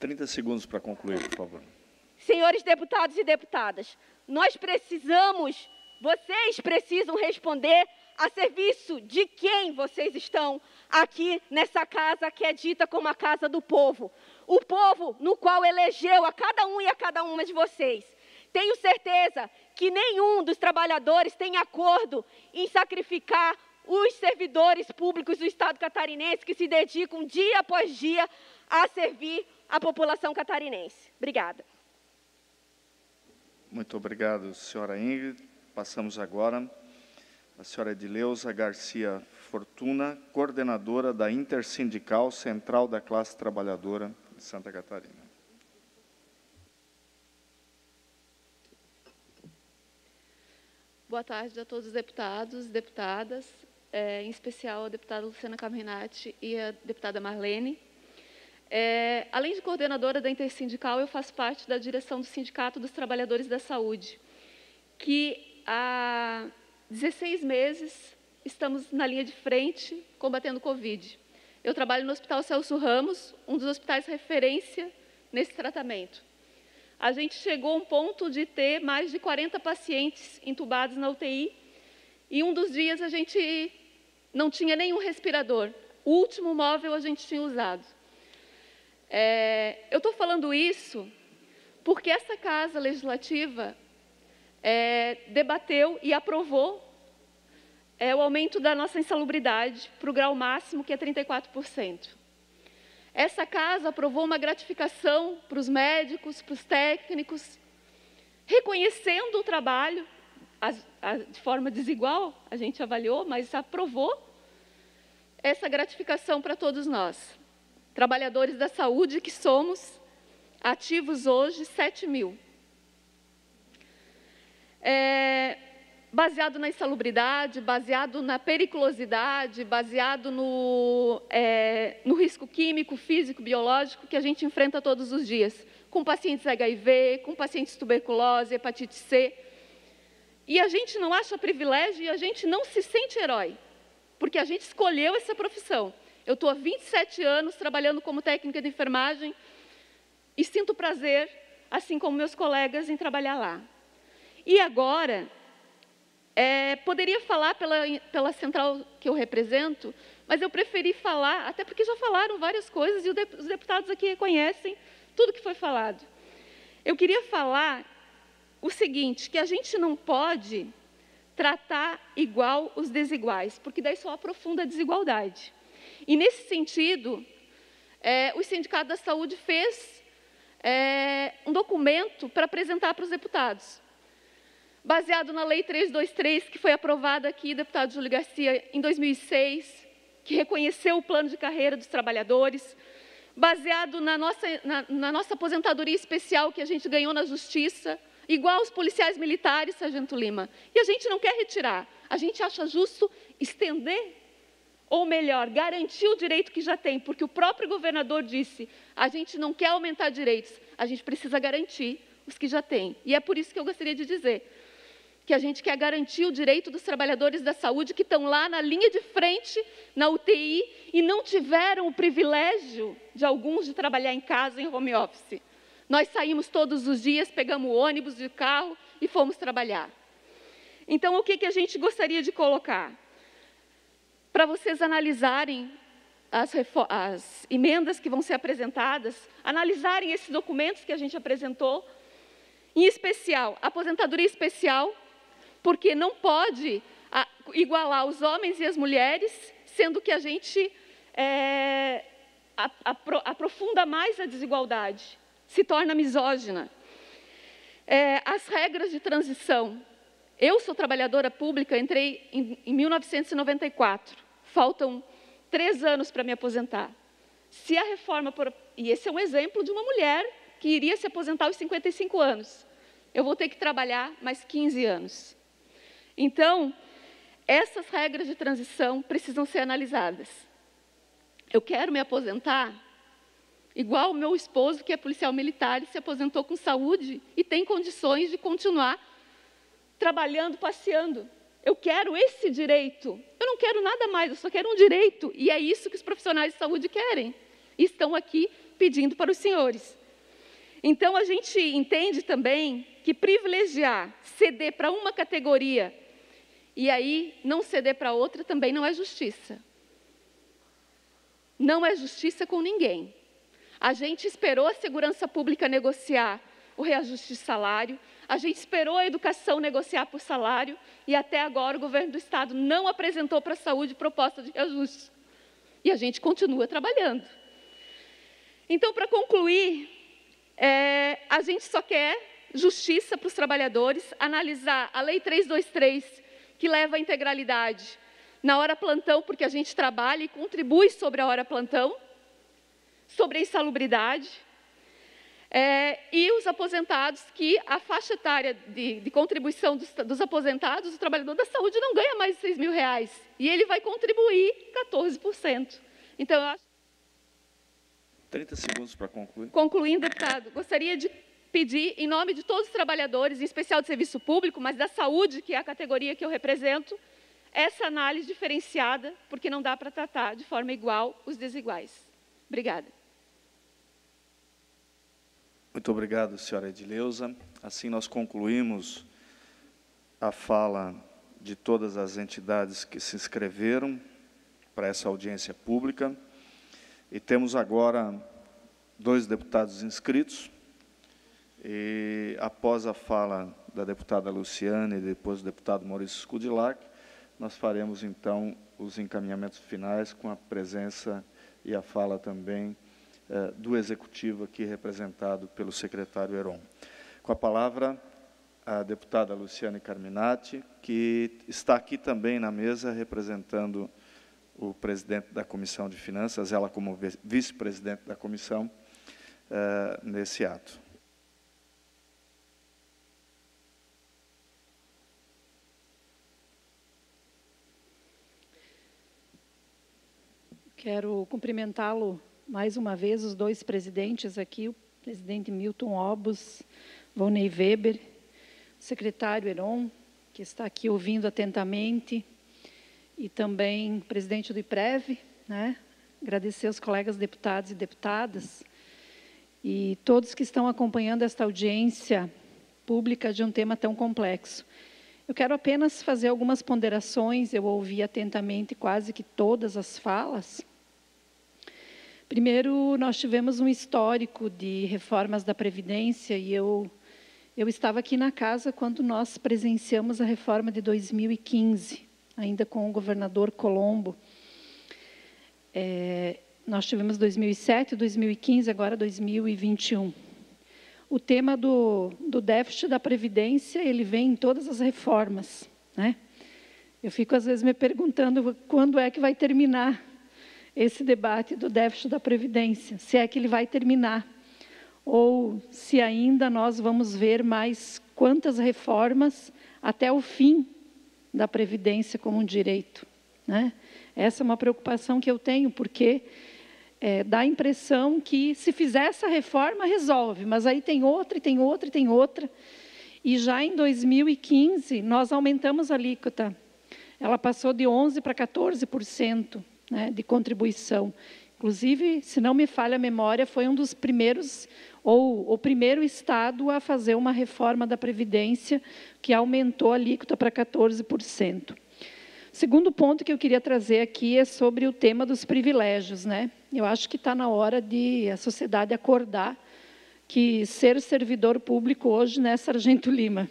Speaker 1: 30 segundos para concluir, por favor.
Speaker 35: Senhores deputados e deputadas, nós precisamos, vocês precisam responder a serviço de quem vocês estão aqui nessa casa que é dita como a casa do povo. O povo no qual elegeu a cada um e a cada uma de vocês. Tenho certeza que nenhum dos trabalhadores tem acordo em sacrificar os servidores públicos do Estado catarinense que se dedicam dia após dia a servir a população catarinense. Obrigada.
Speaker 1: Muito obrigado, senhora Ingrid. Passamos agora à senhora Edileuza Garcia Fortuna, coordenadora da Intersindical Central da Classe Trabalhadora de Santa Catarina.
Speaker 36: Boa tarde a todos os deputados e deputadas, é, em especial a deputada Luciana Caminati e a deputada Marlene. É, além de coordenadora da Intersindical, eu faço parte da direção do Sindicato dos Trabalhadores da Saúde, que há 16 meses estamos na linha de frente combatendo o Covid. Eu trabalho no Hospital Celso Ramos, um dos hospitais referência nesse tratamento a gente chegou a um ponto de ter mais de 40 pacientes entubados na UTI e um dos dias a gente não tinha nenhum respirador. O último móvel a gente tinha usado. É, eu estou falando isso porque essa Casa Legislativa é, debateu e aprovou é, o aumento da nossa insalubridade para o grau máximo, que é 34%. Essa casa aprovou uma gratificação para os médicos, para os técnicos, reconhecendo o trabalho, de forma desigual, a gente avaliou, mas aprovou essa gratificação para todos nós. Trabalhadores da saúde que somos, ativos hoje, 7 mil. É, baseado na insalubridade, baseado na periculosidade, baseado no, é, no risco químico, físico, biológico que a gente enfrenta todos os dias, com pacientes HIV, com pacientes tuberculose, hepatite C. E a gente não acha privilégio e a gente não se sente herói, porque a gente escolheu essa profissão. Eu estou há 27 anos trabalhando como técnica de enfermagem e sinto prazer, assim como meus colegas, em trabalhar lá. E agora, é, poderia falar pela, pela central que eu represento, mas eu preferi falar, até porque já falaram várias coisas e os deputados aqui reconhecem tudo que foi falado. Eu queria falar o seguinte, que a gente não pode tratar igual os desiguais, porque daí só aprofunda a desigualdade. E, nesse sentido, é, o Sindicato da Saúde fez é, um documento para apresentar para os deputados baseado na Lei 323, que foi aprovada aqui, deputado Júlio Garcia, em 2006, que reconheceu o plano de carreira dos trabalhadores, baseado na nossa, na, na nossa aposentadoria especial que a gente ganhou na Justiça, igual aos policiais militares, Sargento Lima. E a gente não quer retirar, a gente acha justo estender, ou melhor, garantir o direito que já tem, porque o próprio governador disse, a gente não quer aumentar direitos, a gente precisa garantir os que já tem. E é por isso que eu gostaria de dizer, que a gente quer garantir o direito dos trabalhadores da saúde que estão lá na linha de frente, na UTI, e não tiveram o privilégio de alguns de trabalhar em casa, em home office. Nós saímos todos os dias, pegamos ônibus e carro e fomos trabalhar. Então, o que, que a gente gostaria de colocar? Para vocês analisarem as, as emendas que vão ser apresentadas, analisarem esses documentos que a gente apresentou, em especial, aposentadoria especial, porque não pode a, igualar os homens e as mulheres, sendo que a gente é, a, aprofunda mais a desigualdade, se torna misógina. É, as regras de transição. Eu sou trabalhadora pública, entrei em, em 1994. Faltam três anos para me aposentar. Se a reforma, por, e esse é um exemplo de uma mulher que iria se aposentar aos 55 anos, eu vou ter que trabalhar mais 15 anos. Então, essas regras de transição precisam ser analisadas. Eu quero me aposentar igual o meu esposo, que é policial militar, e se aposentou com saúde e tem condições de continuar trabalhando, passeando. Eu quero esse direito. Eu não quero nada mais, eu só quero um direito. E é isso que os profissionais de saúde querem. E estão aqui pedindo para os senhores. Então, a gente entende também que privilegiar, ceder para uma categoria e aí não ceder para outra também não é justiça. Não é justiça com ninguém. A gente esperou a segurança pública negociar o reajuste de salário, a gente esperou a educação negociar por salário e até agora o governo do estado não apresentou para a saúde proposta de reajuste. E a gente continua trabalhando. Então, para concluir, é, a gente só quer justiça para os trabalhadores, analisar a Lei 323, que leva à integralidade na hora plantão, porque a gente trabalha e contribui sobre a hora plantão, sobre a insalubridade, é, e os aposentados, que a faixa etária de, de contribuição dos, dos, aposentados, o trabalhador da saúde não ganha mais de 6 mil reais, e ele vai contribuir 14%. Então, eu acho...
Speaker 1: 30 segundos para concluir.
Speaker 36: Concluindo, deputado, gostaria de pedir, em nome de todos os trabalhadores, em especial do serviço público, mas da saúde, que é a categoria que eu represento, essa análise diferenciada, porque não dá para tratar de forma igual os desiguais. Obrigada.
Speaker 1: Muito obrigado, senhora Edileuza. Assim nós concluímos a fala de todas as entidades que se inscreveram para essa audiência pública. E temos agora dois deputados inscritos. E após a fala da deputada Luciane e depois do deputado Maurício Scudilac, nós faremos então os encaminhamentos finais com a presença e a fala também eh, do Executivo aqui representado pelo secretário Heron. Com a palavra, a deputada Luciane Carminati, que está aqui também na mesa representando o presidente da Comissão de Finanças, ela como vice-presidente da comissão, eh, nesse ato.
Speaker 37: Quero cumprimentá-lo mais uma vez os dois presidentes aqui, o presidente Milton Obus, Volney Weber, o secretário Heron, que está aqui ouvindo atentamente, e também presidente do IPREV, né? agradecer aos colegas deputados e deputadas, e todos que estão acompanhando esta audiência pública de um tema tão complexo. Eu quero apenas fazer algumas ponderações, eu ouvi atentamente quase que todas as falas, Primeiro, nós tivemos um histórico de reformas da Previdência e eu, eu estava aqui na casa quando nós presenciamos a reforma de 2015, ainda com o governador Colombo. É, nós tivemos 2007, 2015, agora 2021. O tema do, do déficit da Previdência, ele vem em todas as reformas. Né? Eu fico, às vezes, me perguntando quando é que vai terminar esse debate do déficit da Previdência, se é que ele vai terminar, ou se ainda nós vamos ver mais quantas reformas até o fim da Previdência como um direito. Né? Essa é uma preocupação que eu tenho, porque é, dá a impressão que se fizer essa reforma, resolve, mas aí tem outra, e tem outra, e tem outra. E já em 2015, nós aumentamos a alíquota. Ela passou de 11% para 14% né, de contribuição. Inclusive, se não me falha a memória, foi um dos primeiros, ou o primeiro estado a fazer uma reforma da Previdência que aumentou a alíquota para 14%. Segundo ponto que eu queria trazer aqui é sobre o tema dos privilégios. Né? Eu acho que está na hora de a sociedade acordar que ser servidor público hoje não é Sargento Lima.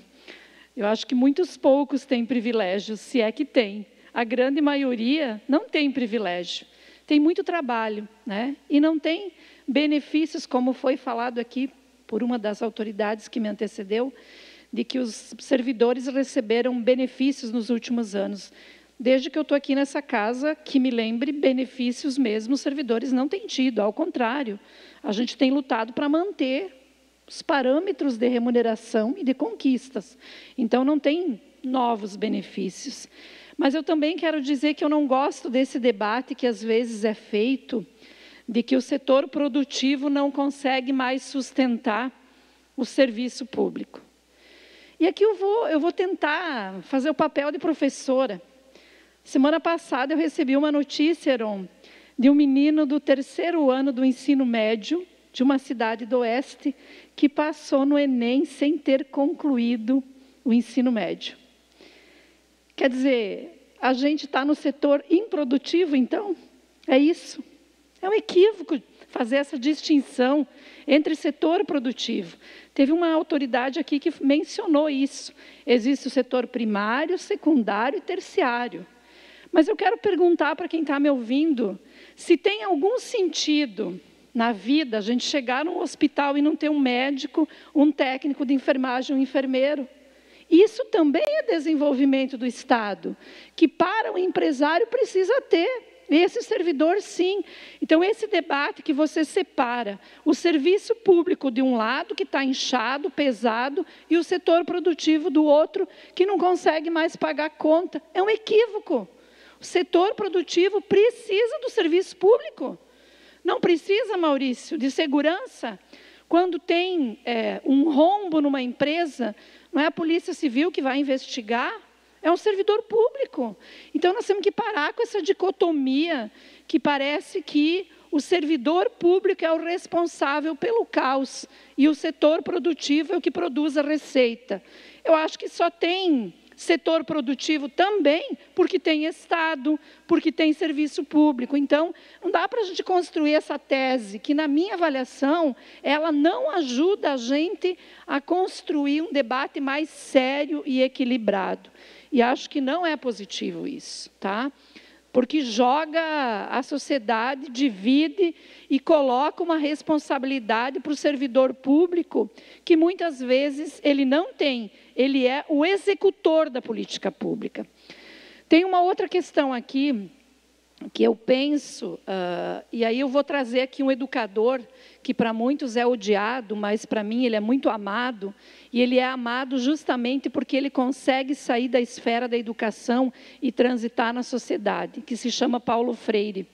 Speaker 37: Eu acho que muitos poucos têm privilégios, se é que tem a grande maioria não tem privilégio, tem muito trabalho, né? E não tem benefícios, como foi falado aqui por uma das autoridades que me antecedeu, de que os servidores receberam benefícios nos últimos anos. Desde que eu estou aqui nessa casa, que me lembre, benefícios mesmo os servidores não têm tido, ao contrário, a gente tem lutado para manter os parâmetros de remuneração e de conquistas. Então, não tem novos benefícios. Mas eu também quero dizer que eu não gosto desse debate que às vezes é feito de que o setor produtivo não consegue mais sustentar o serviço público. E aqui eu vou, eu vou tentar fazer o papel de professora. Semana passada eu recebi uma notícia, Heron, de um menino do terceiro ano do ensino médio, de uma cidade do Oeste que passou no Enem sem ter concluído o ensino médio. Quer dizer, a gente está no setor improdutivo, então? É isso. É um equívoco fazer essa distinção entre setor produtivo. Teve uma autoridade aqui que mencionou isso. Existe o setor primário, secundário e terciário. Mas eu quero perguntar para quem está me ouvindo se tem algum sentido na vida a gente chegar num hospital e não ter um médico, um técnico de enfermagem, um enfermeiro. Isso também é desenvolvimento do Estado, que para o empresário precisa ter. Esse servidor, sim. Então, esse debate que você separa o serviço público de um lado, que está inchado, pesado, e o setor produtivo do outro, que não consegue mais pagar conta, é um equívoco. O setor produtivo precisa do serviço público. Não precisa, Maurício, de segurança. Quando tem é, um rombo numa empresa, não é a Polícia Civil que vai investigar, é um servidor público. Então, nós temos que parar com essa dicotomia que parece que o servidor público é o responsável pelo caos e o setor produtivo é o que produz a receita. Eu acho que só tem setor produtivo também, porque tem Estado, porque tem serviço público. Então, não dá para a gente construir essa tese, que, na minha avaliação, ela não ajuda a gente a construir um debate mais sério e equilibrado. E acho que não é positivo isso, tá? Porque joga a sociedade, divide e coloca uma responsabilidade para o servidor público que muitas vezes ele não tem, ele é o executor da política pública. Tem uma outra questão aqui que eu penso, uh, e aí eu vou trazer aqui um educador que para muitos é odiado, mas para mim ele é muito amado, e ele é amado justamente porque ele consegue sair da esfera da educação e transitar na sociedade, que se chama Paulo Freire.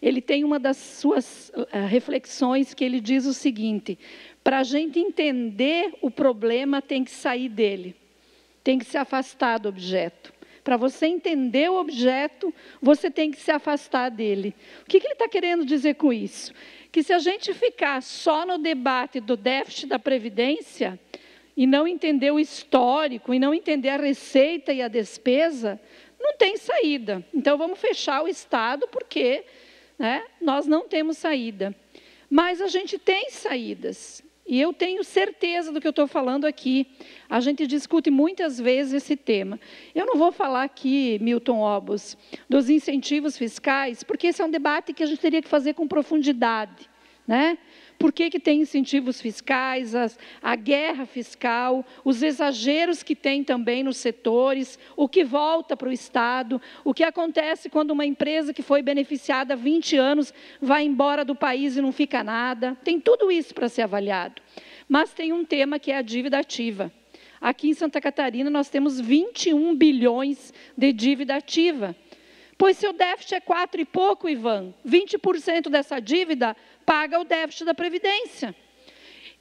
Speaker 37: Ele tem uma das suas uh, reflexões que ele diz o seguinte: para a gente entender o problema, tem que sair dele, tem que se afastar do objeto. Para você entender o objeto, você tem que se afastar dele. O que, que ele está querendo dizer com isso? Que se a gente ficar só no debate do déficit da Previdência, e não entender o histórico, e não entender a receita e a despesa, não tem saída. Então vamos fechar o Estado, porque né, nós não temos saída. Mas a gente tem saídas. E eu tenho certeza do que eu estou falando aqui. A gente discute muitas vezes esse tema. Eu não vou falar aqui, Milton Obos, dos incentivos fiscais, porque esse é um debate que a gente teria que fazer com profundidade. Né? Por que, que tem incentivos fiscais, as, a guerra fiscal, os exageros que tem também nos setores, o que volta para o Estado, o que acontece quando uma empresa que foi beneficiada há 20 anos vai embora do país e não fica nada. Tem tudo isso para ser avaliado. Mas tem um tema que é a dívida ativa. Aqui em Santa Catarina nós temos 21 bilhões de dívida ativa. Pois seu déficit é quatro e pouco, Ivan, 20% dessa dívida paga o déficit da Previdência.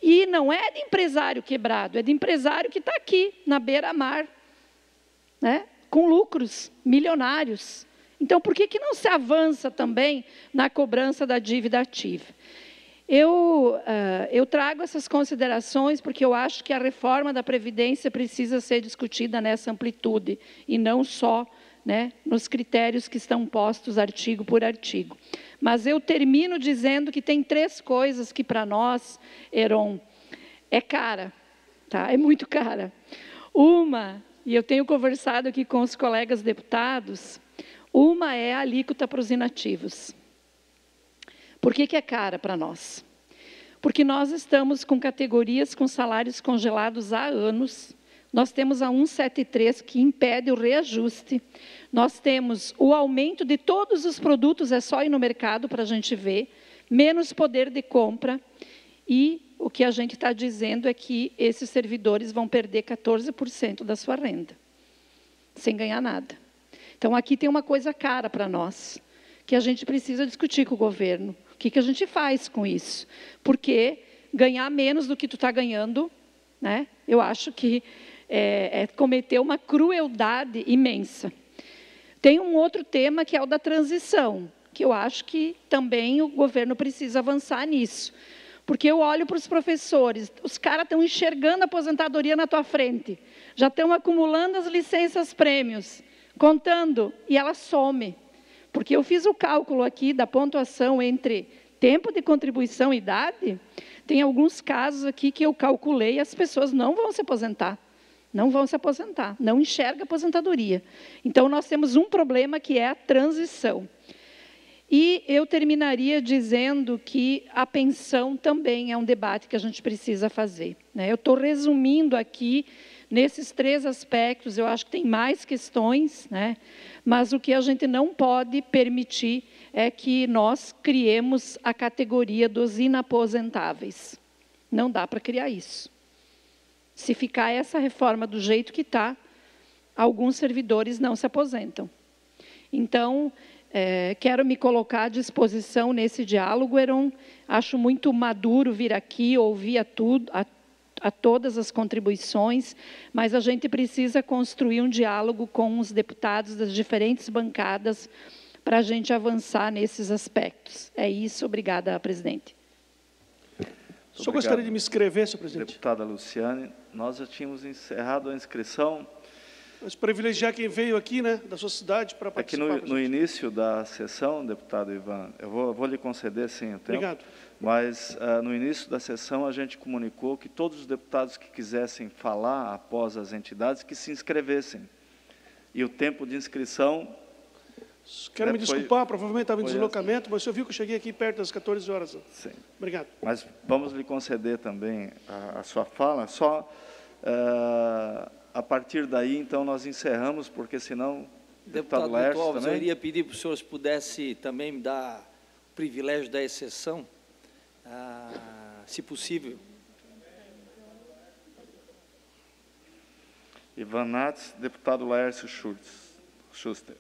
Speaker 37: E não é de empresário quebrado, é de empresário que está aqui, na beira-mar, né? com lucros milionários. Então, por que, que não se avança também na cobrança da dívida ativa? Eu, uh, eu trago essas considerações porque eu acho que a reforma da Previdência precisa ser discutida nessa amplitude e não só né, nos critérios que estão postos artigo por artigo. Mas eu termino dizendo que tem três coisas que para nós, Heron, é cara, tá? é muito cara. Uma, e eu tenho conversado aqui com os colegas deputados, uma é a alíquota para os inativos. Por que, que é cara para nós? Porque nós estamos com categorias com salários congelados há anos, nós temos a 173 que impede o reajuste. Nós temos o aumento de todos os produtos, é só ir no mercado para a gente ver, menos poder de compra. E o que a gente está dizendo é que esses servidores vão perder 14% da sua renda, sem ganhar nada. Então, aqui tem uma coisa cara para nós, que a gente precisa discutir com o governo. O que, que a gente faz com isso? Porque ganhar menos do que tu está ganhando, né? eu acho que é, é cometer uma crueldade imensa. Tem um outro tema que é o da transição, que eu acho que também o governo precisa avançar nisso. Porque eu olho para os professores, os caras estão enxergando a aposentadoria na tua frente, já estão acumulando as licenças prêmios, contando, e ela some. Porque eu fiz o cálculo aqui da pontuação entre tempo de contribuição e idade, tem alguns casos aqui que eu calculei, as pessoas não vão se aposentar. Não vão se aposentar, não enxerga aposentadoria. Então, nós temos um problema que é a transição. E eu terminaria dizendo que a pensão também é um debate que a gente precisa fazer. Né? Eu estou resumindo aqui nesses três aspectos, eu acho que tem mais questões, né? mas o que a gente não pode permitir é que nós criemos a categoria dos inaposentáveis. Não dá para criar isso. Se ficar essa reforma do jeito que está, alguns servidores não se aposentam. Então, é, quero me colocar à disposição nesse diálogo. Eram, acho muito maduro vir aqui, ouvir a, tudo, a, a todas as contribuições, mas a gente precisa construir um diálogo com os deputados das diferentes bancadas para a gente avançar nesses aspectos. É isso. Obrigada, presidente.
Speaker 25: O senhor gostaria de me inscrever, senhor presidente?
Speaker 1: Deputada Luciane, nós já tínhamos encerrado a inscrição
Speaker 25: mas privilegiar quem veio aqui, né, da sua cidade, para participar.
Speaker 1: Aqui no, no início da sessão, deputado Ivan, eu vou, vou lhe conceder sim o tempo.
Speaker 25: Obrigado.
Speaker 1: Mas uh, no início da sessão a gente comunicou que todos os deputados que quisessem falar após as entidades que se inscrevessem. E o tempo de inscrição.
Speaker 25: Quero né, me desculpar, provavelmente estava em deslocamento, mas o senhor viu que eu cheguei aqui perto das 14 horas.
Speaker 1: Sim.
Speaker 25: Obrigado.
Speaker 1: Mas vamos lhe conceder também a, a sua fala. Só. Uh, a partir daí, então, nós encerramos, porque senão...
Speaker 38: Deputado, deputado Laércio Alves, também? eu iria pedir para o senhor se pudesse também me dar o privilégio da exceção, ah, se possível.
Speaker 1: Ivan Nats, deputado Laércio Schultz, Schuster.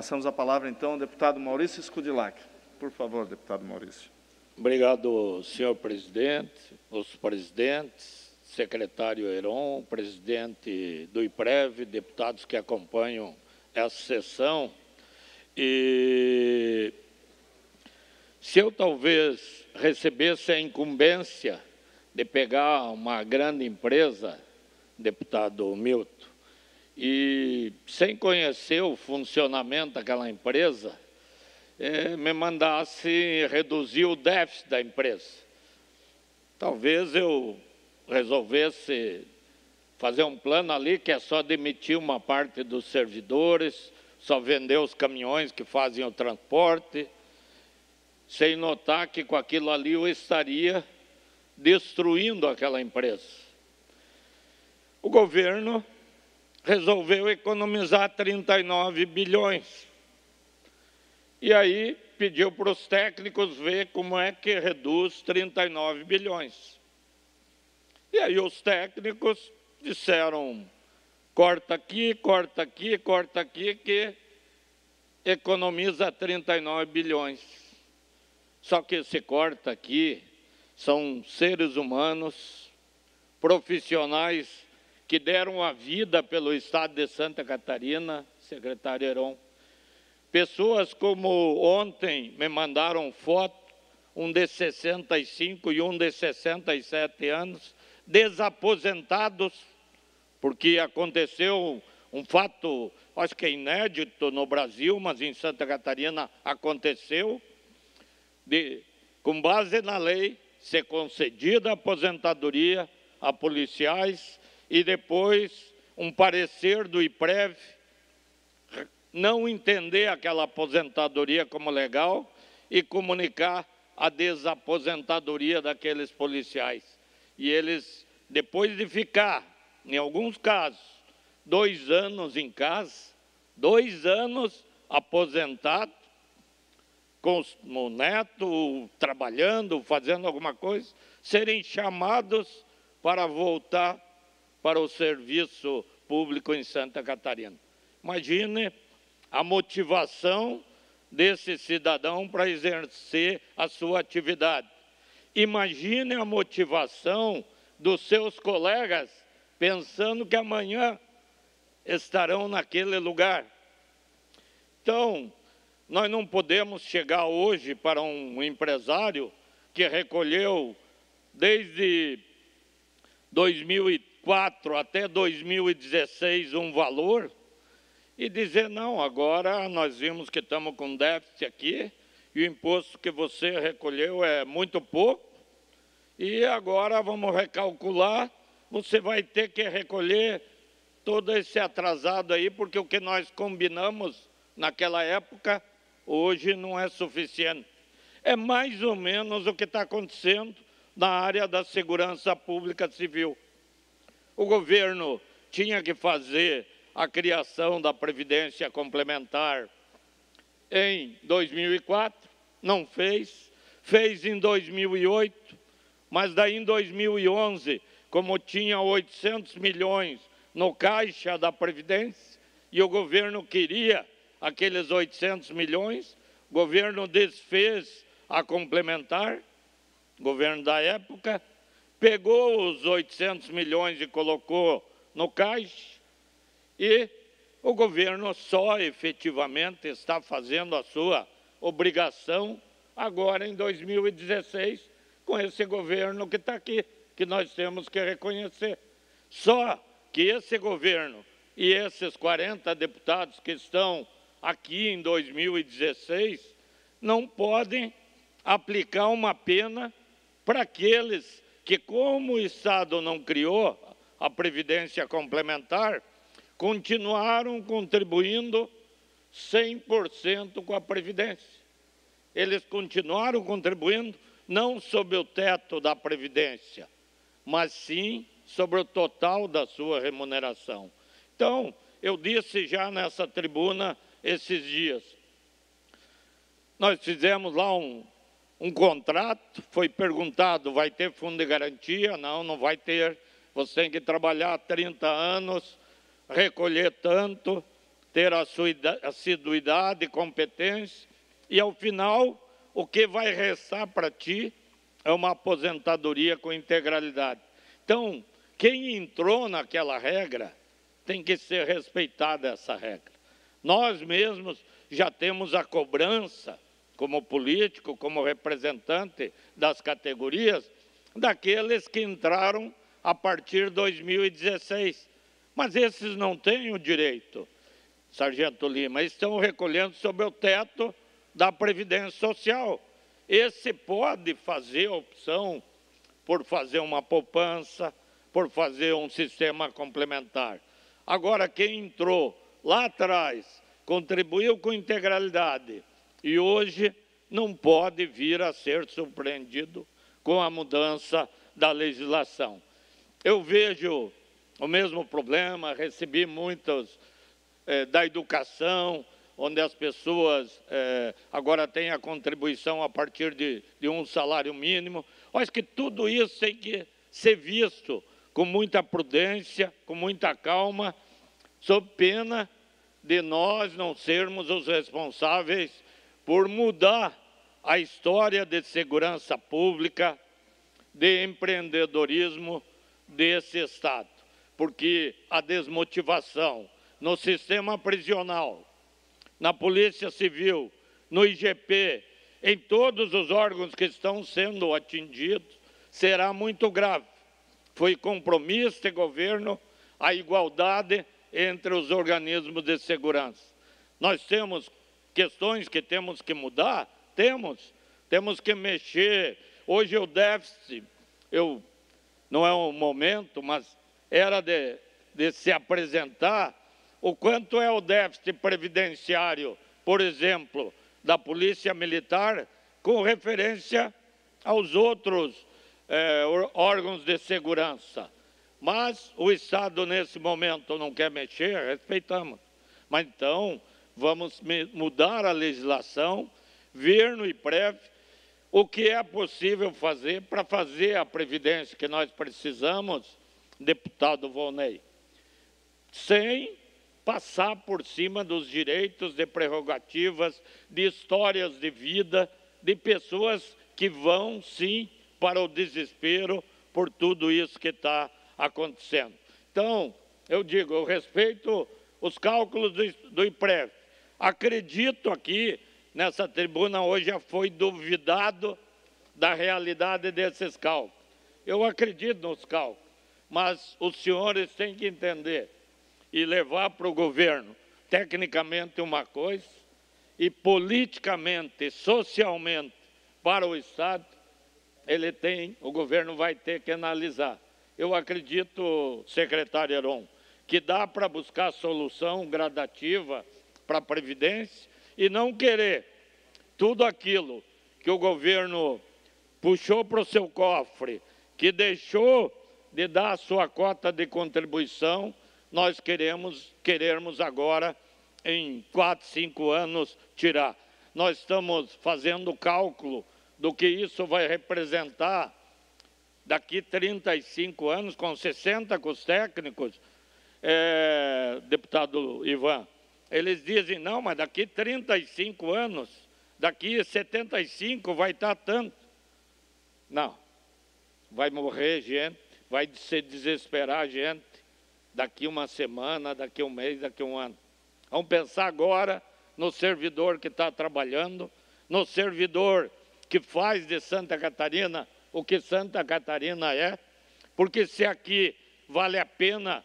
Speaker 1: Passamos a palavra, então, ao deputado Maurício Scudilac. Por favor, deputado Maurício.
Speaker 39: Obrigado, senhor presidente, os presidentes, secretário Heron, presidente do IPREV, deputados que acompanham essa sessão. E se eu talvez recebesse a incumbência de pegar uma grande empresa, deputado Milton, e sem conhecer o funcionamento daquela empresa, é, me mandasse reduzir o déficit da empresa. Talvez eu resolvesse fazer um plano ali que é só demitir uma parte dos servidores, só vender os caminhões que fazem o transporte, sem notar que com aquilo ali eu estaria destruindo aquela empresa. O governo resolveu economizar 39 bilhões. E aí pediu para os técnicos ver como é que reduz 39 bilhões. E aí os técnicos disseram: corta aqui, corta aqui, corta aqui, que economiza 39 bilhões. Só que esse corta aqui são seres humanos, profissionais que deram a vida pelo Estado de Santa Catarina, secretário Heron. Pessoas como ontem me mandaram foto, um de 65 e um de 67 anos, desaposentados, porque aconteceu um fato, acho que é inédito no Brasil, mas em Santa Catarina aconteceu, de, com base na lei, ser concedida a aposentadoria a policiais e depois um parecer do IPREV não entender aquela aposentadoria como legal e comunicar a desaposentadoria daqueles policiais. E eles, depois de ficar, em alguns casos, dois anos em casa, dois anos aposentado, com o neto trabalhando, fazendo alguma coisa, serem chamados para voltar para o serviço público em Santa Catarina. Imagine a motivação desse cidadão para exercer a sua atividade. Imagine a motivação dos seus colegas pensando que amanhã estarão naquele lugar. Então, nós não podemos chegar hoje para um empresário que recolheu desde 2004 até 2016 um valor e dizer, não, agora nós vimos que estamos com déficit aqui e o imposto que você recolheu é muito pouco e agora vamos recalcular, você vai ter que recolher todo esse atrasado aí, porque o que nós combinamos naquela época, hoje não é suficiente. É mais ou menos o que está acontecendo na área da segurança pública civil. O governo tinha que fazer a criação da Previdência Complementar em 2004, não fez, fez em 2008, mas daí em 2011, como tinha 800 milhões no caixa da Previdência, e o governo queria aqueles 800 milhões, o governo desfez a complementar, governo da época, pegou os 800 milhões e colocou no caixa, e o governo só efetivamente está fazendo a sua obrigação agora em 2016, com esse governo que está aqui, que nós temos que reconhecer. Só que esse governo e esses 40 deputados que estão aqui em 2016 não podem aplicar uma pena para aqueles que, como o Estado não criou a Previdência Complementar, continuaram contribuindo 100% com a Previdência. Eles continuaram contribuindo não sobre o teto da Previdência, mas sim sobre o total da sua remuneração. Então, eu disse já nessa tribuna esses dias, nós fizemos lá um, um contrato, foi perguntado, vai ter fundo de garantia? Não, não vai ter. Você tem que trabalhar 30 anos, recolher tanto, ter a sua assiduidade, competência, e ao final o que vai restar para ti é uma aposentadoria com integralidade. Então, quem entrou naquela regra tem que ser respeitada essa regra. Nós mesmos já temos a cobrança, como político, como representante das categorias, daqueles que entraram a partir de 2016. Mas esses não têm o direito, Sargento Lima, estão recolhendo sob o teto da Previdência Social. Esse pode fazer opção por fazer uma poupança, por fazer um sistema complementar. Agora, quem entrou lá atrás, contribuiu com integralidade e hoje não pode vir a ser surpreendido com a mudança da legislação. Eu vejo o mesmo problema, recebi muitos eh, da educação, onde as pessoas é, agora têm a contribuição a partir de, de um salário mínimo. Acho que tudo isso tem que ser visto com muita prudência, com muita calma, sob pena de nós não sermos os responsáveis por mudar a história de segurança pública, de empreendedorismo desse Estado. Porque a desmotivação no sistema prisional, na Polícia Civil, no IGP, em todos os órgãos que estão sendo atingidos, será muito grave. Foi compromisso de governo a igualdade entre os organismos de segurança. Nós temos questões que temos que mudar? Temos. Temos que mexer. Hoje o déficit, eu, não é um momento, mas era de, de se apresentar o quanto é o déficit previdenciário, por exemplo, da Polícia Militar, com referência aos outros eh, órgãos de segurança. Mas o Estado, nesse momento, não quer mexer, respeitamos. Mas então, vamos mudar a legislação, ver no IPREV o que é possível fazer para fazer a previdência que nós precisamos, deputado Volney, sem passar por cima dos direitos, de prerrogativas, de histórias de vida, de pessoas que vão, sim, para o desespero por tudo isso que está acontecendo. Então, eu digo, eu respeito os cálculos do, do IPREV. Acredito aqui nessa tribuna hoje já foi duvidado da realidade desses cálculos. Eu acredito nos cálculos, mas os senhores têm que entender e levar para o governo, tecnicamente, uma coisa, e politicamente, socialmente, para o Estado, ele tem, o governo vai ter que analisar. Eu acredito, secretário Heron, que dá para buscar solução gradativa para a Previdência e não querer tudo aquilo que o governo puxou para o seu cofre, que deixou de dar a sua cota de contribuição, nós queremos queremos agora, em quatro, cinco anos, tirar. Nós estamos fazendo cálculo do que isso vai representar daqui 35 anos, com 60 com os técnicos, é, deputado Ivan. Eles dizem, não, mas daqui 35 anos, daqui 75 vai estar tanto. Não. Vai morrer gente, vai se desesperar gente daqui uma semana, daqui um mês, daqui um ano. Vamos pensar agora no servidor que está trabalhando, no servidor que faz de Santa Catarina o que Santa Catarina é, porque se aqui vale a pena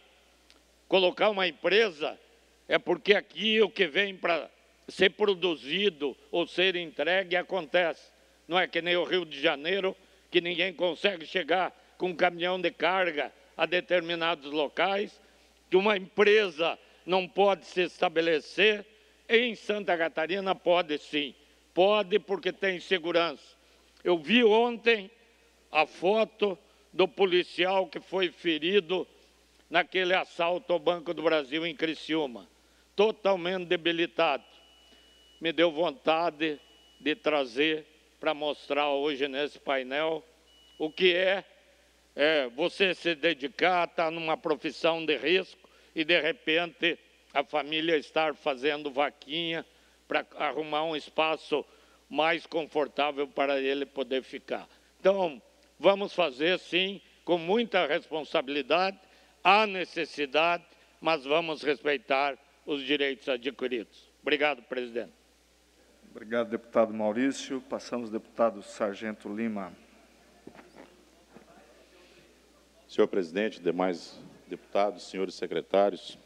Speaker 39: colocar uma empresa, é porque aqui o que vem para ser produzido ou ser entregue acontece. Não é que nem o Rio de Janeiro, que ninguém consegue chegar com um caminhão de carga a determinados locais, que uma empresa não pode se estabelecer. Em Santa Catarina pode sim, pode porque tem segurança. Eu vi ontem a foto do policial que foi ferido naquele assalto ao Banco do Brasil em Criciúma, totalmente debilitado. Me deu vontade de trazer para mostrar hoje nesse painel o que é é, você se dedicar, estar tá numa profissão de risco e de repente a família estar fazendo vaquinha para arrumar um espaço mais confortável para ele poder ficar. Então, vamos fazer sim, com muita responsabilidade, há necessidade, mas vamos respeitar os direitos adquiridos. Obrigado, presidente.
Speaker 1: Obrigado, deputado Maurício. Passamos, deputado Sargento Lima.
Speaker 40: Senhor presidente, demais deputados, senhores secretários,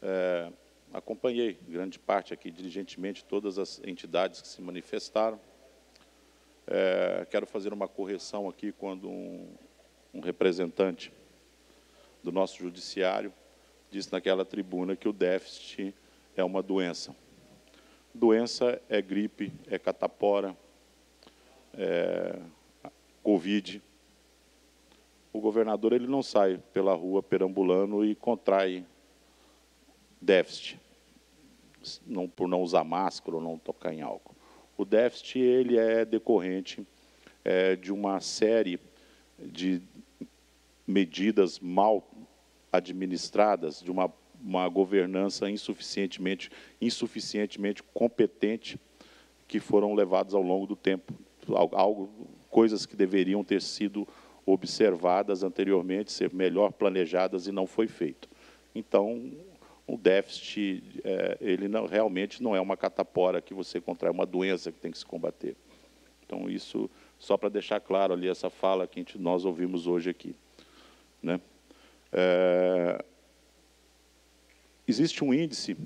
Speaker 40: é, acompanhei grande parte aqui, diligentemente, todas as entidades que se manifestaram. É, quero fazer uma correção aqui quando um, um representante do nosso judiciário disse naquela tribuna que o déficit é uma doença. Doença é gripe, é catapora, é Covid, o governador ele não sai pela rua perambulando e contrai déficit, não, por não usar máscara ou não tocar em álcool. O déficit ele é decorrente é, de uma série de medidas mal administradas, de uma, uma governança insuficientemente, insuficientemente competente que foram levadas ao longo do tempo, algo, coisas que deveriam ter sido observadas anteriormente, ser melhor planejadas e não foi feito. Então, o déficit, é, ele não, realmente não é uma catapora que você contrai, é uma doença que tem que se combater. Então, isso, só para deixar claro ali essa fala que gente, nós ouvimos hoje aqui. Né? É, existe um índice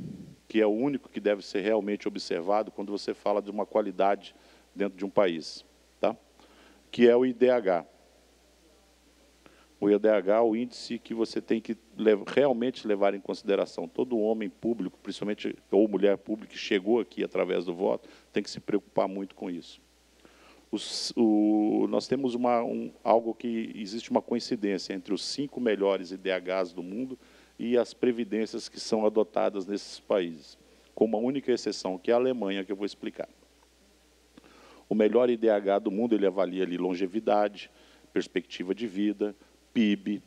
Speaker 40: que é o único que deve ser realmente observado quando você fala de uma qualidade dentro de um país, tá? que é o IDH o IDH, o índice que você tem que realmente levar em consideração. Todo homem público, principalmente ou mulher pública que chegou aqui através do voto, tem que se preocupar muito com isso. Os, o, nós temos uma, um, algo que existe uma coincidência entre os cinco melhores IDHs do mundo e as previdências que são adotadas nesses países, com uma única exceção, que é a Alemanha, que eu vou explicar. O melhor IDH do mundo, ele avalia ali longevidade, perspectiva de vida, PIB,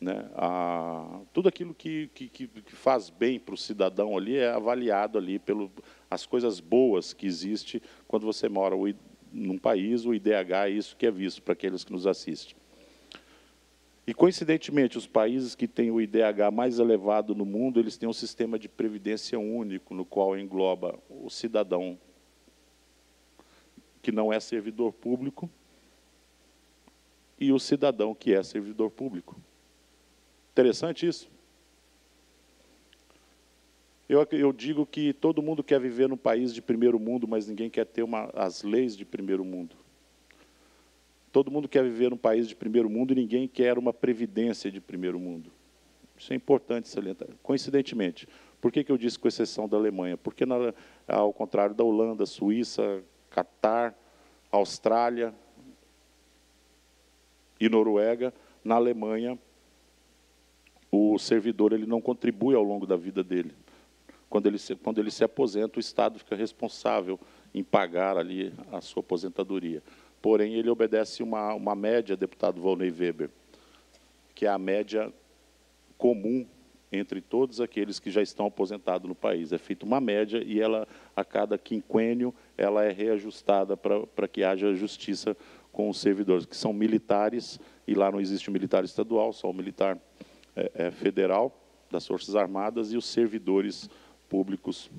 Speaker 40: né? A, tudo aquilo que, que, que faz bem para o cidadão ali é avaliado ali pelas as coisas boas que existe quando você mora num país, o IDH é isso que é visto para aqueles que nos assistem. E, coincidentemente, os países que têm o IDH mais elevado no mundo, eles têm um sistema de previdência único, no qual engloba o cidadão que não é servidor público e o cidadão que é servidor público. Interessante isso. Eu, eu, digo que todo mundo quer viver num país de primeiro mundo, mas ninguém quer ter uma, as leis de primeiro mundo. Todo mundo quer viver num país de primeiro mundo e ninguém quer uma previdência de primeiro mundo. Isso é importante salientar. Coincidentemente, por que, que eu disse com exceção da Alemanha? Porque, na, ao contrário da Holanda, Suíça, Catar, Austrália e Noruega, na Alemanha, o servidor ele não contribui ao longo da vida dele. Quando ele, se, quando ele se aposenta, o Estado fica responsável em pagar ali a sua aposentadoria. Porém, ele obedece uma, uma média, deputado Volney Weber, que é a média comum entre todos aqueles que já estão aposentados no país. É feita uma média e ela, a cada quinquênio, ela é reajustada para que haja justiça com os servidores, que são militares, e lá não existe o militar estadual, só o militar é, é, federal das Forças Armadas e os servidores públicos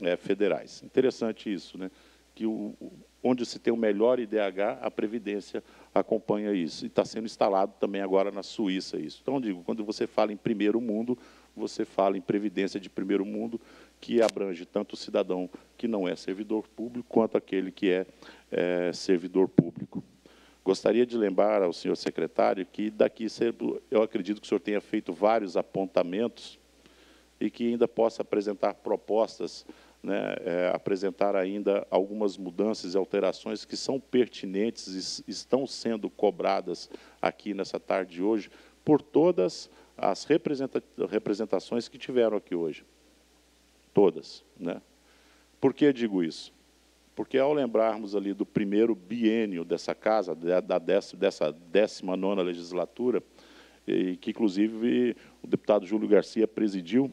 Speaker 40: é, federais. Interessante isso, né? que o, onde se tem o melhor IDH, a Previdência acompanha isso. E está sendo instalado também agora na Suíça isso. Então, digo, quando você fala em primeiro mundo, você fala em Previdência de primeiro mundo, que abrange tanto o cidadão que não é servidor público, quanto aquele que é, é servidor público. Gostaria de lembrar ao senhor secretário que daqui, eu acredito que o senhor tenha feito vários apontamentos e que ainda possa apresentar propostas, né, é, apresentar ainda algumas mudanças e alterações que são pertinentes e estão sendo cobradas aqui nessa tarde de hoje por todas as representações que tiveram aqui hoje. Todas. Né? Por que digo isso? Porque ao lembrarmos ali do primeiro biênio dessa casa, da dessa, dessa 19 legislatura, e que inclusive o deputado Júlio Garcia presidiu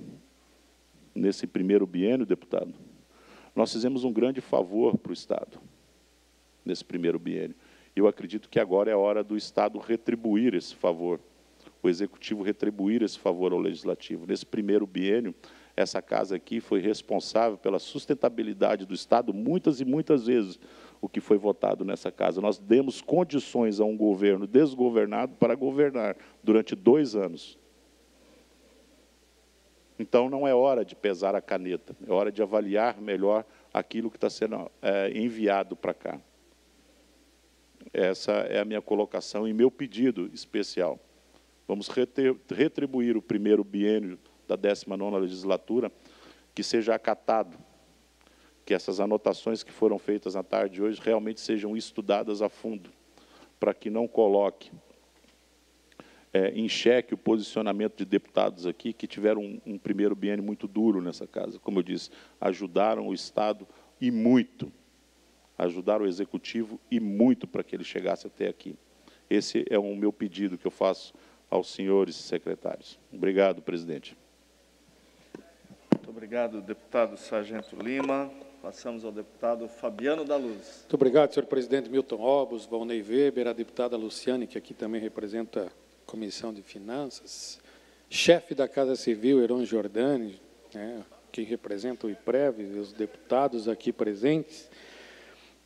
Speaker 40: nesse primeiro biênio, deputado, nós fizemos um grande favor para o Estado nesse primeiro biênio. Eu acredito que agora é hora do Estado retribuir esse favor, o Executivo retribuir esse favor ao Legislativo. Nesse primeiro biênio, essa casa aqui foi responsável pela sustentabilidade do Estado muitas e muitas vezes o que foi votado nessa casa. Nós demos condições a um governo desgovernado para governar durante dois anos. Então, não é hora de pesar a caneta, é hora de avaliar melhor aquilo que está sendo é, enviado para cá. Essa é a minha colocação e meu pedido especial. Vamos retribuir o primeiro biênio da 19ª legislatura, que seja acatado, que essas anotações que foram feitas na tarde de hoje realmente sejam estudadas a fundo, para que não coloque é, em xeque o posicionamento de deputados aqui que tiveram um, um primeiro biênio muito duro nessa casa. Como eu disse, ajudaram o Estado e muito, ajudaram o Executivo e muito para que ele chegasse até aqui. Esse é o meu pedido que eu faço aos senhores secretários. Obrigado, presidente.
Speaker 1: Muito obrigado, deputado Sargento Lima. Passamos ao deputado Fabiano da Luz.
Speaker 41: Muito obrigado, senhor presidente Milton Robos, Valnei Weber, a deputada Luciane, que aqui também representa a Comissão de Finanças, chefe da Casa Civil, Heron Jordani, né, que representa o IPREV, e os deputados aqui presentes.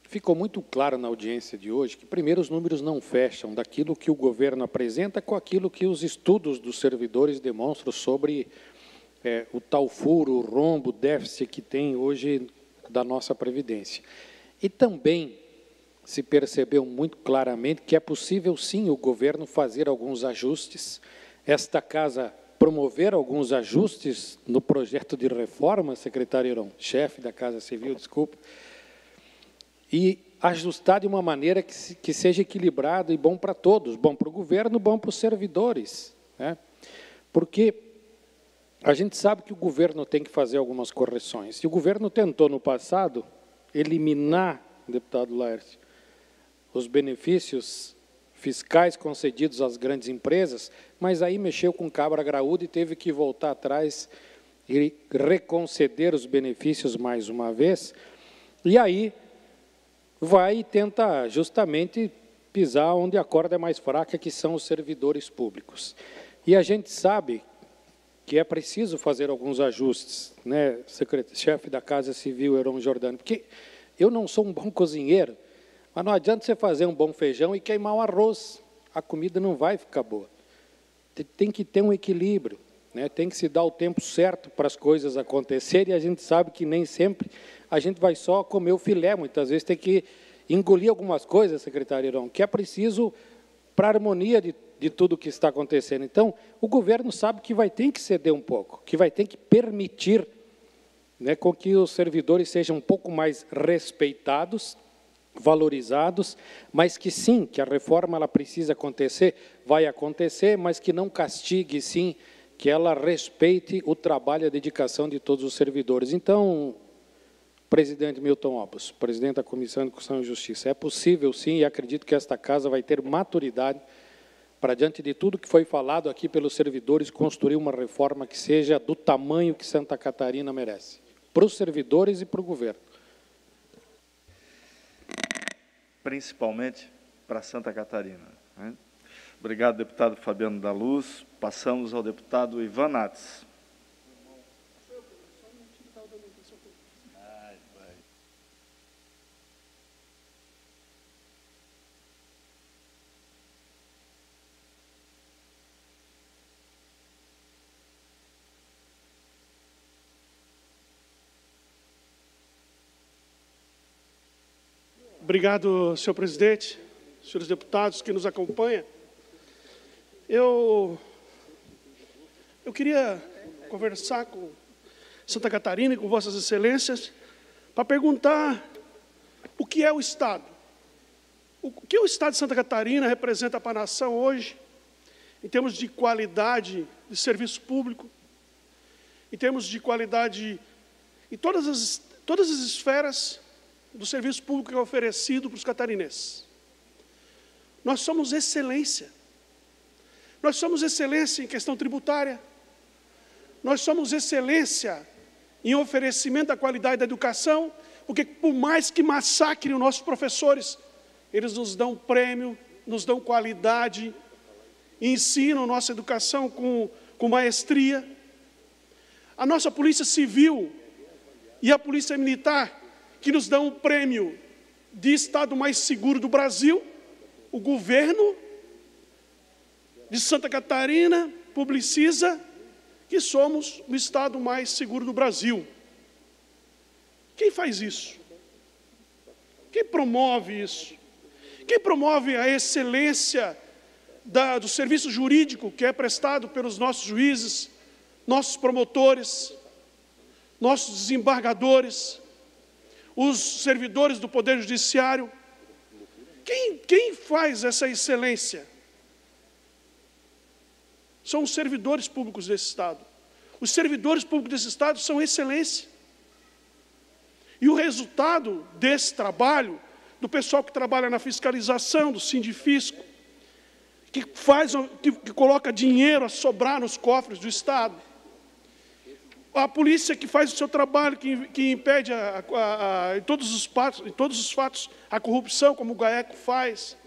Speaker 41: Ficou muito claro na audiência de hoje que, primeiro, os números não fecham daquilo que o governo apresenta com aquilo que os estudos dos servidores demonstram sobre é, o tal furo, o rombo, o déficit que tem hoje da nossa Previdência. E também se percebeu muito claramente que é possível, sim, o governo fazer alguns ajustes, esta casa promover alguns ajustes no projeto de reforma, secretário Irão, chefe da Casa Civil, desculpa, e ajustar de uma maneira que, se, que seja equilibrado e bom para todos, bom para o governo, bom para os servidores. Né? Porque a gente sabe que o governo tem que fazer algumas correções. E o governo tentou, no passado, eliminar, deputado Laércio, os benefícios fiscais concedidos às grandes empresas, mas aí mexeu com cabra graúda e teve que voltar atrás e reconceder os benefícios mais uma vez. E aí vai e tenta justamente pisar onde a corda é mais fraca, que são os servidores públicos. E a gente sabe que é preciso fazer alguns ajustes, né, chefe da Casa Civil, Heron Jordano, porque eu não sou um bom cozinheiro, mas não adianta você fazer um bom feijão e queimar o arroz, a comida não vai ficar boa. Tem que ter um equilíbrio, né? tem que se dar o tempo certo para as coisas acontecerem, e a gente sabe que nem sempre a gente vai só comer o filé, muitas vezes tem que engolir algumas coisas, secretário Irão, que é preciso para a harmonia de, de tudo que está acontecendo. Então, o governo sabe que vai ter que ceder um pouco, que vai ter que permitir né, com que os servidores sejam um pouco mais respeitados, valorizados, mas que sim, que a reforma ela precisa acontecer, vai acontecer, mas que não castigue, sim, que ela respeite o trabalho e a dedicação de todos os servidores. Então, Presidente Milton Obos, presidente da Comissão de Constituição e Justiça, é possível sim, e acredito que esta casa vai ter maturidade para, diante de tudo que foi falado aqui pelos servidores, construir uma reforma que seja do tamanho que Santa Catarina merece, para os servidores e para o governo.
Speaker 1: Principalmente para Santa Catarina. Né? Obrigado, deputado Fabiano da Luz. Passamos ao deputado Ivan Nates.
Speaker 42: Obrigado, senhor presidente, senhores deputados que nos acompanham. Eu, eu queria conversar com Santa Catarina e com vossas excelências para perguntar o que é o Estado. O que o Estado de Santa Catarina representa para a nação hoje, em termos de qualidade de serviço público, em termos de qualidade em todas as, todas as esferas do serviço público que é oferecido para os catarinenses. Nós somos excelência. Nós somos excelência em questão tributária. Nós somos excelência em oferecimento da qualidade da educação, porque por mais que massacrem os nossos professores, eles nos dão prêmio, nos dão qualidade, ensinam nossa educação com, com maestria. A nossa polícia civil e a polícia militar que nos dão o prêmio de Estado mais seguro do Brasil, o governo de Santa Catarina publiciza que somos o Estado mais seguro do Brasil. Quem faz isso? Quem promove isso? Quem promove a excelência da, do serviço jurídico que é prestado pelos nossos juízes, nossos promotores, nossos desembargadores, os servidores do Poder Judiciário. Quem, quem faz essa excelência? São os servidores públicos desse Estado. Os servidores públicos desse Estado são excelência. E o resultado desse trabalho, do pessoal que trabalha na fiscalização, do Sindifisco, que faz, que, que coloca dinheiro a sobrar nos cofres do Estado, a polícia que faz o seu trabalho, que, que impede a, a, a, em, todos os fatos, em todos os fatos a corrupção, como o GAECO faz.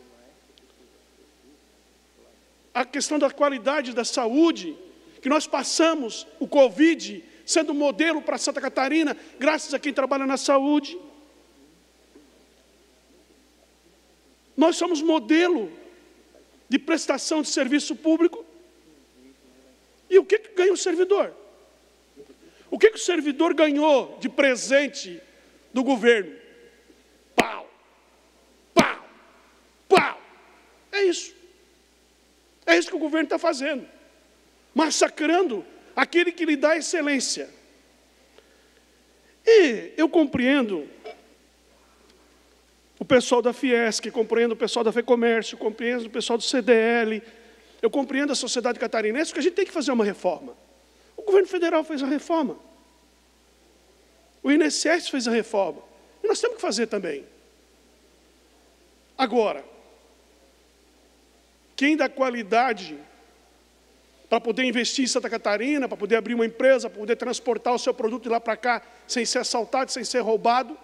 Speaker 42: A questão da qualidade da saúde, que nós passamos o Covid sendo modelo para Santa Catarina, graças a quem trabalha na saúde. Nós somos modelo de prestação de serviço público. E o que, que ganha o servidor? O que, que o servidor ganhou de presente do governo? Pau, pau, pau. É isso. É isso que o governo está fazendo. Massacrando aquele que lhe dá excelência. E eu compreendo o pessoal da Fiesc, compreendo o pessoal da FEComércio, compreendo o pessoal do CDL, eu compreendo a sociedade catarinense, porque a gente tem que fazer uma reforma. O governo federal fez a reforma. O INSS fez a reforma. E nós temos que fazer também. Agora, quem dá qualidade para poder investir em Santa Catarina, para poder abrir uma empresa, para poder transportar o seu produto de lá para cá sem ser assaltado, sem ser roubado,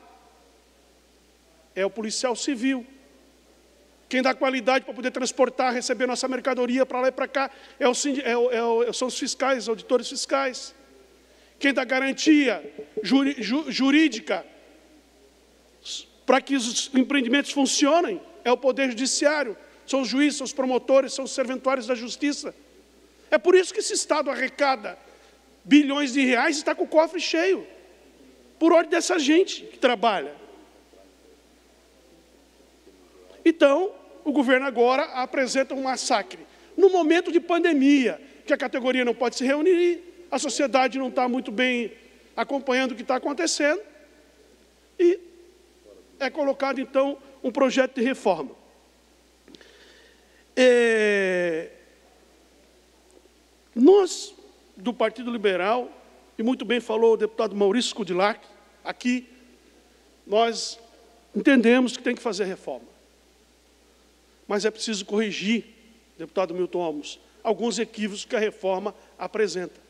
Speaker 42: é o policial civil. Quem dá qualidade para poder transportar, receber nossa mercadoria para lá e para cá é é o, é o, são os fiscais, os auditores fiscais. Quem dá garantia juri, ju, jurídica para que os empreendimentos funcionem é o Poder Judiciário, são os juízes, são os promotores, são os serventuários da Justiça. É por isso que esse Estado arrecada bilhões de reais e está com o cofre cheio, por ordem dessa gente que trabalha. Então, o governo agora apresenta um massacre. No momento de pandemia, que a categoria não pode se reunir, a sociedade não está muito bem acompanhando o que está acontecendo, e é colocado, então, um projeto de reforma. É... Nós, do Partido Liberal, e muito bem falou o deputado Maurício Kudilac, aqui, nós entendemos que tem que fazer reforma. Mas é preciso corrigir, deputado Milton Almos, alguns equívocos que a reforma apresenta.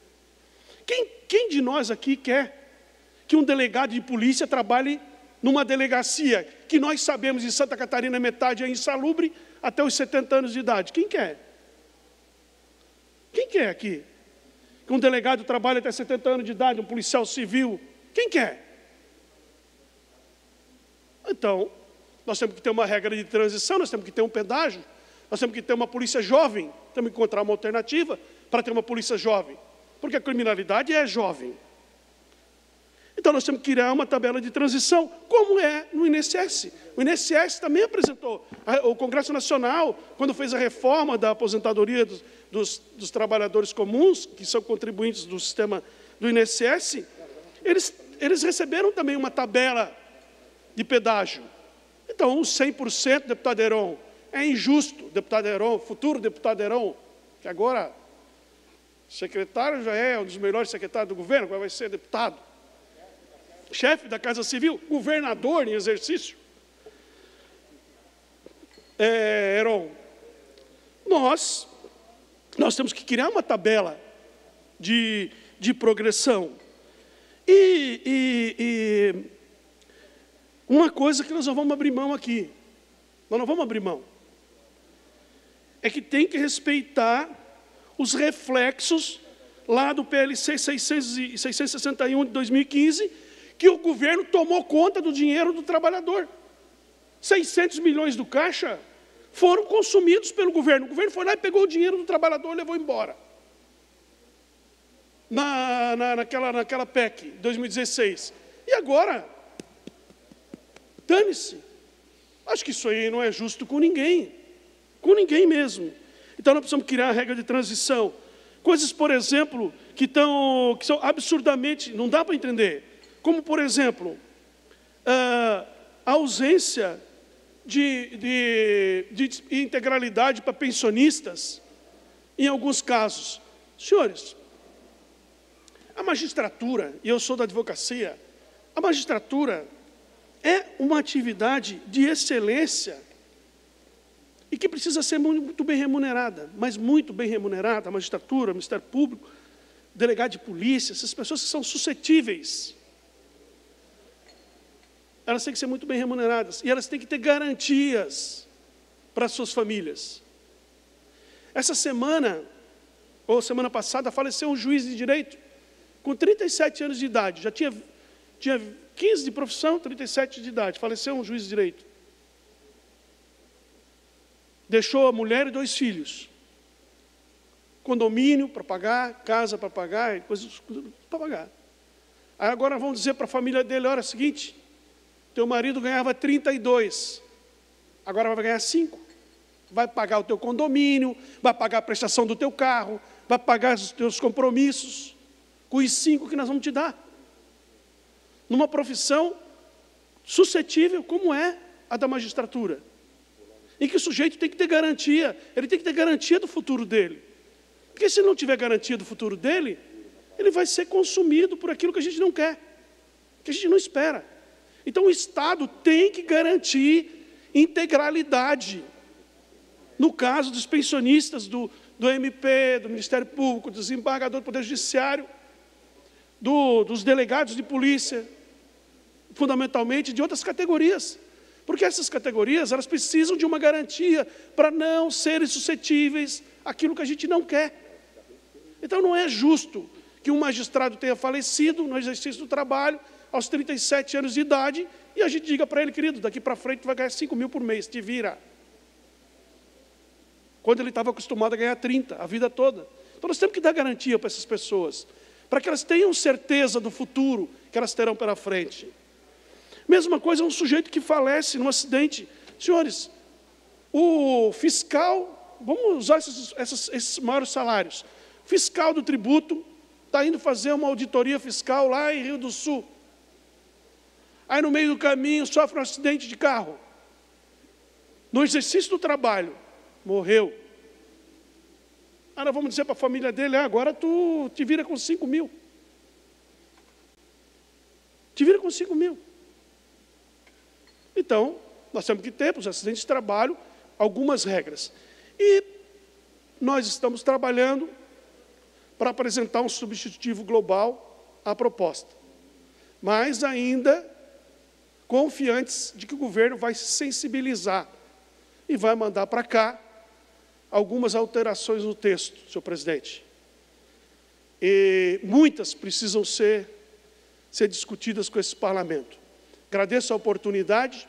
Speaker 42: Quem, quem de nós aqui quer que um delegado de polícia trabalhe numa delegacia que nós sabemos em Santa Catarina metade é insalubre até os 70 anos de idade. Quem quer? Quem quer aqui? Que um delegado trabalhe até 70 anos de idade, um policial civil. Quem quer? Então, nós temos que ter uma regra de transição, nós temos que ter um pedágio, nós temos que ter uma polícia jovem, temos que encontrar uma alternativa para ter uma polícia jovem, porque a criminalidade é jovem. Então nós temos que criar uma tabela de transição, como é no INSS. O INSS também apresentou, o Congresso Nacional, quando fez a reforma da aposentadoria dos, dos, dos trabalhadores comuns, que são contribuintes do sistema do INSS, eles, eles receberam também uma tabela de pedágio. Então, os 100%, deputado Heron, é injusto, deputado Heron, futuro deputado Heron, que agora secretário já é um dos melhores secretários do governo, agora vai ser deputado chefe da Casa Civil, governador em exercício. É, Heron, nós, nós temos que criar uma tabela de, de progressão. E, e, e uma coisa que nós não vamos abrir mão aqui, nós não vamos abrir mão, é que tem que respeitar os reflexos lá do PLC 661 de 2015 que o governo tomou conta do dinheiro do trabalhador. 600 milhões do caixa foram consumidos pelo governo. O governo foi lá e pegou o dinheiro do trabalhador e levou embora. Na, na, naquela, naquela PEC, 2016. E agora, dane-se. Acho que isso aí não é justo com ninguém. Com ninguém mesmo. Então nós precisamos criar a regra de transição. Coisas, por exemplo, que, tão, que são absurdamente, não dá para entender. Como, por exemplo, a ausência de, de, de integralidade para pensionistas, em alguns casos. Senhores, a magistratura, e eu sou da advocacia, a magistratura é uma atividade de excelência e que precisa ser muito bem remunerada, mas muito bem remunerada, magistratura, Ministério Público, delegado de polícia, essas pessoas que são suscetíveis elas têm que ser muito bem remuneradas e elas têm que ter garantias para as suas famílias. Essa semana, ou semana passada, faleceu um juiz de direito com 37 anos de idade, já tinha, tinha 15 de profissão, 37 de idade, faleceu um juiz de direito. Deixou a mulher e dois filhos. Condomínio para pagar, casa para pagar, coisas para pagar. Aí agora vão dizer para a família dele, olha, é o seguinte, teu marido ganhava 32, agora vai ganhar 5. Vai pagar o teu condomínio, vai pagar a prestação do teu carro, vai pagar os teus compromissos, com os 5 que nós vamos te dar. Numa profissão suscetível como é a da magistratura, em que o sujeito tem que ter garantia, ele tem que ter garantia do futuro dele. Porque se ele não tiver garantia do futuro dele, ele vai ser consumido por aquilo que a gente não quer, que a gente não espera. Então o Estado tem que garantir integralidade. No caso dos pensionistas do, do MP, do Ministério Público, do desembargador do Poder Judiciário, do, dos delegados de polícia, fundamentalmente de outras categorias. Porque essas categorias, elas precisam de uma garantia para não serem suscetíveis àquilo que a gente não quer. Então não é justo que um magistrado tenha falecido no exercício do trabalho aos 37 anos de idade e a gente diga para ele, querido, daqui para frente vai ganhar 5 mil por mês, te vira. Quando ele estava acostumado a ganhar 30, a vida toda. Então nós temos que dar garantia para essas pessoas, para que elas tenham certeza do futuro que elas terão pela frente. Mesma coisa um sujeito que falece num acidente. Senhores, o fiscal, vamos usar esses, esses, esses maiores salários. Fiscal do tributo está indo fazer uma auditoria fiscal lá em Rio do Sul. Aí no meio do caminho sofre um acidente de carro. No exercício do trabalho, morreu. Ah, nós vamos dizer para a família dele, ah, agora tu te vira com 5 mil. Te vira com 5 mil. Então, nós temos que ter para os acidentes de trabalho algumas regras. E nós estamos trabalhando para apresentar um substitutivo global à proposta. Mas ainda confiantes de que o governo vai se sensibilizar e vai mandar para cá algumas alterações no texto, senhor presidente. E muitas precisam ser, ser discutidas com esse parlamento. Agradeço a oportunidade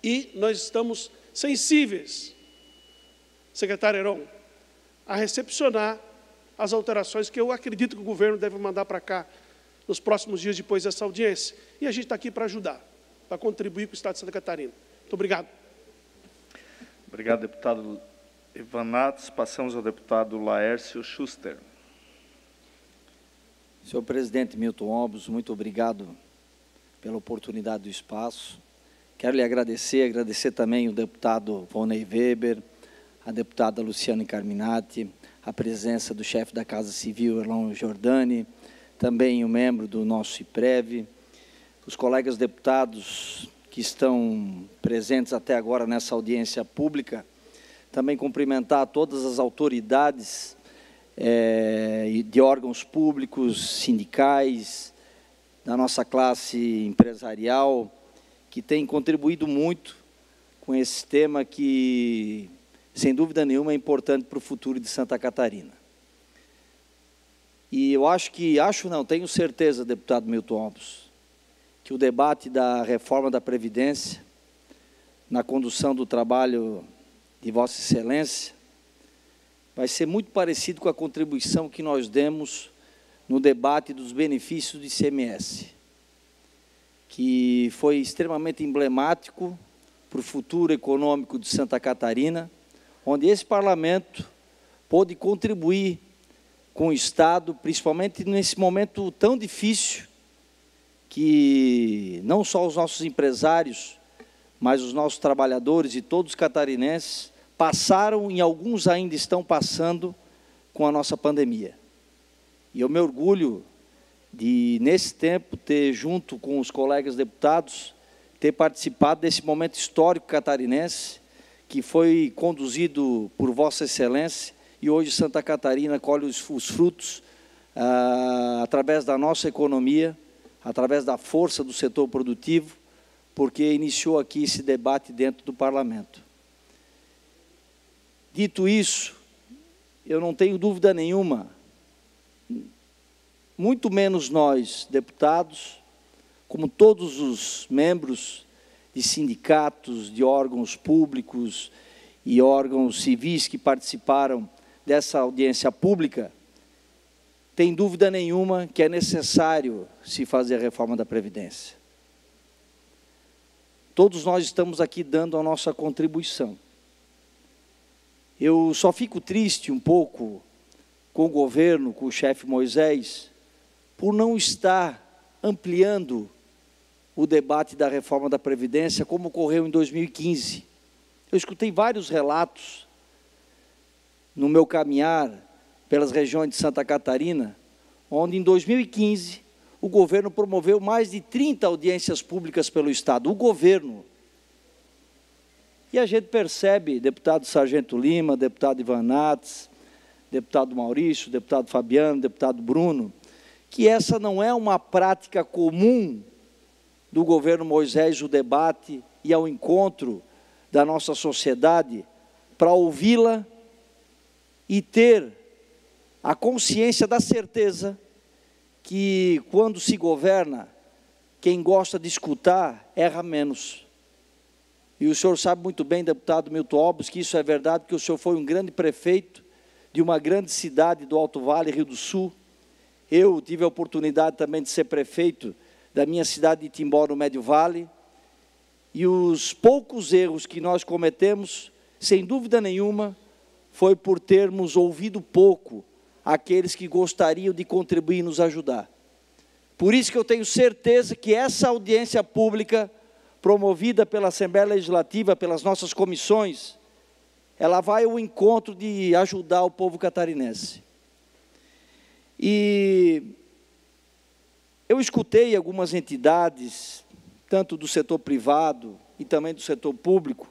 Speaker 42: e nós estamos sensíveis, secretário Heron, a recepcionar as alterações que eu acredito que o governo deve mandar para cá nos próximos dias depois dessa audiência. E a gente está aqui para ajudar, para contribuir com o Estado de Santa Catarina. Muito obrigado.
Speaker 1: Obrigado, deputado Ivanatos. Passamos ao deputado Laércio Schuster.
Speaker 38: Senhor presidente Milton Obos, muito obrigado pela oportunidade do espaço. Quero lhe agradecer, agradecer também o deputado Vonei Weber, a deputada Luciane Carminati, a presença do chefe da Casa Civil, Erlon Giordani, também o membro do nosso CIPREV, os colegas deputados que estão presentes até agora nessa audiência pública, também cumprimentar todas as autoridades é, de órgãos públicos, sindicais, da nossa classe empresarial, que tem contribuído muito com esse tema que sem dúvida nenhuma, é importante para o futuro de Santa Catarina. E eu acho que, acho não, tenho certeza, deputado Milton Alves, que o debate da reforma da Previdência, na condução do trabalho de Vossa Excelência, vai ser muito parecido com a contribuição que nós demos no debate dos benefícios do ICMS, que foi extremamente emblemático para o futuro econômico de Santa Catarina onde esse parlamento pôde contribuir com o Estado, principalmente nesse momento tão difícil que não só os nossos empresários, mas os nossos trabalhadores e todos os catarinenses passaram e alguns ainda estão passando com a nossa pandemia. E eu me orgulho de, nesse tempo, ter, junto com os colegas deputados, ter participado desse momento histórico catarinense, que foi conduzido por Vossa Excelência e hoje Santa Catarina colhe os, os frutos ah, através da nossa economia, através da força do setor produtivo, porque iniciou aqui esse debate dentro do parlamento. Dito isso, eu não tenho dúvida nenhuma, muito menos nós, deputados, como todos os membros de sindicatos, de órgãos públicos e órgãos civis que participaram dessa audiência pública, tem dúvida nenhuma que é necessário se fazer a reforma da Previdência. Todos nós estamos aqui dando a nossa contribuição. Eu só fico triste um pouco com o governo, com o chefe Moisés, por não estar ampliando o debate da reforma da Previdência, como ocorreu em 2015. Eu escutei vários relatos no meu caminhar pelas regiões de Santa Catarina, onde em 2015 o governo promoveu mais de 30 audiências públicas pelo Estado. O governo. E a gente percebe, deputado Sargento Lima, deputado Ivan Nates, deputado Maurício, deputado Fabiano, deputado Bruno, que essa não é uma prática comum do governo Moisés o debate e ao encontro da nossa sociedade para ouvi-la e ter a consciência da certeza que quando se governa, quem gosta de escutar erra menos. E o senhor sabe muito bem, deputado Milton Obos, que isso é verdade, porque o senhor foi um grande prefeito de uma grande cidade do Alto Vale, Rio do Sul. Eu tive a oportunidade também de ser prefeito da minha cidade de Timbó, no Médio Vale. E os poucos erros que nós cometemos, sem dúvida nenhuma, foi por termos ouvido pouco aqueles que gostariam de contribuir e nos ajudar. Por isso que eu tenho certeza que essa audiência pública, promovida pela Assembleia Legislativa, pelas nossas comissões, ela vai ao encontro de ajudar o povo catarinense. E eu escutei algumas entidades, tanto do setor privado e também do setor público,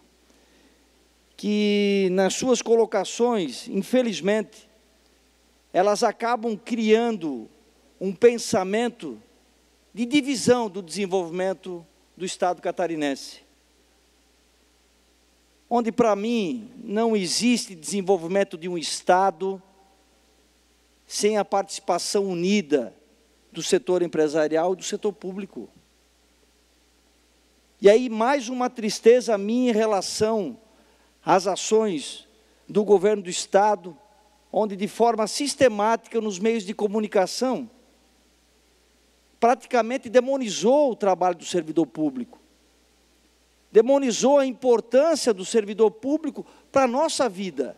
Speaker 38: que nas suas colocações, infelizmente, elas acabam criando um pensamento de divisão do desenvolvimento do Estado catarinense. Onde para mim não existe desenvolvimento de um Estado sem a participação unida do setor empresarial e do setor público. E aí, mais uma tristeza minha em relação às ações do governo do Estado, onde de forma sistemática nos meios de comunicação, praticamente demonizou o trabalho do servidor público demonizou a importância do servidor público para a nossa vida.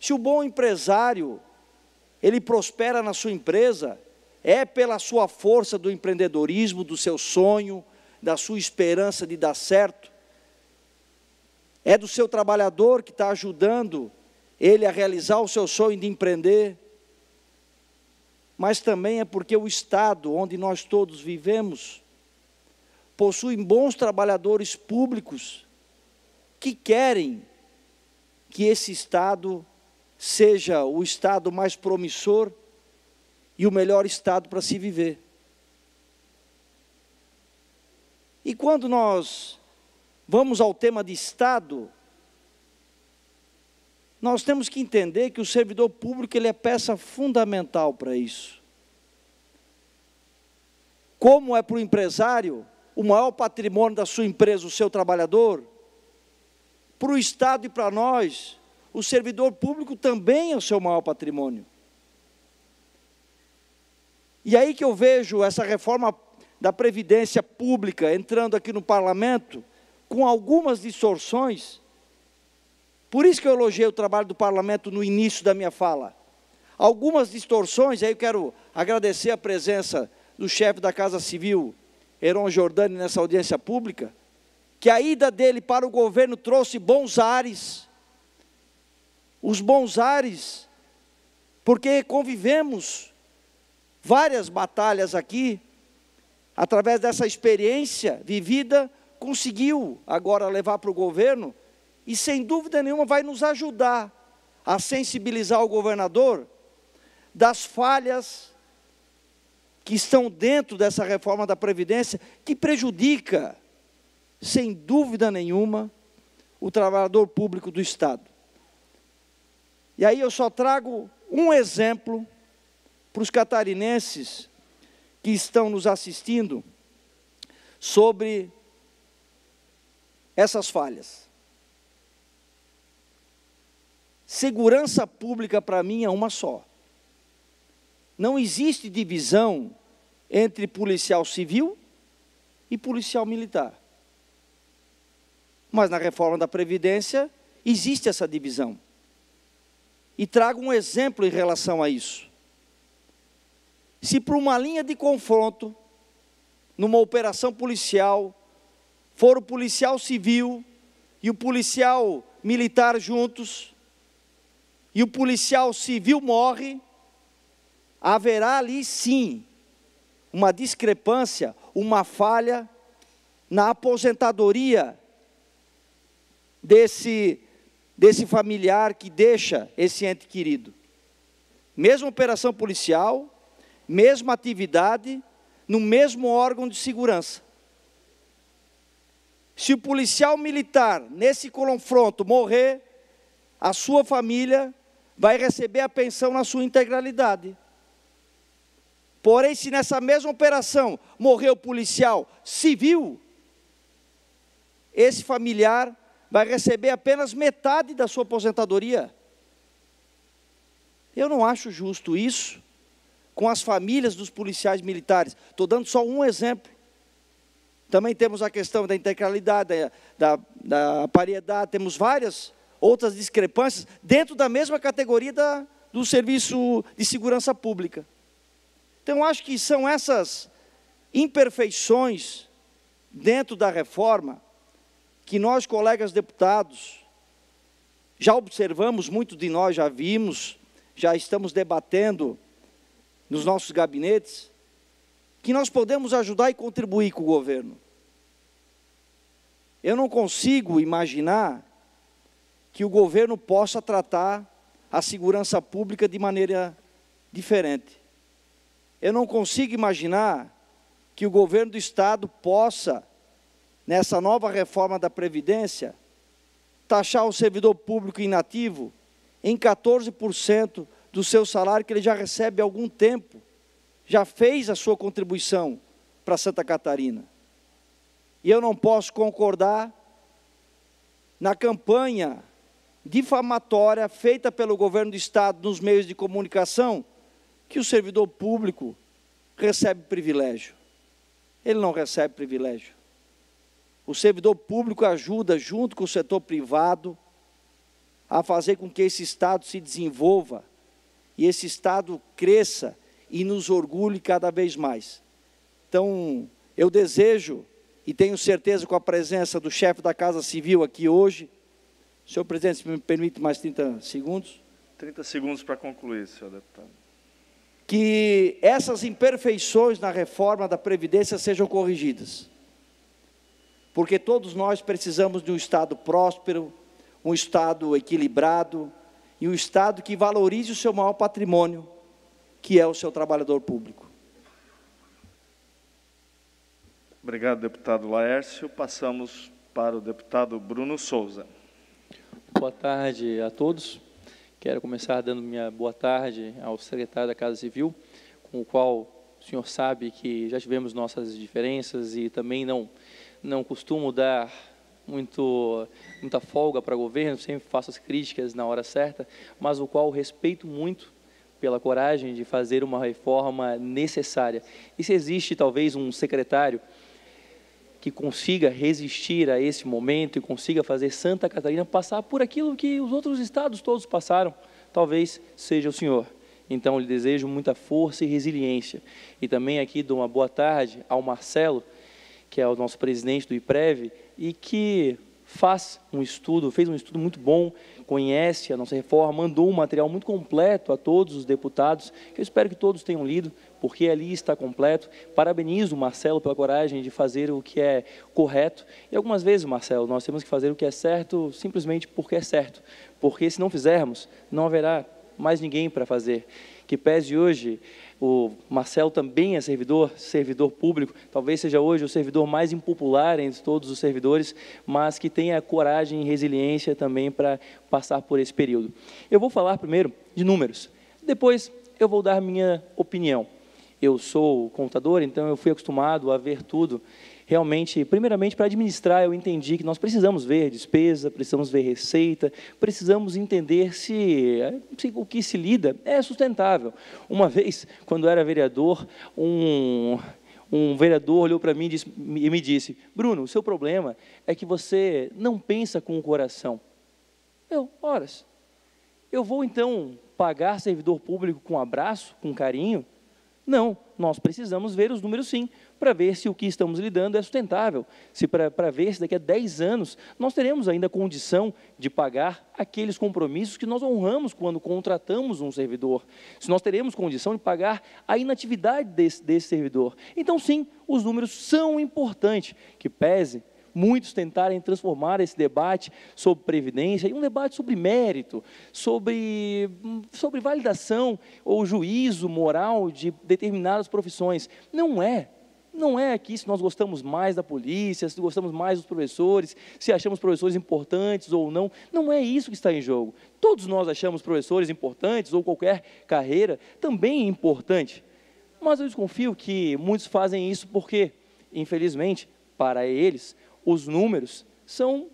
Speaker 38: Se o bom empresário, ele prospera na sua empresa, é pela sua força do empreendedorismo, do seu sonho, da sua esperança de dar certo, é do seu trabalhador que está ajudando ele a realizar o seu sonho de empreender, mas também é porque o Estado onde nós todos vivemos, possuem bons trabalhadores públicos que querem que esse Estado seja o Estado mais promissor e o melhor Estado para se viver. E quando nós vamos ao tema de Estado, nós temos que entender que o servidor público ele é peça fundamental para isso. Como é para o empresário, o maior patrimônio da sua empresa, o seu trabalhador, para o Estado e para nós, o servidor público também é o seu maior patrimônio. E aí que eu vejo essa reforma da Previdência Pública entrando aqui no parlamento, com algumas distorções. Por isso que eu elogiei o trabalho do parlamento no início da minha fala. Algumas distorções, aí eu quero agradecer a presença do chefe da Casa Civil, Heron Jordani nessa audiência pública, que a ida dele para o governo trouxe bons ares. Os bons ares, porque convivemos várias batalhas aqui, através dessa experiência vivida, conseguiu agora levar para o governo e sem dúvida nenhuma vai nos ajudar a sensibilizar o governador das falhas que estão dentro dessa reforma da Previdência, que prejudica, sem dúvida nenhuma, o trabalhador público do Estado. E aí eu só trago um exemplo para os catarinenses que estão nos assistindo sobre essas falhas. Segurança pública para mim é uma só. Não existe divisão entre policial civil e policial militar. Mas na reforma da Previdência existe essa divisão. E trago um exemplo em relação a isso. Se para uma linha de confronto, numa operação policial, for o policial civil e o policial militar juntos, e o policial civil morre, haverá ali sim uma discrepância, uma falha na aposentadoria desse, desse familiar que deixa esse ente querido. Mesma operação policial, mesma atividade, no mesmo órgão de segurança. Se o policial militar, nesse confronto, morrer, a sua família vai receber a pensão na sua integralidade. Porém, se nessa mesma operação morreu o policial civil, esse familiar vai receber apenas metade da sua aposentadoria. Eu não acho justo isso com as famílias dos policiais militares. Estou dando só um exemplo. Também temos a questão da integralidade, da, da, da paridade, temos várias outras discrepâncias dentro da mesma categoria da, do serviço de segurança pública. Então, acho que são essas imperfeições dentro da reforma que nós, colegas deputados, já observamos, muitos de nós já vimos, já estamos debatendo nos nossos gabinetes, que nós podemos ajudar e contribuir com o governo. Eu não consigo imaginar que o governo possa tratar a segurança pública de maneira diferente. Eu não consigo imaginar que o governo do Estado possa, nessa nova reforma da Previdência, taxar o servidor público inativo em 14% do seu salário que ele já recebe há algum tempo, já fez a sua contribuição para Santa Catarina. E eu não posso concordar na campanha difamatória feita pelo governo do Estado nos meios de comunicação, que o servidor público recebe privilégio. Ele não recebe privilégio. O servidor público ajuda, junto com o setor privado, a fazer com que esse Estado se desenvolva e esse Estado cresça e nos orgulhe cada vez mais. Então, eu desejo e tenho certeza com a presença do chefe da Casa Civil aqui hoje. Senhor presidente, se me permite mais 30 segundos.
Speaker 1: 30 segundos para concluir, senhor deputado.
Speaker 38: Que essas imperfeições na reforma da Previdência sejam corrigidas. Porque todos nós precisamos de um Estado próspero, um Estado equilibrado e um Estado que valorize o seu maior patrimônio, que é o seu trabalhador público.
Speaker 1: Obrigado, deputado Laércio. Passamos para o deputado Bruno Souza.
Speaker 43: Boa tarde a todos. Quero começar dando minha boa tarde ao secretário da Casa Civil, com o qual o senhor sabe que já tivemos nossas diferenças e também não não costumo dar muito muita folga para o governo, sempre faço as críticas na hora certa, mas o qual respeito muito pela coragem de fazer uma reforma necessária. E se existe talvez um secretário que consiga resistir a esse momento e consiga fazer Santa Catarina passar por aquilo que os outros estados todos passaram, talvez seja o senhor. Então, lhe desejo muita força e resiliência. E também aqui dou uma boa tarde ao Marcelo, que é o nosso presidente do IPREV, e que faz um estudo, fez um estudo muito bom, conhece a nossa reforma, mandou um material muito completo a todos os deputados, que eu espero que todos tenham lido, porque ali está completo. Parabenizo o Marcelo pela coragem de fazer o que é correto. E algumas vezes, Marcelo, nós temos que fazer o que é certo simplesmente porque é certo. Porque se não fizermos, não haverá mais ninguém para fazer. Que pese hoje o Marcelo também é servidor, servidor público, talvez seja hoje o servidor mais impopular entre todos os servidores, mas que tenha coragem e resiliência também para passar por esse período. Eu vou falar primeiro de números, depois eu vou dar minha opinião eu sou contador, então eu fui acostumado a ver tudo. Realmente, primeiramente, para administrar, eu entendi que nós precisamos ver despesa, precisamos ver receita, precisamos entender se, se o que se lida é sustentável. Uma vez, quando eu era vereador, um, um vereador olhou para mim e, disse, e me disse: Bruno, o seu problema é que você não pensa com o coração. Eu, horas. Eu vou então pagar servidor público com abraço, com carinho? Não, nós precisamos ver os números sim, para ver se o que estamos lidando é sustentável, se para ver se daqui a 10 anos nós teremos ainda condição de pagar aqueles compromissos que nós honramos quando contratamos um servidor, se nós teremos condição de pagar a inatividade desse, desse servidor. Então, sim, os números são importantes, que pese muitos tentarem transformar esse debate sobre previdência em um debate sobre mérito, sobre, sobre validação ou juízo moral de determinadas profissões. Não é. Não é aqui se nós gostamos mais da polícia, se gostamos mais dos professores, se achamos professores importantes ou não. Não é isso que está em jogo. Todos nós achamos professores importantes ou qualquer carreira também importante. Mas eu desconfio que muitos fazem isso porque, infelizmente, para eles, os números são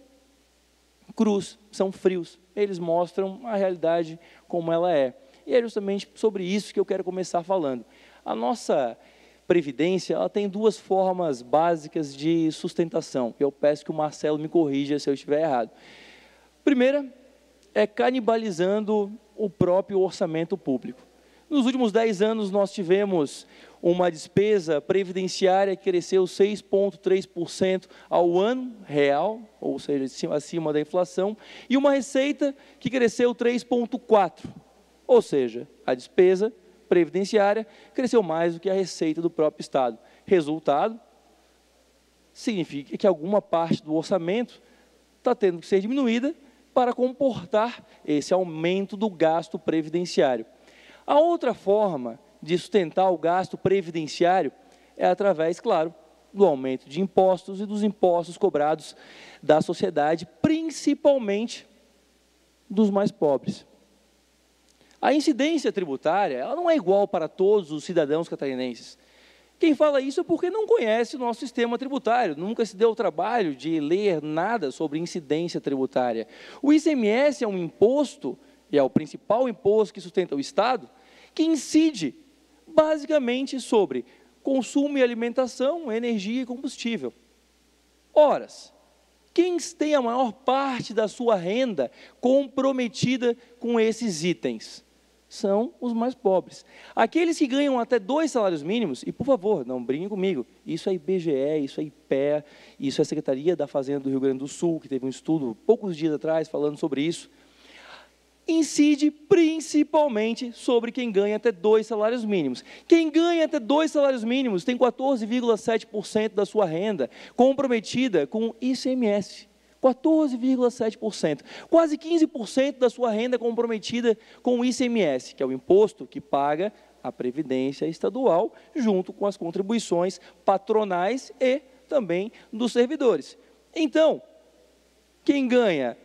Speaker 43: crus, são frios. Eles mostram a realidade como ela é. E é justamente sobre isso que eu quero começar falando. A nossa previdência ela tem duas formas básicas de sustentação. Eu peço que o Marcelo me corrija se eu estiver errado. Primeira é canibalizando o próprio orçamento público. Nos últimos 10 anos, nós tivemos uma despesa previdenciária que cresceu 6,3% ao ano real, ou seja, acima da inflação, e uma receita que cresceu 3,4%. Ou seja, a despesa previdenciária cresceu mais do que a receita do próprio Estado. Resultado, significa que alguma parte do orçamento está tendo que ser diminuída para comportar esse aumento do gasto previdenciário. A outra forma de sustentar o gasto previdenciário é através, claro, do aumento de impostos e dos impostos cobrados da sociedade, principalmente dos mais pobres. A incidência tributária ela não é igual para todos os cidadãos catarinenses. Quem fala isso é porque não conhece o nosso sistema tributário, nunca se deu o trabalho de ler nada sobre incidência tributária. O ICMS é um imposto, e é o principal imposto que sustenta o Estado, que incide basicamente sobre consumo e alimentação, energia e combustível. Horas, quem tem a maior parte da sua renda comprometida com esses itens? são os mais pobres. Aqueles que ganham até dois salários mínimos, e por favor, não brinquem comigo, isso é IBGE, isso é IPEA, isso é a Secretaria da Fazenda do Rio Grande do Sul, que teve um estudo poucos dias atrás falando sobre isso, incide principalmente sobre quem ganha até dois salários mínimos. Quem ganha até dois salários mínimos tem 14,7% da sua renda comprometida com ICMS. 14,7%. Quase 15% da sua renda comprometida com o ICMS, que é o imposto que paga a Previdência Estadual, junto com as contribuições patronais e também dos servidores. Então, quem ganha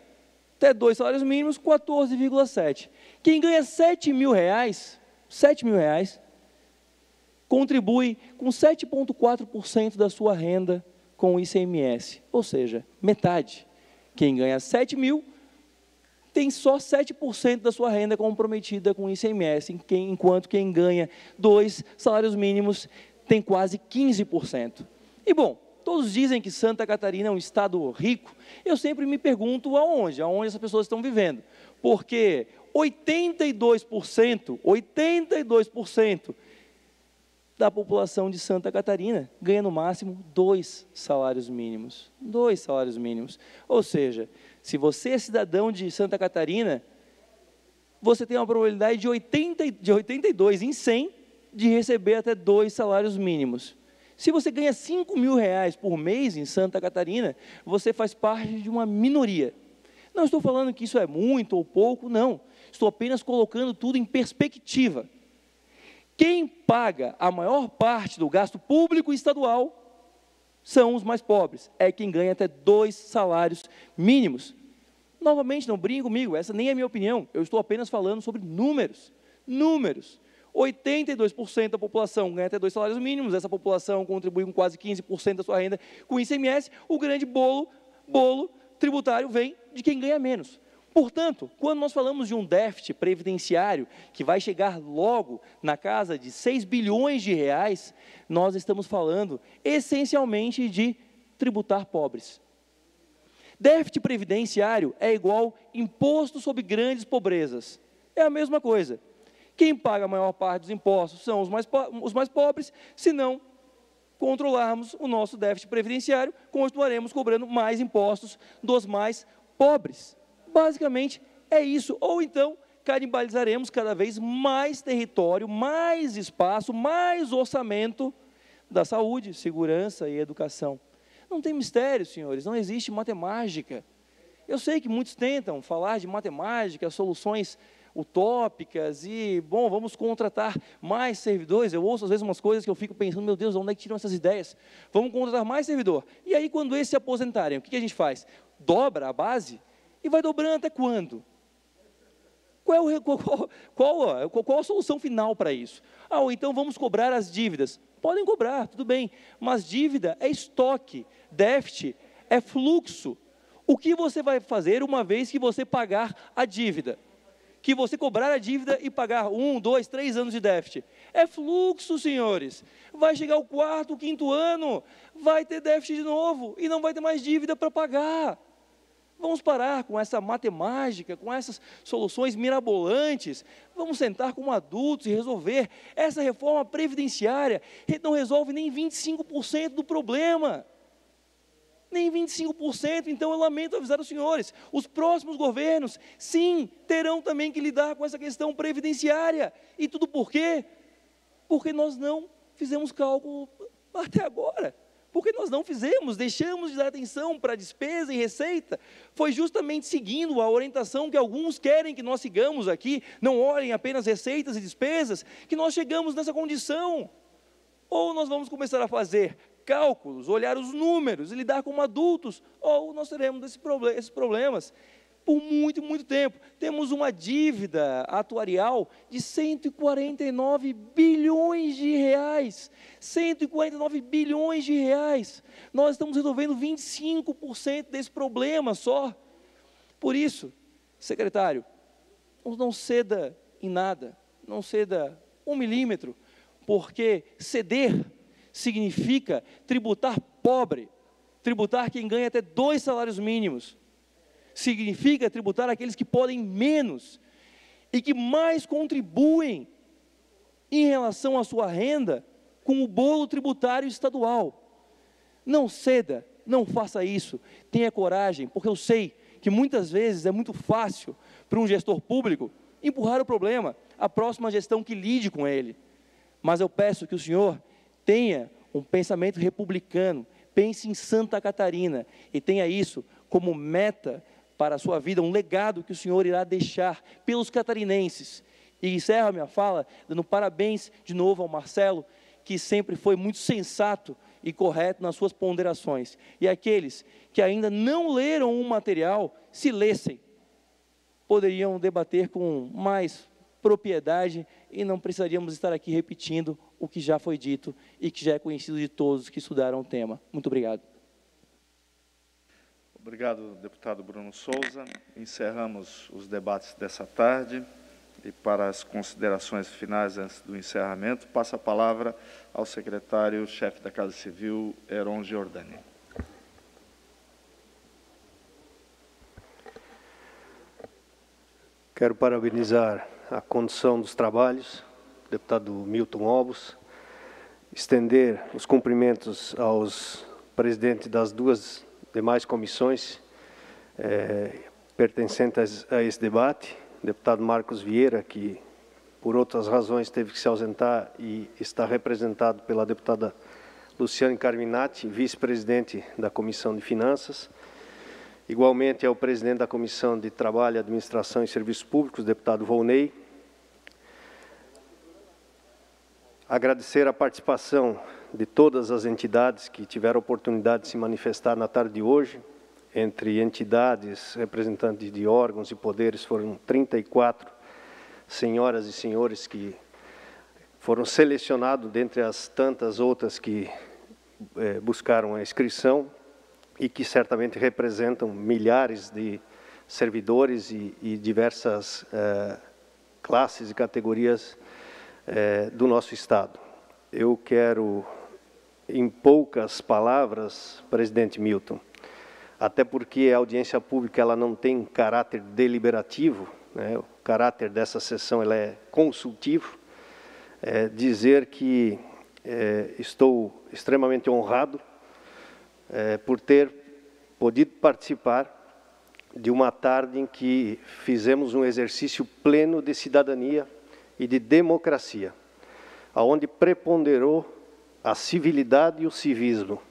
Speaker 43: até dois salários mínimos, 14,7. Quem ganha 7 mil reais, 7 mil reais, contribui com 7,4% da sua renda com o ICMS, ou seja, metade. Quem ganha 7 mil tem só 7% da sua renda comprometida com o ICMS, enquanto quem ganha dois salários mínimos tem quase 15%. E bom, todos dizem que Santa Catarina é um estado rico. Eu sempre me pergunto aonde, aonde essas pessoas estão vivendo. Porque 82%, 82% da população de Santa Catarina ganha no máximo dois salários mínimos. Dois salários mínimos. Ou seja, se você é cidadão de Santa Catarina, você tem uma probabilidade de, 80, de 82 em 100 de receber até dois salários mínimos. Se você ganha 5 mil reais por mês em Santa Catarina, você faz parte de uma minoria. Não estou falando que isso é muito ou pouco, não. Estou apenas colocando tudo em perspectiva. Quem paga a maior parte do gasto público estadual são os mais pobres. É quem ganha até dois salários mínimos. Novamente, não brinque comigo, essa nem é a minha opinião. Eu estou apenas falando sobre números. Números. 82% da população ganha até dois salários mínimos, essa população contribui com quase 15% da sua renda com ICMS, o grande bolo, bolo tributário vem de quem ganha menos. Portanto, quando nós falamos de um déficit previdenciário que vai chegar logo na casa de 6 bilhões de reais, nós estamos falando essencialmente de tributar pobres. Déficit previdenciário é igual imposto sobre grandes pobrezas. É a mesma coisa. Quem paga a maior parte dos impostos são os mais, os mais pobres, se não controlarmos o nosso déficit previdenciário, continuaremos cobrando mais impostos dos mais pobres. Basicamente é isso. Ou então canibalizaremos cada vez mais território, mais espaço, mais orçamento da saúde, segurança e educação. Não tem mistério, senhores, não existe matemática. Eu sei que muitos tentam falar de matemática, soluções utópicas e, bom, vamos contratar mais servidores. Eu ouço às vezes umas coisas que eu fico pensando, meu Deus, onde é que tiram essas ideias? Vamos contratar mais servidor. E aí, quando esses se aposentarem, o que a gente faz? Dobra a base e vai dobrando até quando? Qual, é o, qual, qual, qual a solução final para isso? Ah, ou então vamos cobrar as dívidas. Podem cobrar, tudo bem, mas dívida é estoque, déficit é fluxo. O que você vai fazer uma vez que você pagar a dívida? Que você cobrar a dívida e pagar um, dois, três anos de déficit. É fluxo, senhores. Vai chegar o quarto, o quinto ano, vai ter déficit de novo e não vai ter mais dívida para pagar. Vamos parar com essa matemática, com essas soluções mirabolantes. Vamos sentar como adultos e resolver. Essa reforma previdenciária não resolve nem 25% do problema. Nem 25%, então eu lamento avisar os senhores. Os próximos governos, sim, terão também que lidar com essa questão previdenciária. E tudo por quê? Porque nós não fizemos cálculo até agora. Porque nós não fizemos, deixamos de dar atenção para despesa e receita. Foi justamente seguindo a orientação que alguns querem que nós sigamos aqui, não olhem apenas receitas e despesas, que nós chegamos nessa condição. Ou nós vamos começar a fazer cálculos, olhar os números e lidar como adultos, ou nós teremos esses problemas por muito, muito tempo. Temos uma dívida atuarial de 149 bilhões de reais. 149 bilhões de reais. Nós estamos resolvendo 25% desse problema só. Por isso, secretário, não ceda em nada, não ceda um milímetro, porque ceder significa tributar pobre, tributar quem ganha até dois salários mínimos significa tributar aqueles que podem menos e que mais contribuem em relação à sua renda com o bolo tributário estadual. Não ceda, não faça isso, tenha coragem, porque eu sei que muitas vezes é muito fácil para um gestor público empurrar o problema, a próxima gestão que lide com ele. Mas eu peço que o senhor tenha um pensamento republicano, pense em Santa Catarina e tenha isso como meta para a sua vida, um legado que o Senhor irá deixar pelos catarinenses. E encerro a minha fala dando parabéns de novo ao Marcelo, que sempre foi muito sensato e correto nas suas ponderações. E aqueles que ainda não leram o material, se lessem, poderiam debater com mais propriedade e não precisaríamos estar aqui repetindo o que já foi dito e que já é conhecido de todos que estudaram o tema. Muito obrigado.
Speaker 1: Obrigado, deputado Bruno Souza. Encerramos os debates dessa tarde. E para as considerações finais antes do encerramento, passo a palavra ao secretário-chefe da Casa Civil, Heron Giordani.
Speaker 4: Quero parabenizar a condução dos trabalhos, deputado Milton Obos, estender os cumprimentos aos presidentes das duas demais comissões é, pertencentes a esse debate, deputado Marcos Vieira, que por outras razões teve que se ausentar e está representado pela deputada Luciane Carminati, vice-presidente da Comissão de Finanças. Igualmente é o presidente da Comissão de Trabalho, Administração e Serviços Públicos, deputado Volney. Agradecer a participação de todas as entidades que tiveram oportunidade de se manifestar na tarde de hoje. Entre entidades, representantes de órgãos e poderes, foram 34 senhoras e senhores que foram selecionados dentre as tantas outras que eh, buscaram a inscrição e que certamente representam milhares de servidores e, e diversas eh, classes e categorias eh, do nosso Estado. Eu quero em poucas palavras, presidente Milton, até porque a audiência pública ela não tem caráter deliberativo, né? o caráter dessa sessão ela é consultivo, é dizer que é, estou extremamente honrado é, por ter podido participar de uma tarde em que fizemos um exercício pleno de cidadania e de democracia, aonde preponderou a civilidade e o civismo.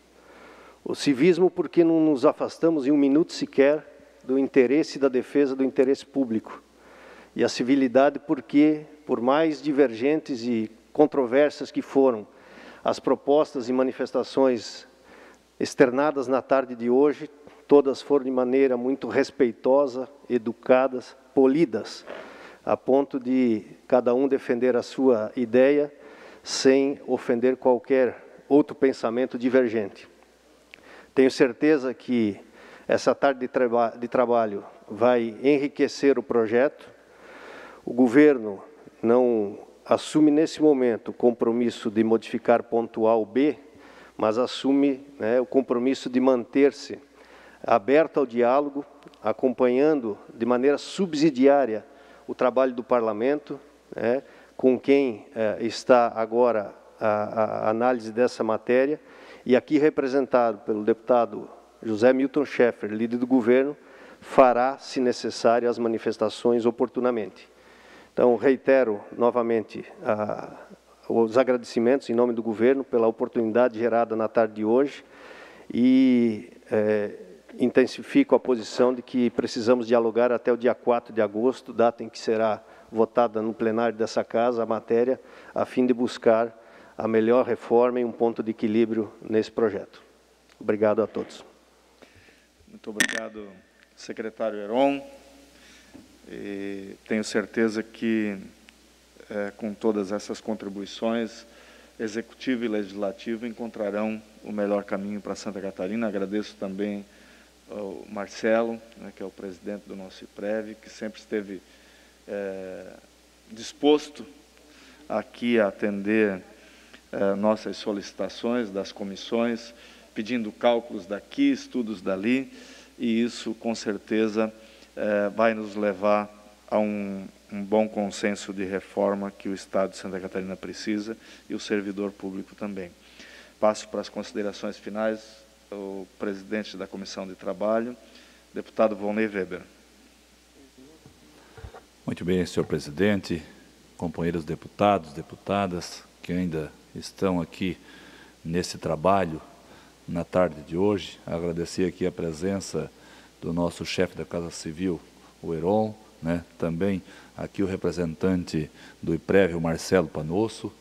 Speaker 4: O civismo porque não nos afastamos em um minuto sequer do interesse da defesa do interesse público. e a civilidade, porque, por mais divergentes e controversas que foram as propostas e manifestações externadas na tarde de hoje, todas foram de maneira muito respeitosa, educadas, polidas, a ponto de cada um defender a sua ideia sem ofender qualquer outro pensamento divergente. Tenho certeza que essa tarde de, traba de trabalho vai enriquecer o projeto. O governo não assume nesse momento o compromisso de modificar pontual B, mas assume né, o compromisso de manter-se aberto ao diálogo, acompanhando de maneira subsidiária o trabalho do parlamento, né, com quem eh, está agora a, a, análise dessa matéria, e aqui representado pelo deputado José Milton Schaeffer, líder do governo, fará, se necessário, as manifestações oportunamente. Então, reitero novamente a, os agradecimentos em nome do governo pela oportunidade gerada na tarde de hoje e é, intensifico a posição de que precisamos dialogar até o dia 4 de agosto, data em que será votada no plenário dessa casa a matéria, a fim de buscar a melhor reforma e um ponto de equilíbrio nesse projeto. Obrigado a todos.
Speaker 1: Muito obrigado, secretário Heron. E tenho certeza que, é, com todas essas contribuições, executivo e legislativo encontrarão o melhor caminho para Santa Catarina. Agradeço também ao Marcelo, né, que é o presidente do nosso IPREV, que sempre esteve é, disposto aqui a atender é, nossas solicitações das comissões, pedindo cálculos daqui, estudos dali, e isso com certeza é, vai nos levar a um, um bom consenso de reforma que o Estado de Santa Catarina precisa e o servidor público também. Passo para as considerações finais, o presidente da Comissão de Trabalho, deputado Volney Weber.
Speaker 3: Muito bem, senhor presidente, companheiros deputados, deputadas que ainda estão aqui nesse trabalho na tarde de hoje. Agradecer aqui a presença do nosso chefe da Casa Civil, o Heron, né? também aqui o representante do IPREV, o Marcelo Panosso,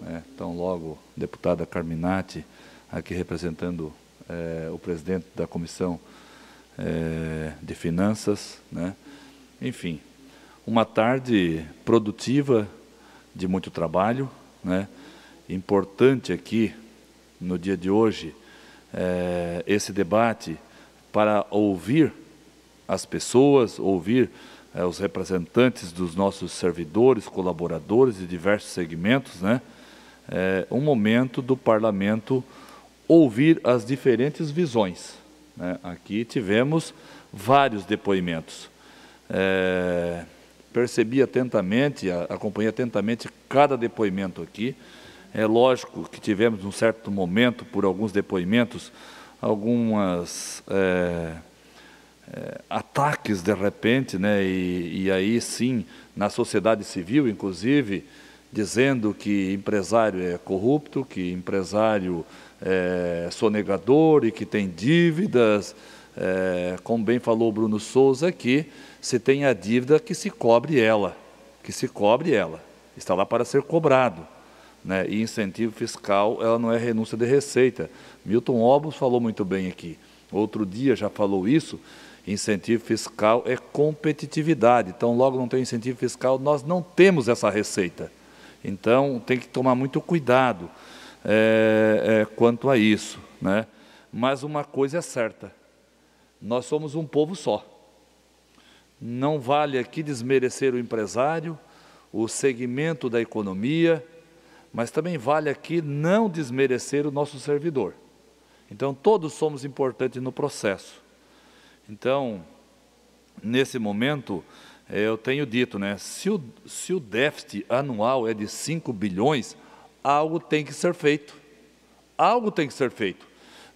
Speaker 3: né? então logo deputada Carminati, aqui representando é, o presidente da Comissão é, de Finanças, né? enfim, uma tarde produtiva de muito trabalho, né? importante aqui no dia de hoje é, esse debate para ouvir as pessoas, ouvir é, os representantes dos nossos servidores, colaboradores de diversos segmentos, né? É, um momento do parlamento ouvir as diferentes visões. Né? Aqui tivemos vários depoimentos. É, percebi atentamente, acompanhei atentamente cada depoimento aqui. É lógico que tivemos, num certo momento, por alguns depoimentos, algumas é, é, ataques de repente, né? E, e, aí sim, na sociedade civil, inclusive, dizendo que empresário é corrupto, que empresário é sonegador e que tem dívidas. É, como bem falou Bruno Souza aqui, se tem a dívida que se cobre ela, que se cobre ela, está lá para ser cobrado. Né? E incentivo fiscal, ela não é renúncia de receita. Milton Obos falou muito bem aqui. Outro dia já falou isso. Incentivo fiscal é competitividade. Então, logo não tem incentivo fiscal, nós não temos essa receita. Então, tem que tomar muito cuidado é, é, quanto a isso. Né? Mas uma coisa é certa: nós somos um povo só. Não vale aqui desmerecer o empresário, o segmento da economia, mas também vale aqui não desmerecer o nosso servidor. Então, todos somos importantes no processo. Então, nesse momento, eh, eu tenho dito, né, se o, se o déficit anual é de 5 bilhões, algo tem que ser feito. Algo tem que ser feito.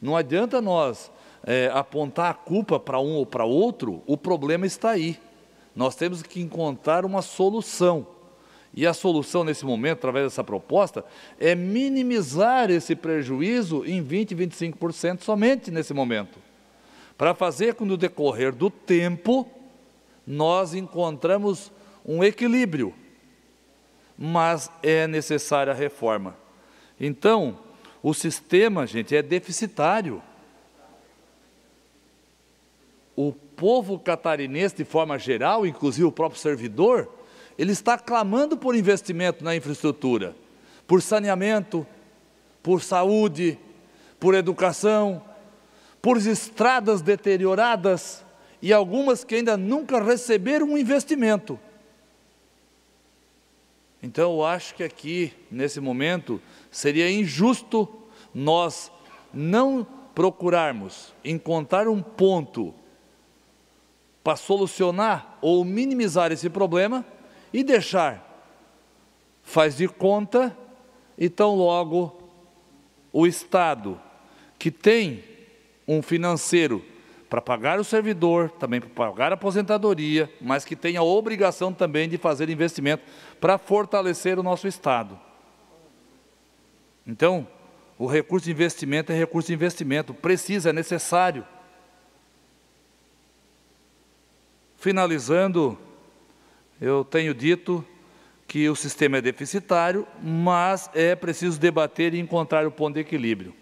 Speaker 3: Não adianta nós é, apontar a culpa para um ou para outro, o problema está aí. Nós temos que encontrar uma solução. E a solução nesse momento, através dessa proposta, é minimizar esse prejuízo em 20%, 25% somente nesse momento. Para fazer com que no decorrer do tempo nós encontramos um equilíbrio, mas é necessária a reforma. Então, o sistema, gente, é deficitário. O povo catarinense, de forma geral, inclusive o próprio servidor, ele está clamando por investimento na infraestrutura, por saneamento, por saúde, por educação, por estradas deterioradas e algumas que ainda nunca receberam um investimento. Então, eu acho que aqui, nesse momento, seria injusto nós não procurarmos encontrar um ponto para solucionar ou minimizar esse problema e deixar. Faz de conta e tão logo o Estado que tem um financeiro para pagar o servidor, também para pagar a aposentadoria, mas que tem a obrigação também de fazer investimento para fortalecer o nosso Estado. Então, o recurso de investimento é recurso de investimento, precisa, é necessário. Finalizando, eu tenho dito que o sistema é deficitário, mas é preciso debater e encontrar o ponto de equilíbrio.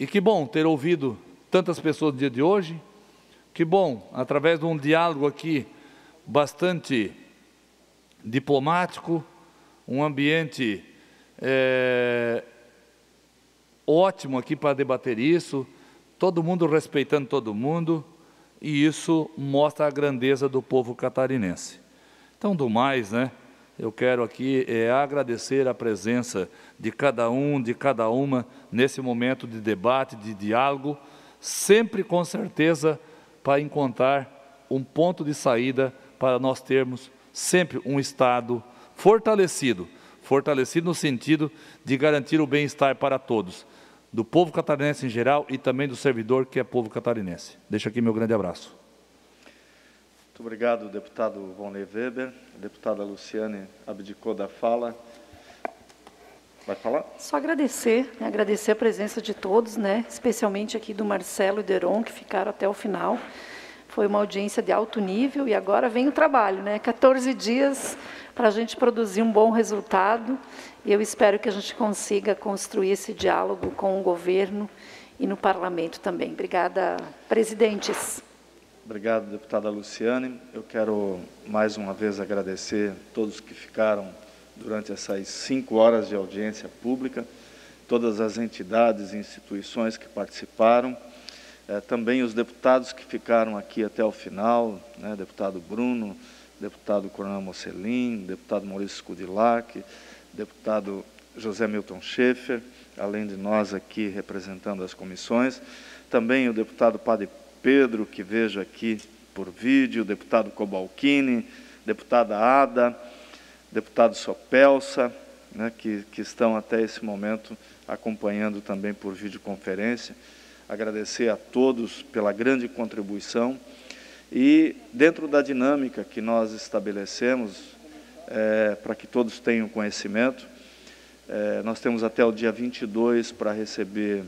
Speaker 3: E que bom ter ouvido tantas pessoas no dia de hoje, que bom, através de um diálogo aqui bastante diplomático, um ambiente é, ótimo aqui para debater isso, todo mundo respeitando todo mundo, e isso mostra a grandeza do povo catarinense. Então, do mais, né? eu quero aqui é, agradecer a presença de cada um, de cada uma, nesse momento de debate, de diálogo, sempre com certeza para encontrar um ponto de saída para nós termos sempre um Estado fortalecido fortalecido no sentido de garantir o bem-estar para todos, do povo catarinense em geral e também do servidor que é povo catarinense. Deixo aqui meu grande abraço.
Speaker 1: Muito obrigado, deputado Vonley Weber. A deputada Luciane abdicou da fala. Vai falar?
Speaker 37: Só agradecer, né, agradecer a presença de todos, né, especialmente aqui do Marcelo e do Heron, que ficaram até o final. Foi uma audiência de alto nível e agora vem o trabalho, né? 14 dias para a gente produzir um bom resultado e eu espero que a gente consiga construir esse diálogo com o governo e no parlamento também. Obrigada, presidentes.
Speaker 1: Obrigado, deputada Luciane. Eu quero mais uma vez agradecer a todos que ficaram durante essas cinco horas de audiência pública, todas as entidades e instituições que participaram, eh, também os deputados que ficaram aqui até o final, né, deputado Bruno, deputado Coronel Mocelin, deputado Maurício Scudilac, deputado José Milton Schaefer, além de nós aqui representando as comissões, também o deputado Padre Pedro, que vejo aqui por vídeo, deputado Cobalcini, deputada Ada, deputado Sopelsa, né, que, que estão até esse momento acompanhando também por videoconferência. Agradecer a todos pela grande contribuição e dentro da dinâmica que nós estabelecemos, é, para que todos tenham conhecimento, é, nós temos até o dia 22 para receber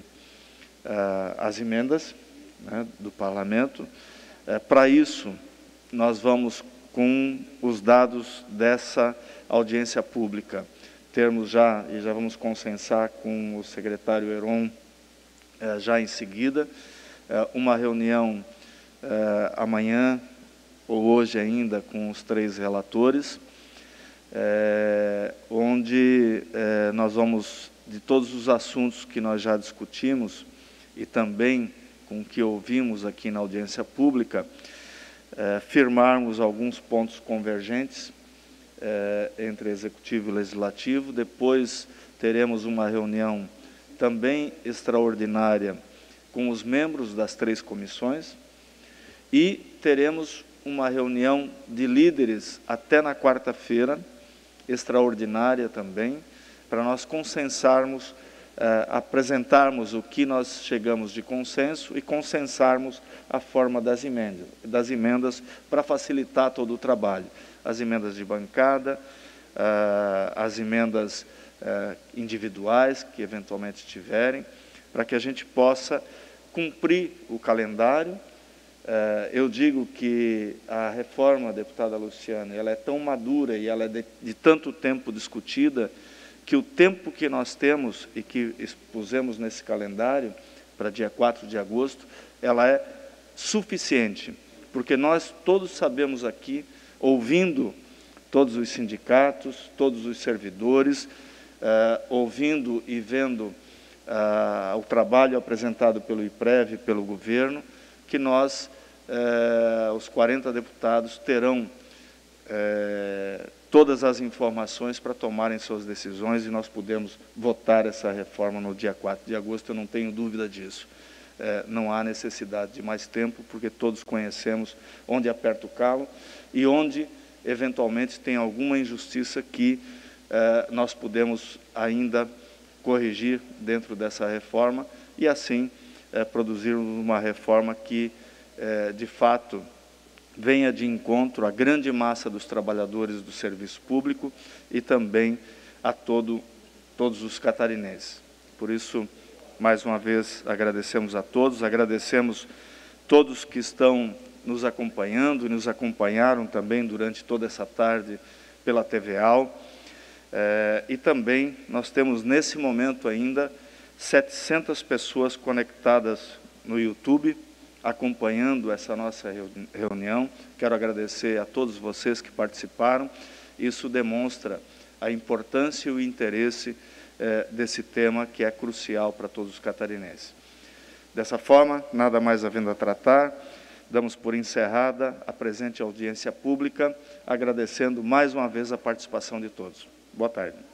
Speaker 1: é, as emendas né, do parlamento. É, Para isso, nós vamos com os dados dessa audiência pública, termos já, e já vamos consensar com o secretário Heron é, já em seguida, é, uma reunião é, amanhã ou hoje ainda com os três relatores, onde nós vamos, de todos os assuntos que nós já discutimos e também com o que ouvimos aqui na audiência pública, firmarmos alguns pontos convergentes é, entre executivo e legislativo. Depois teremos uma reunião também extraordinária com os membros das três comissões e teremos uma reunião de líderes até na quarta-feira, extraordinária também, para nós consensarmos eh, apresentarmos o que nós chegamos de consenso e consensarmos a forma das emendas, das emendas para facilitar todo o trabalho. As emendas de bancada, eh, as emendas eh, individuais que eventualmente tiverem, para que a gente possa cumprir o calendário. Eh, eu digo que a reforma, deputada Luciana, ela é tão madura e ela é de, de tanto tempo discutida que o tempo que nós temos e que expusemos nesse calendário, para dia 4 de agosto, ela é suficiente, porque nós todos sabemos aqui, ouvindo todos os sindicatos, todos os servidores, uh, ouvindo e vendo uh, o trabalho apresentado pelo IPREV, pelo governo, que nós, eh, os 40 deputados, terão eh, todas as informações para tomarem suas decisões e nós podemos votar essa reforma no dia 4 de agosto, eu não tenho dúvida disso. Eh, não há necessidade de mais tempo, porque todos conhecemos onde aperta o calo e onde, eventualmente, tem alguma injustiça que nós podemos ainda corrigir dentro dessa reforma e, assim, é, produzirmos uma reforma que, é, de fato, venha de encontro à grande massa dos trabalhadores do serviço público e também a todo, todos os catarinenses. Por isso, mais uma vez, agradecemos a todos, agradecemos todos que estão nos acompanhando e nos acompanharam também durante toda essa tarde pela TVAL. É, e também nós temos nesse momento ainda 700 pessoas conectadas no YouTube, acompanhando essa nossa reunião. Quero agradecer a todos vocês que participaram. Isso demonstra a importância e o interesse eh, desse tema que é crucial para todos os catarinenses. Dessa forma, nada mais havendo a tratar, damos por encerrada a presente audiência pública, agradecendo mais uma vez a participação de todos. Boa tarde.